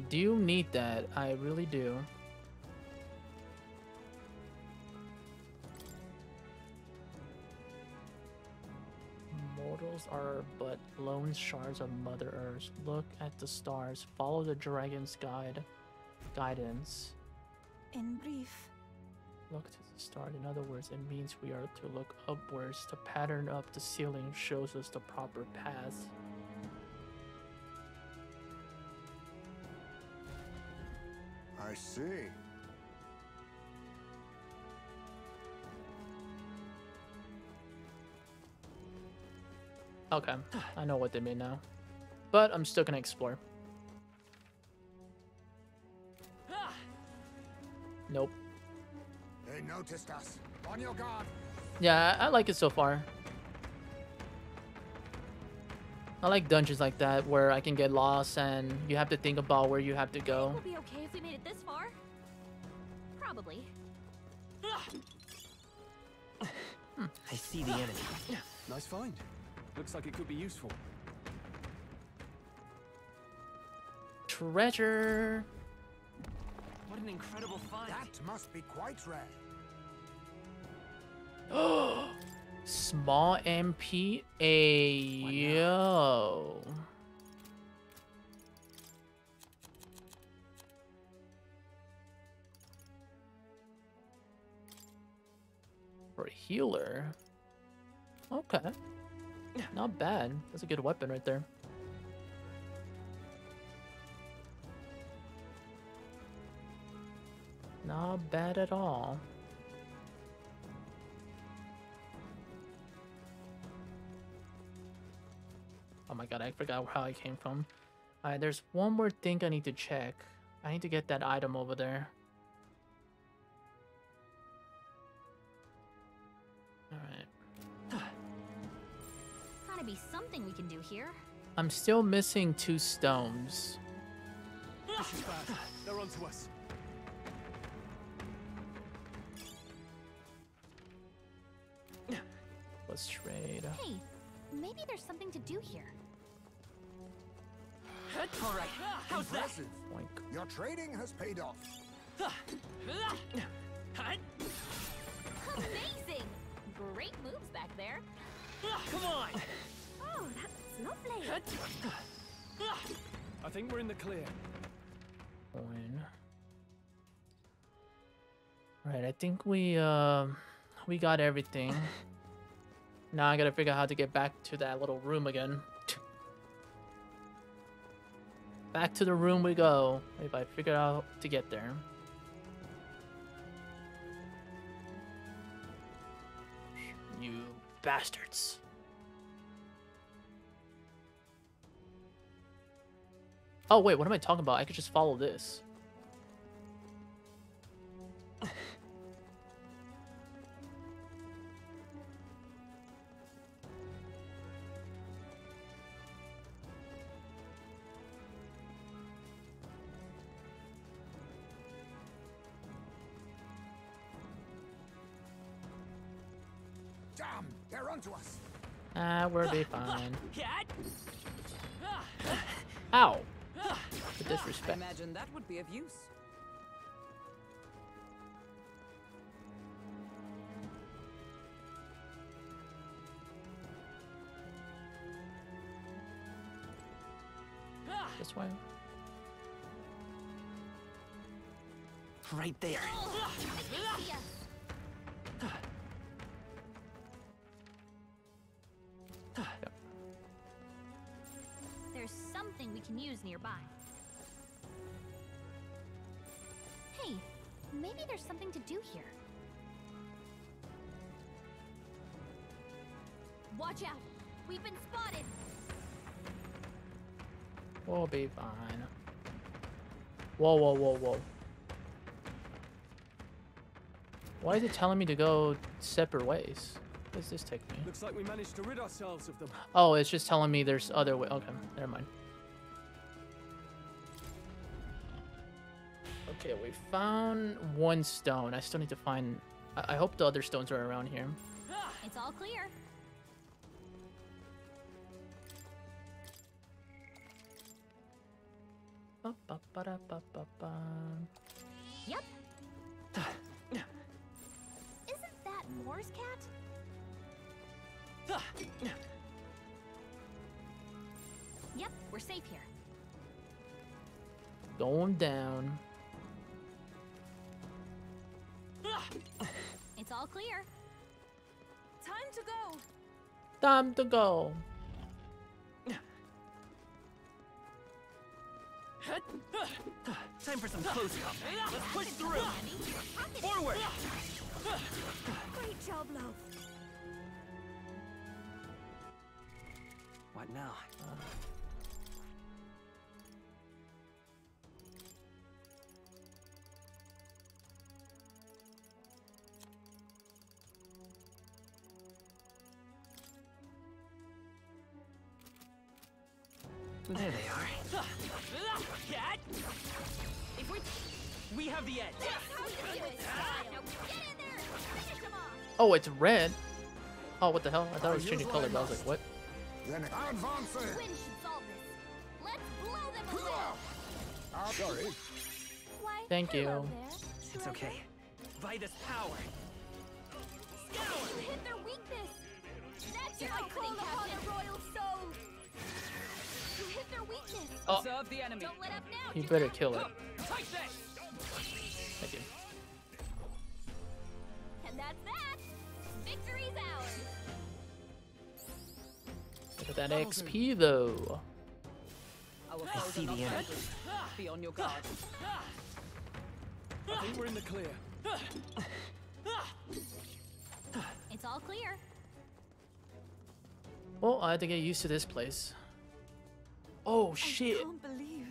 Do you need that. I really do. Mortals are but lone shards of Mother Earth. Look at the stars. Follow the dragon's guide guidance. In brief, Look to the stars. In other words, it means we are to look upwards. The pattern of the ceiling shows us the proper path. I see. Okay, I know what they mean now. But I'm still gonna explore. Nope. They noticed us. On your guard. Yeah, I I like it so far. I like dungeons like that where I can get lost and you have to think about where you have to go. We'll be okay if we made it this far. Probably. Hmm, I see the enemy. Nice find. Looks like it could be useful. Treasure. What an incredible find. That must be quite rare. Small MP. Ayo. For a healer. Okay. Not bad. That's a good weapon right there. Not bad at all. Oh my god, I forgot how I came from. Alright, there's one more thing I need to check. I need to get that item over there. Alright. Gotta be something we can do here. I'm still missing two stones. This is bad. They're onto us. Let's trade. Hey, maybe there's something to do here. All right. How's that? Impressive. Boink. Your trading has paid off. Amazing! Great moves back there. Come on. Oh, that's lovely. I think we're in the clear. Coin. Right, I think we um we got everything. now I gotta figure out how to get back to that little room again. Back to the room we go. If I figure out to get there. You bastards. Oh wait, what am I talking about? I could just follow this. they're onto us. Ah, we'll be fine. Cat. Ow! The I disrespect. imagine that would be of use. This way. Right there. There's something we can use nearby. Hey, maybe there's something to do here. Watch out! We've been spotted! We'll be fine. Whoa, whoa, whoa, whoa. Why is it telling me to go separate ways? Where does this take me? Looks like we managed to rid ourselves of them. Oh, it's just telling me there's other way. Okay, never mind. Okay, we found one stone. I still need to find... I, I hope the other stones are around here. It's all clear. Ba, ba, ba, da, ba, ba, ba. Yep. Isn't that Moore's cat? Yep, we're safe here. Going down. It's all clear. Time to go. Time to go. Time for some close combat. Let's push through. Forward. Great job, love. What now? There they are. If we We have the edge. Oh, it's red. Oh, what the hell? I thought it was changing color, but I was like, what? Then advance. Twin should solve this. Let's blow them away. Sorry. Why, Thank you. there. It's okay. By this power. You hit their weakness! That's your opening, Captain! royal soul! You hit their weakness! Oh. Observe the enemy! Don't let up now! You better kill it. Take this! Thank you. And that's that! Victory's ours! Look at that XP though. Our I see the enemy. Be on your guard. I think we're in the clear. It's all clear. Well, I had to get used to this place. Oh shit. I can't believe.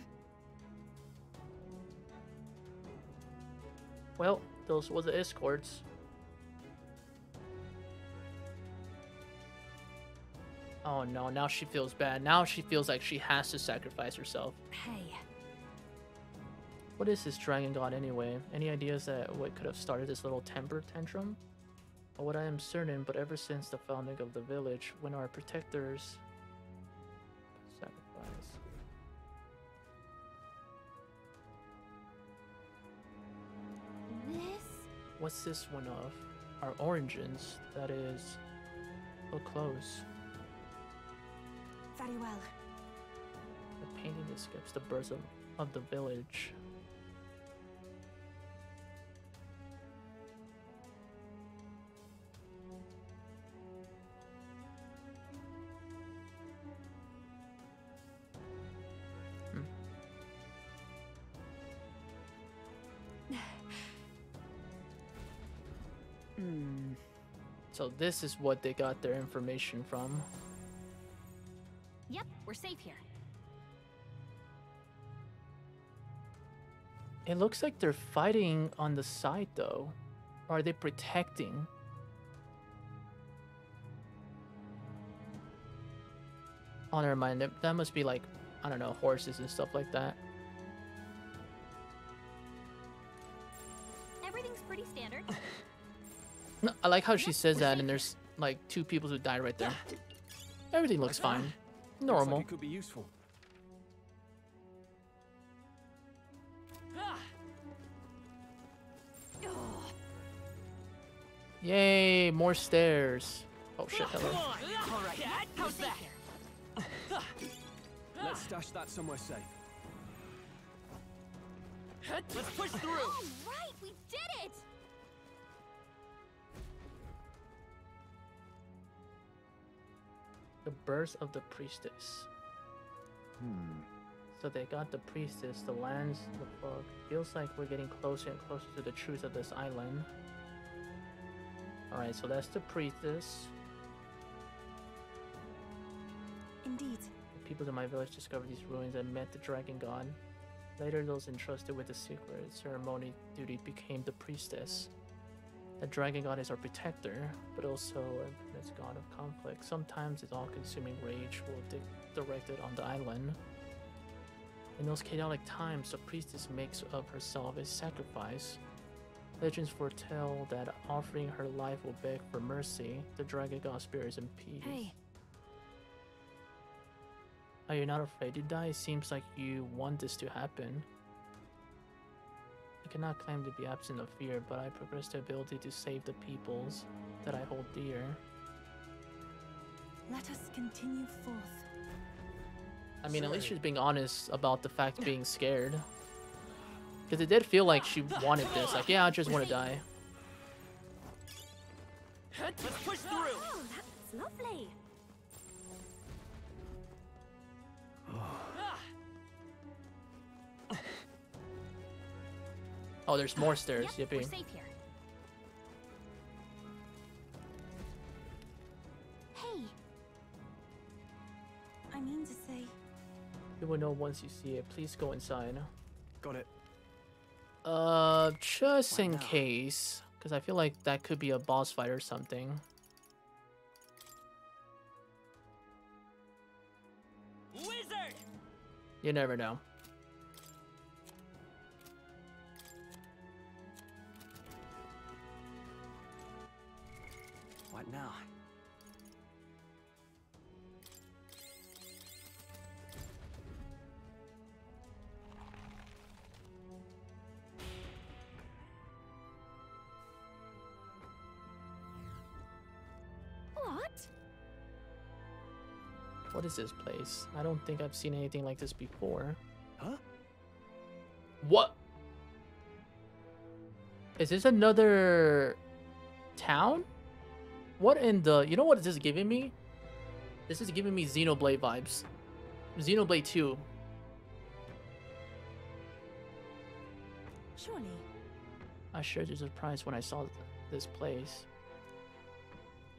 Well, those were the escorts. Oh no, now she feels bad. Now she feels like she has to sacrifice herself. Hey, What is this dragon god anyway? Any ideas that what could have started this little temper tantrum? Or what I am certain, but ever since the founding of the village, when our protectors sacrifice. this What's this one of? Our origins, that is. So close. Very well. The painting describes the birth of, of the village. Hmm. Hmm. So this is what they got their information from. We're safe here. It looks like they're fighting on the side though. Or are they protecting? Oh, never mind. That- That must be like, I don't know, horses and stuff like that. Everything's pretty standard. No, I like how she says that, and there's like two people who died right there. Everything looks fine. Normal. Like it could be useful. Yay, more stairs. Oh shit, hello. All right, how's that? Let's stash that somewhere safe. Let's push through. All right, we did it. The birth of the priestess. Hmm. So they got the priestess, the lands, the book. Feels like we're getting closer and closer to the truth of this island. Alright, so that's the priestess. Indeed. The people in my village discovered these ruins and met the dragon god. Later, those entrusted with the secret ceremony duty became the priestess. The dragon god is our protector, but also its god of conflict. Sometimes its all-consuming rage will di- direct it on the island. In those chaotic times, the priestess makes of herself a sacrifice. Legends foretell that offering her life will beg for mercy. The dragon god spirits in peace. Hey, Are you not afraid to die? It seems like you want this to happen. I cannot claim to be absent of fear, but I possess the ability to save the peoples that I hold dear. Let us continue forth. I mean, at least she's being honest about the fact being scared. Because it did feel like she wanted this. Like, yeah, I just want to die. Let's push through! Oh, that's lovely. Oh, there's more stairs. Yep, we're Yippee. Will know once you see it. Please go inside. Got it. Uh, just in case. Because I feel like that could be a boss fight or something. Wizard! You never know. What now? Is this place? I don't think I've seen anything like this before. Huh? What? Is this another town? What in the... You know what this is giving me? This is giving me Xenoblade vibes. Xenoblade 2. surely. I shared your surprise when I saw th- this place.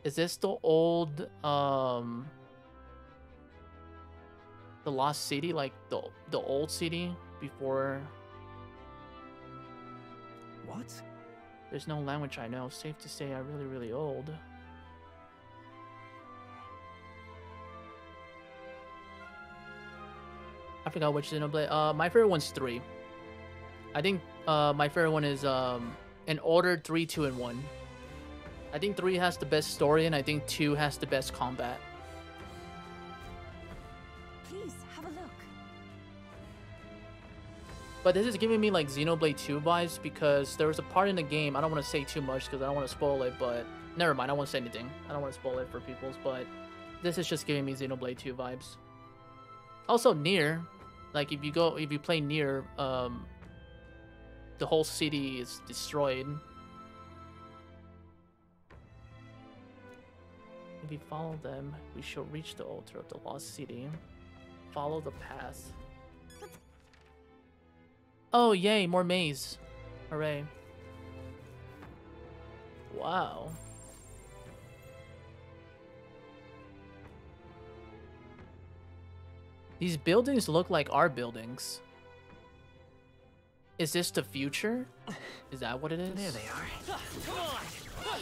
Is this the old, um... The lost city? Like, the, the old city before... What? There's no language I know. Safe to say I'm really, really old. I forgot which Xenoblade. Uh, my favorite one's three. I think uh, my favorite one is um, in order three, two, and one. I think three has the best story, and I think two has the best combat. But this is giving me like Xenoblade 2 vibes because there was a part in the game. I don't want to say too much because I don't want to spoil it, but never mind. I won't say anything. I don't want to spoil it for people's, but this is just giving me Xenoblade 2 vibes. Also, NieR, like if you go, if you play NieR, um, the whole city is destroyed. If we follow them, we shall reach the altar of the lost city. Follow the path. Oh, yay, more maze. Hooray. Wow. These buildings look like our buildings. Is this the future? Is that what it is? There they are. Come on!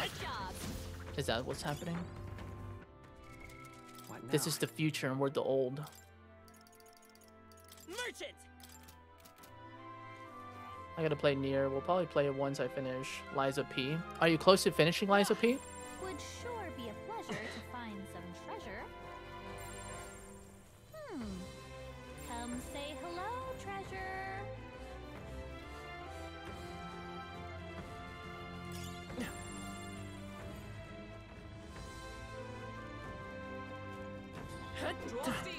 Good job. Is that what's happening? What now? This is the future and we're the old. Merchant! I gotta play NieR. We'll probably play it once I finish Lies of P. Are you close to finishing Lies of P? Would sure be a pleasure to find some treasure. Hmm. Come say hello, treasure.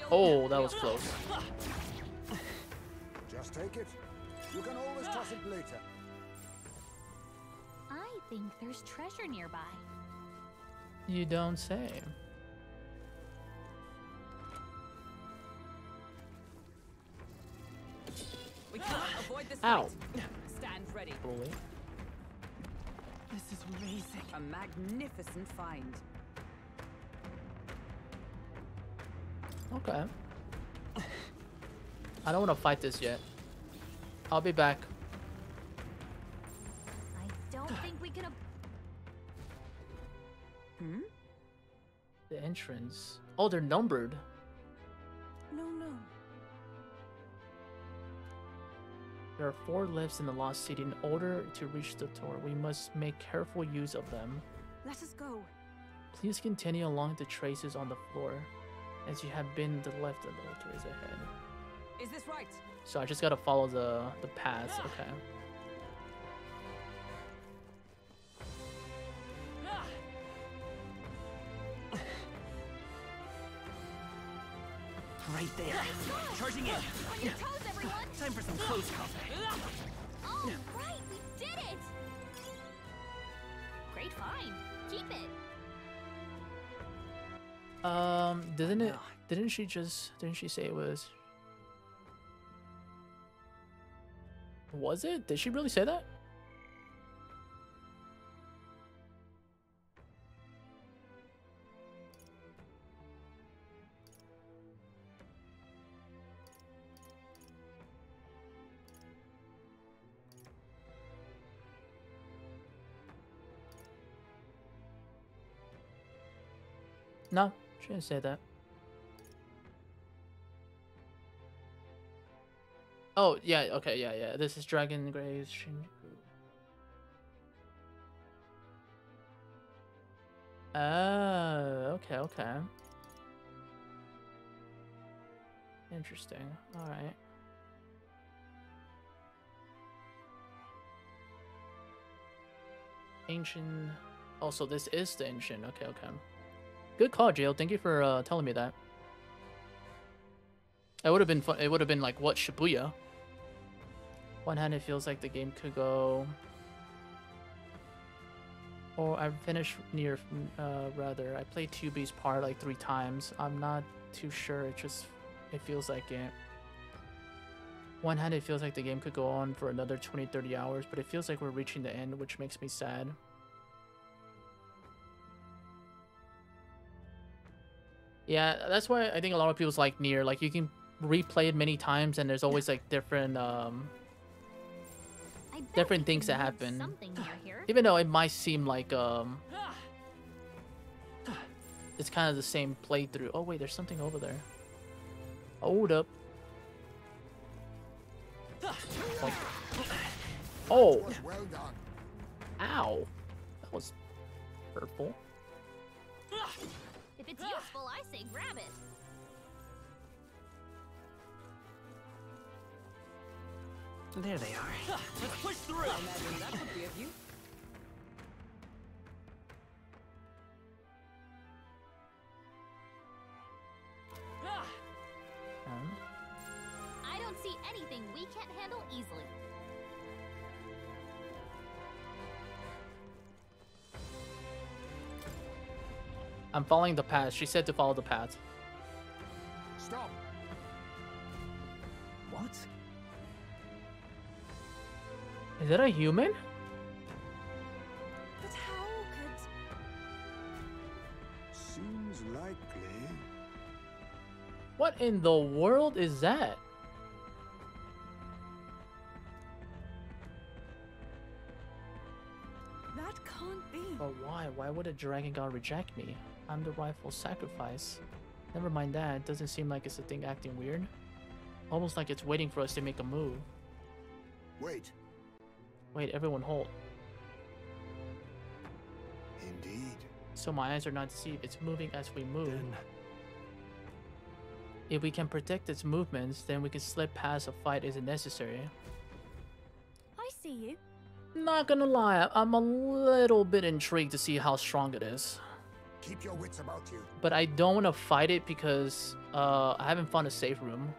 Oh, that was close. Just take it. You can always toss it later. I think there's treasure nearby. You don't say. We cannot ah! avoid this Ow. fight. Stand ready. Bully. This is amazing. A magnificent find. Okay. I don't want to fight this yet. I'll be back. I don't think we can. Hmm? The entrance. Oh, they're numbered. No, no. There are four lifts in the lost city. In order to reach the tower, we must make careful use of them. Let us go. Please continue along the traces on the floor, as you have been to the left of the altar is ahead. Is this right? So I just gotta follow the the paths. Okay. Right there. Charging in. On your toes, everyone! Time for some close combat. Oh, right, we did it! Great find. Keep it. Um, didn't it? Didn't she just? Didn't she say it was? Was it? Did she really say that? No, she didn't say that. Oh, yeah, okay, yeah, yeah. This is Dragon Gray's Shinjuku. Oh, okay, okay. Interesting. Alright. Ancient. Also, this is the ancient. Okay, okay. Good call, Jail. Thank you for uh, telling me that. It would have been fun. It would have been like what Shibuya. One hand, it feels like the game could go. Or I finished NieR, uh, rather. I played 2B's part like three times. I'm not too sure. It just, it feels like it. One hand, it feels like the game could go on for another 20, 30 hours, but it feels like we're reaching the end, which makes me sad. Yeah, that's why I think a lot of people's like NieR. Like you can replay it many times, and there's always like different um different things that happen. Something near here. Even though it might seem like um it's kind of the same playthrough. Oh wait, there's something over there. Hold up. Like, oh, Well done. ow, that was hurtful. If it's useful, I say grab it. There they are. Let's push through. I imagine that would be of you. Um, I don't see anything we can't handle easily. I'm following the path. She said to follow the path. Stop. What? Is that a human? But how could... Seems likely. What in the world is that? That can't be. But why? Why would a dragon god reject me? I'm the rightful sacrifice. Never mind that, it doesn't seem like it's a thing acting weird. Almost like it's waiting for us to make a move. Wait. Wait, everyone hold. Indeed. So my eyes are not deceived, it's moving as we move. Then If we can predict its movements, then we can slip past a fight isn't necessary. I see you. Not gonna lie, I'm a little bit intrigued to see how strong it is. Keep your wits about you. But I don't want to fight it because uh, I haven't found a safe room.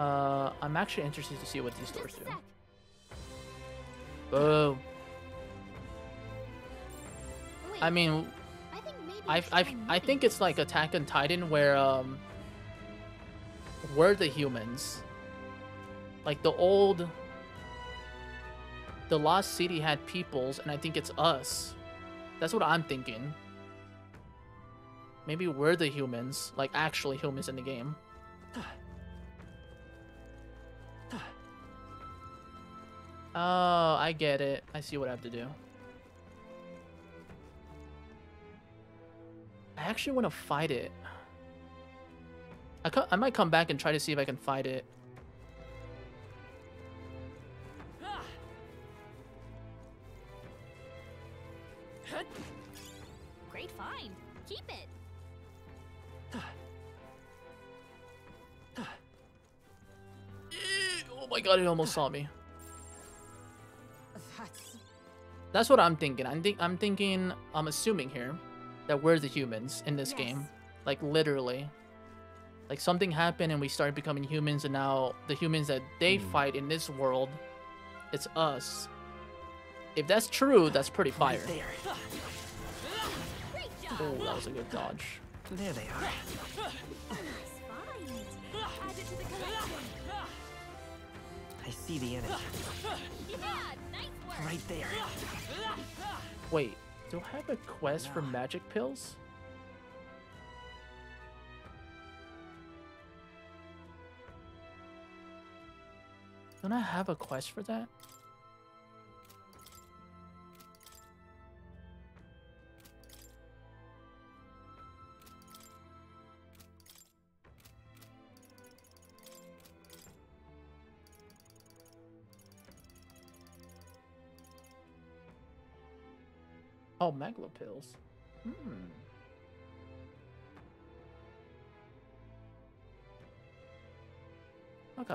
Uh, I'm actually interested to see what these doors do. Boo. I mean, I I I think it's like Attack on Titan where um we're the humans. Like the old the Lost City had peoples and I think it's us. That's what I'm thinking. Maybe we're the humans, like actually humans in the game. Oh, I get it. I see what I have to do. I actually want to fight it. I, I might come back and try to see if I can fight it. Great find. Keep it. Oh my god, it almost saw me. That's what I'm thinking. I'm think I'm thinking I'm assuming here that we're the humans in this Yes. game. Like literally. Like something happened and we started becoming humans and now the humans that they hmm. fight in this world, it's us. If that's true, that's pretty fire. there. Oh, that was a good dodge. There they are. Add it the collection. I see the enemy. Right there. Wait, do I have a quest for magic pills? Don't I have a quest for that? Oh, Magla pills. Hmm. Okay.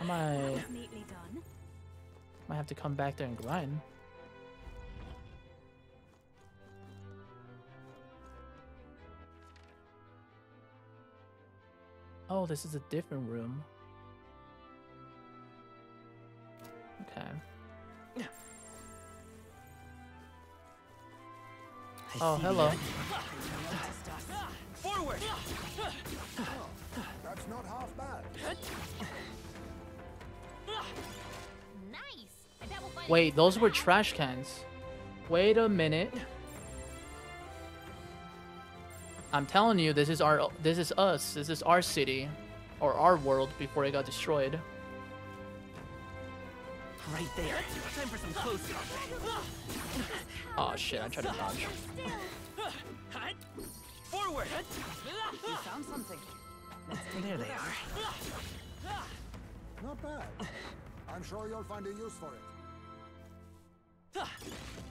I might, Neatly done. might have to come back there and grind. Oh, this is a different room. Oh, hello. Forward! That's not half bad. Wait, those were trash cans. Wait a minute. I'm telling you, this is our, this is us. This is our city, or our world before it got destroyed. Right there. Time for some close combat. Oh shit! I tried to dodge. Forward! You found something. There they are. Not bad. I'm sure you'll find a use for it.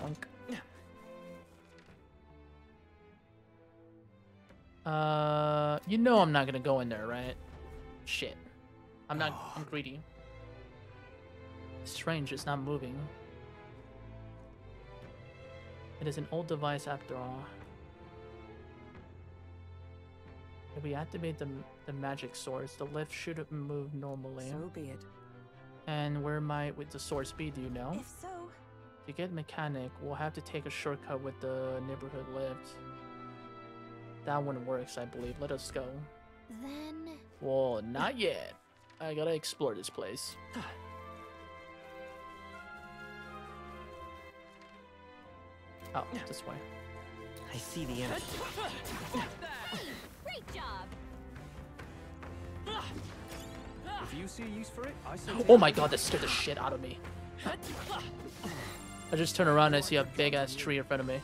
Bonk. Uh, you know I'm not gonna go in there, right? Shit. I'm not. I'm greedy. Strange, it's not moving. It is an old device after all. If we activate the the magic source, the lift should move normally. So be it. And where might with the source be? Do you know? If so, To get mechanic, we'll have to take a shortcut with the neighborhood lift. That one works, I believe. Let us go. Then Well, not yet. I gotta explore this place. Oh, this way. I see the enemy. Great job. If you see a use for it, I say. Oh my god, that scared the shit out of me. I just turn around and I see a big ass tree in front of me.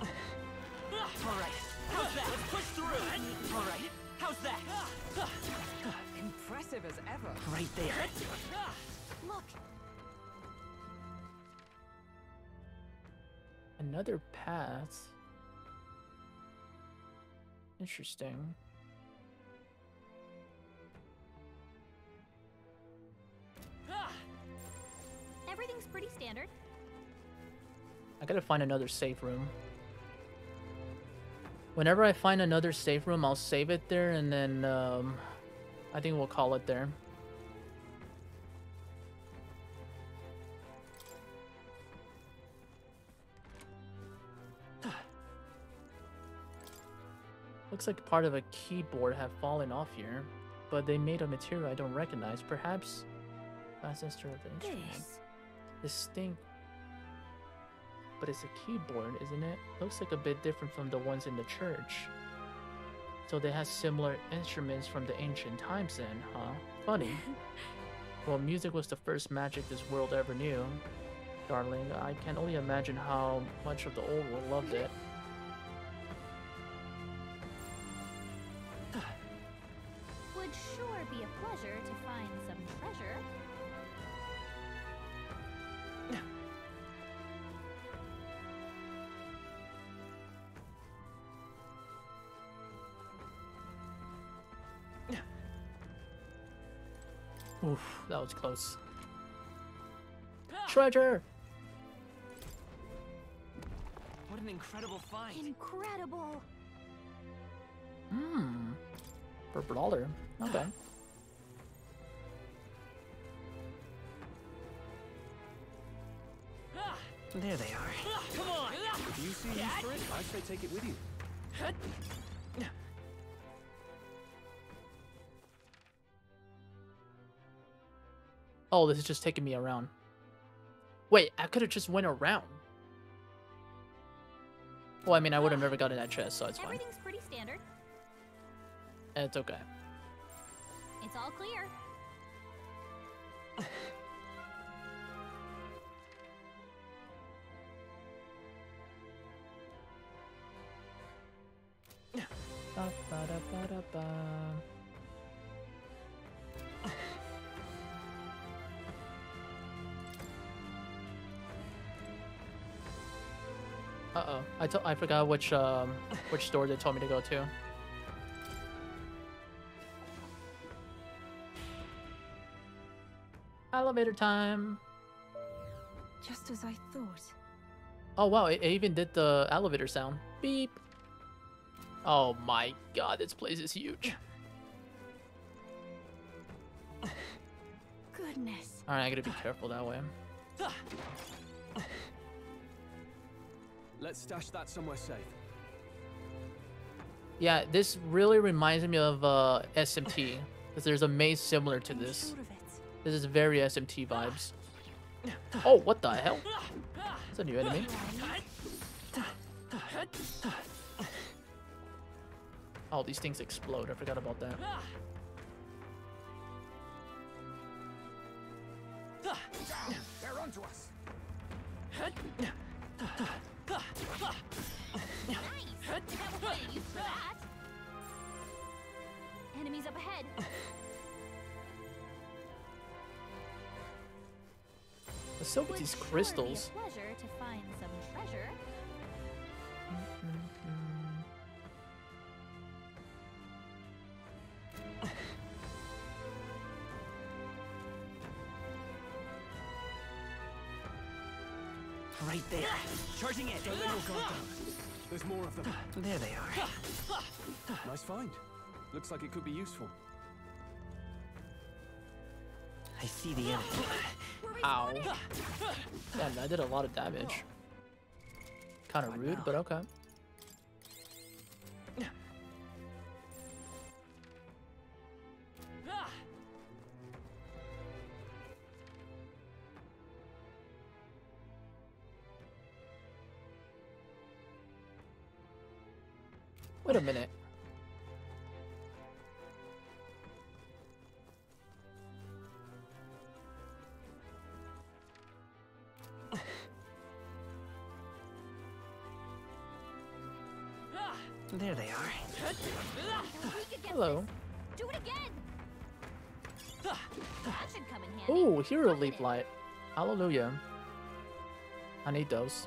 Alright. How's that? Let's push through. Alright. How's that? Impressive as ever. Right there. Another path. Interesting. everything's pretty standard. I gotta find another safe room. Whenever I find another safe room, I'll save it there, and then um, I think we'll call it there. Looks like part of a keyboard have fallen off here, but they made a material I don't recognize. Perhaps ancestor of the instrument. This. Distinct. But it's a keyboard, isn't it? Looks like a bit different from the ones in the church. So they have similar instruments from the ancient times then, huh? Funny. well, music was the first magic this world ever knew. Darling, I can only imagine how much of the old world loved it. Oof, that was close. Treasure! What an incredible find. Incredible. Hmm. For brawler. Okay. There they are. Come on! Do you see a use for it? I say take it with you. Oh, this is just taking me around. Wait, I could have just went around. Well, I mean, I would have never gotten that chest, so it's fine. Everything's pretty standard. It's okay. It's all clear. Ba, ba, da, ba, da, Uh-oh. I I forgot which um which store they told me to go to. Elevator time. Just as I thought. Oh wow, it, it even did the elevator sound. Beep. Oh my god, this place is huge. Goodness. Alright, I gotta be careful that way. Let's stash that somewhere safe. Yeah, this really reminds me of uh, SMT. Because there's a maze similar to this. This is very SMT vibes. Oh, what the hell? It's a new enemy. Oh, these things explode. I forgot about that. They're onto us. Enemies up ahead. What's up with these crystals? Sure pleasure to find some treasure. Right there. Charging it. Don't let your guard down. There's more of them. There they are. Nice find. Looks like it could be useful. I see the enemy. Ow. Damn, that did a lot of damage. Kind of rude, but okay. Wait a minute. There they are. Hello. Do it again. That should come in handy. Ooh, hero leaf light. Hallelujah. I need those.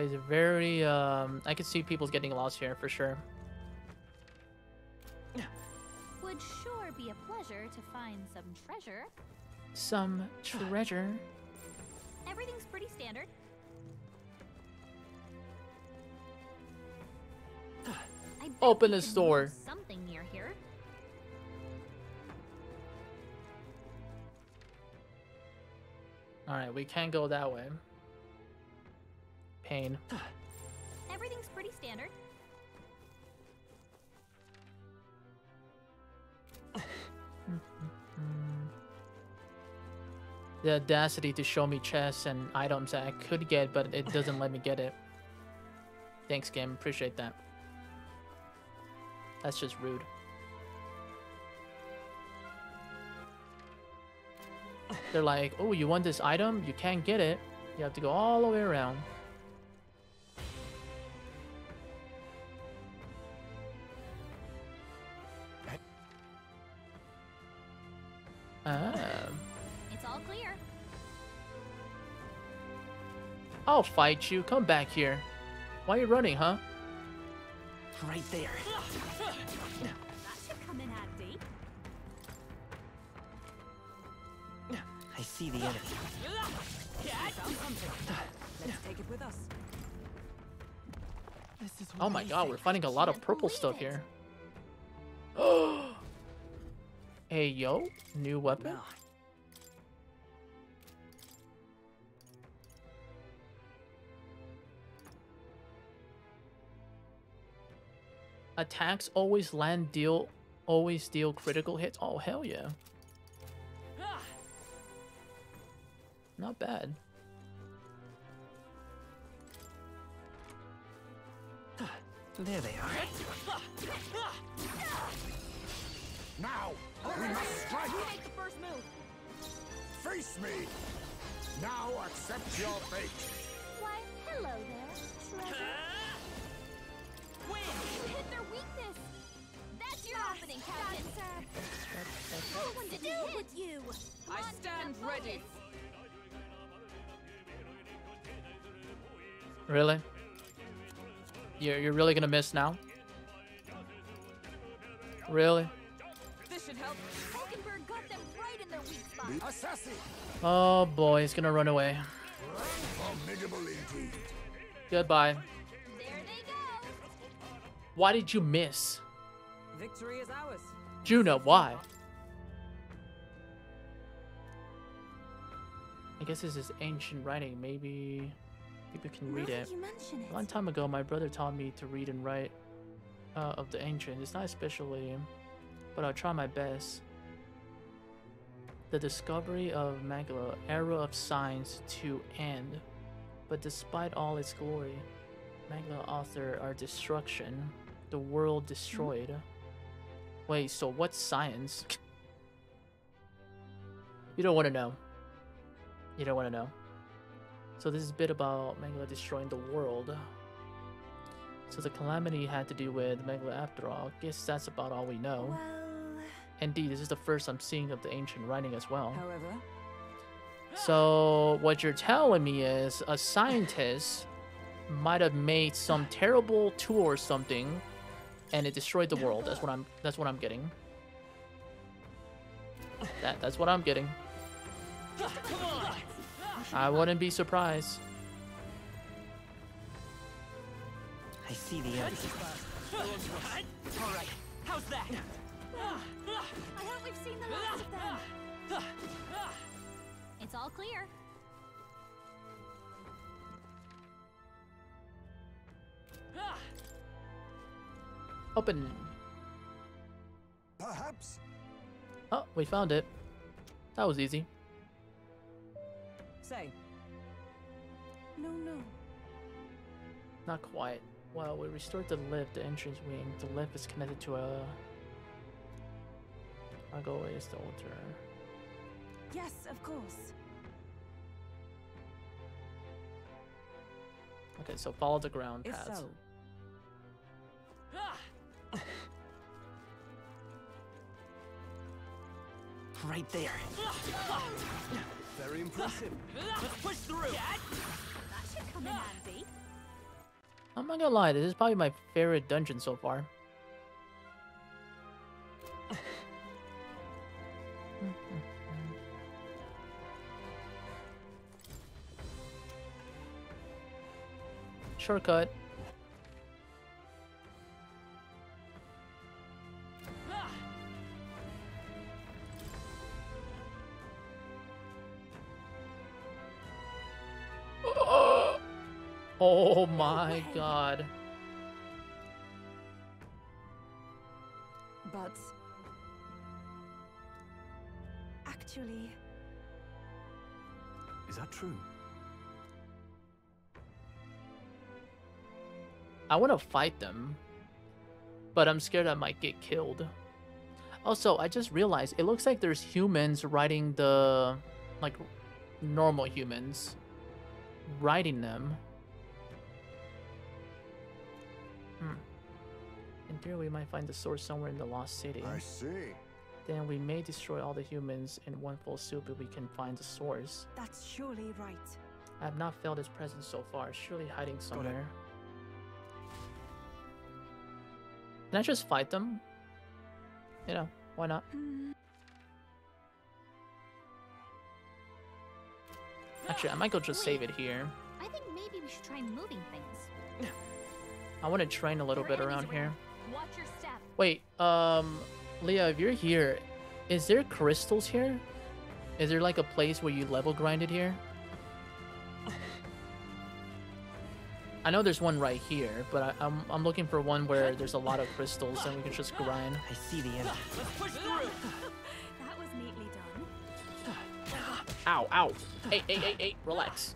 Is very. Um, I can see people getting lost here for sure. Would sure be a pleasure to find some treasure. Some treasure. Everything's pretty standard. Open this the can store. use Something near here. All right, we can't go that way. Pain. Everything's pretty standard. The audacity to show me chests and items that I could get, but it doesn't let me get it. Thanks, game. Appreciate that. That's just rude. They're like, oh, you want this item? You can't get it. You have to go all the way around. I'll fight you. Come back here. Why are you running, huh? Right there. That should come in handy. I see the enemy. Let's take it with us. Oh my god, we're finding a lot of purple stuff here. hey, yo. New weapon? Attacks always land deal always deal critical hits. Oh hell yeah. Not bad. There they are. Now, we must strike! You make the first move. Face me! Now accept your fate! Why, hello there, treasure. Win! You hit their weakness. That's your opening, Captain. No one to deal with you. Come I on, stand ready. Really? You're you're really gonna miss now? Really? This should help. Hulkenberg got them right in their weak spot. Assassin! Oh boy, he's gonna run away. Goodbye. There they go. Why did you miss? Victory is ours. Junah, why? I guess this is ancient writing. Maybe people can read Now it. that you mention A long time ago, my brother taught me to read and write uh, of the ancient. It's not especially, but I'll try my best. The discovery of Magla, era of science to end. But despite all its glory, Magla author our destruction, the world destroyed. Wait, so what's science? you don't want to know. You don't want to know. So this is a bit about Magla destroying the world. So the calamity had to do with Magla after all. Guess that's about all we know. Indeed, this is the first I'm seeing of the ancient writing as well. However, So what you're telling me is a scientist might have made some terrible tool or something, and it destroyed the world. That's what I'm. That's what I'm getting. That that's what I'm getting. I wouldn't be surprised. I see the end. all right. How's that? I hope we've seen the last of them. It's all clear. Ah. Open. Perhaps Oh, we found it. That was easy. Say. No, no. Not quite. Well, we restored the lift, the entrance wing. The lift is connected to a. I'll go away as the altar. Yes, of course. Okay, so follow the ground If paths. so, ah! Right there. Very impressive. let's push through. That should come in handy. I'm not gonna lie, this is probably my favorite dungeon so far. Shortcut. Oh my god. But... Actually... Is that true? I want to fight them, but I'm scared I might get killed. Also, I just realized it looks like there's humans riding the, like, normal humans, riding them. Hmm. In theory, we might find the source somewhere in the lost city. I see. Then we may destroy all the humans in one full swoop if we can find the source. That's surely right. I have not felt its presence so far, surely hiding somewhere. Can I just fight them? You know, why not? Actually, I might go just save it here. I think maybe we should try moving things. I want to train a little bit around here. Watch your step. Wait, um, Leah, if you're here, is there crystals here? Is there like a place where you level grinded here? I know there's one right here, but I, I'm I'm looking for one where there's a lot of crystals and we can just grind. I see the end. Let's push through. that was neatly done. Ow, ow. Hey, hey, hey, hey, relax.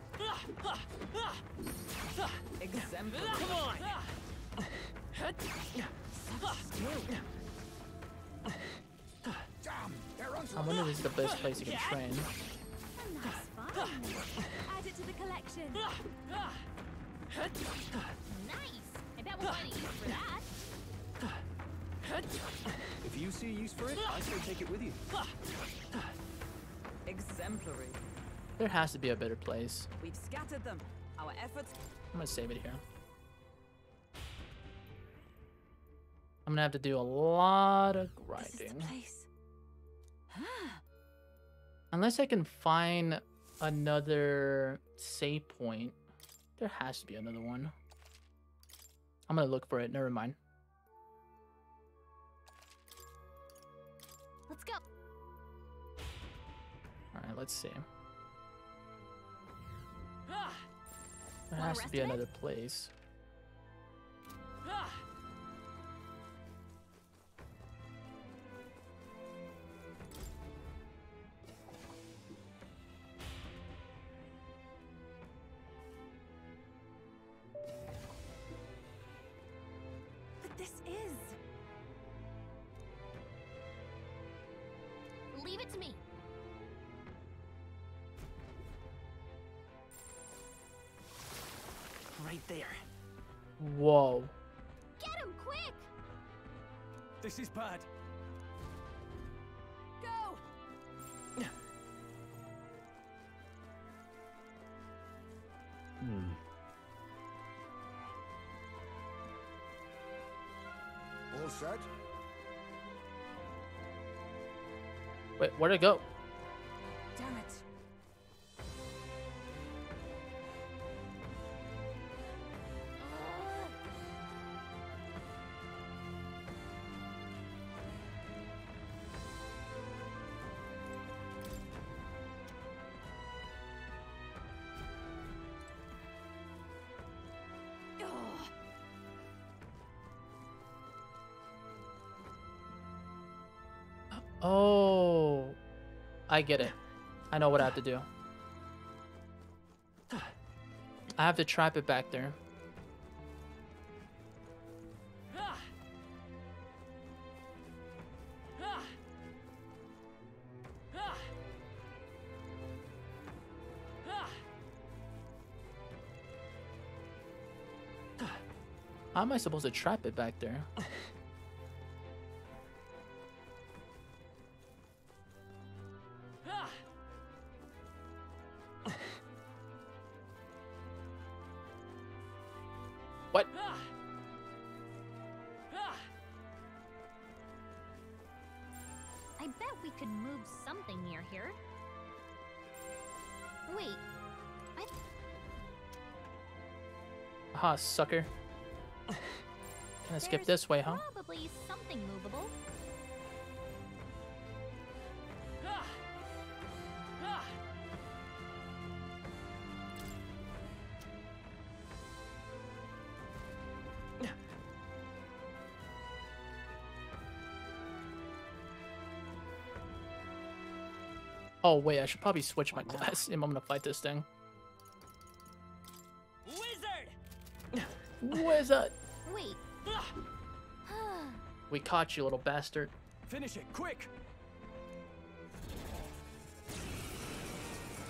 Exemplary. Come on. I wonder if this is the best place you can train. Nice. Add it to the collection. Nice. I bet we'll find a use for that. If you see a use for it, I say take it with you. Exemplary. There has to be a better place. We've scattered them. Our efforts... I'm gonna save it here. I'm gonna have to do a lot of grinding. Unless I can find another save point. There has to be another one. I'm gonna look for it. Never mind. Let's go. Alright, let's see. There has to be another place. But there. Whoa. Get him quick. This is bad. Go. Hmm. All set? Wait, where'd it go? I get it. I know what I have to do. I have to trap it back there. How am I supposed to trap it back there? Aha, sucker. Gonna skip this way, huh? probably something movable. Oh wait, I should probably switch my class if I'm gonna fight this thing. Wizard! Wizard! Wait. We caught you, little bastard. Finish it, quick!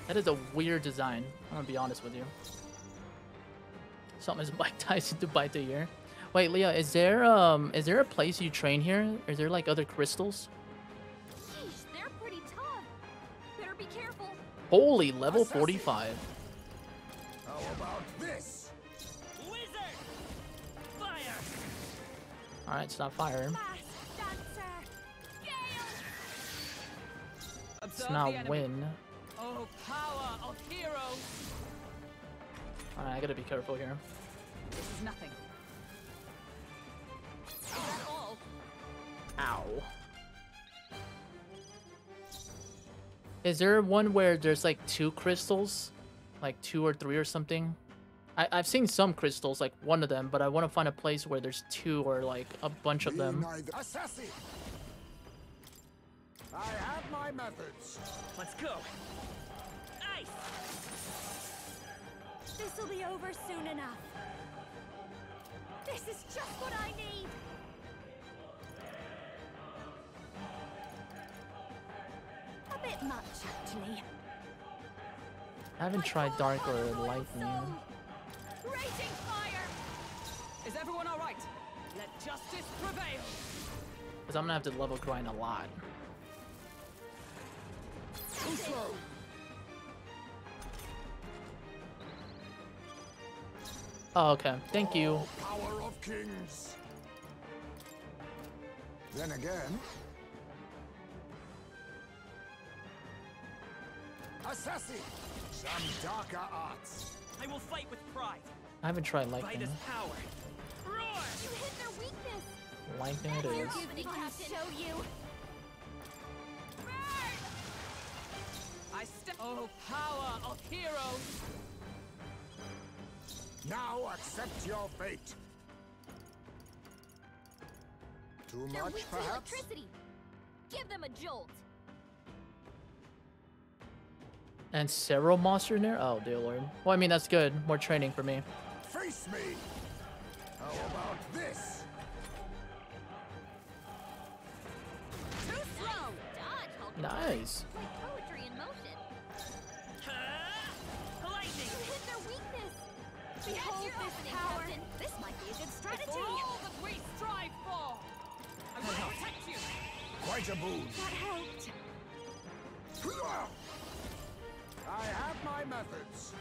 That is a weird design. I'm gonna be honest with you. Something is Mike Tyson to bite the ear. Wait, Leah, is there um is there a place you train here? Is there like other crystals? Sheesh, they're pretty tough. Better be careful. Holy level 45. Alright, stop not fire. It's Observe not win. Oh, power of heroes! Alright, I gotta be careful here. This is nothing. Is that all? Ow. Is there one where there's like two crystals? Like two or three or something? I I've seen some crystals, like one of them, but I want to find a place where there's two or like a bunch of them. Assassin! I have my methods. Let's go! Ice! This'll be over soon enough. This is just what I need. A bit much, actually. I haven't tried dark or lightning. Raging fire! Is everyone all right? Let justice prevail! Because I'm gonna have to level grind a lot. Too slow. Oh, okay. Thank you. Power of kings. Then again. Assassin! Some darker arts. I will fight with pride. I haven't tried lightning. Fight power. Roar! You hit their weakness. Lightning it That's your is. evening, Captain. show you. I step. Oh, power of heroes! Now accept your fate. Too They're much, weak perhaps? electricity. Give them a jolt. And several monsters in there? Oh, dear lord. Well, I mean, that's good. More training for me. Face me! How about this? Too slow. Dodge, Hulk. Nice. Like poetry in motion. Lightning! You hit their weakness. That's Behold your this opening, power. Captain. This might be a good strategy. For all that we strive for! I will protect you! Quite a boon. That helped. I have my methods.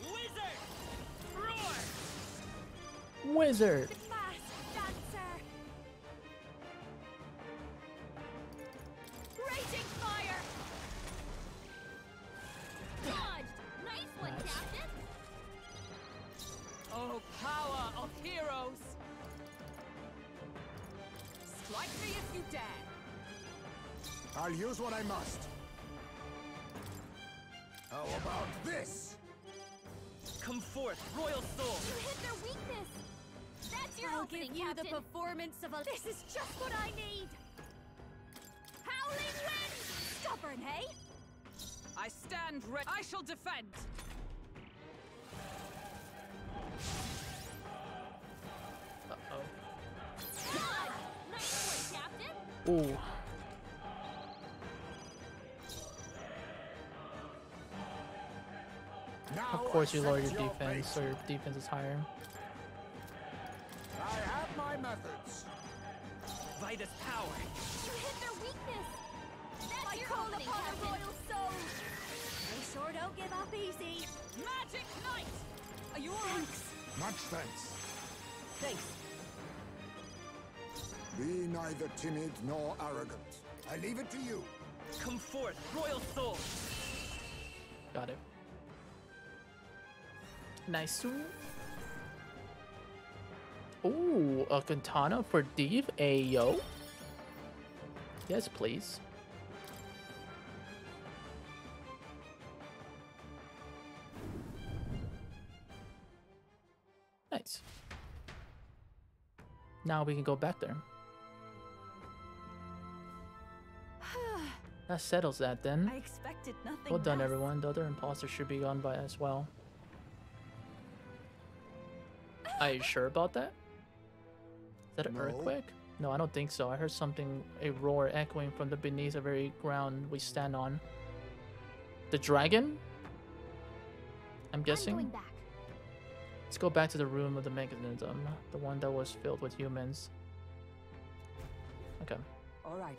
Wizard! Roar! Wizard. Fast dancer. Raging fire. Dodged. Nice one, Nice. Captain. Oh, power of heroes! Strike me if you dare. I'll use what I must. How about this? Come forth, royal soul! You hit their weakness. That's your I'll opening, give you Captain. the performance of a. This is just what I need. Howling wind. Stubborn, hey? I stand ready. I shall defend. Uh-oh. Nice one, Captain. Ooh. Now Of course you lower your defense, so your defense is higher. I have my methods. Vitus power! You hit their weakness. That's I your call upon Captain. a royal soul. They sure don't give up easy. Magic Knight! Are you all right? Much thanks. Thanks. Be neither timid nor arrogant. I leave it to you. Come forth, royal soul. Got it. Nice. Ooh, a katana for Deve? Ayo. Yes, please. Nice. Now we can go back there. That settles that then. I expected nothing. Well done, less. everyone. The other imposter should be gone by as well. Are you sure about that? Is that an No. earthquake? No, I don't think so. I heard something, a roar echoing from the beneath the very ground we stand on. The dragon? I'm guessing. I'm going back. Let's go back to the room of the mechanism, the one that was filled with humans. Okay. All right.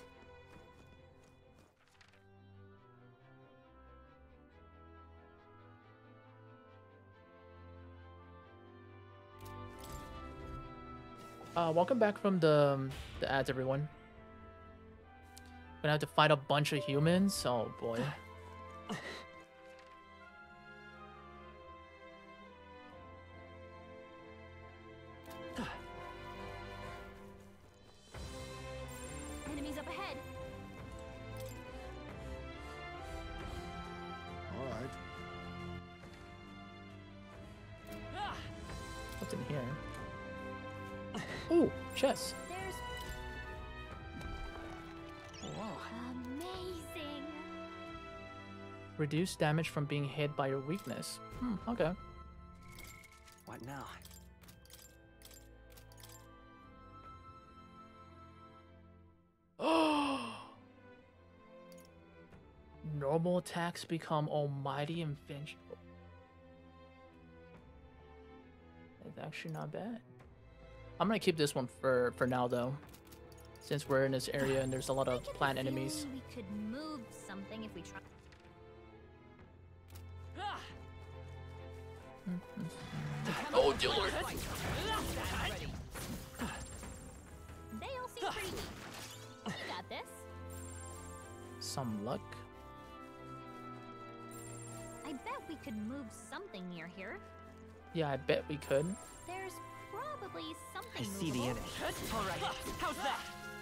Uh, welcome back from the um, the ads, everyone. Gonna have to fight a bunch of humans. Oh boy. Reduce damage from being hit by your weakness. Hmm, okay. What now? Normal attacks become almighty and vengeful. That's actually not bad. I'm gonna keep this one for for now though, since we're in this area and there's a lot of plant enemies. Oh, dear lord. They all seem pretty weak. You got this. Some luck. I bet we could move something near here. Yeah, I bet we could. There's probably something I see the movable. enemy. All right. How's that?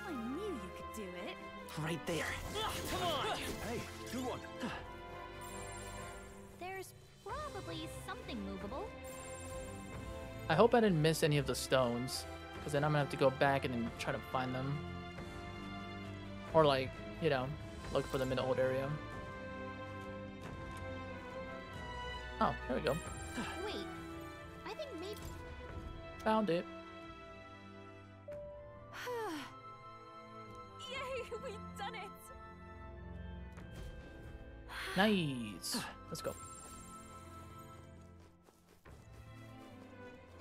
I knew you could do it. Right there. Come on. Hey, good one. Probably something movable. I hope I didn't miss any of the stones, because then I'm gonna have to go back and then try to find them. Or like, you know, look for them in the old area. Oh, there we go. Wait, I think maybe. Found it. Yay, we've done it! Nice. Let's go.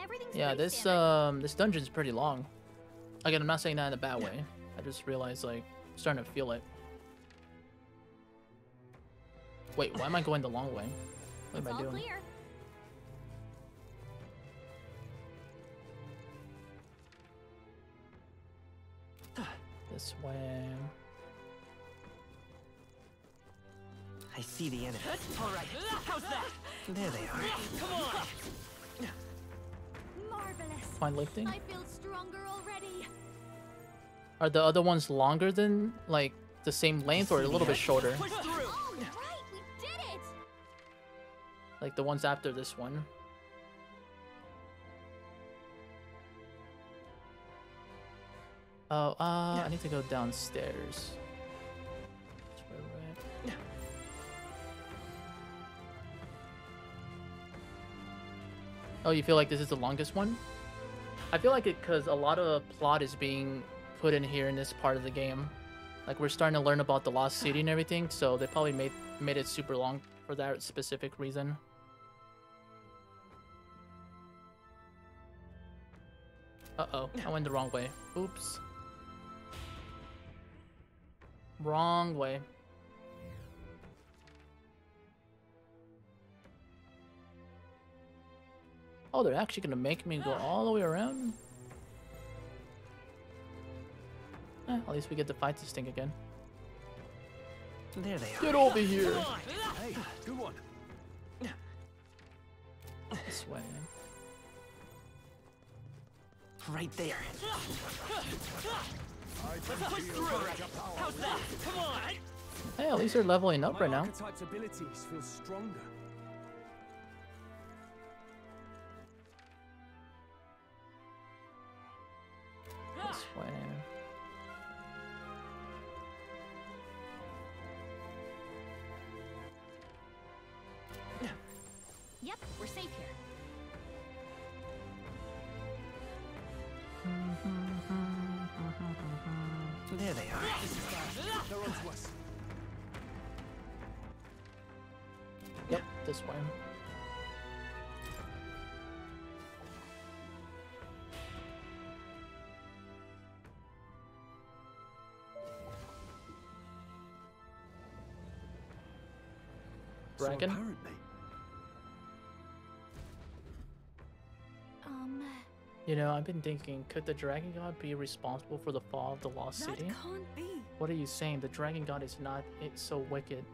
Everything's Yeah, this standard. um this dungeon's pretty long. Again, I'm not saying that in a bad way. I just realized like I'm starting to feel it. Wait, why am I going the long way? What it's am I doing? clear. This way. I see the enemy. All right. How's that? There they are. Come on. Marvelous. Fine lifting. I feel stronger already. Are the other ones longer than like the same length or a little bit shorter? Oh, right, we did it! Like the ones after this one. Oh, uh, I need to go downstairs. Oh, you feel like this is the longest one? I feel like it because a lot of plot is being put in here in this part of the game. Like we're starting to learn about the lost city and everything, so they probably made made it super long for that specific reason. Uh-oh, I went the wrong way. Oops. Wrong way. Oh, they're actually gonna make me go all the way around? Eh, at least we get to fight this thing again. There they are. Get over here! Hey, good one. This way. Right there. Let's push through. How's that? Come on. Hey, at least they're leveling up My right now. archetype's abilities feel stronger. Way. Dragon? So apparently, Um, You know, I've been thinking, could the Dragon God be responsible for the fall of the Lost That City? can't be. What are you saying? The Dragon God is not it's so wicked.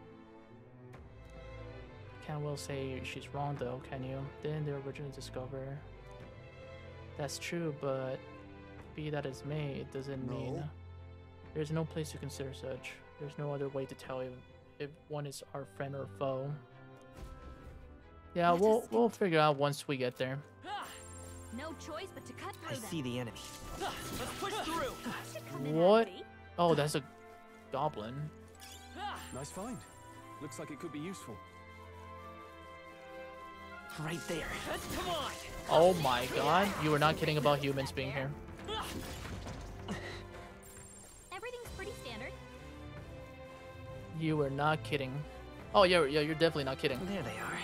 Can't well say she's wrong though, can you? Didn't the original discover? That's true, but be that as may, it doesn't mean there's no place to consider such. There's no other way to tell if, if one is our friend or foe. Yeah, Let we'll we'll figure out once we get there. no choice but to cut I them. see the enemy. Let's push through. Should come in What? Oh, that's a goblin. nice find. Looks like it could be useful. Right there. Come on. Oh my god, you were not kidding about humans being here. You were not kidding. Oh yeah, yeah, you're definitely not kidding. There they are.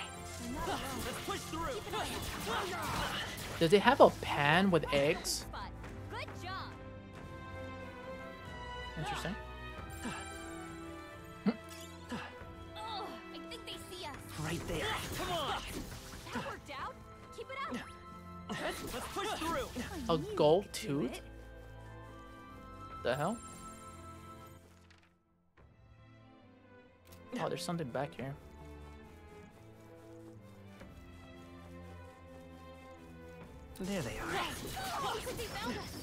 Let's push through. Does it have a pan with eggs? But good job. Interesting. Oh, I think they see us. Right there. Come on. That worked out. Keep it up. Let's push through. A gold tooth? The hell? Oh, there's something back here. There they are. Looks like they found us.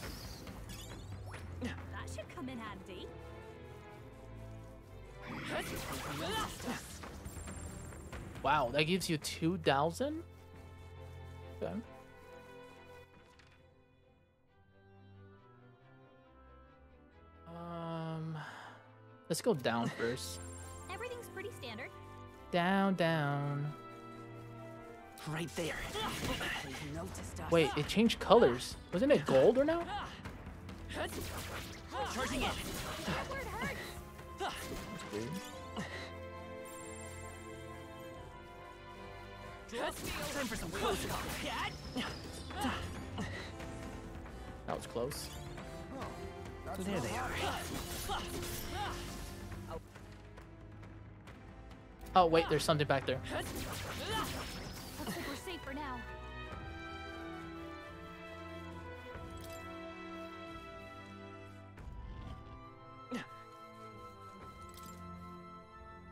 That should come in handy. Wow, that gives you 2,000? Okay. Um, let's go down first. Everything's pretty standard. Down, down. Right there. They've noticed us. Wait, it changed colors. Wasn't it gold or no? Charging in. That's weird. Time for some close up. That was close. There they are. Oh, wait, there's something back there. Looks like we're safe for now.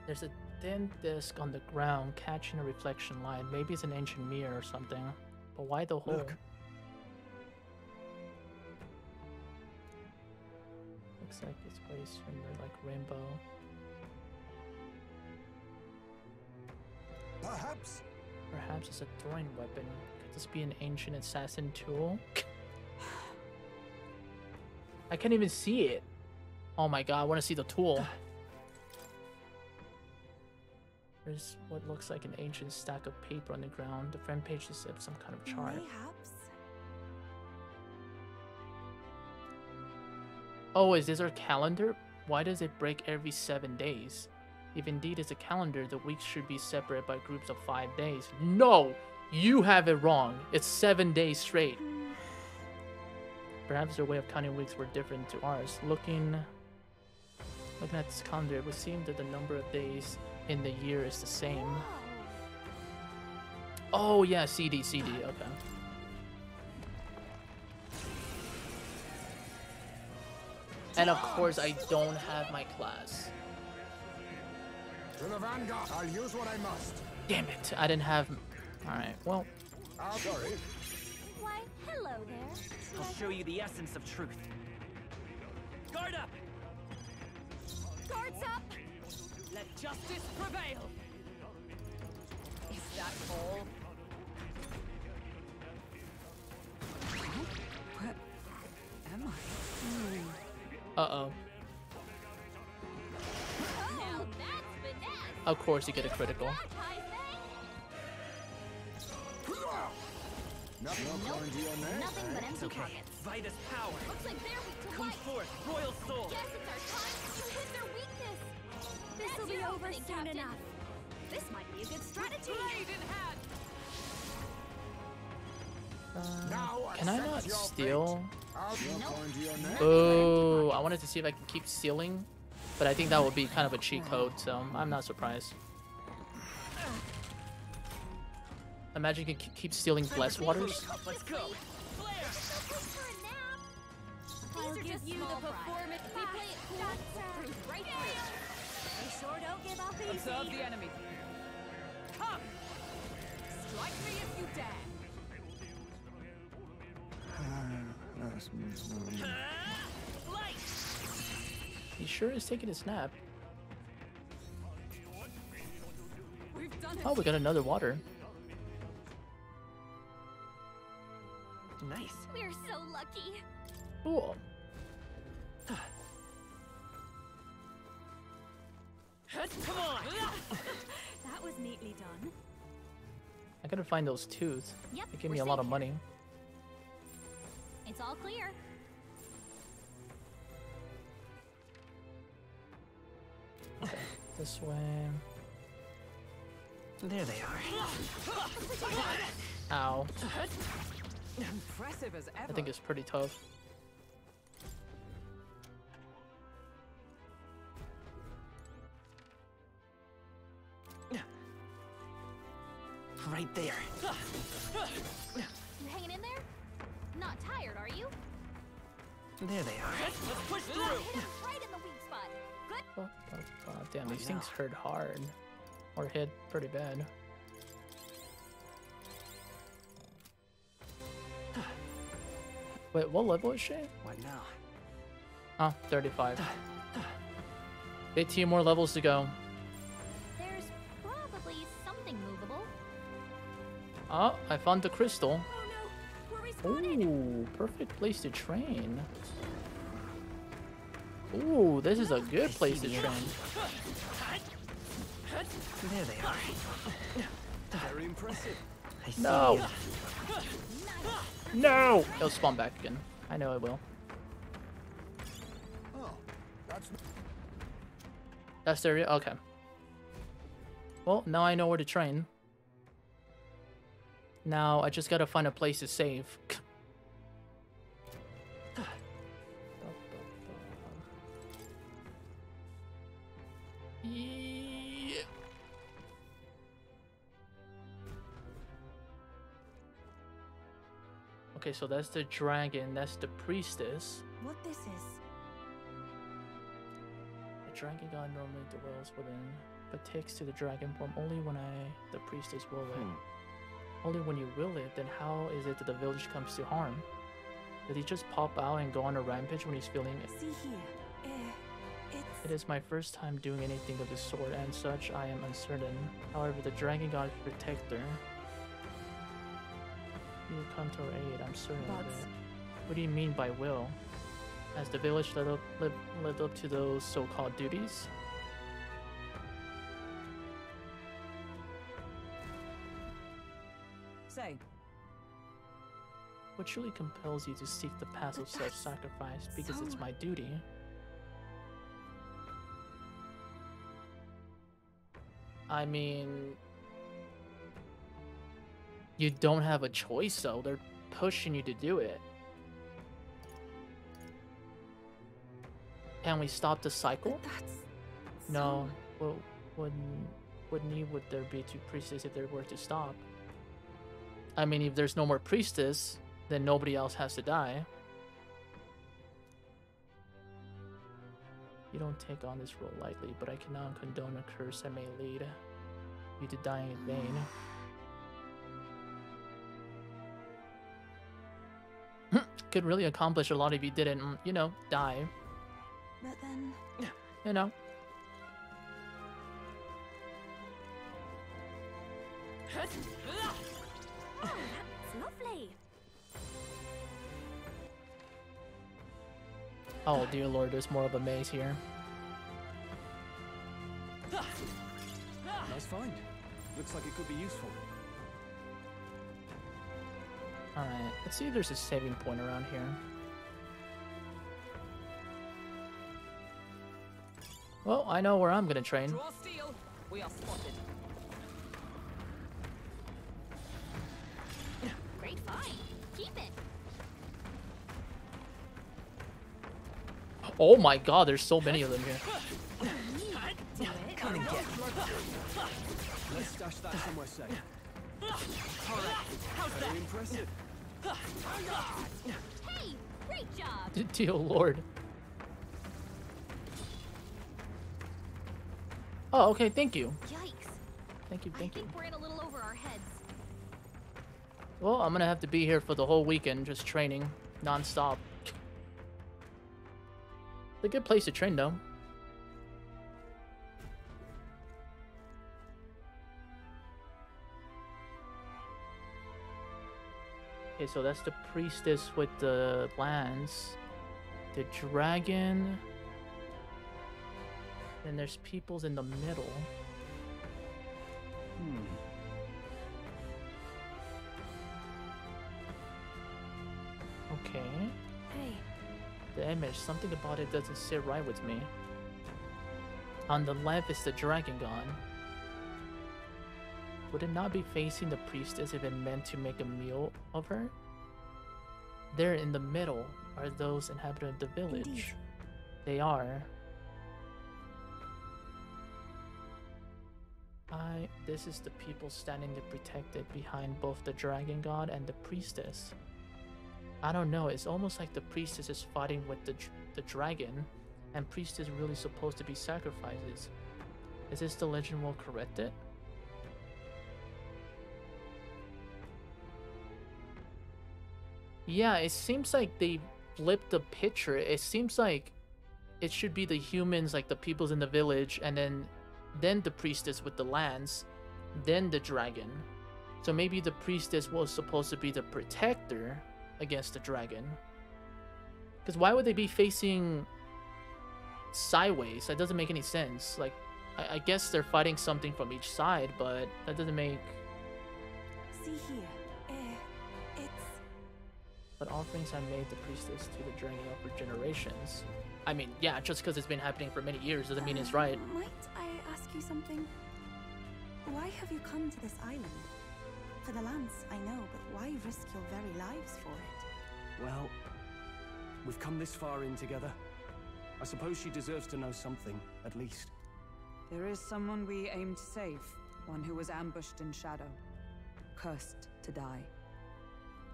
There's a thin disc on the ground catching a reflection light. Maybe it's an ancient mirror or something. But why the hole? Look. Looks like it's very similar, like rainbow. Perhaps Perhaps it's a throwing weapon. Could this be an ancient assassin tool? I can't even see it. Oh my god, I want to see the tool. There's what looks like an ancient stack of paper on the ground. The front page is of some kind of chart. Mayhaps. Oh, is this our calendar? Why does it break every seven days? If indeed it's a calendar, the weeks should be separate by groups of five days. No! You have it wrong. It's seven days straight. Perhaps their way of counting weeks were different to ours. Looking looking at this calendar, it would seem that the number of days in the year is the same. Oh yeah, CD, CD, okay. And of course I don't have my class. To the vanguard. I'll use what I must. Damn it, I didn't have... Alright, well, Oh, sorry. Why, hello there. I'll show you the essence of truth. Guard up! Guards up! Let justice prevail. Is that all? Where am I? uh-oh. Now Of course you get a critical. Nothing according to your name. Nothing but empty Okay, pockets. Vitus power. Looks like they're weak to Come light. forth, royal soul. Guess it's our time to hit their weakness. This'll be over soon Captain. enough. This might be a good strategy. Blade in hand. Now Can I not steal? I'll be according to your name. Oh, I wanted to see if I can keep stealing, but I think that would be kind of a cheat code, so I'm not surprised. Imagine you can keep stealing blessed waters. Let's go. I'll give you the performance. We play it cool. Right for you. Sure don't give up Observe the enemy. Come! Strike me if you dare. Ah, Light! He sure is taking a snap. We've done it. Oh, we got another water. Nice. We're so lucky. Cool. Come on! That was neatly done. I gotta find those tooth. Yep, They give we're me a lot of money. It's all clear. This way. There they are. Ow. Impressive as ever. I think it's pretty tough. Right there. You hanging in there? Not tired, are you? There they are. Let's push Hit him right in the weak spot. Good. Oh, oh, oh, damn, these oh, things hurt hard. Or hit pretty bad. Wait, what level is she? What now? Oh, 35. 18 more levels to go. There's probably something movable. Oh, I found the crystal. Oh no. Ooh, perfect place to train. Ooh, this is a good place to train. There they are. Very impressive. I see No! ya. No! It'll spawn back again. I know it will. Oh, that's That's the area? Okay. Well, now I know where to train. Now I just gotta find a place to save. Yeah. Okay, so that's the dragon, that's the priestess. What this is? The dragon god normally dwells within, but takes to the dragon form only when I, the priestess, will it. Only when you will it, then how is it that the village comes to harm? Did he just pop out and go on a rampage when he's feeling it? See here. Uh, it's It is my first time doing anything of the sort, and such I am uncertain. However, the dragon god protector. You will come to our aid, I'm certain of it. What do you mean by will? Has the village lived up, lived, lived up to those so-called duties? say. What truly compels you to seek the path of self-sacrifice? Because it's my duty. I mean, you don't have a choice, though. They're pushing you to do it. Can we stop the cycle? That's No. Well, wouldn't what need would there be to priestess if there were to stop? I mean, if there's no more priestess, then nobody else has to die. You don't take on this role lightly, but I cannot condone a curse that may lead you to dying in vain. Could really accomplish a lot if you didn't, mm, you know, die. But then, You know. Oh dear lord, there's more of a maze here. Nice find. Looks like it could be useful. Alright, let's see if there's a saving point around here. Well, I know where I'm gonna train. Oh my god, there's so many of them here. Come and get. Let's stash that somewhere safe. How's that? Impressive. Hey, great job. Dear lord. Oh, okay, thank you. Yikes. Thank you, I thank you. think we're in a little over our heads. Well, I'm gonna have to be here for the whole weekend, just training, non-stop. It's a good place to train, though. Okay, so that's the priestess with the lance. The dragon. And there's peoples in the middle. Hmm. Okay. The image, something about it doesn't sit right with me. On the left is the dragon god. Would it not be facing the priestess if it meant to make a meal of her? There in the middle are those inhabitants of the village. Indeed. They are. I. This is the people standing to protect it behind both the dragon god and the priestess. I don't know. It's almost like the priestess is fighting with the the dragon, and priestess really supposed to be sacrifices. Is this the legend will correct it? Yeah, it seems like they flipped the picture. It seems like it should be the humans, like the peoples in the village, and then then the priestess with the lance, then the dragon. So maybe the priestess was supposed to be the protector against the dragon. Because why would they be facing sideways? That doesn't make any sense. Like, I, I guess they're fighting something from each side, but that doesn't make. see here. Uh, it's But offerings I made the priestess to the dragon are for generations. I mean, yeah, just because it's been happening for many years doesn't mean it's right. Might I ask you something? Why have you come to this island? For the lance, I know, but why risk your very lives for it? Well, we've come this far in together. I suppose she deserves to know something, at least. There is someone we aim to save, one who was ambushed in shadow, cursed to die.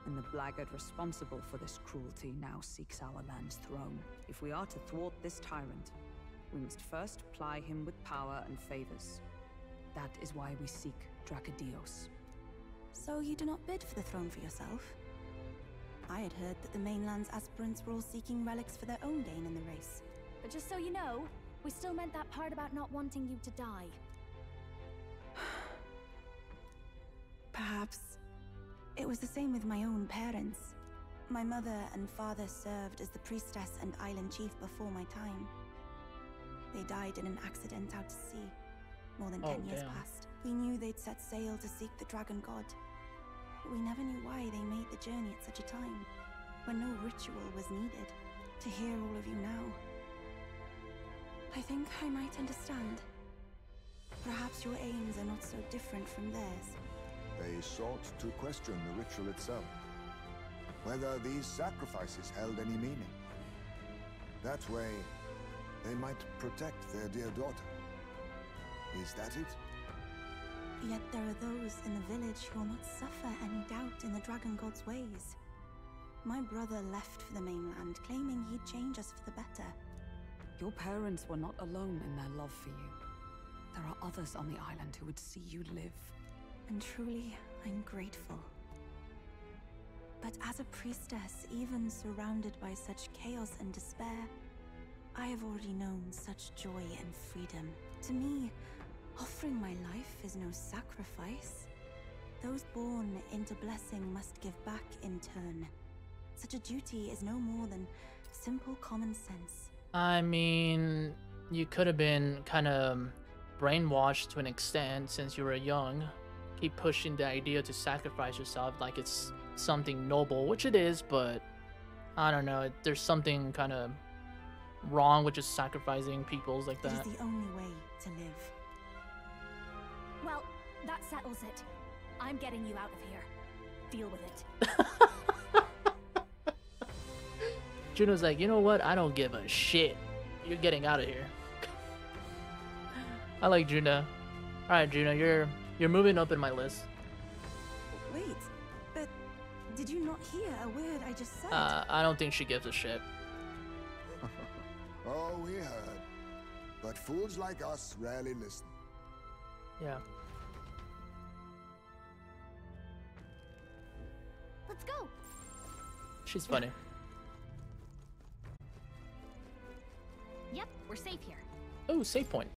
And the blackguard responsible for this cruelty now seeks our land's throne. If we are to thwart this tyrant, we must first ply him with power and favors. That is why we seek Dracodios. So you do not bid for the throne for yourself? I had heard that the mainland's aspirants were all seeking relics for their own gain in the race. But just so you know, we still meant that part about not wanting you to die. Perhaps it was the same with my own parents. My mother and father served as the priestess and island chief before my time. They died in an accident out to sea. More than Oh, ten years damn. passed. We knew they'd set sail to seek the dragon god. But we never knew why they made the journey at such a time, when no ritual was needed. To hear all of you now, I think I might understand. Perhaps your aims are not so different from theirs. They sought to question the ritual itself. Whether these sacrifices held any meaning. That way, they might protect their dear daughter. Is that it? Yet there are those in the village who will not suffer any doubt in the dragon god's ways. My brother left for the mainland, claiming he'd change us for the better. Your parents were not alone in their love for you. There are others on the island who would see you live. And truly, I'm grateful. But as a priestess, even surrounded by such chaos and despair, I have already known such joy and freedom. To me, offering my life is no sacrifice. Those born into blessing must give back in turn. Such a duty is no more than simple common sense. I mean, you could have been kind of brainwashed to an extent since you were young. Keep pushing the idea to sacrifice yourself like it's something noble, which it is, but I don't know. There's something kind of wrong with just sacrificing peoples like that. It is the only way to live. Well, that settles it. I'm getting you out of here. Deal with it. Junah's like, you know what? I don't give a shit. You're getting out of here. I like Junah. All right, Junah, you're you're moving up in my list. Wait, but did you not hear a word I just said? Uh, I don't think she gives a shit. Oh, we heard. But fools like us rarely listen. Yeah. Let's go. She's funny. Yep, we're safe here. Oh, save point.